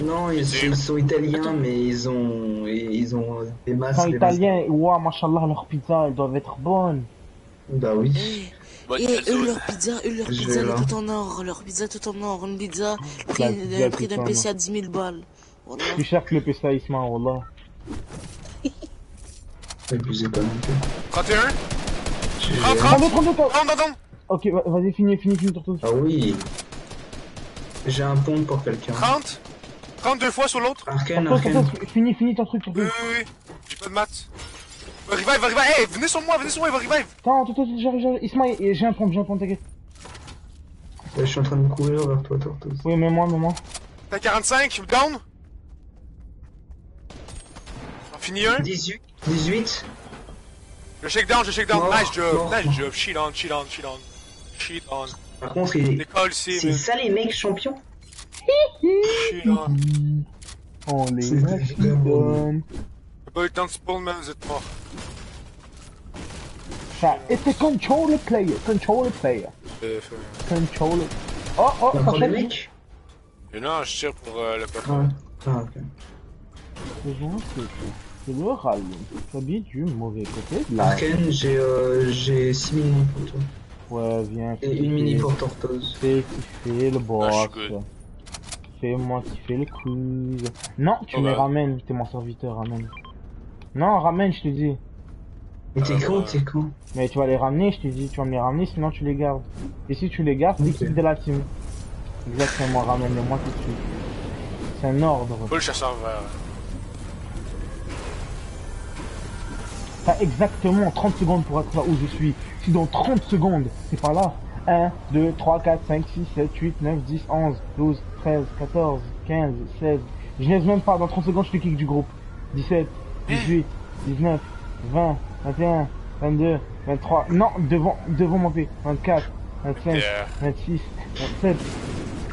Non, ils, sont- ils sont italiens, mais ils ont, ils ont des masses. Ils sont italiens, ouah, machallah, leurs pizzas, elles doivent être bonnes. Bah oui. Et pizza. eux, leur pizza, eux, leur pizza, elle est tout en or. Leur pizza tout en or. Une pizza, prix, euh, pizza prix d'un PC à 10 000 balles. Voilà. Plus cher que le PSA Isma, wallah. Abusez pas non plus. 31? J'ai- 30, 32, 30! 32, 32. 30, 30! Ok, va- vas-y, finis, finis, finis. Ah oui. J'ai un pont pour quelqu'un. 30? 32 fois sur l'autre? Arkane. Tortoise, finis, finis ton truc, Oui, oui, oui. J'ai pas de maths. Va revive, va revive. Hey, venez sur moi, venez sur moi, il va revive. Attends, Tortoise, j'arrive, j'arrive. Isma, j'ai un pont, j'ai un pont, t'inquiète. Je suis en train de courir vers toi, Tortoise. Oui, mais moi, mais moi. T'as 45, down. On finit un. 18. 18. Je shake down, je shake down. Mort, nice job, mort. nice job. Shit on, shit on, shit on. Shit on. Par contre, il... C'est ça les mecs champions? On. On les donnent. T'as pas eu le temps de spawn, man, vous êtes mort. Ça, it's a controller player, controller player, Euh, fait- controller. Oh, oh, ça mecs Et non, je tire pour euh, le peuple. Ouais. Ah, ok. C'est bon, c'est c'est le râle. Tu habites du mauvais côté de la... Arkane, j'ai euh, j'ai 6 mini pour toi. Ouais, viens. Et une mini pour Tortoise. Fais kiffer le boss. Ah, je suis good. Fais-moi kiffer le cruise. Non, tu Oh, me bah. ramènes, t'es mon serviteur, ramène. Non, ramène, je te dis. Mais t'es con, t'es con. Mais tu vas les ramener, je t'ai dit, tu vas me les ramener, sinon tu les gardes. Et si tu les gardes, c'est Ok. l'équipe de la team. Exactement, ramène-les-moi tout de suite. C'est un ordre. Pas le chasseur vert. T'as exactement 30 secondes pour être là où je suis. Si dans 30 secondes, c'est pas là. 1, 2, 3, 4, 5, 6, 7, 8, 9, 10, 11, 12, 13, 14, 15, 16. Je laisse même pas, dans 30 secondes, je te kick du groupe. 17, 18, 19, 20, 21, 22, 23. Non, devant, devant mon P. 24, 25, Yeah. 26, 27,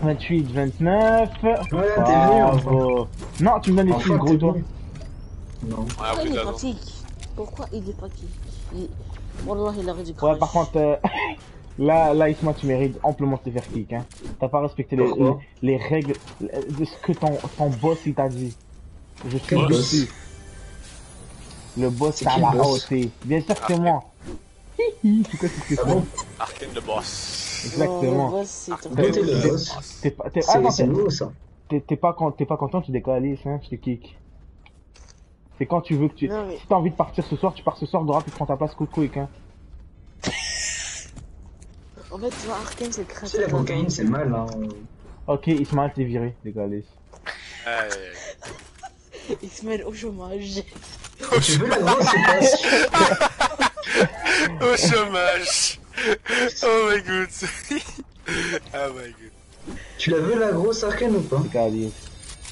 28, 29. Voilà, t'es venu, enfin. Bravo. Non, tu me donnes les filles, gros, toi. Non. Pourquoi il est pratique? Pourquoi il est pratique? Il... Wallah, il aurait dû Ouais, par contre, euh, là, là, Isma, tu mérites amplement de te faire kick, hein. T'as pas respecté les, les, règles de ce que ton, ton boss, il t'a dit. Je suis dessus. Le boss, C'est c'est à qui la le AOT. Bien sûr que c'est moi. Hihi, c'est quoi cette Ah bon Arkane de boss. Exactement. Le boss, c'est t'es boss. le boss. T'es pas, t'es, ah C'est non, c'est t'es, ça. t'es, t'es pas, con- t'es pas content, tu Alice, hein, je te kick. C'est quand tu veux que tu, Non, mais- si t'as envie de partir ce soir, tu pars ce soir, Dora, tu prends ta place quick, hein. En fait, tu vois, Arkane, c'est le créateur. la cocaïne, c'est mal, hein. Ok, Ismaël, t'es viré, se met au chômage. Tu veux la grosse ou pas Au chômage. Oh my god. oh my god. Tu la veux, la grosse arcane ou pas?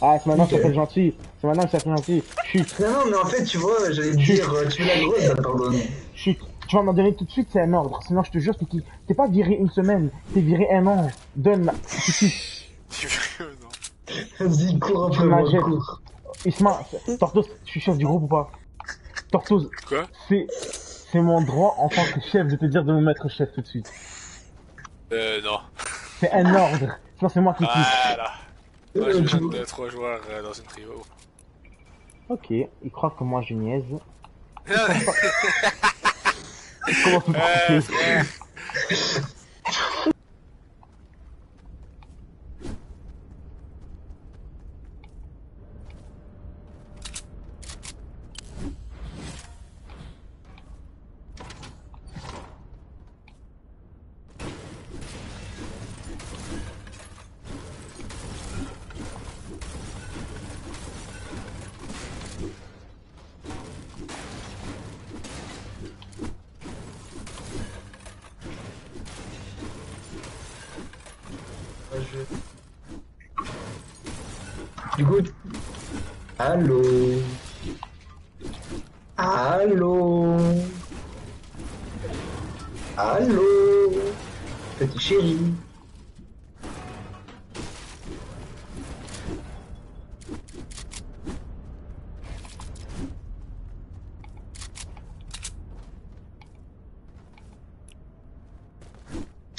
Ah, c'est maintenant que Ok. ça fait gentil. C'est maintenant que ça fait gentil. Chut. Non, non, mais en fait, tu vois, j'allais te dire, euh, tu veux la grosse, bah pardonne. Chut, tu vas m'en donner tout de suite, c'est un ordre. Sinon, je te jure, t'es qui T'es pas viré une semaine, t'es viré un an. Donne, non. Vas-y, cours Tu après moi, cours. Isma, Tortos, je suis chef du groupe ou pas? Tortos, Quoi? c'est, c'est mon droit en tant que chef de te dire de me mettre chef tout de suite. Euh, non. C'est un ordre. Sinon, c'est moi qui. Voilà. Moi, je Euh, vais tu- mettre trois joueurs euh, dans une trio. Ok, il croit que moi je niaise. Euh, Comment tout allô. Allô. Allô. Petit chéri.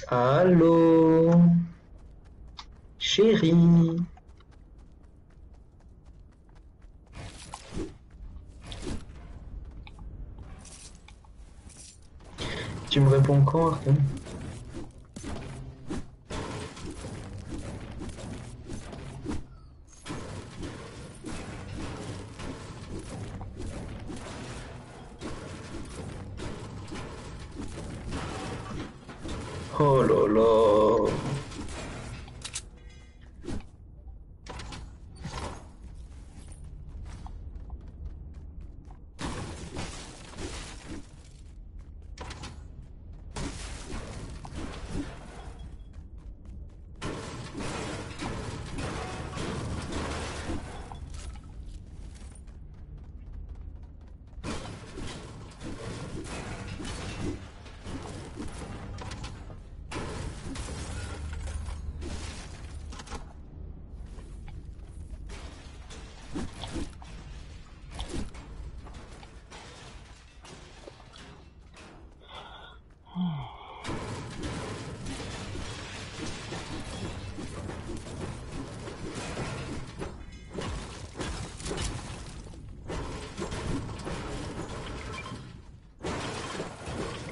Allô. Chéri Tu me réponds quand, Arthur Oh là là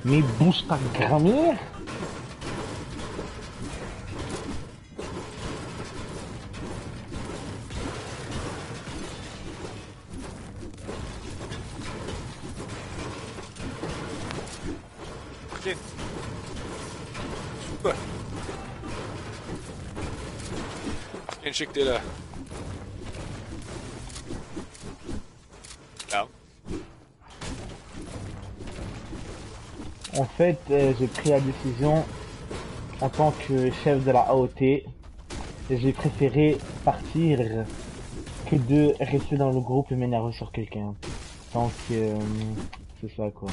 Me busca grana. Super. Den da. Fait, euh, j'ai pris la décision en tant que chef de la AOT. et J'ai préféré partir que de rester dans le groupe et m'énerver sur quelqu'un. Donc, euh, c'est ça quoi.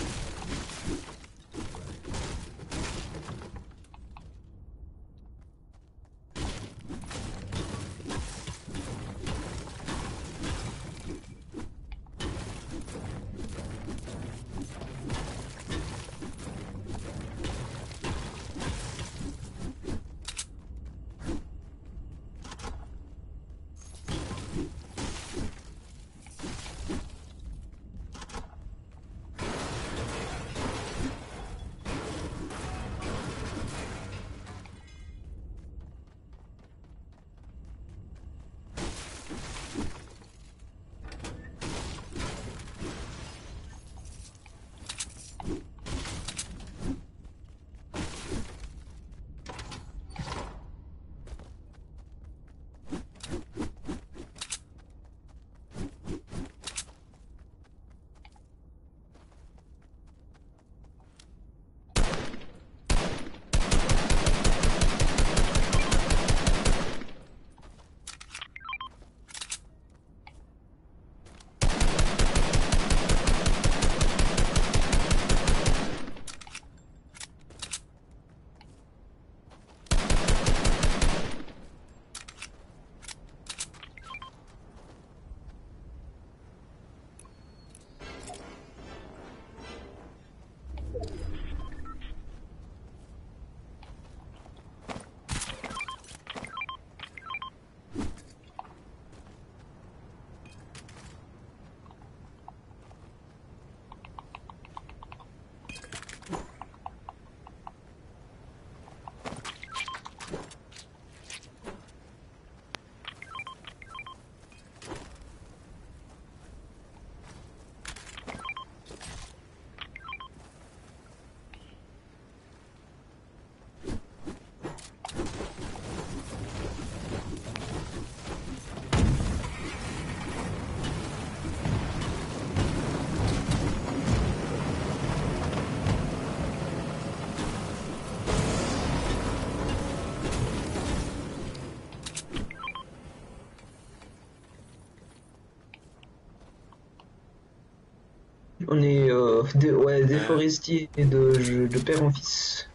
Euh, des, ouais, des forestiers et de, je- de père en fils.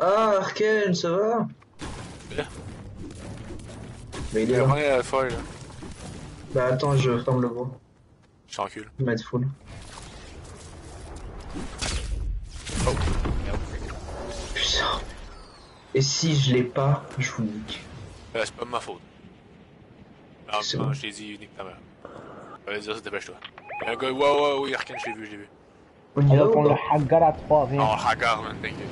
Ah, Arken, ça va? Bien. Bah, il Il est là. à là. Bah, attends, je ferme le voix. Je vais mettre full. Oh, merde. Putain. Et si je l'ai pas, je vous nique. Euh, c'est pas de ma faute. Non, C'est non, bon. je t'ai dit, nique ta mère. Dire ça, dépêche-toi. Il y a un gars, ouais, ouais, ouais, Arkane, je l'ai vu, je l'ai vu. On y On va va ou prendre le Hagar à 3, viens. Oh, Hagar, man, thank you.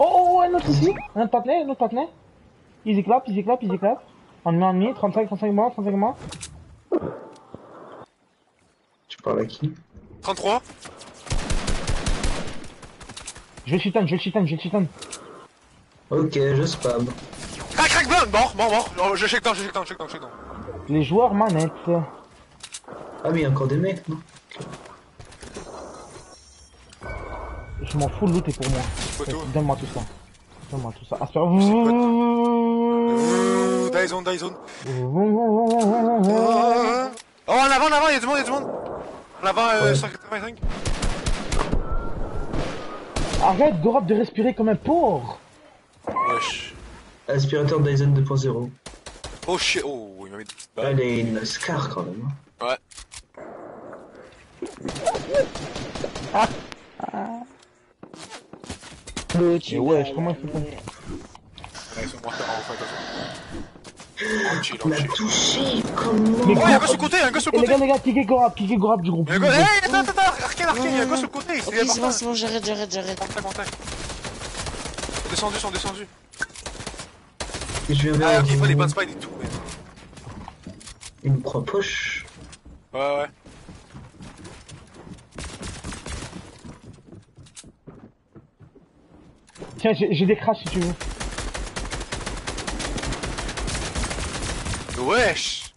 Oh, oh, oh, un autre ici, un autre patinet, un autre patinet. Easy clap, easy clap, easy clap. En demi, en demi, 35, 35 morts, 35 morts. Tu parles à qui? 33 Je vais le chitan, je vais le chitan, je vais le chitan. Ok, je spam. Blanc Mort, mort, mort Je check down, je check down, je check down, je check down. Les joueurs manettes. Ah, mais il y a encore des mecs, non? Je m'en fous, le loot est pour moi. Photo. Donne-moi tout ça. Donne-moi tout ça. Ah, Aspire. Die zone, die zone. Oh, en avant, en avant, il y a du monde, il y a du monde. En avant, euh, Ouais. 185. Arrête, Gorab, de respirer comme un porc. Wesh. Aspirateur Dyson 2.0. Oh shit, oh, il m'a mis des petites balles. Elle est une scar quand même. hein. Ouais. Et ouais, comment il faut qu'on... Ouais, ils sont morts, on fait chill, On l'a touché, comment Mais Oh, y'a un gars sur le côté, y'a un gars sur le les côté. gars, les gars, kické Gorab, kické Gorab du groupe. Y'a un gars, hey, attends, attends, attends, Arcane, Arcane, y'a un gars sur le côté, Ok, c'est c'est bon, c'est bon, j'arrête, j'arrête, j'arrête. Contact, contact. Ils sont descendus, si je viens Ah, ok, il faut les bonnes et tout. Mais... Une croix poche Ouais, ouais. Tiens, j'ai des crashs si tu veux. Wesh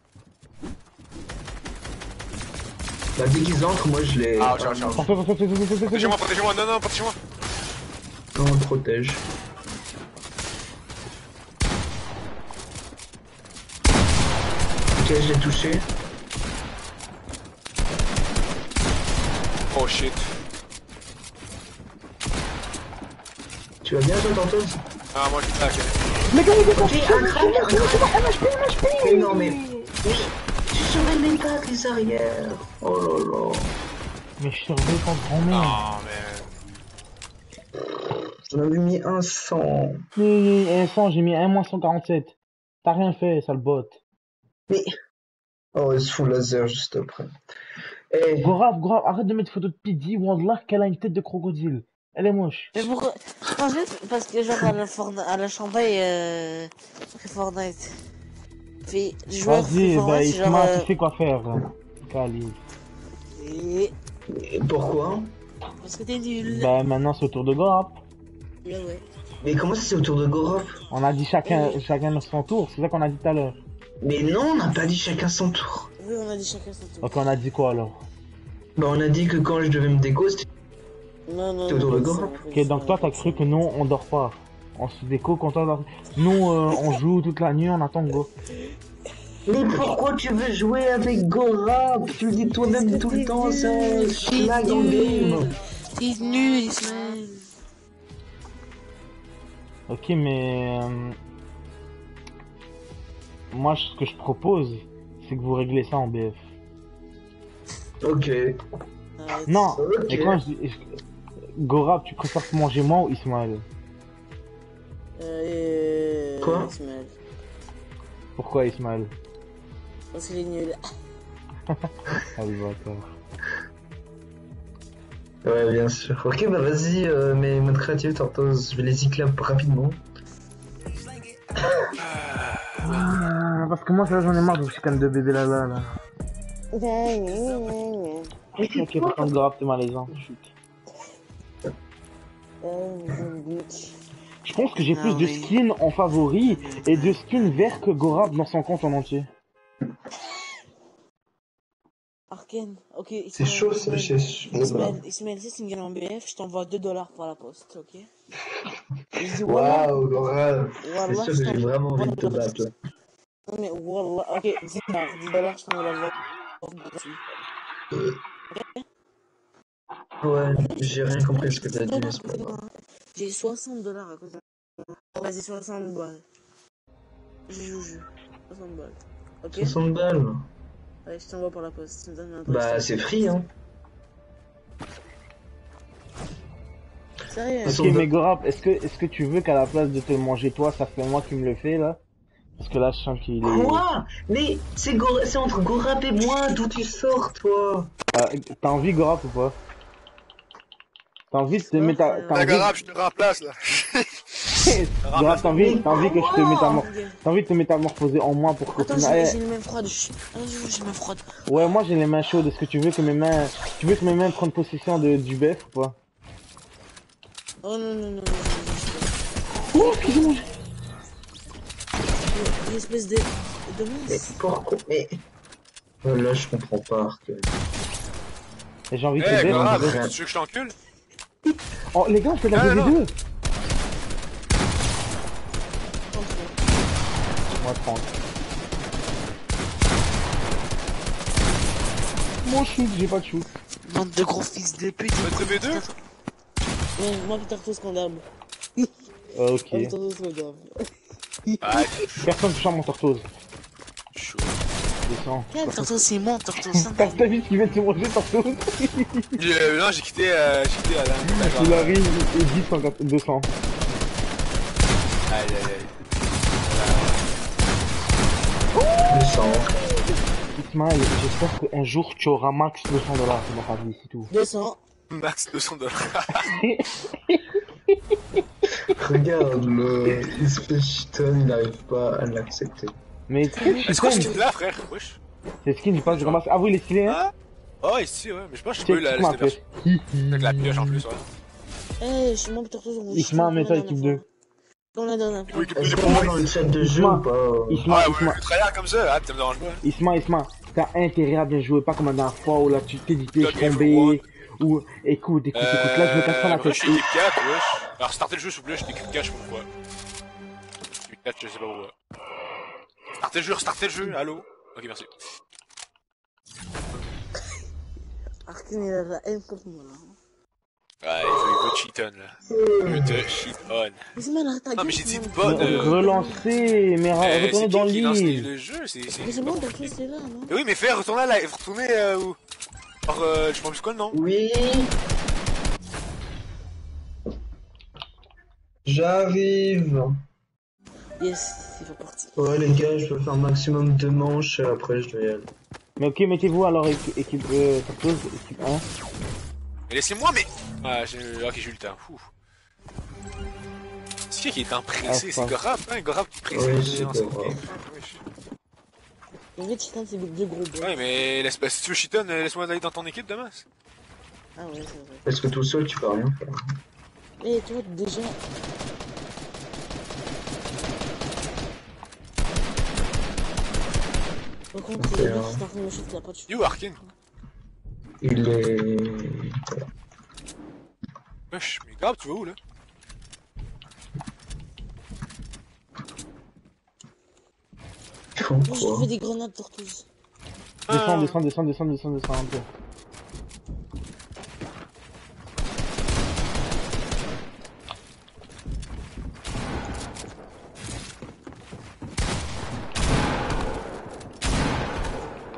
Bah dès qu'ils entrent, moi je les... Ah, tiens, tiens. Protégez-moi, protégez-moi, non, non, protégez-moi Non, on protège? Ok, je l'ai touché. Oh shit. Tu vas bien, toi, Tortoise Ah, moi je suis gars, les gars, Ok, un crack, un crack. Mais non, mais. mais Tu saurais les arrières. Oh là là. Mais je surveille ton grand-mère. Oh, man. J'en avais mis un 100. Mais, un 100, j'ai mis un moins 147. T'as rien fait, sale bot. Mais. Oh, ils se font laser juste après. Eh, Grave, grave, arrête de mettre photo de Pidgey, Wallah, qu'elle a une tête de crocodile. Elle est moche. Mais pourquoi En fait, parce que genre à la, Fortnite, à la Champagne, euh... Fortnite. Fait, joueur Vas-y, bah, c'est genre... Euh, tu sais quoi faire. là. Khalid. et- et pourquoi? Parce que t'es nul. Bah, maintenant, c'est au tour de Gorap. Ouais, ouais. Mais comment ça c'est autour de Gorop On a dit chacun, chacun son tour, c'est ça qu'on a dit tout à l'heure. Mais non, on n'a pas dit chacun son tour. Oui, on a dit chacun son tour. Ok, on a dit quoi alors Bah, on a dit que quand je devais me déco, c'était. Non, non, T'es autour non, de ça, Ok, donc ça. toi, t'as cru que nous, on dort pas. On se déco quand on dort. Nous, euh, on joue toute la nuit, on attend Go. Mais pourquoi tu veux jouer avec Gorop Tu le dis toi-même tout le temps, c'est un schlag en game. T'es nul, Ismaël. Ok, mais... euh, Moi, ce que je propose, c'est que vous réglez ça en BF. Ok. Non, Ok. mais quand je dis... Gorap, tu préfères manger moi ou Ismaël? Euh... Quoi? Ismaël. Pourquoi Ismaël? Parce qu'il est nul. Ah oui. Ouais, bien sûr. Ok, bah vas-y, euh, mes modes créatifs, Tortoise, je vais les éclater rapidement. Ah, parce que moi, ça, j'en ai marre de chicane de bébé là là là. Ok, par contre, Gorap, t'es malaisant. Chut. Je pense que j'ai Ah plus de oui. skins en favori et de skins verts que Gorap dans son compte en entier. Arken, ok. C'est chaud, c'est chez. Ismaël, Ismaël, si c'est une gueule en BF, je t'envoie 2 dollars par la poste, ok Waouh, Gorap. C'est sûr je que j'ai vraiment envie de te battre là. Non mais Wallah, ok, 10 dollars, 10 dollars, je t'envoie la voix. Ouais, j'ai rien compris ce que t'as dit, mais c'est pas grave. J'ai 60 dollars à côté. Vas-y, 60 balles. Je joue, je joue. 60 balles. Ok 60 balles. Ouais, je t'envoie par la poste. Tu me donnes un Bah, c'est free, hein. Sérieux Ils Ok, mais Gorap, est-ce que, est-ce que tu veux qu'à la place de te manger toi, ça fait moi qui me le fais là? Parce que là, je sens qu'il est. Quoi Mais c'est entre Gorap et moi, d'où tu sors, toi? Ah, T'as envie Gorap ou pas? T'as envie de te mettre La envie... Gorab, je te remplace là. T'as envie, t'as envie que je te Oh, métamorphose... T'as envie de te métamorphoser en moi pour que Attends, tu j'ai les mains froides. chut. J'ai j'ai les mains froides. Ouais, moi j'ai les mains chaudes. Est-ce que tu veux que mes mains... Tu veux que mes mains prennent possession de... du BF ou pas? Oh non, non, non, non. non, Oh, excusez-moi non. Une espèce de. de Mais pourquoi Mais. Euh, Là, je comprends pas. Et J'ai envie de Eh, te vrai. tu veux que je t'encule? Oh, les gars, c'est la Ah, non, 2v2 Moi 30. Mon shoot, j'ai pas de shoot. Bande de gros fils de pute. Votre B2 Non, moi scandable. Euh, ok. Ah, Personne touche à mon tortose. chaud. Descends. Quel c'est mon tartos T'as t'as vu ce qu'il vient de se manger tortose Euh, non, j'ai quitté, euh, j'ai quitté Alain. Il arrive, il dit 104 200. Aïe, aïe, aïe. 200. Ismaël, j'espère qu'un jour tu auras max 200 dollars dans ta vie, c'est tout. 200. Max 200 dollars. Regarde, le Chiton, il n'arrive pas à l'accepter. Mais tu Est-ce je qu'on suis se là, frère? Wesh. C'est skin, je passe, je ramasse. Ah oui, il est stylé, hein? Ah Oh, ici, ouais, mais je pense que je peux la tu laisser. Avec la pioche en plus, ouais. Eh, je suis on- Isma, je suis mets-toi comme la équipe dernière 2. fois. Comme la dernière. Oui, est points. dans le chat de jeu ou pas? Isma, Ah ouais, Isma, comme ça, ah, ça me dérange pas. Isma, Isma, t'as intérêt à bien jouer, pas comme la dernière fois où là tu t'es dit je tombé, everyone. ou écoute, écoute, écoute, là je me casse pas la Euh, tête. je suis équipe 4, wesh. Alors, startez le jeu, s'il vous plaît, je suis équipe 4, je sais pas pourquoi. Équipe 4, je sais pas pourquoi. Startez le jeu, startez le jeu, allô? Ok, merci. Arkin, il a la haine contre moi, là. Ouais, il veut, il veut cheat on, là. Il veut te cheat on. Non, gueule, mais j'ai dit bonne. Mais euh, Relancez, mais euh, retournez c'est dans qui le jeu C'est. c'est- c'est c'est bon, c'est Mais oui, mais fais retourner à la. Retourner euh, où? Alors, euh, je pense quoi le nom Oui. J'arrive. Yes, il va partir. Ouais les gars, je peux faire maximum deux manches, euh, après je dois y aller. Mais ok, mettez-vous alors équipe, équipe euh, Tortoise, équipe 1. Mais laissez-moi, mais. Ah, j'ai. Ok, j'ai eu le temps. Ouh. C'est qui qui est en pressé Ah, C'est. Gorab, hein? Gorab qui pressé. Oui, c'est dans cette Gorab. En vrai, Titan, c'est des deux gros bois. Ouais, mais laisse pas. Si tu veux Shiton, euh, laisse-moi aller dans ton équipe demain. Ah ouais, c'est vrai. Parce que tout seul tu peux rien faire. Et toi, déjà... Par contre, Ok, il est c'est il a pas de. You Arkin Il est... Wesh, mais Gorab, tu vas où là Moi, trouvais des grenades tortoises. Descends, Ah. descends, descends, descends, descends, descends un peu.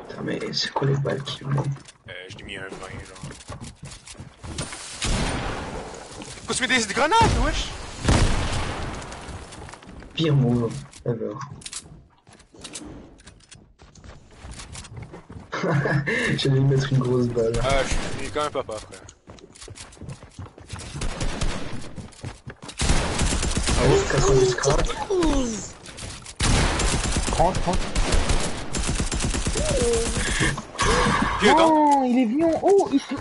Putain, mais c'est quoi les balles qui vont Euh, je t'ai mis un 20, genre. Pourquoi tu mets des, des grenades, wesh Pire move ever. J'allais lui mettre une grosse balle. Ah, je suis quand même papa, frère. Ah ouais, 90 crack. Tortoise 30, 30. Vieux, donc. Non, il est venu en haut, il se...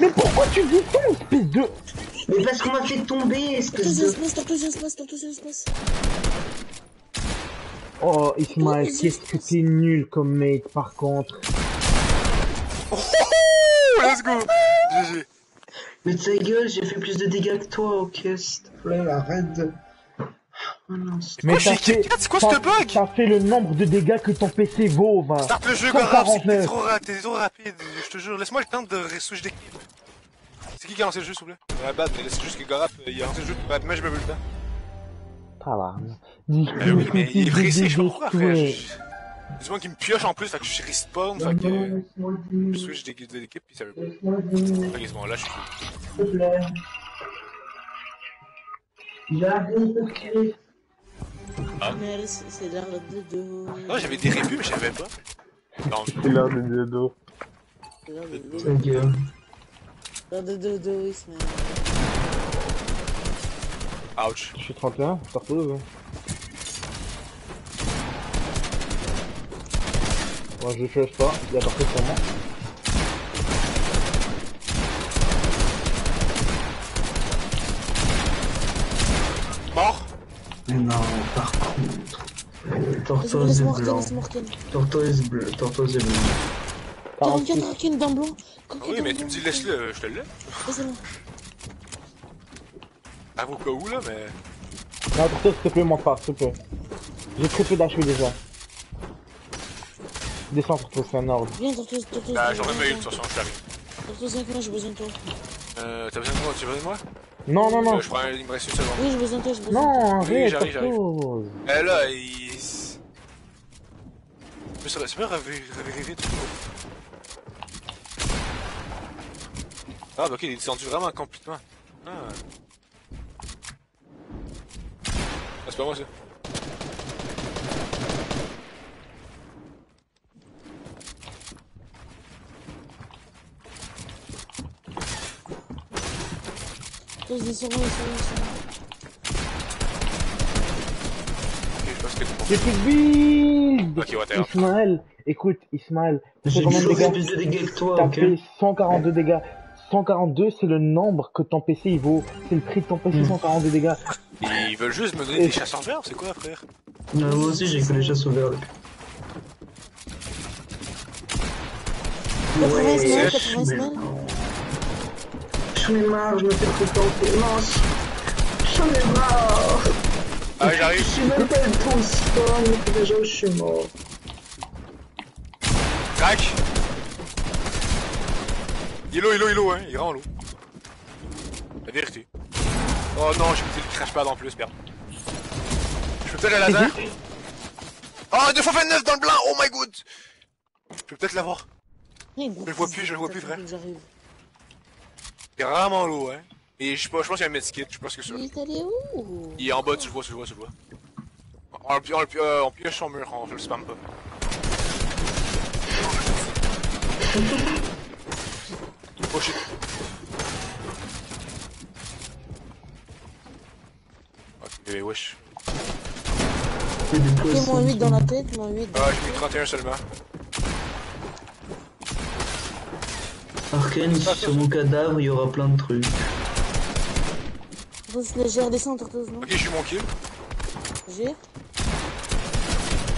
Mais pourquoi tu descends, espèce de... Mais parce qu'on m'a fait tomber, espèce de... Oh, Ismaël, qu'est-ce que t'es nul comme mate, par contre. Oh, let's go GG. Mais ta gueule, j'ai fait plus de dégâts que toi, ok, s'il te plaît, arrête de... Oh non, c'est- Mais j'ai c'est quoi ce bug T'as fait le nombre de dégâts que ton PC vaut, va. Start le jeu, Gorab, t'es 149. trop, ra- t'es trop rapide, je te jure. Laisse-moi le temps de switch d'équipe. C'est qui qui a lancé le jeu, s'il vous plaît? Ouais, bad, mais c'est juste que Gorab, euh, il a lancé le jeu, rapidement, j'ai pas vu le temps. Là. Mais oui, mais il est pressé, je sais pas pourquoi, frère. Je- C'est moi qui me pioche en plus, fait que je respawn, fait que je switch d'équipe de l'équipe, puis ça veut pas. Ok, c'est bon, là, je suis cool. S'il te plaît. Mais c'est c'est l'heure de dos. Ah, j'avais des rébus, mais je savais pas. Non, C'est l'heure de dodo. C'est l'heure de dodo. L'heure de dodo, Ismaël. ouch. Je suis 31, Tortoise. hein. Moi je cherche pas, il y a Tortoise sur moi. Mort Mais non, par contre... euh, Tortoise Arkin, blanc. Tortoise bleu, tortoise 46. regarde Arkin dans le blanc. Oui, mais tu me dis laisse-le, je te le laisse. À au cas où, là, mais. Non, Tortoise, s'il te plaît, monte pas, s'il te plaît. J'ai très peu d'HP déjà. Descends, Tortoise, c'est un ordre. Viens, tortoise, tortoise. Bah, j'en ai eu, de toute façon, je suis arrivé. Tortoise, viens, viens, j'ai besoin de toi. Euh, t'as besoin de moi Tu as besoin de moi? Non, non, non. Euh, Je prends, il me reste une seconde. Oui, de toi, j'ai besoin de toi. Non, Oui, j'arrive, j'arrive. Eh là, il. Mais ça va, c'est bien rêver tout Ah, bah ok, il est descendu vraiment complètement. Ah. Ah, c'est pas moi ça. C'est bon. J'ai plus de build. Ismaël, écoute, Ismaël, J'ai combien de dégâts plus de dégâts que toi, T'as ok fait 142 dégâts. 142, c'est le nombre que ton PC il vaut. C'est le prix de ton PC, Hmm. 142 dégâts. Ils veulent juste me donner des chasseurs verts, c'est quoi, frère? Moi aussi, j'ai que les chasses ouvertes. depuis. 80 semaines, Ouais, 80 mais semaines. J'en ai marre, je me fais tout tenter. Non, j'en ai marre. Ah ouais, Je j'arrive. suis même pas le temps de spawn, mais déjà je suis mort. Crac Il est il est low, il est low, hein, il est vraiment low. La vérité. Oh non, j'ai pété le crash pad en plus, merde. Je peux peut-être aller laser Oh, 2 fois 29 dans le blanc, oh my god Je peux peut-être l'avoir. Je le vois plus, je le vois plus, frère. J'arrive. Il est vraiment low, hein. Et je sais pas, je pense qu'il y a un medkit, je sais pas ce que c'est. Il est allé où? Il est en bas, tu le vois, tu le vois, tu le vois. On, on, on, euh, on pioche son mur, on fait le spam pas. Oh shit. Ok, wesh. C'est poissons. moins 8 dans la tête, moins 8 dans Ah, j'ai mis 31 seulement. Arkane, sur mon cadavre, il y aura plein de trucs. Descend, Tortoise, non Ok, je suis kill. J'ai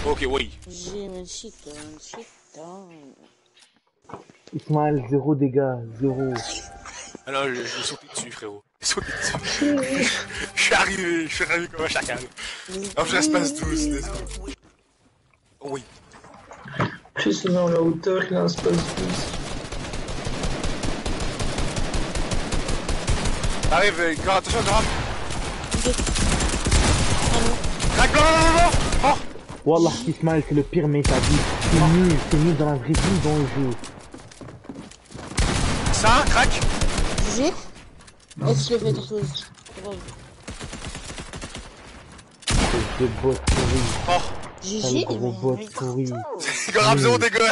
Ok, oui. J'ai un shit, un shit. hein. Ismaël, 0 dégâts, 0. Ah non, je, je sauté dessus, frérot. J'ai sauté dessus. je suis arrivé, je suis arrivé comme un chacal. Alors, je passe tous. Oh oui. Plus vers la hauteur, il a un space boost. Arrive, attention, grand. Crac, blanc, blanc, blanc, blanc. Oh Wallah, Ismaël, c'est le pire mec à vie. C'est nul, c'est nul dans la vraie vie, dans le jeu. Ça, crac. GG Est-ce que je le fais, Grave. C'est de bot. Oh. GG gros bot pourri. Grave, zéro dégâts.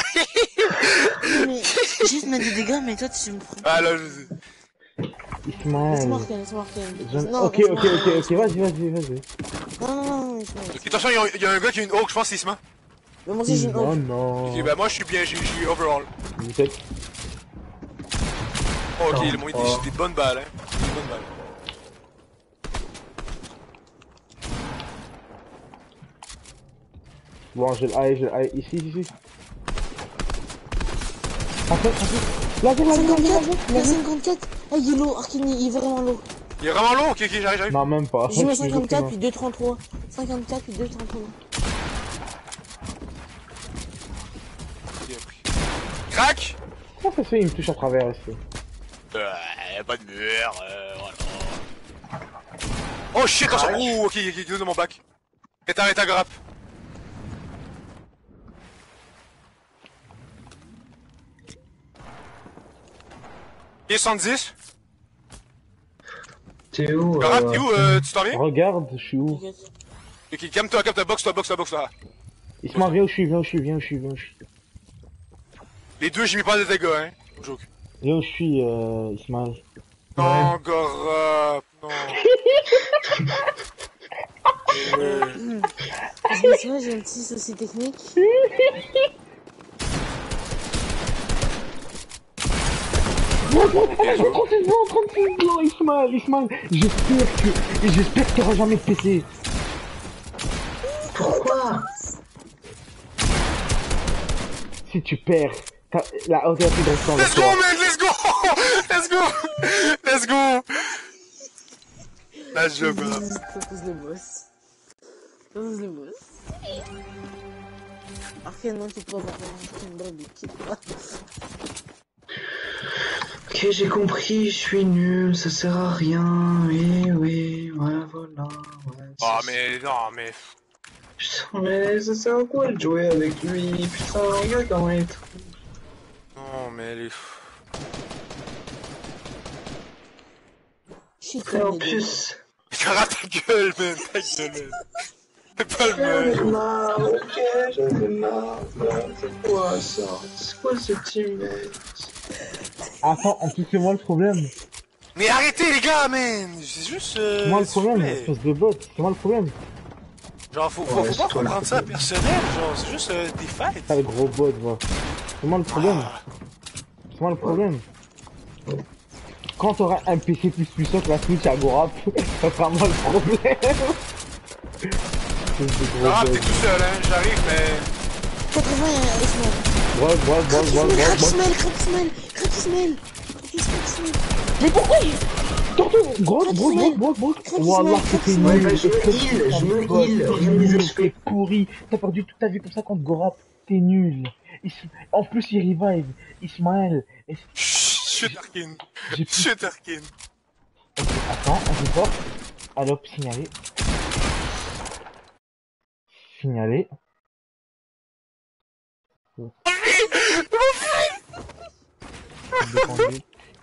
Mais juste mettre des dégâts, mais toi tu me prends. Ah là, je sais. Ismaël. Laisse-moi Ok, ok, ok, ok, vas-y, vas-y, vas-y. Non, non, non, laisse-moi. Ok, attention, il y a- il y, a un gars qui a une hawk, je pense, c'est Isma. Mais moi aussi j'ai une Non. Ok, bah moi je suis bien, j'ai overall. Oh, ok, ils m'ont dit j'ai des bonnes balles, hein. Des bonnes balles. Bon, j'ai le A, j'ai le A. Ici, ici. En fait, en fait. Là, 54, là, il y a là. 54. Ah, il est low, Arkane, il est vraiment low. Il est vraiment long, ok, ok, j'arrive, j'arrive. Non, même pas. Je mets Je suis 54 juste puis 233. 54 puis 233. Crac Comment ça se fait, il me touche à travers ici? Euh, y'a pas de mur, euh, voilà. Oh shit, attention Ouh, ok, ok, ok, dans mon bac. Et arrête ta grappe. Et 110 T'es où euh, t'es où euh, Tu t'en viens? Regarde, je suis où Ok, calme-toi, calme-toi, boxe-toi, boxe-toi, boxe-toi. Ismaël, viens où je suis, viens où je suis, viens où je suis, viens où je suis. Les deux, j'ai mis pas de dégâts, hein. Joke. Viens où je suis, euh, Ismaël. Non, non. Euh, Je me souviens, j'ai un petit souci technique. Non, 36 blancs, 36 blancs, Ismaël, Ismaël. J'espère que, j'espère qu'il y aura jamais de PC. Pourquoi? Si tu perds, t'as la hauteur plus grosse dans le Let's go, man, let's go Let's go Let's go job, bro. Propose le boss. Propose le boss. Non, tu peux avoir de Ok, j'ai compris, je suis nul, ça sert à rien. Oui, oui, ouais, voilà. Ouais, Oh, mais non, mais. Putain, mais ça sert à quoi de jouer avec lui? Putain, regarde comment il est. Non, mais les. Shit, Et en mais plus. Cara ta gueule, man, ta gueule, man. C'est pas le même. marre, ok, j'en ai marre. C'est quoi ça C'est quoi ce teammate Attends, en plus, c'est moi le problème. Mais arrêtez, les gars, man C'est juste. Euh, C'est moi le problème, espèce de bot. C'est moi le problème. Genre, faut, faut, Ouais, faut c'est pas toi le prendre ça personnel, genre, c'est juste euh, des fêtes. C'est le gros bot, va. C'est moi le problème. C'est moi le problème. Quand t'auras un PC plus puissant que la Switch à Gorap, ça sera moi le problème. Gros Ah, t'es tout seul, hein. J'arrive, mais. 80 euh, Ismaël. Bref, bref, bref, bref, Crac bref, bref. Ismaël, crac Ismaël, crac Ismaël. Mais pourquoi il... Tonton, gros, gros, gros, gros, gros. Wallah, c'était nul. je me heal, je me heal, Nul, HP. T'es pourri. T'as perdu toute ta vie comme ça contre Gorap. T'es nul. En plus, il revive. Ismaël. Is- Chut, Arkin. Chut, Arkin. Attends, on report. Alors, signaler. Signaler.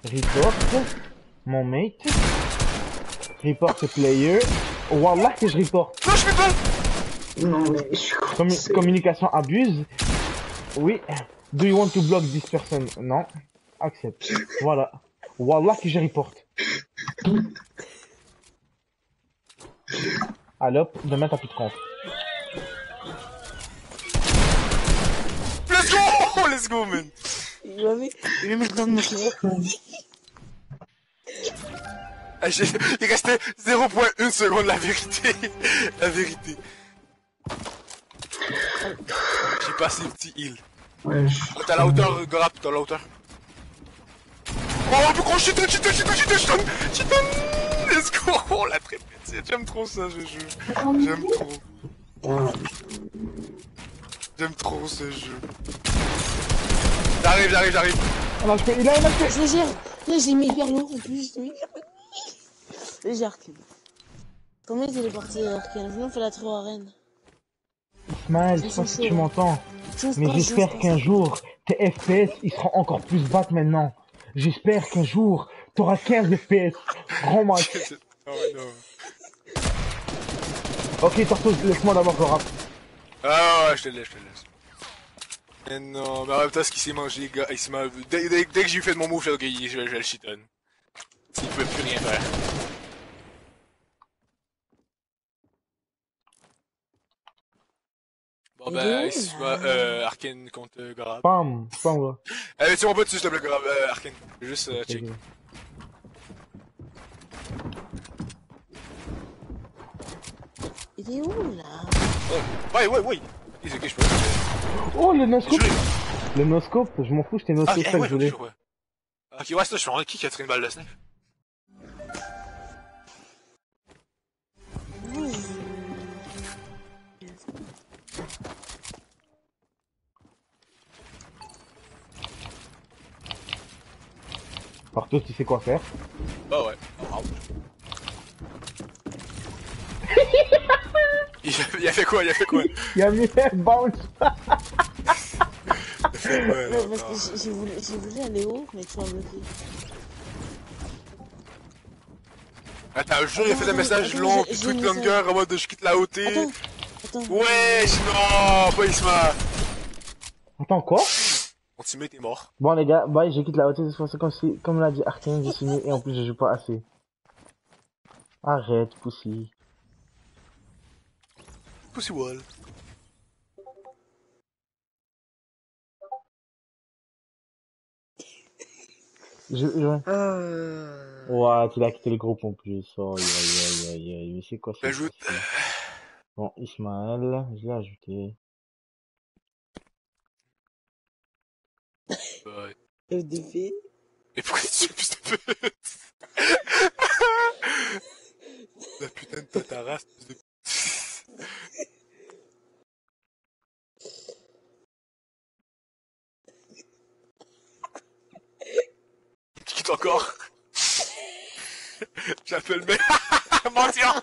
Report. Mon mate. Report player. Wallah que je report. Non, je fais pas. Non, mais je suis Commu- communication abuse. Oui. Do you want to block this person? Non. Accept. Voilà. Wallah que je reporte. Alors, demain t'as plus de compte. Let's go, man. Il va mettre, il va mettre dans j'ai- Il restait 0.1 seconde, la vérité. La vérité. J'ai passé le petit heal. Ouais, je... T'es à la hauteur, Gorap, t'es à la hauteur. Oh, gros, je te je te je te je te je te je te Let's go! Oh, la très petite. J'aime trop ça, ce jeu. J'aime trop. J'aime trop ce jeu. J'arrive, j'arrive, j'arrive. Ah non, je peux... Il a un HP. Je gère. Là, j'ai mis hyper lourd en plus. j'ai mis hyper lourd. Le gère, Arkin. Combien il est parti, Arkin Venons, on fait la 3 arène. Ismaël, je sais si tu m'entends. Mais j'espère qu'un jour, tes FPS, ils seront encore plus bas que maintenant. J'espère qu'un jour, t'auras 15 FPS. Grand. Oh non. Ok, Tortoise, laisse-moi d'abord le rap. Ah ouais, je te laisse, je te laisse. Mais non, mais en même temps, ce qu'il s'est mangé, gars, il s'est mangé. Dès, dès, dès que j'ai eu fait de mon move, je vais, je vais le shiton. Il pouvait plus rien faire. Bon ben, il se va, euh, Arkane contre euh, Gorab. Pam, pam, ouais. Allez, tu mon pote, s'il te plaît, Gorab, euh, Arkane. Juste, euh, check. Il est où, là? Ouais, ouais, ouais. C'est ok, je peux. Oh, le noscope. Le noscope, je m'en fous, c'était Ah, noscope, ok, ça que je voulais. Ok, ouais, ça, je suis en qui qui a tiré une balle de snipe. Partout, tu sais quoi faire. Bah ouais. Oh, il, a, il a fait quoi Il a fait quoi Il a mis un bounce. Fait quoi parce que j'ai- voulu, voulu aller haut, mais tu m'as bloqué. Attends, je jure, il a fait un message Attends, long, truc longueur en mode je quitte la OT. Attends, attends. Ouais, non, pas Isma. Attends, quoi Mon teammate est mort. Bon, les gars, bye, je quitte la hauteur de c'est comme si, comme l'a dit Arkane, j'ai signé, et en plus, je joue pas assez. Arrête, poussi. Pussy Wall. Je, je... Euh... Ouais, tu l'as quitté le groupe en plus. Oh, aïe, aïe, aïe, aïe, aïe, mais c'est quoi ça Ajoute. Bon, Ismaël, je l'ai ajouté. Ouais. FDP Et pourquoi tu plus de pute La putain de tatarasse, de Encore J'appelle mentir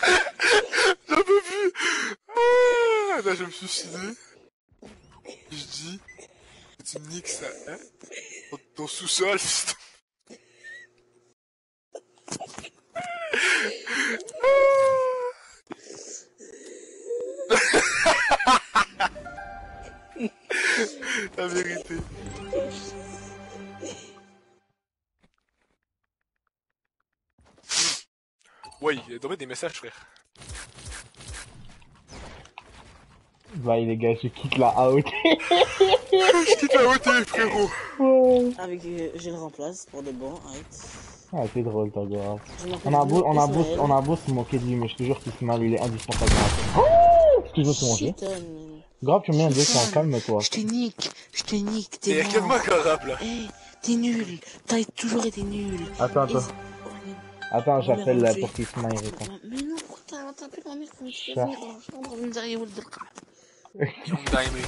J'en peux plus. Ah, Là je me suis suicidé. Je dis Tu niques ça hein. Sous-sol La vérité. Ouais, il doit mettre des messages, frère. Bye les gars, je quitte la out. Je quitte la hauteur, frérot. Ouais. Avec, euh, je le remplace pour de bon, arrête. Ah, c'est drôle. Je m'en On a beau, de on a beau, on a beau se moquer de lui, mais je te jure qu'Ismaël, il est indispensable. Oh Excuse-moi, c'est mon jeu. Chiton, man. Grave, tu mets un 200, calme-toi. Je te nique, je te nique, Et t'es regarde-moi mort. Corap là. Hey, t'es nul, t'as toujours été nul. Attends, attends. Et- Attends, j'appelle merde, là je pour vais- qu'Ismaël répond. Mais non, pourquoi t'as t'as appelé ma mère quand je suis Ça. venu dans la chambre من derrière ولد القعد Young Dimey.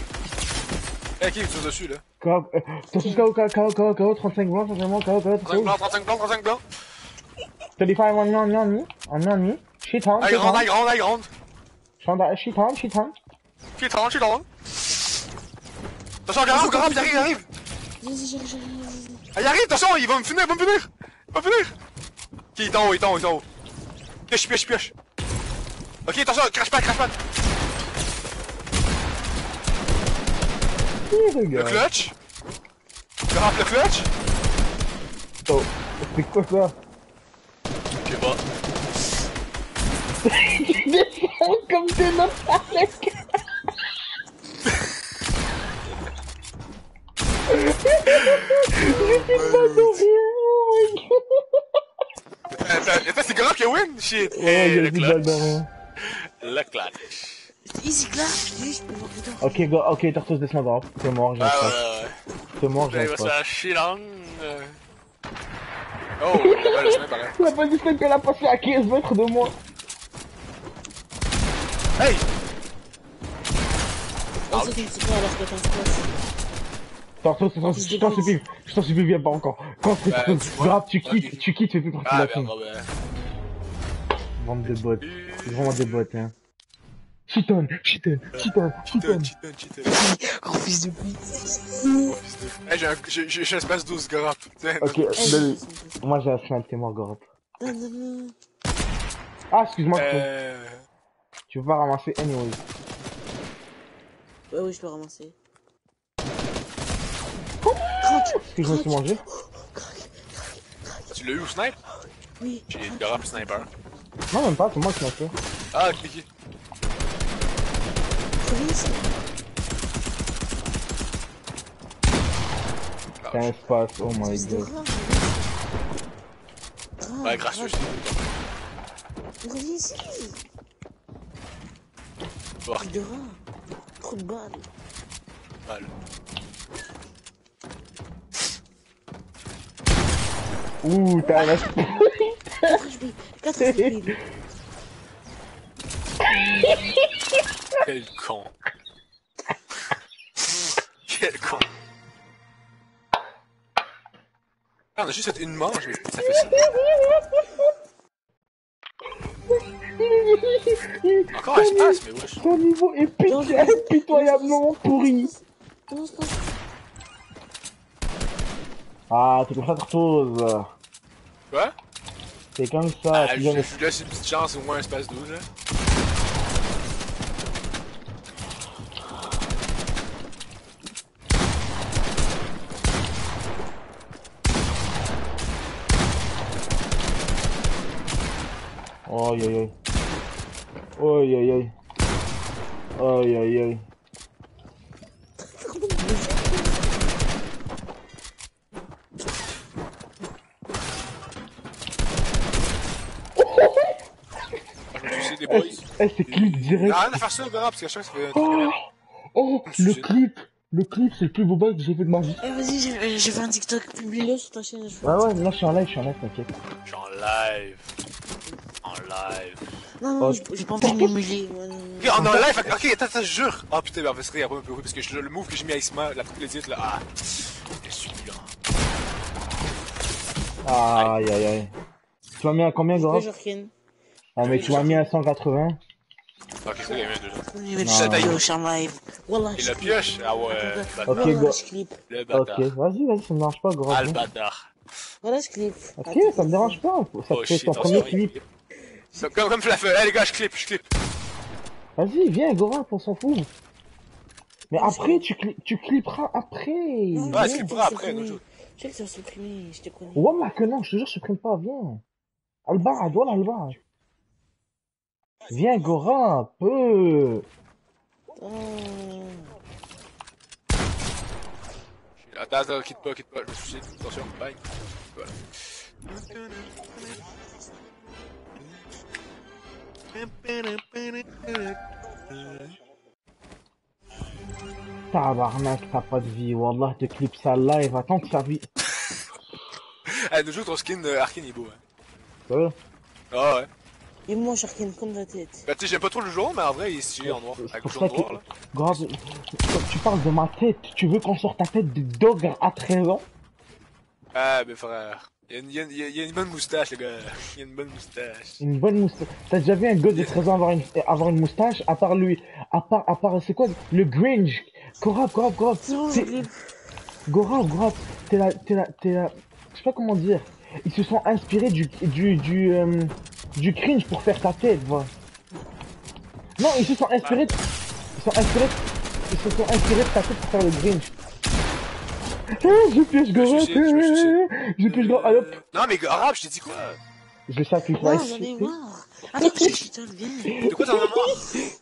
Eh, qui est dessus là KO, euh, Torsus KO, KO, KO, KO, KO, 35 blancs, sincèrement, KO, KO, 35 KO. blancs, 35 blancs, 35 blancs. 35 on on on me, on on me. Shit on, Aïe shit grande, on. aïe grande, aïe grande. Shit on, shit on. Qui est 30, qui est 30. Attention, Garab, Garab, il arrive, il arrive. Vas-y, j'arrive, j'arrive. Ah, il arrive, attention, il va me finir, il va me finir. Il va me finir. Ok, il est en haut, il est en haut, il est en haut. Pioche, pioche, pioche. Ok, attention, crash pas, crash pas. Le clutch. Garab, le clutch. Oh, c'est quoi ça? Ok, bah. Descends comme t'es notre mec. Pas. Attends, c'est qui a win? Shit. Ouais, Eh, j'ai le de rien. Le clutch. Easy dedans. Ok, go, ok, Tortus, descends. T'es mort, j'ai un Ah, ouais. T'es mort, j'ai un il va se spot. faire chier là. euh. Oh, la balle, c'est même pareil. La balle du sniper, elle a passé à 15 mètres de moi. Hey! Que c'est pas alors que t'as Tortus, je t'en supplie, je t'en supplie, viens pas encore. Quand c'est Bah, grave, tu quittes, tu quittes, fais plus partie de Ah, la team. Bande de bots. C'est vraiment des bots, hein. Cheaton, cheaton, cheaton, cheaton. Cheaton, cheaton, cheaton. Gros fils de pute. Hey, j'ai un, espace 12 Garab. Tiens. Ok, donne- moi j'ai un snipe, t'es mort, non, non. Ah, excuse-moi, Euh. tu veux pas ramasser anyway. Ouais, oui, je peux ramasser. Que je me suis mangé Tu l'as eu au snipe? Oui. J'ai Garab sniper. Non, même pas, c'est moi qui l'ai fait. Ah, ok, ok. Reviens ici. C'est un espace, oh my god. Ouais, gracieux, rat. c'est Reviens ici. Fils de rat. Trop de balles. mal. Ouh, t'as un 4 HP. 4 HP. Quel con. Quel con. Ah, on a juste fait une manche, mais ça fait ça. Encore un espace, mais wesh. Ton niveau est pit- impitoyablement pourri. Ah, t'es comme ça, Tortoise. Quoi? C'est comme ça, Ah, je je laisse une petite chance, au moins un espace 12, là. Aïe aïe aïe. Aïe aïe aïe. Aïe aïe aïe. Je me suis suicidé, boys. Eh, c'est clip direct. Non, rien à faire ça, Gara, parce qu'à chaque fois, ça fait un truc. Oh, oh, le clip. Le clip, c'est le plus beau bug que j'ai fait de ma vie. Eh, vas-y, j'ai j'ai fait un TikTok. Publie-le sur ta chaîne. je fais- Ouais, ouais, là, je suis en live, je suis en live, t'inquiète. Je suis en live. En live. Non, Oh, non, j'ai j'ai pas envie de. Ok, on est en live, ok, attends, attends, je jure. Ah putain, mais c'est parce que le move que j'ai mis à Isma, la coupe édite là, ah, je suis là. Aïe aïe aïe. Tu m'as mis à combien, Je Ah, mais tu m'as mis à 180. Ok, c'est gagné déjà. Au live. Et le pioche, ah ouais, bâtard. Ok, go. Le Ok, bâtard. vas-y, vas-y, ça me dérange pas, Gora. Ah, le bâtard. Voilà, je clip. Ok, ça me dérange pas. Ça Oh fait shit, ton premier clip. Comme, comme Flafel, allez les gars, je clip, je clip. Vas-y, viens, Gora, on s'en fout. Mais après, tu, cli- tu clipperas après. Non, Ouais, viens, tu clipperas après. Je sais que ça va supprimer, je te connais. Wallah que non, je te jure, je supprime pas, viens. Albad, wallah, Albad. Viens, Gora, un peu. Attends, attends, quitte pas, quitte pas, je me soucie. Attention, bye. Voilà. Tabarnak, t'as pas de vie. Wallah, te clip ça live. Attends que ça vit. Eh, nous joue ton skin euh, Arkane est beau, hein. Ouais. Ah ouais. Et moi, Sharkin, comme la tête. Bah, tu sais, j'aime pas trop le jaune, mais en vrai, il est stylé en noir. C'est Avec pour le ça jaune que. noir, là. Grave, quand tu parles de ma tête, tu veux qu'on sorte ta tête de dog à 13 ans? Ah, mais frère. Il y, a une, il, y a, une- il y a une bonne moustache, le gars. Il y a une bonne moustache. Une bonne moustache. T'as déjà vu un gosse de 13 ans avoir une, avoir une moustache? À part lui. À part, à part, c'est quoi? Le Gringe. Gorab, Gorab, Gorab. Gorab, Gorab. T'es là, t'es là, t'es là. Je sais pas comment dire. Ils se sont inspirés du, du, du, euh, du cringe pour faire ta tête, voilà. Non, ils se sont inspirés. de- Ils sont inspirés. Ils se sont inspirés de ta tête pour faire le Gringe. Ah, je piège Gorab. suicide, je. Je Gorab. Allez hop. Non, mais arabe, je t'ai dit quoi Je le. Non, j'en ai marre. Attends, Cheeton, viens. De quoi t'en as marre?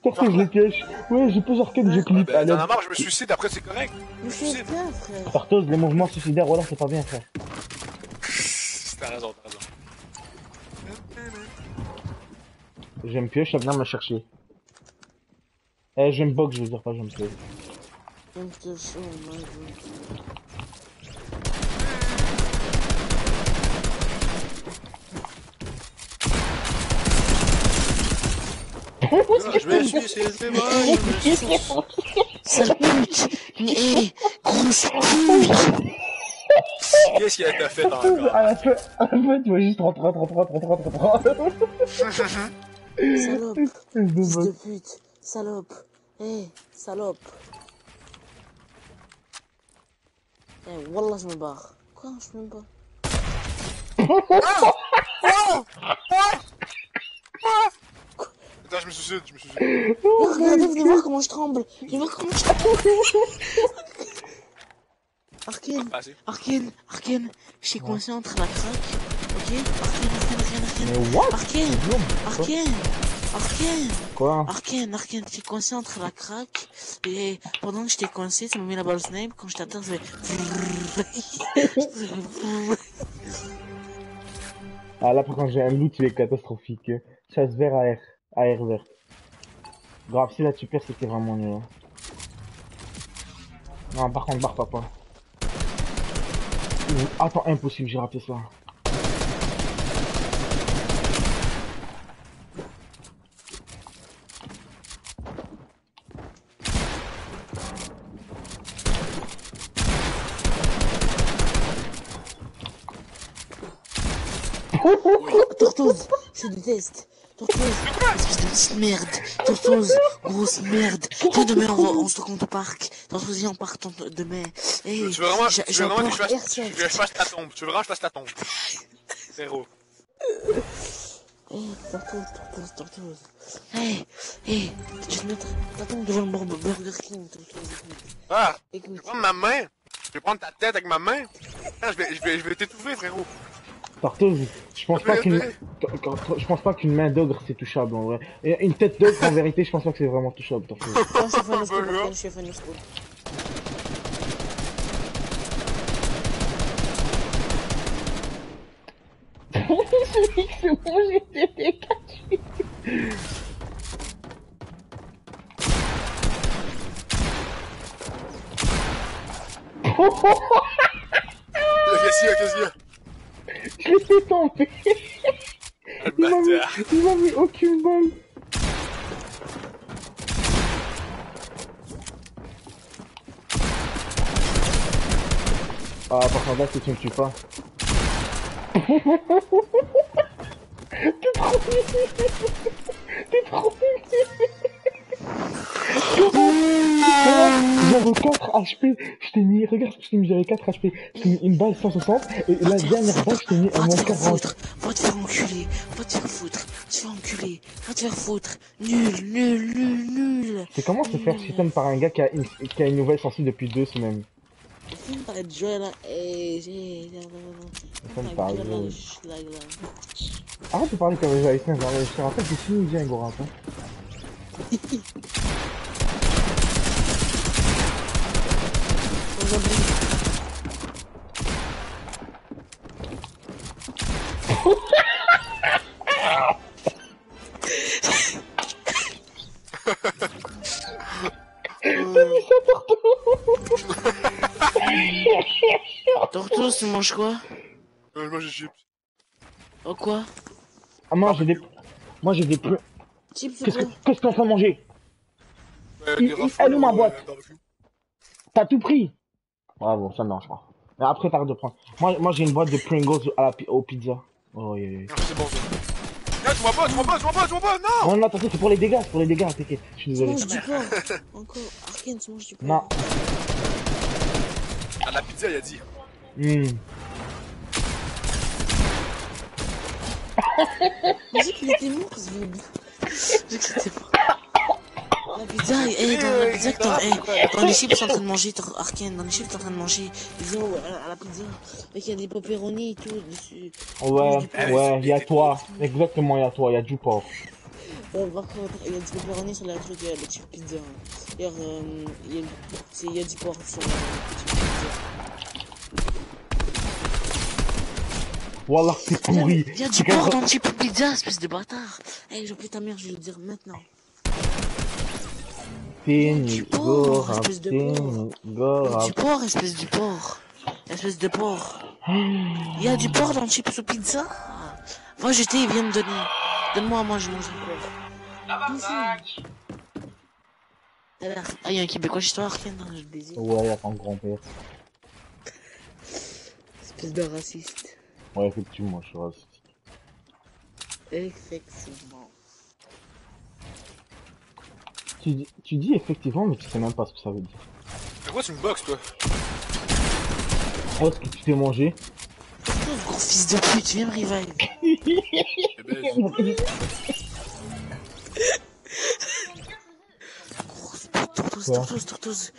Parfait, je le piège. Ouais, j'ai plus arcade, je clip. Ben, Allez, t'en as marre, je me suicide, après c'est correct. Mais fais bien, frère. Partos, les mouvements suicidaires, voilà, c'est pas bien, frère. T'as raison, t'as raison. Je me pioche, ça vient me chercher. Eh, je me box, je veux dire pas, je me pioche. Un petit chaud, my God. Je me suicide, moi, je me suicide. Sale pute. Mais, hé, grosse pute. Qu'est-ce qu'il t'a fait À la la fin, tu vas juste rentrer, rentrer, rentrer, rentrer, rentrer, rentrer. Salope. Fils de pute. Salope. Hé, salope. Eh, Wallah, je me barre. Quoi, je me barre. Attends, je me suicide, je me suicide. Oh, regardez, venez voir comment je tremble. Venez voir comment je tremble. Arkane, Passé. Arkane, Arkane, je t'ai coincé entre la craque. Ok Arkane, Arkane, Arkane, Arkane. Mais what? Arkane, Arkane, Arkane. Quoi? Arkane, Arkane, t'es coincé entre la craque. Et pendant que j'étais coincé, ça m'a mis la balle snipe. Quand je t'atteins, ça fait. Ah, là, par contre, j'ai un loot, il est catastrophique. Chasse vert AR. AR vert. Grave, si là tu perds, c'était vraiment nul. hein. Non, par contre, barre papa. Attends, impossible, j'ai raté ça. Tortoise, je te déteste. Tortoise, espèce de petite merde. Tortoise, grosse merde. Viens demain, on, va, on se rencontre au parc. Viens, on part demain. Hey, Tu veux vraiment, tu veux vraiment que je fasse, tu veux que je fasse ta tombe. Tu veux vraiment que je fasse ta tombe. Zéro. Hey, Tortoise, Tortoise, Tortoise. Hey, hey, je vais te mettre ta tombe devant le Bur- Burger King. Ah, je Écoute. vais prendre ma main. Je vais prendre ta tête avec ma main. Je vais, je vais, je vais t'étouffer, frérot. Tarteuse, je pense pas qu'une, je pense pas qu'une main d'ogre c'est touchable en vrai. Et une tête d'ogre en vérité, je pense pas que c'est vraiment touchable, c'est bon, j'ai été caché. A, qu'est-ce qu'il y a Je l'ai fait tomber. Il m'a mis, bâtard. il m'a mis aucune balle. Ah, par contre, là, si tu me tues pas. T'es trop nul. T'es trop nul. J'avais 4 HP, je t'ai mis, regarde, je t'ai mis, j'avais 4 HP, je t'ai mis une balle 160, et la dernière balle, je t'ai mis un moins te faire 40. foutre, va te faire enculer, va te faire foutre, va te faire enculer, va te faire foutre. Nul, nul, nul, nul. C'est comment se faire système par un gars qui a une, qui a une nouvelle sortie depuis deux semaines. Arrête de parler comme les haïtiens, je te rappelle que c'est Tunisiens, Gorat. Tortoise, tu manges quoi euh, Moi j'ai chips. Oh quoi Ah moi j'ai des... Moi j'ai des... Chips Qu'est-ce que que t'es en train de manger Euh, elle ma euh, boîte. T'as tout pris Bravo, ça marche pas. Mais après, t'arrêtes de prendre. Moi, moi j'ai une boîte de Pringles à la, pi- aux pizzas. Oh, yeah, yeah. Ah, c'est bon. Ah, tu m'en pas, tu m'en pas, tu m'en pas, tu m'en pas, non Non, non, t'inquiète, c'est pour les dégâts, c'est pour les dégâts, t'inquiète. Je suis Tu désolé. manges du porc Encore. Arkane, tu manges du porc Non. À la pizza, il a dit. Hmm. J'ai dit qu'il était mort, ce vide. J'ai c'était pas. La pizza, eh, dans la pizza que t'as, eh, dans les chips, t'es en train de manger, Arkane, dans les chips, t'es en train de manger, ils disent, oh, à la pizza, et qu'il y a des pepperoni et tout dessus. Ouais, ouais, y'a toi. Exactement, y'a toi, y'a du porc. Euh, par contre, il y a du pepperoni sur la truc, euh, pizza. D'ailleurs, euh, il y a, c'est- il y a du porc sur la pizza. Wallah, c'est pourri. Il y a du porc dans le type pizza, espèce de bâtard. Eh, j'ai pris ta mère, je vais le dire maintenant. Fini, go, rap, espèce de go, Du porc, espèce de porc. Espèce de porc. Il y a du porc dans le chips ou pizza? Moi j'étais, il vient me donner. Donne-moi à moi, je mange du porc. Ah, il y a un Québécois chez toi, Arkane, je le désire. Ouais, y'a ton grand-père. Espèce de raciste. Ouais, effectivement, je suis raciste. Effectivement. Tu, dis- tu dis effectivement, mais tu sais même pas ce que ça veut dire. Pourquoi tu me boxes, toi Oh, ce que tu t'es mangé Pauvre gros fils de pute, viens me revive. Eh ben, Tortoise, Quoi tortoise, tortoise.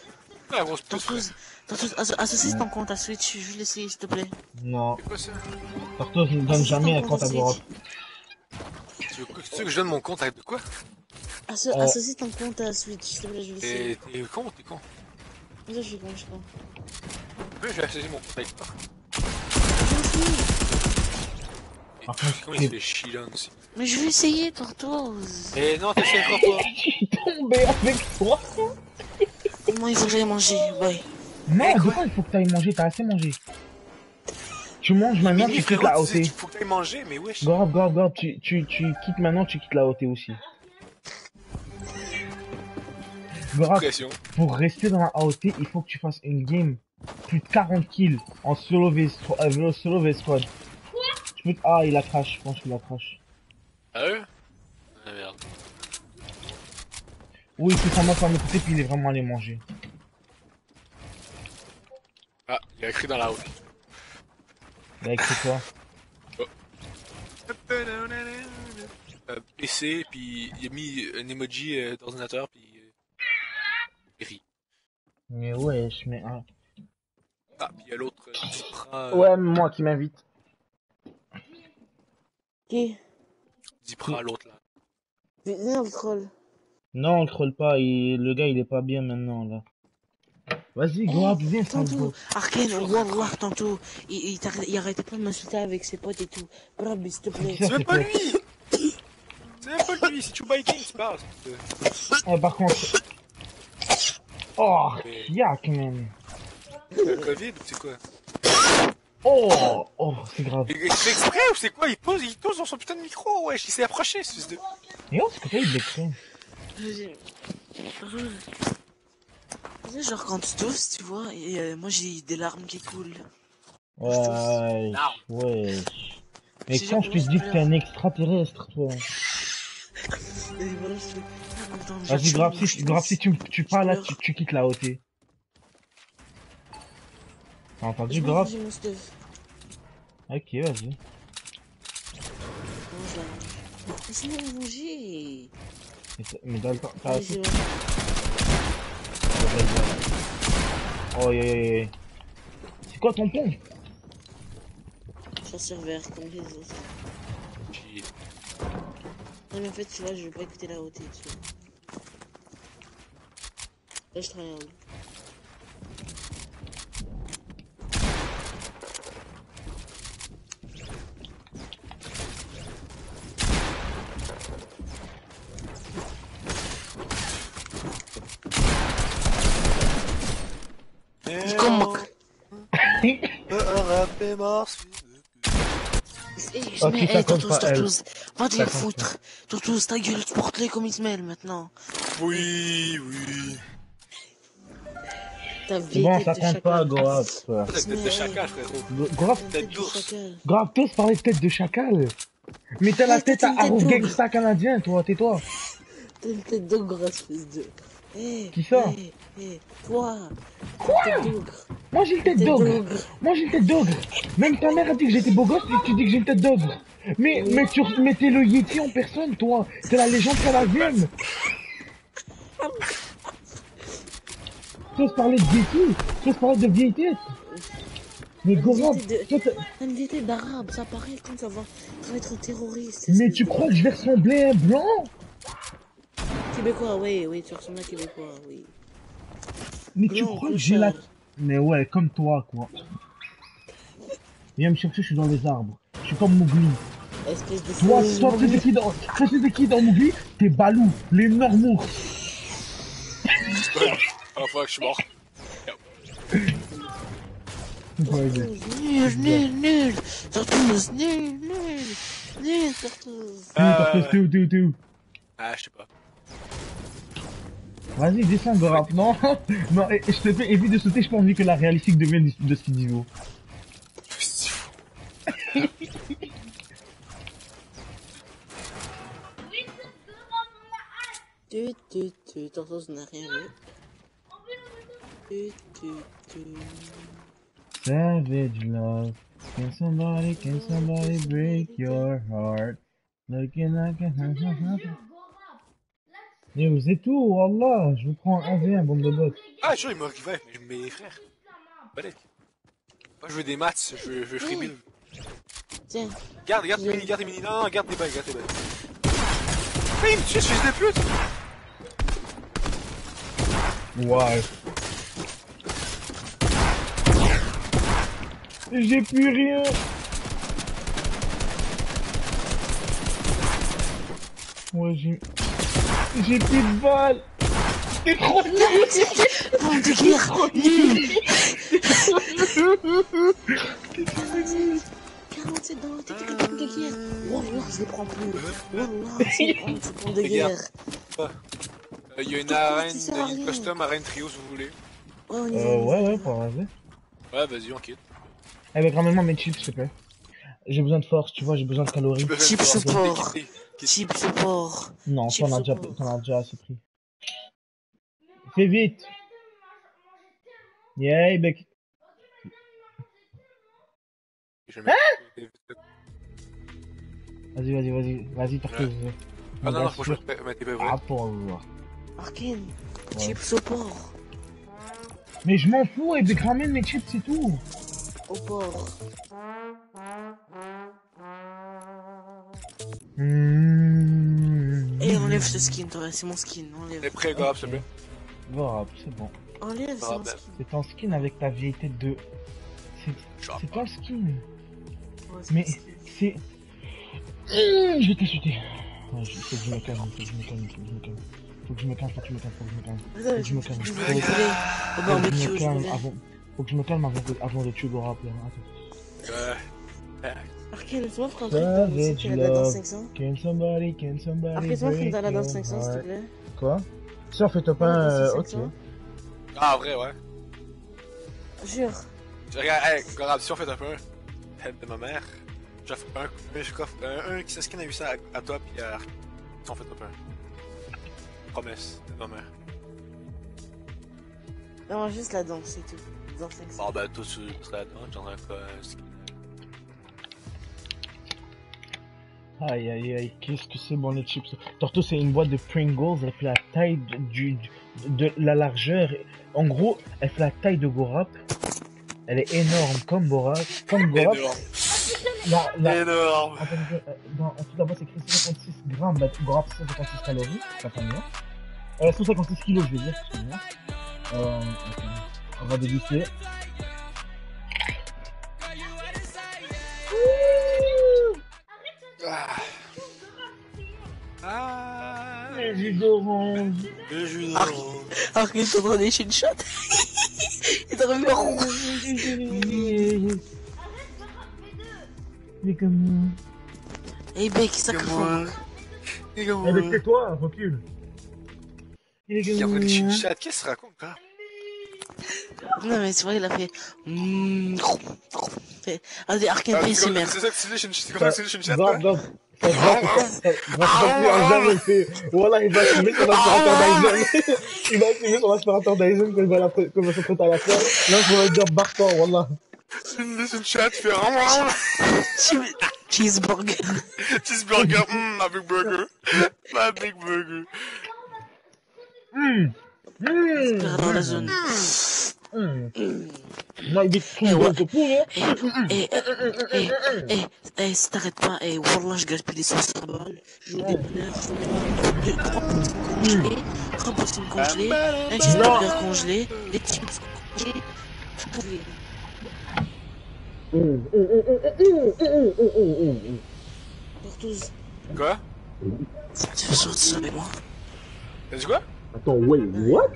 Ah, grosse pute. Associe ton compte à Switch, je vais l'essayer s'il te plaît. Non. Quoi ça Tortoise ne donne jamais un compte à Gorop. Tu veux, quoi- tu veux que je donne mon compte à de quoi Asso- Euh. Associe ton compte à Switch, s'il te plaît, je vais l'essayer. T'es t'es con, t'es con. Je suis con, je suis con. Oui, je vais associer mon compte avec toi. Par contre, Comment il se fait chier là aussi Mais je vais essayer, tortoise. Eh non, t'essaieras pas. tombé avec toi. Comment il faut que j'aille manger Bye. Non, de quoi il faut que t'ailles manger T'as assez mangé. Tu manges maintenant, tu quittes la OT. faut que t'ailles manger, mais wesh. Tu, tu, tu quittes maintenant, tu quittes la OT aussi. Pression. pour rester dans la AOT, il faut que tu fasses une game plus de 40 kills en solo vs euh, solo vs squad. Tu peux... Ah, il a crash, je pense qu'il a crash. Ah ouais? Ah merde. Oui, c'est sa meuf à côté, puis il est vraiment allé manger. Ah, il a écrit dans la haute. Il a écrit quoi Euh, PC, puis il a mis un emoji euh, d'ordinateur, puis euh, il rit. Mais wesh, mais... hein. Ah, puis il y a l'autre qui prend... Ouais, moi qui m'invite. Qui Dit prend l'autre là. Viens, troll. Non, on troll pas, il... le gars il est pas bien maintenant là. Vas-y, Gorop, viens, Tantôt. Arkane, Wallah, tantôt, il, il, il arrêtait pas de m'insulter avec ses potes et tout. Brab, s'il te plaît. C'est même c'est pas quoi lui C'est même pas lui, c'est Chewbacca King qui parle. Eh, par contre... Oh, yak, man. C'est le Covid ou c'est quoi? Oh, oh, c'est grave. Il il fait exprès ou c'est quoi? Il pose, il pose dans son putain de micro, wesh, il s'est approché, ce fils de... Et oh, c'est que t'as eu genre quand tu tousses, tu vois, et euh, moi j'ai des larmes qui coulent. Ouais, ouais. Mais quand je te dis que t'es un extraterrestre, toi. Vas-y, grave, si, grave, si tu, tu parles là, tu, tu quittes la OT. T'as entendu, grave? Ok, vas-y. T'as- Mais dans le temps, t'as Allez, assez. c'est bon. Oh, yeah. C'est quoi ton pont Chasseur vert comme les Non, mais en fait, tu vois, je vais pas écouter la OT, tu vois. Là, je travaille en. Comment Rappé Mars. Eh, je Ok, mets, ça eh. Tortoise, va te les foutre. Tortoise, ta gueule, porte-les comme Ismaël maintenant. Oui, oui. Bon, ça de compte pas, la tête de chacal, frérot. Grave, Tête d'ours. grave, tous parlaient de tête de chacal. Mais t'as la tête à. Gangsta canadien, toi, tais-toi. T'as une tête d'ogre, espèce de... Eh, Qui ça eh, eh, toi. Quoi. Moi j'ai une tête d'ogre. Moi j'ai une tête d'ogre. Même ta mère a dit que j'étais beau gosse et tu dis que j'ai une tête d'ogre. Mais, mais tu mais t'es le Yeti en personne, toi. T'es la légende canadienne. Tu oses parler de Yeti Tu oses parler de tête Mais toi, de- d'arabe, ça paraît quand ça va, ça va être terroriste. mais tu crois que je vais ressembler à un blanc? Québécois, oui, oui, tu ressembles à Québécois, oui. Mais tu crois que j'ai la... Mais ouais, comme toi, quoi. Viens me chercher, je suis dans les arbres. Je suis comme Mowgli. Espèce de Toi, toi, tu qui dans, toi, tu sais qui dans Mowgli? T'es Balou, l'énorme ours. Ah, fuck, je suis mort. Nul, nul, nul. Tortoise, nul, nul. Nul, Tortoise. T'es où, Tortoise T'es où, t'es où, t'es où? Ah, je sais pas. Vas-y, descends, Gorap. Non, non, et, et je te fais évite de sauter, j'ai pas envie que la réalistique devienne de, de ce niveau. Tu, tu, tu, Tortoise n'a rien vu. Tu, tu, tu. Savage love. Can somebody, can somebody break your heart? Looking like a... Mais vous êtes où, Wallah Je vous prends un V1, bande de bottes. Ah, je il m'a revivé, mais mes frères. Balèque. Moi, je veux des maths, je veux, je veux. Tiens. Garde, garde tes mini, garde tes mini. Non, non, garde tes balles, garde tes balles. Mais il me tue, fils de pute Ouais. J'ai plus rien. Ouais, j'ai... J'ai plus de balles. T'es trop nul. Bande de guerre, nul. 47 dans la tête, que bande de guerre. Wallah, je les prends plus. Wallah, c'est une honte, ce bande de guerre. Il Euh, y a une arène, une custom arène trio si vous voulez. Euh, ouais, ouais, pour vas-y. Ouais, vas-y, on quitte. Eh ben, ramène-moi mes chips, s'il te plaît. J'ai besoin de force, tu vois, j'ai besoin de calories. Chips support. Chips support. Non, t'en as déjà, support. t'en as déjà assez pris. Fais vite. Yeah, bec. Vas-y, vas-y, vas-y, vas-y, Tortoise. Ah non, non, faut que je mette tes Ah, pour. Arkane, Ouais. chips support. Mais je m'en fous, et ramène mes chips, c'est tout. Au port. Mmh. Et enlève ce skin, toi, c'est mon skin, enlève. T'es prêt, s'il te plaît Voilà, c'est bon. Enlève, c'est mon bah. skin. C'est ton skin avec ta vieille tête de... C'est c'est ton skin. Mais c'est... Mmh, je vais t'insulter. Ouais, je- faut que je me calme, faut que je me calme, faut que je me calme. Faut que je me calme, faut que je me calme, faut que je me calme. Faut que je me calme. Je Faut me que calme. Au faut que je me je calme me calme. avant... Faut que je me calme avant de, avant de tuer. Attends. Ouais. Un truc dans tu la danse love. 500. Can somebody, can somebody faire break dans la danse your 500, s'il te plaît. Quoi? Si on fait top Ouais, 1, danse euh, ok. 500. Ah, vrai, ouais. Jure. Regarde, hey, Gorab, si on fait un peu, tête de ma mère, j'offre un, un, je coffre un, un qui se skin a eu ça à, à toi, pis à. Si on fait top 1. Promesse, de ma mère. Non, juste la danse, c'est tout. Danse 500. Bon, ben, toi, tu serais là-dedans, j'en ai quoi, un skin. Aïe aïe aïe, qu'est-ce que c'est bon les chips. Torto c'est une boîte de Pringles, elle fait la taille du, de la largeur. En gros, elle fait la taille de Gorap. Elle est énorme comme Gorap, comme Gorap. Énorme. La, la, Énorme. Euh, dans, en tout d'abord c'est écrit 156 grammes, bah, Gorap 156 calories, ça fait bien. Euh, 156 kilos je veux dire, excusez-moi. Euh, on va déguster. Ah. Ah. Le jus d'orange. Le jus d'orange. Alors qu'il est en train d'échouer une shot. Il est en train de me Mais comment Eh ben, qui ça que Mais comment Mais c'est toi, recule. Il est comme... Il est en train une shot, qu'est-ce que raconte, là non, mais c'est vrai, il a fait. Mm, fait- Allez, Ah, Face, c'est comme- merde. c'est ça que c'est comme que c'est. Voilà, il va fumer son aspirateur Dyson. Il va fumer son aspirateur Dyson quand il va, la... quand il va se prêter à la faire. Là, je vais dire, barre-toi, voilà. C'est une Cheeseburger. Cheeseburger, hum, ma big burger. Ma big burger. Hum, hum, non, il est Eh, si t'arrêtes pas, eh, Wallah, je gagne plus les balles. Je joue des bluffs. Je prends pour me congeler. Un cheeseburger congelé. Des chips congelés. Je pouvais. Portos. Quoi Tu veux sortir avec moi T'as dit quoi Attends, wait, what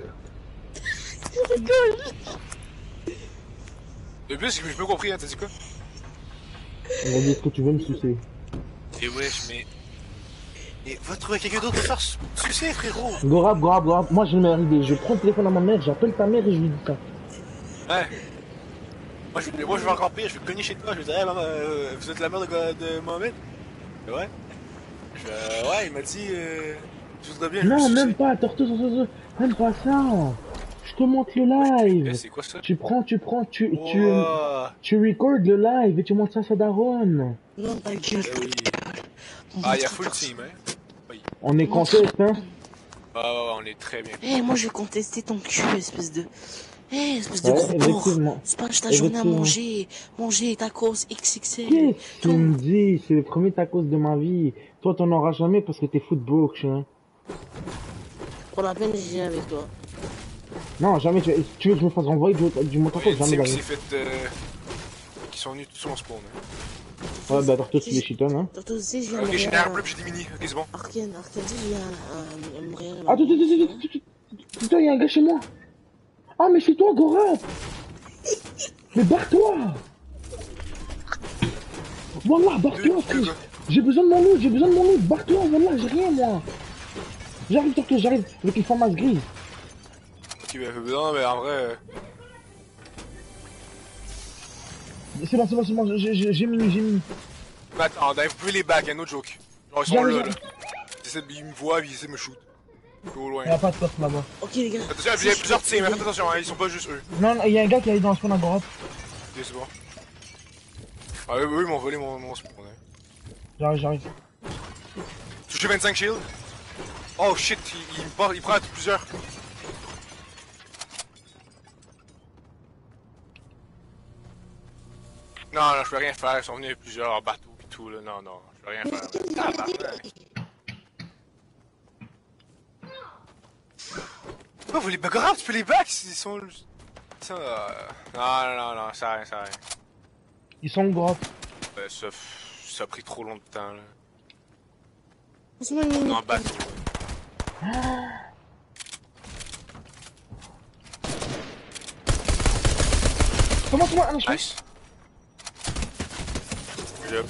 le plus, c'est que j'ai pas compris, hein, t'as dit quoi On va dire ce que tu veux me sucer. Et wesh, mais. Et va trouver quelqu'un d'autre pour faire su- sucer, frérot Gorab, Gorab, Gorab, moi j'ai une meilleure idée. Je prends le téléphone à ma mère, j'appelle ta mère et je lui dis ça. Ouais. Moi je, moi, je vais encore pire, je vais cogner chez toi, je vais dire, hey, maman, euh, vous êtes la mère de, de Mohamed? Ouais. Je euh, ouais, il m'a dit, euh, je voudrais bien. Non, je même pas, Tortoise, Tortoise, même pas ça. Je te montre le Eh, live. c'est quoi ça Tu prends, tu prends, tu, tu, Wow. tu recordes le live et tu montres ça à sa daronne. Non, ta gueule. Eh oui. Ah, il y a full team, hein. Oui. On est conteste, hein. Ah, ouais, ouais, on est très bien. Eh, moi, je vais contester ton cul, espèce de. Eh, espèce de Ouais, gros porc. C'est pas ta journée à manger. Manger tacos XXL. Qu'est-ce que tu me dis? C'est le premier tacos de ma vie. Toi, t'en auras jamais parce que t'es foot broke, hein. Pour la peine, je viens avec toi. Non, jamais. Tu, tu veux que je me fasse renvoyer du, du Il y a Jamais s'est fait, euh, qui sont venus tous mon spawn. hein. Ouais, bah, Tortoise, tu les chitonnes, hein. Tu sais, je viens Ok, de j'ai un bleu, j'ai des mini, ok, c'est bon. Arkane, Arkane, tu sais, je viens à, à, à Montréal. Attends, attends, attends, attends, attends, attends, attends, il y a un gars chez moi. Ah, mais c'est toi, Gorab Mais barre-toi Wallah, barre-toi, frère J'ai besoin de mon loot, j'ai besoin de mon loot, barre-toi, Wallah, j'ai rien, moi J'arrive, Tortoise, j'arrive, avec une formace grise. Ok, bah, non, mais en vrai, euh, C'est bon, c'est bon, c'est bon, j'ai- mis, j'ai mis. mais attends, vous pouvez les back, un autre joke. Genre, ils sont là, là. Ils, essaient de- ils me voient, ils essaient de me shoot. Au loin. Il y a pas de porte là-bas. Ok, les gars. Attention, il y a plusieurs teams, faites attention, hein, ils sont pas juste eux. Non, y a un gars qui est dans le spawn à Gorab. Ok, c'est bon. Ah, oui, oui, ils m'ont volé mon, mon spawn. Hein. J'arrive, j'arrive. Touché 25 shield. Oh shit, il, il, me part- il prend plusieurs. Non, non, je peux rien faire, ils sont venus plusieurs bateaux et tout, là. Non, non, je peux rien faire. Pourquoi vous les grave, tu peux les back, ils sont... Ça, euh, non, non, non, non, ça a rien, ça rien. Ils sont Gorab. Ouais, ça, ça a pris trop long de temps, là. Le bateau. Comment, comment, un Nice. Job.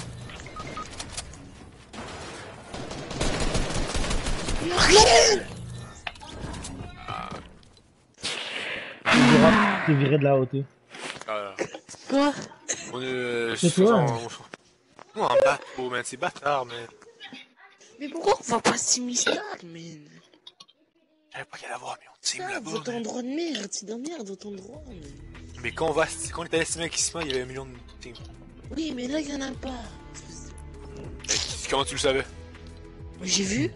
T'es viré de la hauteur. Ah, Quoi? on est... euh, C'est toi. on- Non, un bateau, man, c'est bâtard, man. Mais pourquoi on va pas si mystère, man J'avais pas qu'à l'avoir, mais on team Ah, là-bas. votre man. endroit de merde, c'est de la merde, endroit, man. Mais quand on va, quand on est allé à Cinémaquissement, il y avait un million de teams. Oui, mais là, il y en a pas. Comment tu le savais? J'ai vu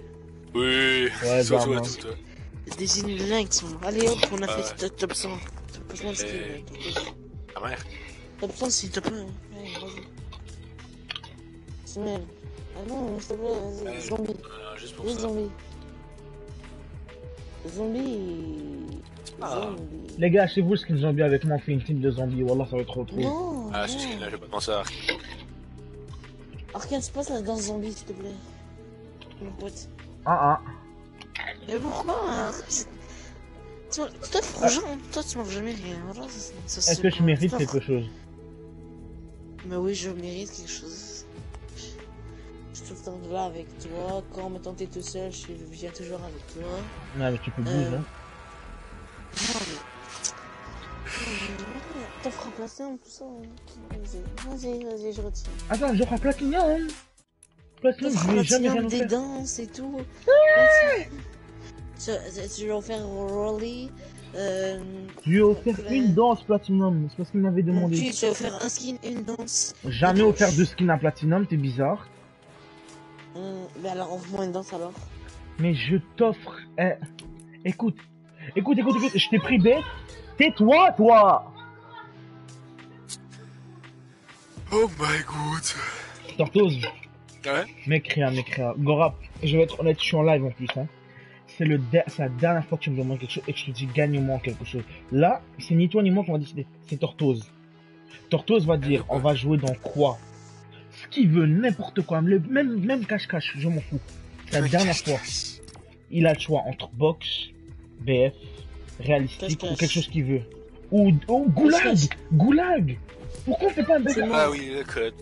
Oui, Ouais, bah, toi, toi. des sont. Allez hop, on a Ouais. fait top, top 100. Top 100, c'est Eh. Ta mère? Top 100, c'est top 1. hein. Ouais, vas-y. Semaine. Ah non, s'il te plaît, vas-y. Ouais. Zombie. Non, juste pour Oui, ça. zombie. Zombie. Ah. Les gars, chez vous, ce qu'ils zombie avec moi, on fait une team de zombies? Wallah, ça va être trop trop. Non. Ah, c'est là, j'ai pas pensé à Arkane, c'est pas ça dans zombie, s'il te plaît? Mon pote. Ah ah. Mais pourquoi hein? Toi, toi, franchement, toi, tu m'offres jamais rien. Voilà, ça, ça, Est-ce que je mérite quelque chose? Mais oui, je mérite quelque chose. Je suis tout le temps là avec toi. Quand, mettons, t'es tout seul, je viens toujours avec toi. Non, mais tu peux Euh, bouger, hein. T'as frappé platinum, tout ça. hein. Vas-y, vas-y, je retire. Attends, je crois Platinum Platinum, je lui ai jamais rien des offert. danses et tout. Tu, tu, tu vas faire Rolly. Euh, Je lui ai offert une danse Platinum, c'est parce qu'il m'avait demandé. tu vas faire un skin, une danse. Jamais offert de skin à Platinum, t'es bizarre. Hum, mais alors, offre-moi une danse alors. Mais je t'offre... eh, Écoute, écoute, écoute, écoute, je t'ai pris bête. Tais-toi, toi Oh my god. Tortoise, Ouais. m'écris, m'écris. Gorap, je vais être honnête, je suis en live en plus, hein. C'est le la dernière fois que tu me demandes quelque chose et que je te dis gagne-moi quelque chose. Là, c'est ni toi ni moi qu'on va décider. C'est Tortoise. Tortoise va dire, on va jouer dans quoi? Ce qu'il veut, n'importe quoi, même même cache-cache, je m'en fous. C'est la dernière fois. Il a le choix entre box, BF, réalistique ou quelque chose qu'il veut. Ou, ou goulag. Goulag Pourquoi on fait pas un BF C'est mort. Ah oui, le code.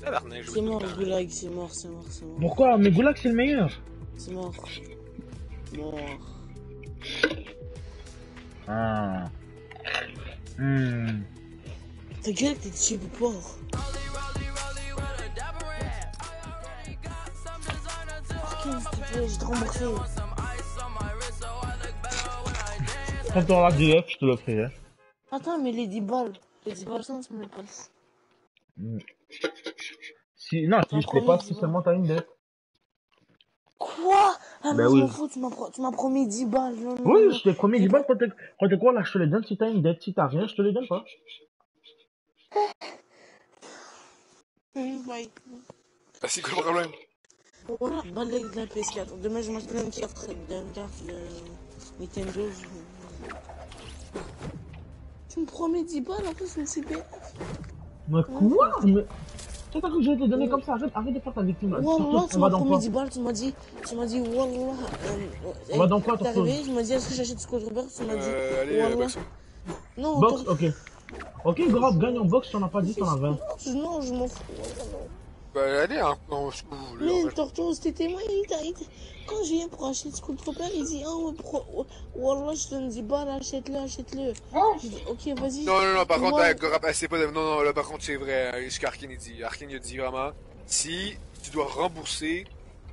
Je C'est mort, le goulag, c'est mort, c'est mort, c'est mort. Pourquoi Mais goulag c'est le meilleur C'est mort. Mort. Ah. Hmm. Ta gueule, t'es cheap ou te plaît, je te remboursé. Quand t'auras du F, je te l'offrirai. Attends, mais les 10 balles. Les 10 balles, ça, tu me. Hmm. Si, non, je te passe, si seulement t'as une dette. Quoi? Ah, Ben mais je oui. m'en fous, tu m'as pro- tu m'as promis 10 balles. Non, non, Oui, je t'ai promis 10 balles quand t'es quand t'es quoi là, je te les donne si t'as une dette. Si t'as rien, je te les donne pas. Hum, bye. Ah, c'est quoi le problème? Voilà, balle de la PS4. Demain, je m'achète une carte, une carte de Nintendo. je- Tu me promets 10 balles, en plus, une CPF. Mais quoi? Mais. T'as cru que je vais te donner comme ça Arrête, arrête de faire ta victime. Wallah, tu m'as promis quoi? 10 balles, tu m'as dit, tu m'as dit, Wallah. euh, On va dans quoi, T'es Tortoise? arrivé, je m'as dit, est-ce que j'achète Robert Tu m'as dit, Euh, allez, euh, Wallah. boxe. Non, Box, ok. Ok, grave, gagne en box, t'en as pas dit, t'en as 20. non, je m'en fous. Bah, allez, hein. Non, je vous voulez. Mais en fait. T'es témoin, il t'a- il t'a- Quand je viens pour acheter Scott Robert, il dit, oh, pro- Wallah, je te donne 10 balles, achète-le, achète-le. Je dis, ok, vas-y. Non, non, non, par contre, Ouais. euh, c'est pas. Non, non, là, par contre, c'est vrai. euh, Ce qu'Arkin il dit. Arkin il a dit vraiment si tu dois rembourser,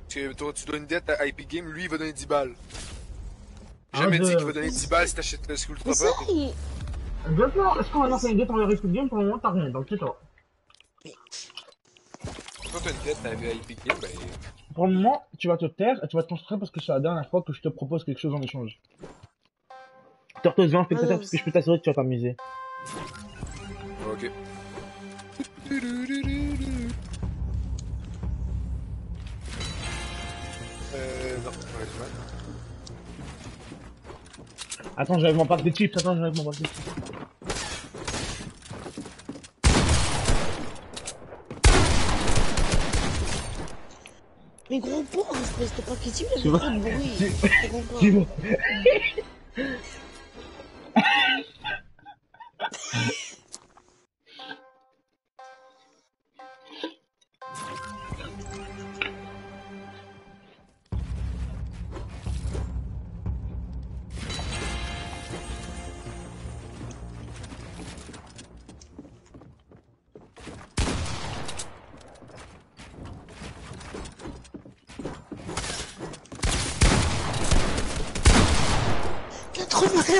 tu, toi, tu dois une dette à Epic Game, lui, il va donner 10 balles. Jamais Arrête dit qu'il va donner 10 balles si t'achètes le ça, Trooper. il... Maintenant, est-ce qu'on va lancer une dette envers Epic Game Pour le moment, t'as rien, donc c'est toi. T'as à ben. Pour le moment, tu vas te taire et tu vas te concentrer parce que c'est la dernière fois que je te propose quelque chose en échange. Tortoise, viens, fais Ah, ça parce que je peux t'assurer que tu vas t'amuser. Ok. Euh, non. Attends, j'arrive mon pack de chips, attends, j'arrive mon pack de chips. Mais gros porc, espèce de paquet Tu trop de bruit. Tu- pas.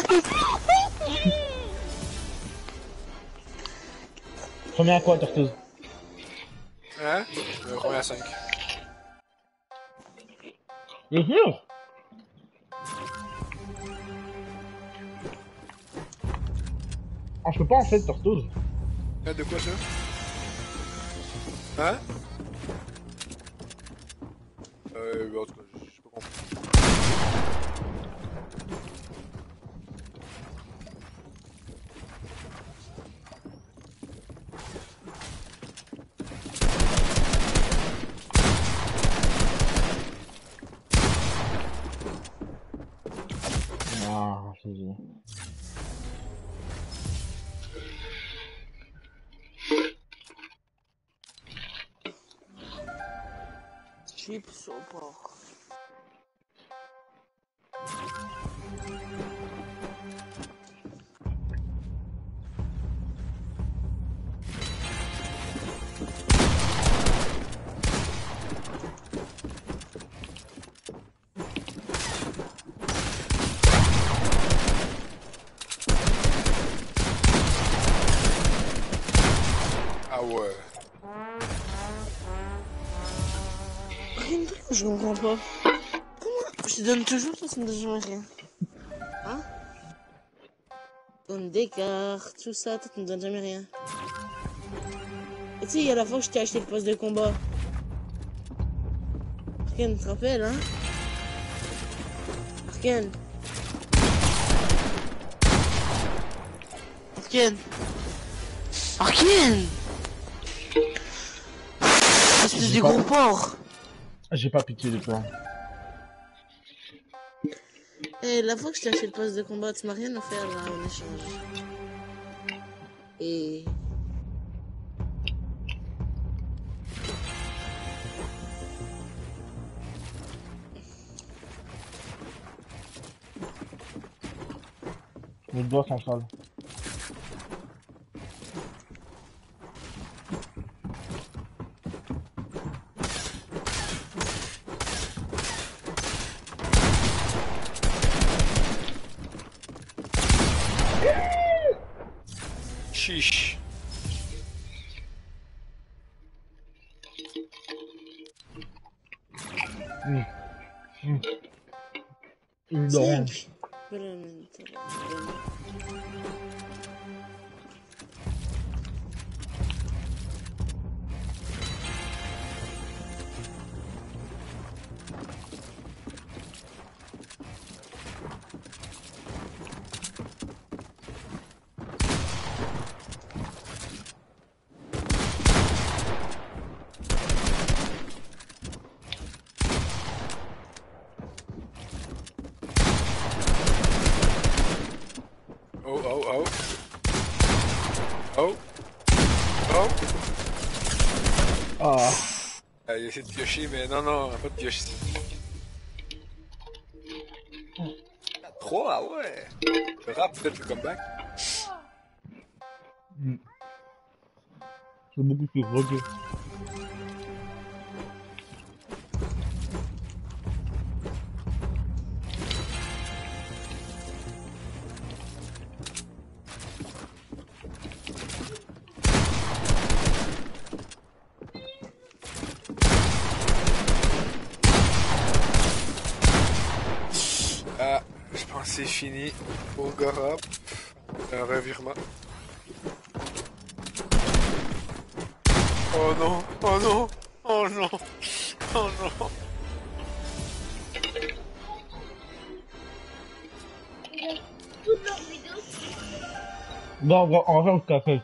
mal. Première quoi, Tortoise Hein Euh, combien à 5 Bien sûr Ah, je peux pas en fait, Tortoise. Euh, De quoi ça Hein Euh, en tout cas, извини. Чипс. Je comprends pas. Comment Je te donne toujours, toi, ça me donne jamais rien. Hein Donne des cartes, tout ça, toi, tu me donnes jamais rien. Et tu sais, il y a la fois que je t'ai acheté le poste de combat. Arken, tu te rappelles, hein Arken. Arken. Arken Espèce de gros porc J'ai pas pitié de toi. Eh, la fois que je t'ai acheté le poste de combat, tu m'as rien offert là en échange. Et. Mes doigts sont sales. Essaie de piocher, mais non, non, pas de pioche ici. 3, ah ouais. Le rap, peut-être le comeback. Hmm. C'est beaucoup plus rugueux. Pour Gorop. Un revirement. Oh non, oh non, oh non, oh non. Non, on va, on va le café.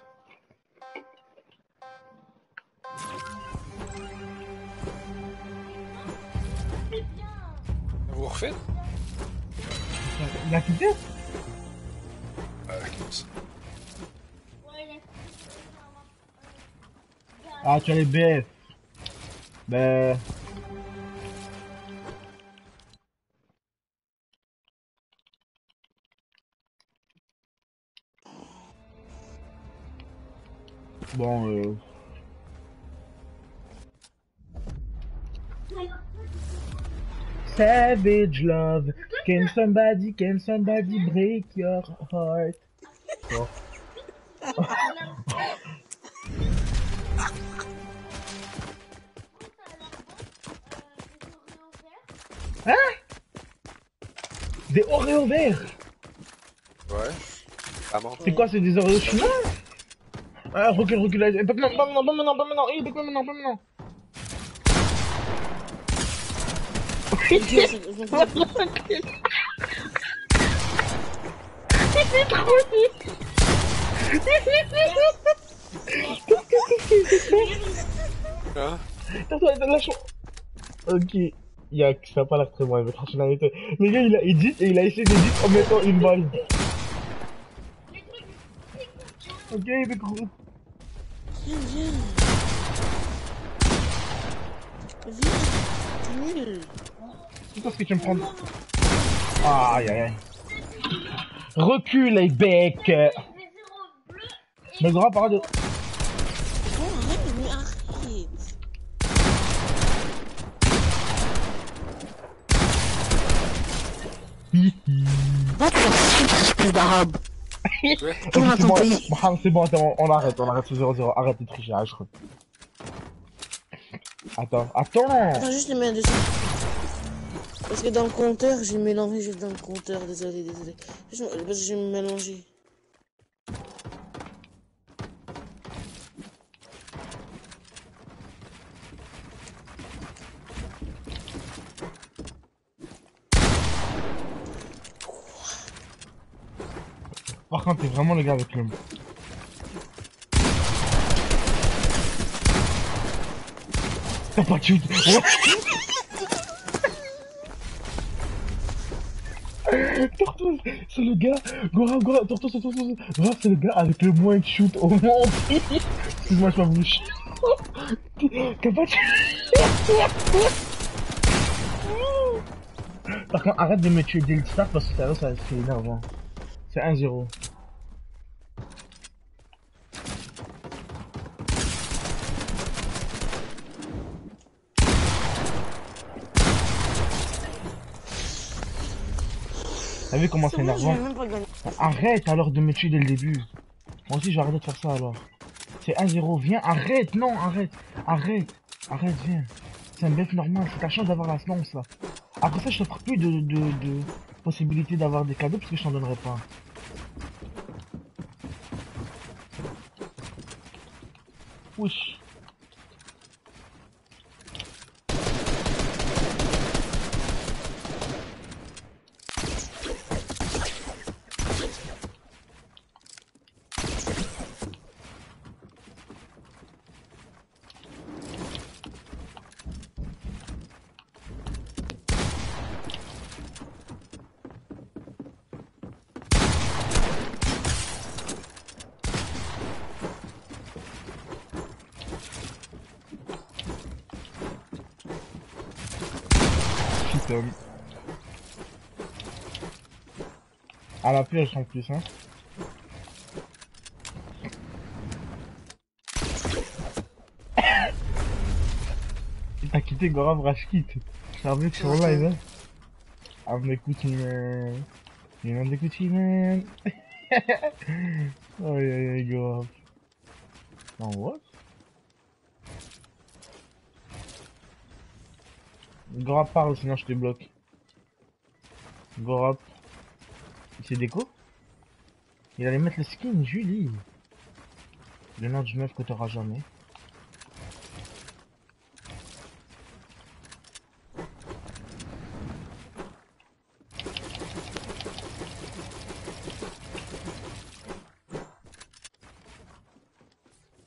Tu as les BF. Ben... Bon, euh... Savage love, can somebody, can somebody break your heart? Oh. Des Oreos verts Ouais. Ah. C'est quoi, c'est des Oreos chinois Ah, recule, recule, allez, pas maintenant, pas maintenant, pas maintenant, pas maintenant, eh, pas maintenant, pas maintenant. C'est trop vite Hein? Attends, attends, lâche Ok, Yak, ça a pas l'air très bon, il va trancher la vérité. Le gars, il a edit et il a essayé d'edit en mettant une balle. Ok, il est. Viens. nul. C'est parce que tu me prends. Aïe aïe aïe. Recule les becs. Mais grand parle de. Espèce d'arabe. À C'est ton bon, pays. Mohamed, c'est bon, attends, on arrête, on arrête ce 0-0. Arrête de tricher, arrête, je crois. Attends, attends Attends, juste les mains dessus. Parce que dans le compteur, j'ai mélangé dans le compteur. Désolé, désolé. Juste- Parce que j'ai mélangé. Par contre, t'es vraiment le gars avec le. T'as pas shoot. Tortoise, c'est le gars. Gora, Gora, Tortoise, Tortoise, c'est le gars avec le moins de shoot au monde. Excuse-moi, je m'abouche. T'as pas de. Par contre, arrête de me tuer dès le start parce que sérieux, c'est énervant. C'est 1-0. T'as vu comment c'est énervant gagné. Arrête alors de me tuer dès le début. Moi aussi, je vais arrêter de faire ça alors. C'est 1-0, viens, arrête, non, arrête, arrête, arrête, viens. C'est un bête normal, c'est ta chance d'avoir la lance là. Après ça, je t'offre plus de, de, de possibilité d'avoir des cadeaux parce que je t'en donnerai pas. Wesh. Putain. La pioche en plus, hein. T'as quitté Gorav Rashkit. J'avais que sur live, hein. I'm the cookie man. Know the cookie man. oh yeah, yeah, Gorav. Non, what? Gorap parle sinon je te bloque. Gorap. C'est déco Il allait mettre le skin Julie. Le nom du meuf que t'auras jamais.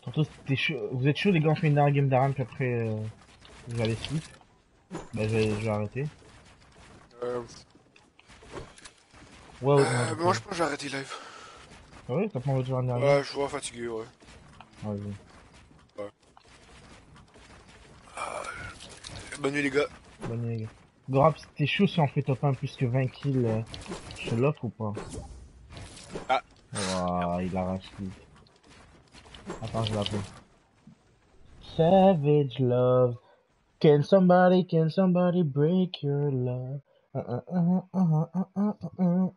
Tantôt c'était chaud. Vous êtes chaud les gars, on fait une game d'Aram puis après euh, vous allez. Bah je vais, je vais arrêter. Euh, Ouais, ouais, euh, ouais, moi, je pense que j'ai arrêté live. Ah ouais, t'as pas envie de faire une dernière Ouais, je suis vraiment fatigué, ouais. Vas-y. Bonne nuit, les gars. Bonne nuit, les gars. Gorap, t'es chaud si on fait top 1 plus que 20 kills, euh, je l'offre ou pas? Ah. Ouah, il arrache tout. Attends, je l'appelle. Savage love. Can somebody, can somebody break your love? Uh, uh, uh,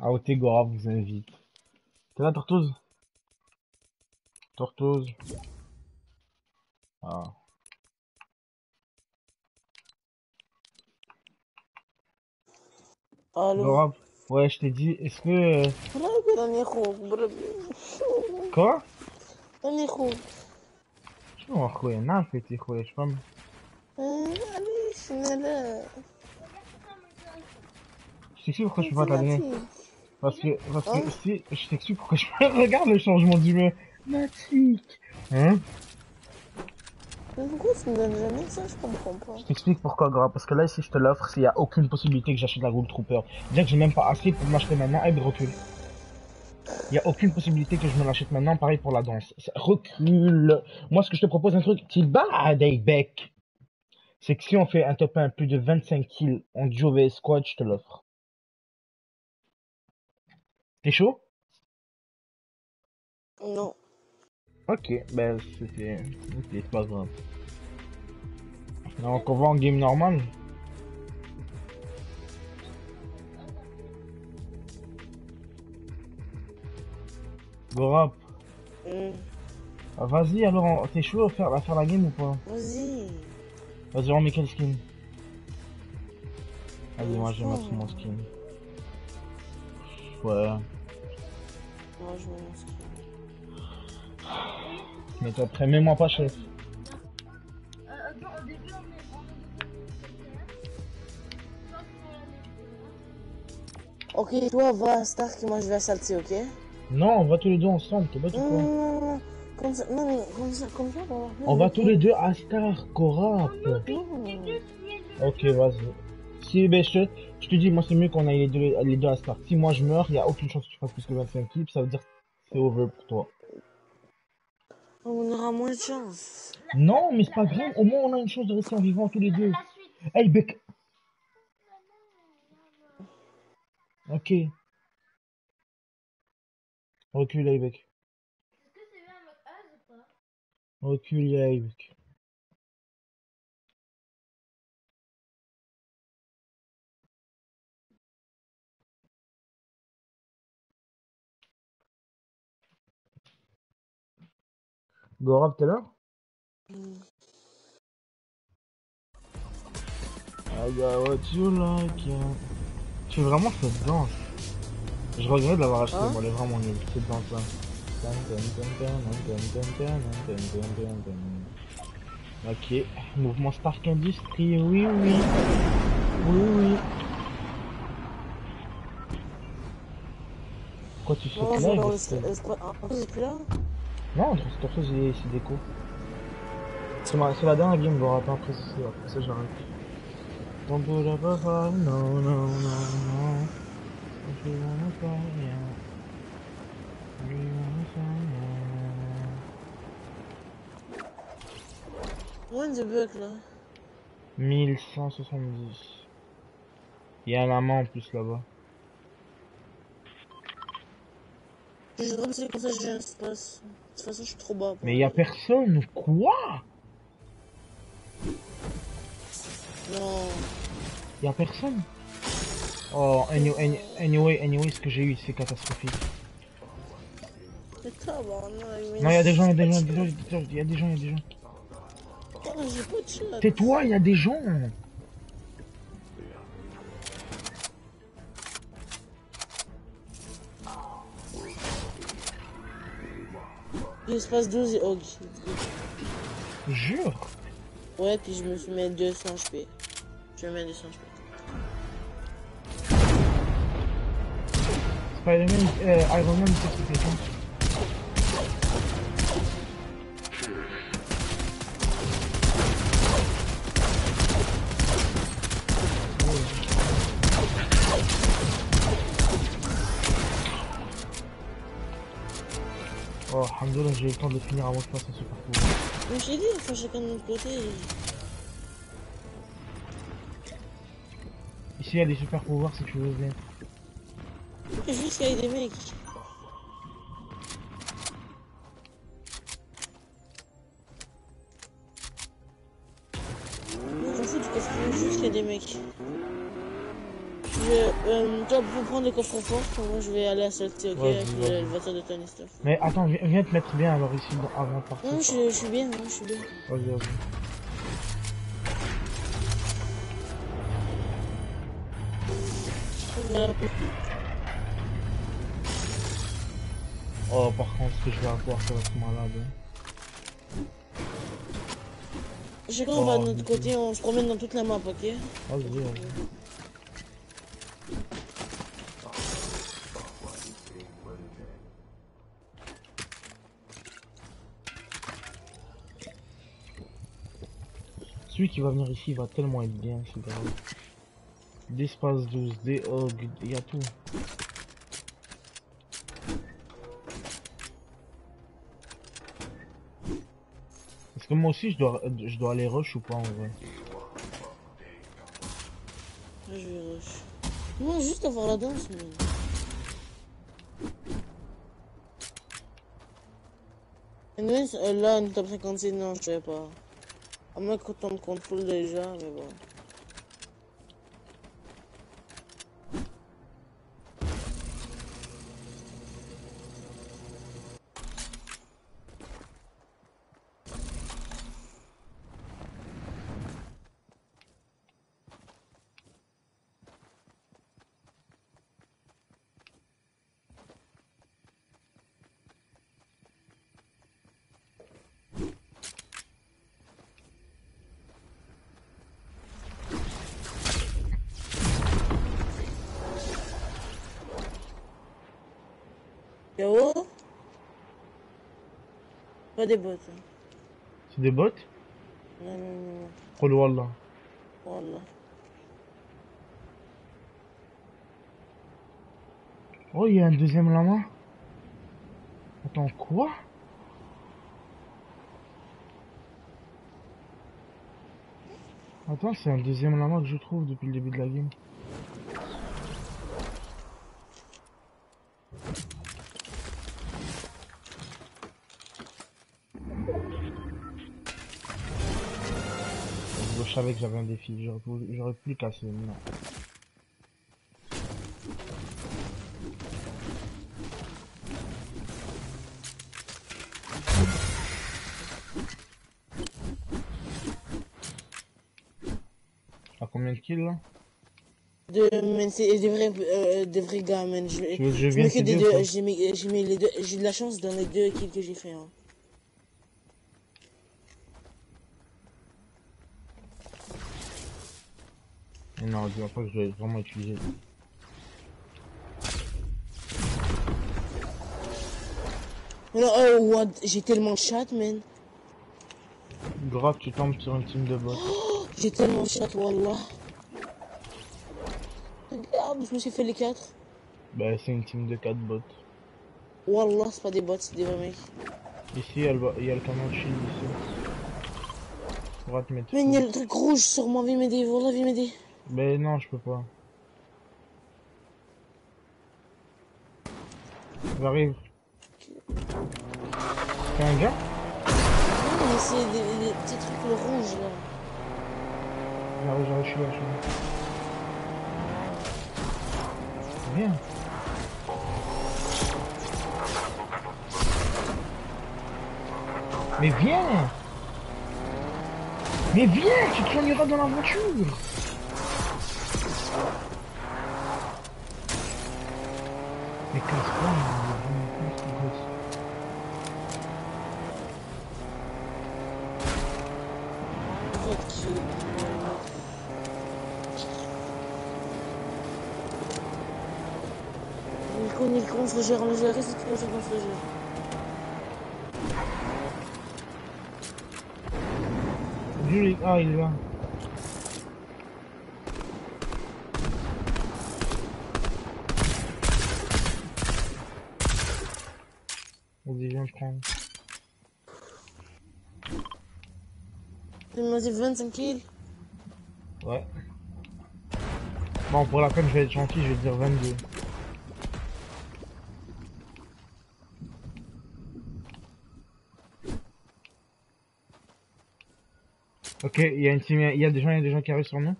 uh, uh, uh, uh, uh. AOT Gorap vous invite. T'es là, Tortoise Tortoise. Ah. Allô Gorap, ouais, je t'ai dit, est-ce que... euh, برافو راني خوك بربي Quoi راني خوك شنو اخويا نعرف انتي اخويا شفهم آه، علاش انا لا Je t'explique pourquoi je peux pas t'allumer. parce que, parce que Hein si, je t'explique pourquoi je regarde le changement d'humeur. Matique. Hein? Mais pourquoi tu me donnes jamais ça Je comprends pas. Je t'explique pourquoi, gras. Parce que là, si je te l'offre, s'il y a aucune possibilité que j'achète la Ghoul Trooper. Déjà que j'ai même pas assez pour m'acheter maintenant. Ben, recule. Il y a aucune possibilité que je me l'achète maintenant. Pareil pour la danse. Recule. Moi, ce que je te propose, un truc. Tu bats des becs. C'est que si on fait un top 1 plus de 25 kills en duo vs squad, je te l'offre. T'es chaud? Non. Ok, ben c'est pas grave. Donc on va en game normal. Gorap, Hmm. ah, vas-y alors, on- t'es chaud à faire, à faire la game ou pas? Vas-y. Vas-y, on met quel skin? Vas-y, moi mettre mon skin. Ouais, Moi, je skin. mais toi après, mets-moi pas chef. Ok, toi, va à Stark et moi, je vais à Salty, ok? Non, on va tous les deux ensemble, t'es ou Non, quoi non, non, non. Comme ça, non, mais comme ça, comme ça, on va On va tous les deux à Star, Gorap. Non. Ok, vas-y. Si, ben, je te, je te dis, moi, c'est mieux qu'on aille les deux, les deux à start. Si moi je meurs, il y a aucune chance que tu fasses plus que 25 kills, ça veut dire que c'est over pour toi. On aura moins de chance. Non, mais c'est pas grave, au moins on a une chance de rester en vivant tous les deux. Hey, Beck. Ok. Recule, hey, Beck. Recule, hey, Gorov tout à l'heure I got what you like. Tu fais vraiment cette danse. Je regrette de l'avoir acheté, moi, elle est vraiment nulle, cette danse là. Ok, mouvement Stark Industry, oui, oui. Oui, oui. Pourquoi tu sautes là non, je trouve que c'est c'est déco. C'est la dernière game, je pas après ça, après ça j'arrête. T'en pourras pas non, non, non, non. Je vais pas rien. Je vais pas rien. Moins de bugs là? 1170. Il y a la main en plus là-bas. Je vais comme ça, que j'ai un espace. De toute façon, je suis trop bas. Mais il y a personne, quoi? Non. Il y a personne? Oh, anyway, anyway, anyway, ce que j'ai eu, c'est catastrophique. Mais. Non, il y a des gens, il y a des gens, il y a des gens, il y a des gens. Tais-toi, il y a des gens L'espace 12 et Og. Jure Ouais, puis je me suis mis 200 HP. Je me mets 200 HP. Spider-Man, euh, Iron Man, que c'est. Alhamdoulilah, j'ai eu le temps de le finir avant que je fasse un super pouvoir. Mais j'ai dit, enfin, chacun de notre côté. Ici, il y a des super pouvoirs si tu veux bien. Juste qu'il y ait des mecs. Toi, pour prendre les coffres forts, moi je vais aller à Salty, ok, Vas-y, avec le, le voiture de Tony Stark. Mais attends, viens, viens te mettre bien alors ici avant de partir. Non, je, je suis bien, non, je suis bien. Vas-y, vas-y. Oh, par contre, ce que je vais avoir, ça va être malade. hein. Chacun on va de Oh, notre côté, on se promène dans toute la map, ok? Vas-y, vas-y. Qui va venir ici va tellement être bien, c'est grave. D'espace 12, des hogs, il y a tout. Est-ce que moi aussi je dois, je dois aller rush ou pas en vrai? Je vais rush. Non, juste avoir la danse, mais. Anyways, euh, là, top 56, non, je savais pas. À moins que ton contrôle déjà, mais bon. Yo Pas des bots. hein. C'est des bots Non, non, non, wallah. non. Wallah. Oh, il y a un deuxième lama Attends, quoi? Attends, c'est un deuxième lama que je trouve depuis le début de la game. Je savais que j'avais un défi, j'aurais pu- cassé, mais non. À combien de kills là? De, mais c'est des vrais, euh, des vrais gars, man. Je, je je vienne mets que des deux, pas j'ai mis, j'ai mis les deux, j'ai de la chance dans les deux kills que j'ai fait, hein. Non, dis-moi pas que je vais vraiment utiliser. Non, oh, what, j'ai tellement chat, man. Grave, tu tombes sur une team de bots. Oh, j'ai tellement chat, wallah. Regarde, je me suis fait les quatre. Bah, c'est une team de 4 bots. Wallah, c'est pas des bots, c'est des vrais mecs. Ici, il y a le, il y a le canon de shield ici. On va te mettre. Mais il y a le truc rouge sur moi, viens m'aider, wallah, viens m'aider. Mais non, je peux pas. J'arrive. C'est un gars Non, mais c'est des, des petits trucs le rouge, là. J'arrive, j'arrive, je suis là, je suis là. Viens. Mais viens Mais viens, tu te soigneras dans l'aventure Mais casse-toi, mais vraiment, ce gosse. Il le le trop le contre-gère. Julie, ah, il est là. Vas-y, viens prendre. Il m'a dit 25 kills. Ouais. Bon, pour la peine, je vais être gentil, je vais te dire 22. Ok, il y a une il y a des gens, il y a des gens qui arrivent sur nous.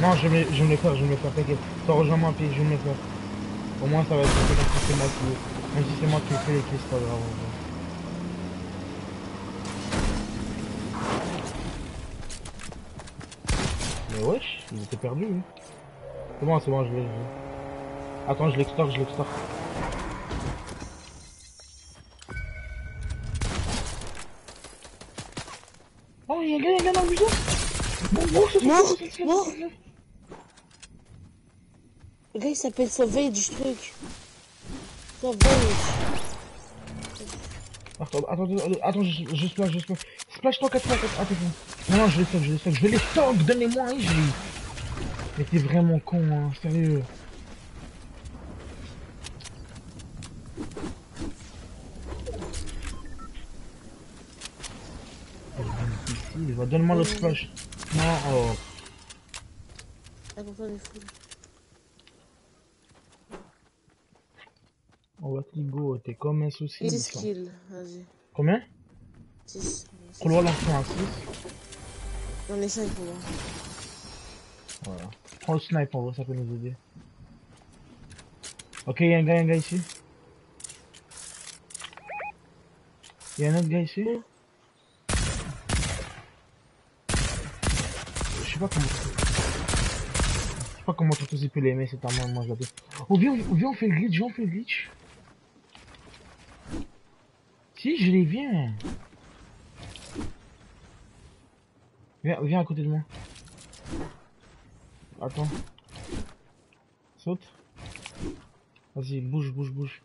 Non, je vais, me- je vais me les faire, je vais me les faire, t'inquiète. Toi, rejoins-moi un je vais me les faire. Au moins, ça va être comme si c'est moi qui... Même si c'est moi qui fais les kills, c'est pas grave. Mais wesh, il était perdu, lui. C'est bon, c'est bon, je l'ai. Attends, je l'extorque, je l'extorque. Mort, c'est- c'est- mort. c'est- Le gars, il s'appelle Savage, truc. Savage. Attends, attends, attends, attends, je, je splash, je splash. Splash toi 4 fois, 4 Attends, non, je les stock, je les stock. Je vais les stock, donnez-moi un G. Mais t'es vraiment con, hein, sérieux. Donne-moi le splash. Non, oh. Ah, pour toi, les fous. On va go, t'es comme un souci. 10 kills, vas-y. Combien? 6. Pour le l'enfant à 6. J'en ai 5 pour moi. Voilà. Prends le snipe en vrai, ça peut nous aider. Ok, y'a un gars, y'a un gars ici. Y'a un autre gars ici? Je sais pas comment. Sais pas comment tu peux l'aimer, c'est un moi, moi je l'appelle. Oh, viens, on- viens, on fait le glitch, viens, on fait le glitch. Si, je les viens. Viens, viens à côté de moi. Attends. Saute. Vas-y, bouge, bouge, bouge.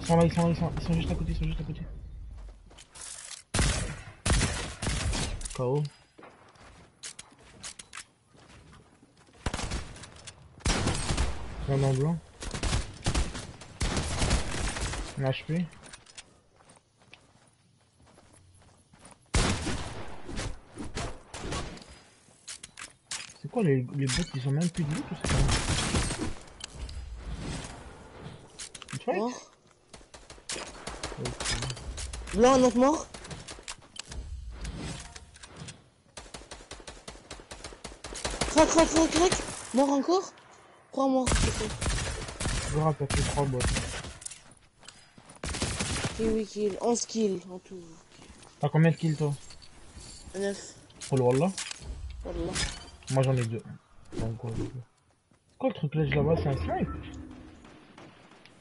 Ils sont là, ils sont là, ils sont, ils sont juste à côté, ils sont juste à côté. KO. Un en blanc. Un HP. C'est quoi les, les bots ils ont même plus de loot ou c'est quoi Une fight Mort? Ok. Blanc, un autre mort? Crac, crac, crac, crac. Mort encore. 3 morts, s'il te plaît. Je rappelle fait 3 bots. Et 8 kills. 11 kills en tout. T'as combien de kills toi 9. Pour le Wallah Wallah. Moi j'en ai deux. Donc, ouais, deux. Quoi le truc là là-bas c'est un snipe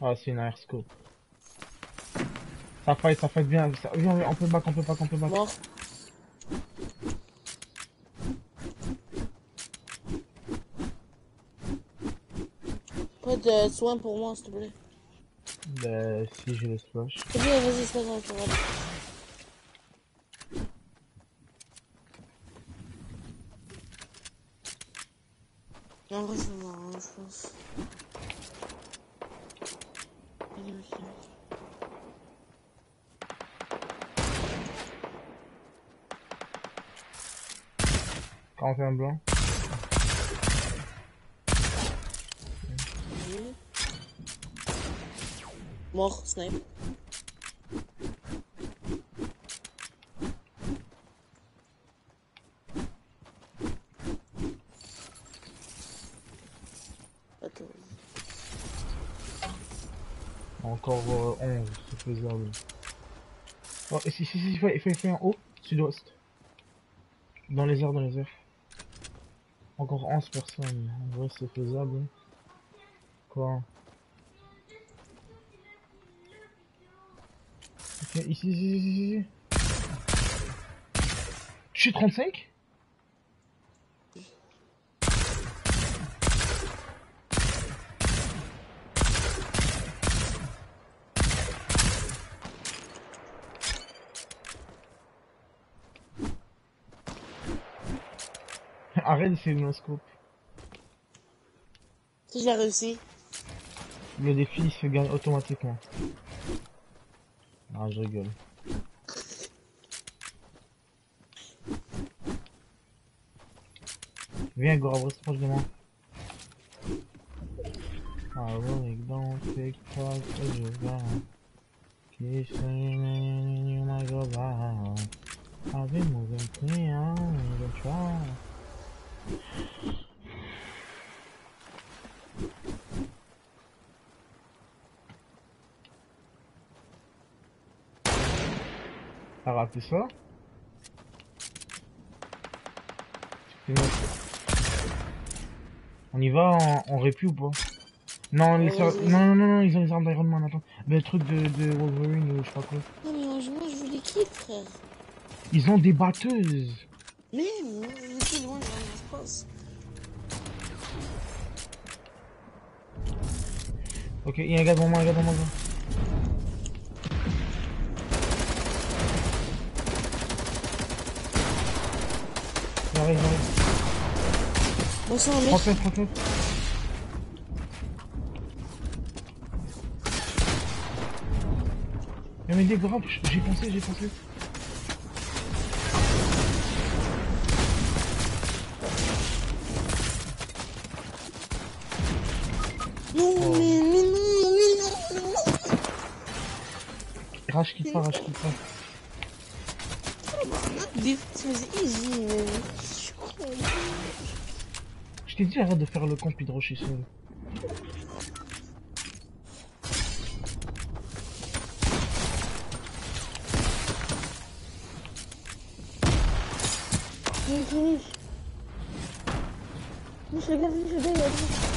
Ah c'est une airscope. Ça fight, ça fight bien. Ça... Viens, on peut back, on peut back, on peut back. Mort. De soin pour moi, s'il te plaît. Bah si j'ai le. C'est bien, vas-y, c'est pas grave, grave. En vrai, c'est marrant, je pense. Allez, mec. Quand on fait un blanc. Vas-y. Mort, snipe. Encore euh, 11, c'est faisable. Oh, et si, si, si, il faut, il faut, il faut en haut, sud-ouest. Dans les airs, dans les airs. Encore 11 personnes. En vrai, c'est faisable. Quoi? Ici, ici, ici, ici, ici. Je suis 35 Arrête de me scope. Si j'ai réussi. Le défi il se gagne automatiquement. Ah, je rigole. Viens, Gora, reste proche de moi. Ah, ouais, dans TikTok, et je vais. Qui se you might go back. I've been moving clean, the try. Raté ça. On y va en, en répu ou pas? Non, les non, non, non, non, ils ont les armes d'Iron Man, attends. Mais le truc de, de Wolverine ou je sais pas quoi. Non, mais je les frère. Ils ont des batteuses Mais, je pense. Ok, il y a un gars devant moi, un gars devant moi. J'arrive, j'arrive. Bon sang, mec. Français, français. Il y avait des grappes, j'ai pensé, j'ai pensé. Non, mais, mais non, mais non, non. Rage qui part, rage qui part. C'est easy, t'ai dit arrête de faire le camp de rusher seul il a dit.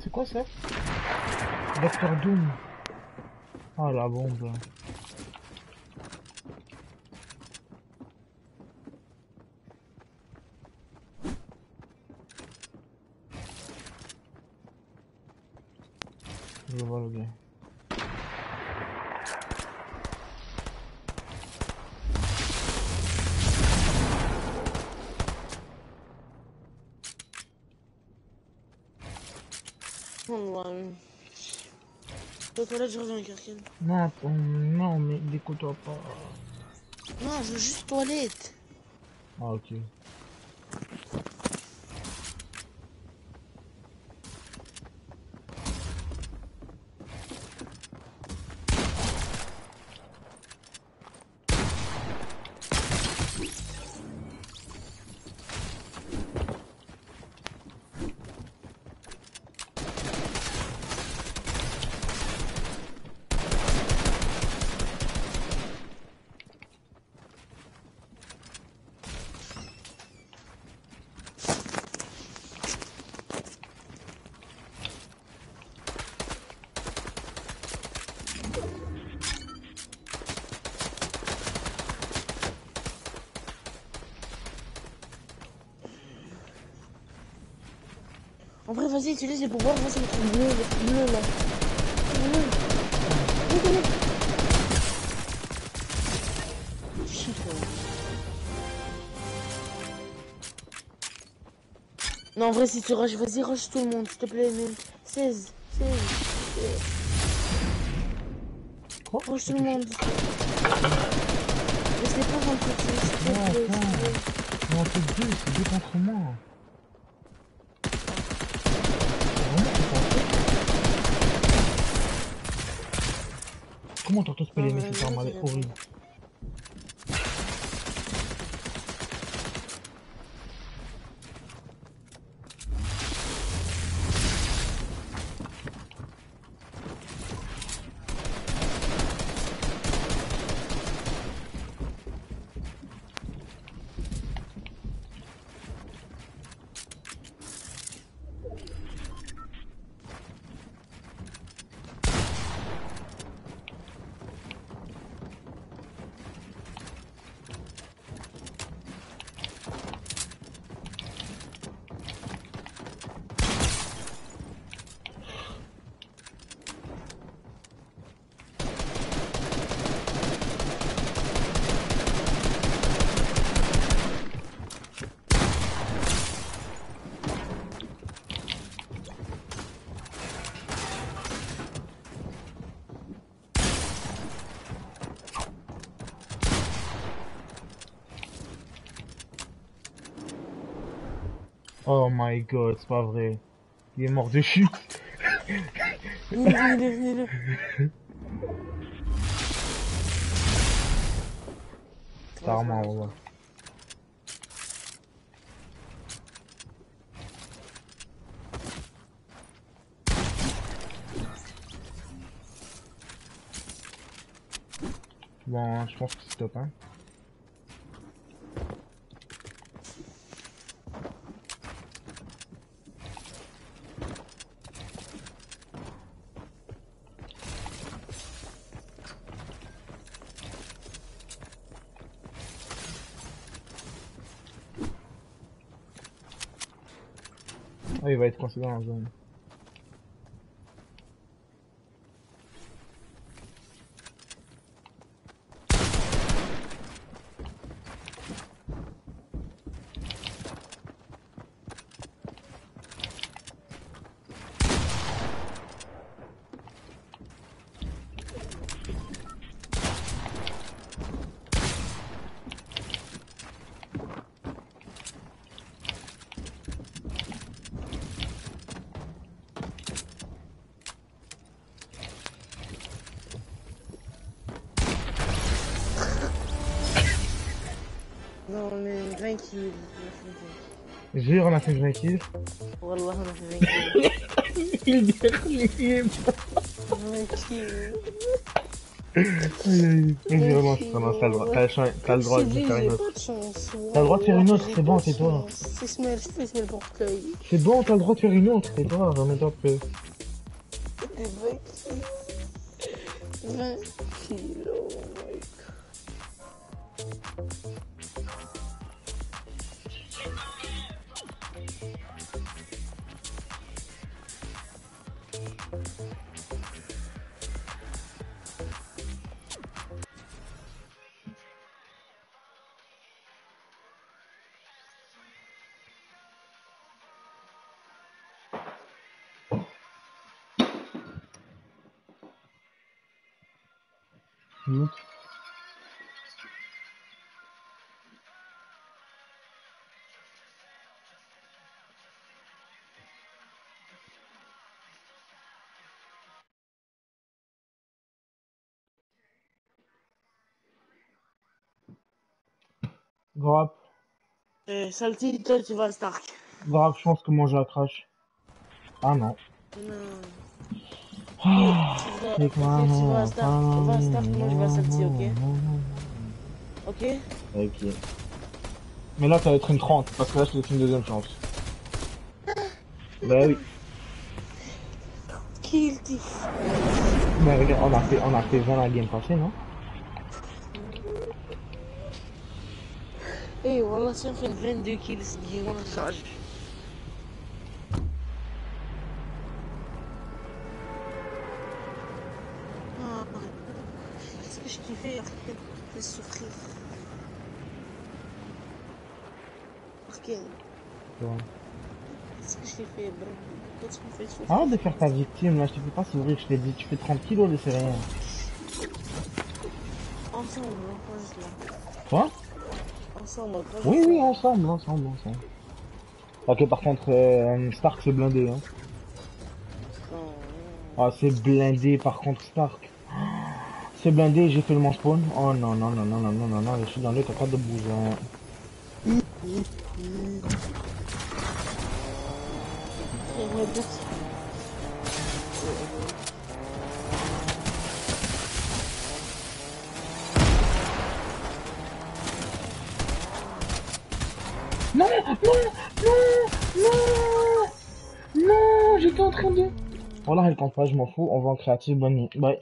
C'est quoi ça? Docteur Doom. Ah la bombe. Toilettes, je reviens, Kirkin. Non, attends, non, mais découte-toi pas. Non, je veux juste toilette. Ah ok. En vrai, vas-y, utilise les pouvoirs. Moi, c'est le truc bleu, le truc bleu là. Bleu. Non, en vrai, si tu rushes, vas-y, rush tout le monde, s'il te plaît, même. 16, 16. Quoi Rush tout le monde. Laisse-les pas rentrer, s'il te Non, plaît, te attends. plaît. Non, c'est deux, c'est deux contre moi. Vraiment, tu penses Comment Tortos peut l'aimer cette arme Elle est horrible. My god, c'est pas vrai. Il est mort de chute. Venez-le, venez-le, venez-le. Apparemment, ouais. Bon, je pense que c'est top, hein. être considéré zone. كيلو جير انا في جنيكيل والله انا في جنيكيل Vas-y, relance, relance, t'as le droit, t'as le droit de faire une autre. T'as le droit de faire une autre, c'est bon, c'est toi. C'est bon, t'as le droit de faire une autre, c'est toi, remets-toi un peu. Grave, Eh, Salty, toi, tu vas à Stark. grave, je pense que moi j'ai crash. Ah non. Non. Ah, Tu vas- c'est ok, tu vas à Stark. Tu vas à Stark, moi je vais à Salty, ok Ok Ok. Mais là, ça va être une 30, parce que là, je te laisse une deuxième chance. Bah oui. Kill Tiff. Bah regarde, on a fait, on a fait 20 la game passée, non? اي والله سنفين 22 كيلو سنجي وانا صعب Qu'est-ce que je fais après de souffrir. Qu'est-ce que je t'ai fait, bro? Qu'est-ce qu'on fait souffrir? Arrête de faire ta victime, là, je te fais pas souffrir, je t'ai dit, tu fais 30 kilos de céréales. Enfin, on me repose là. Quoi? Ensemble, pas Oui, oui, ensemble, ensemble, ensemble. Ok, par contre, euh, Stark, c'est blindé, hein. Ah, c'est blindé, par contre, Stark. C'est blindé, j'ai fait le spawn. Oh non, non, non, non, non, non, non, non, je suis dans le, pas de bousin. Et Non, non, non, non, non, j'étais en train de... Voilà, elle compte pas, je m'en fous, on va en créative, bonne nuit. Bye.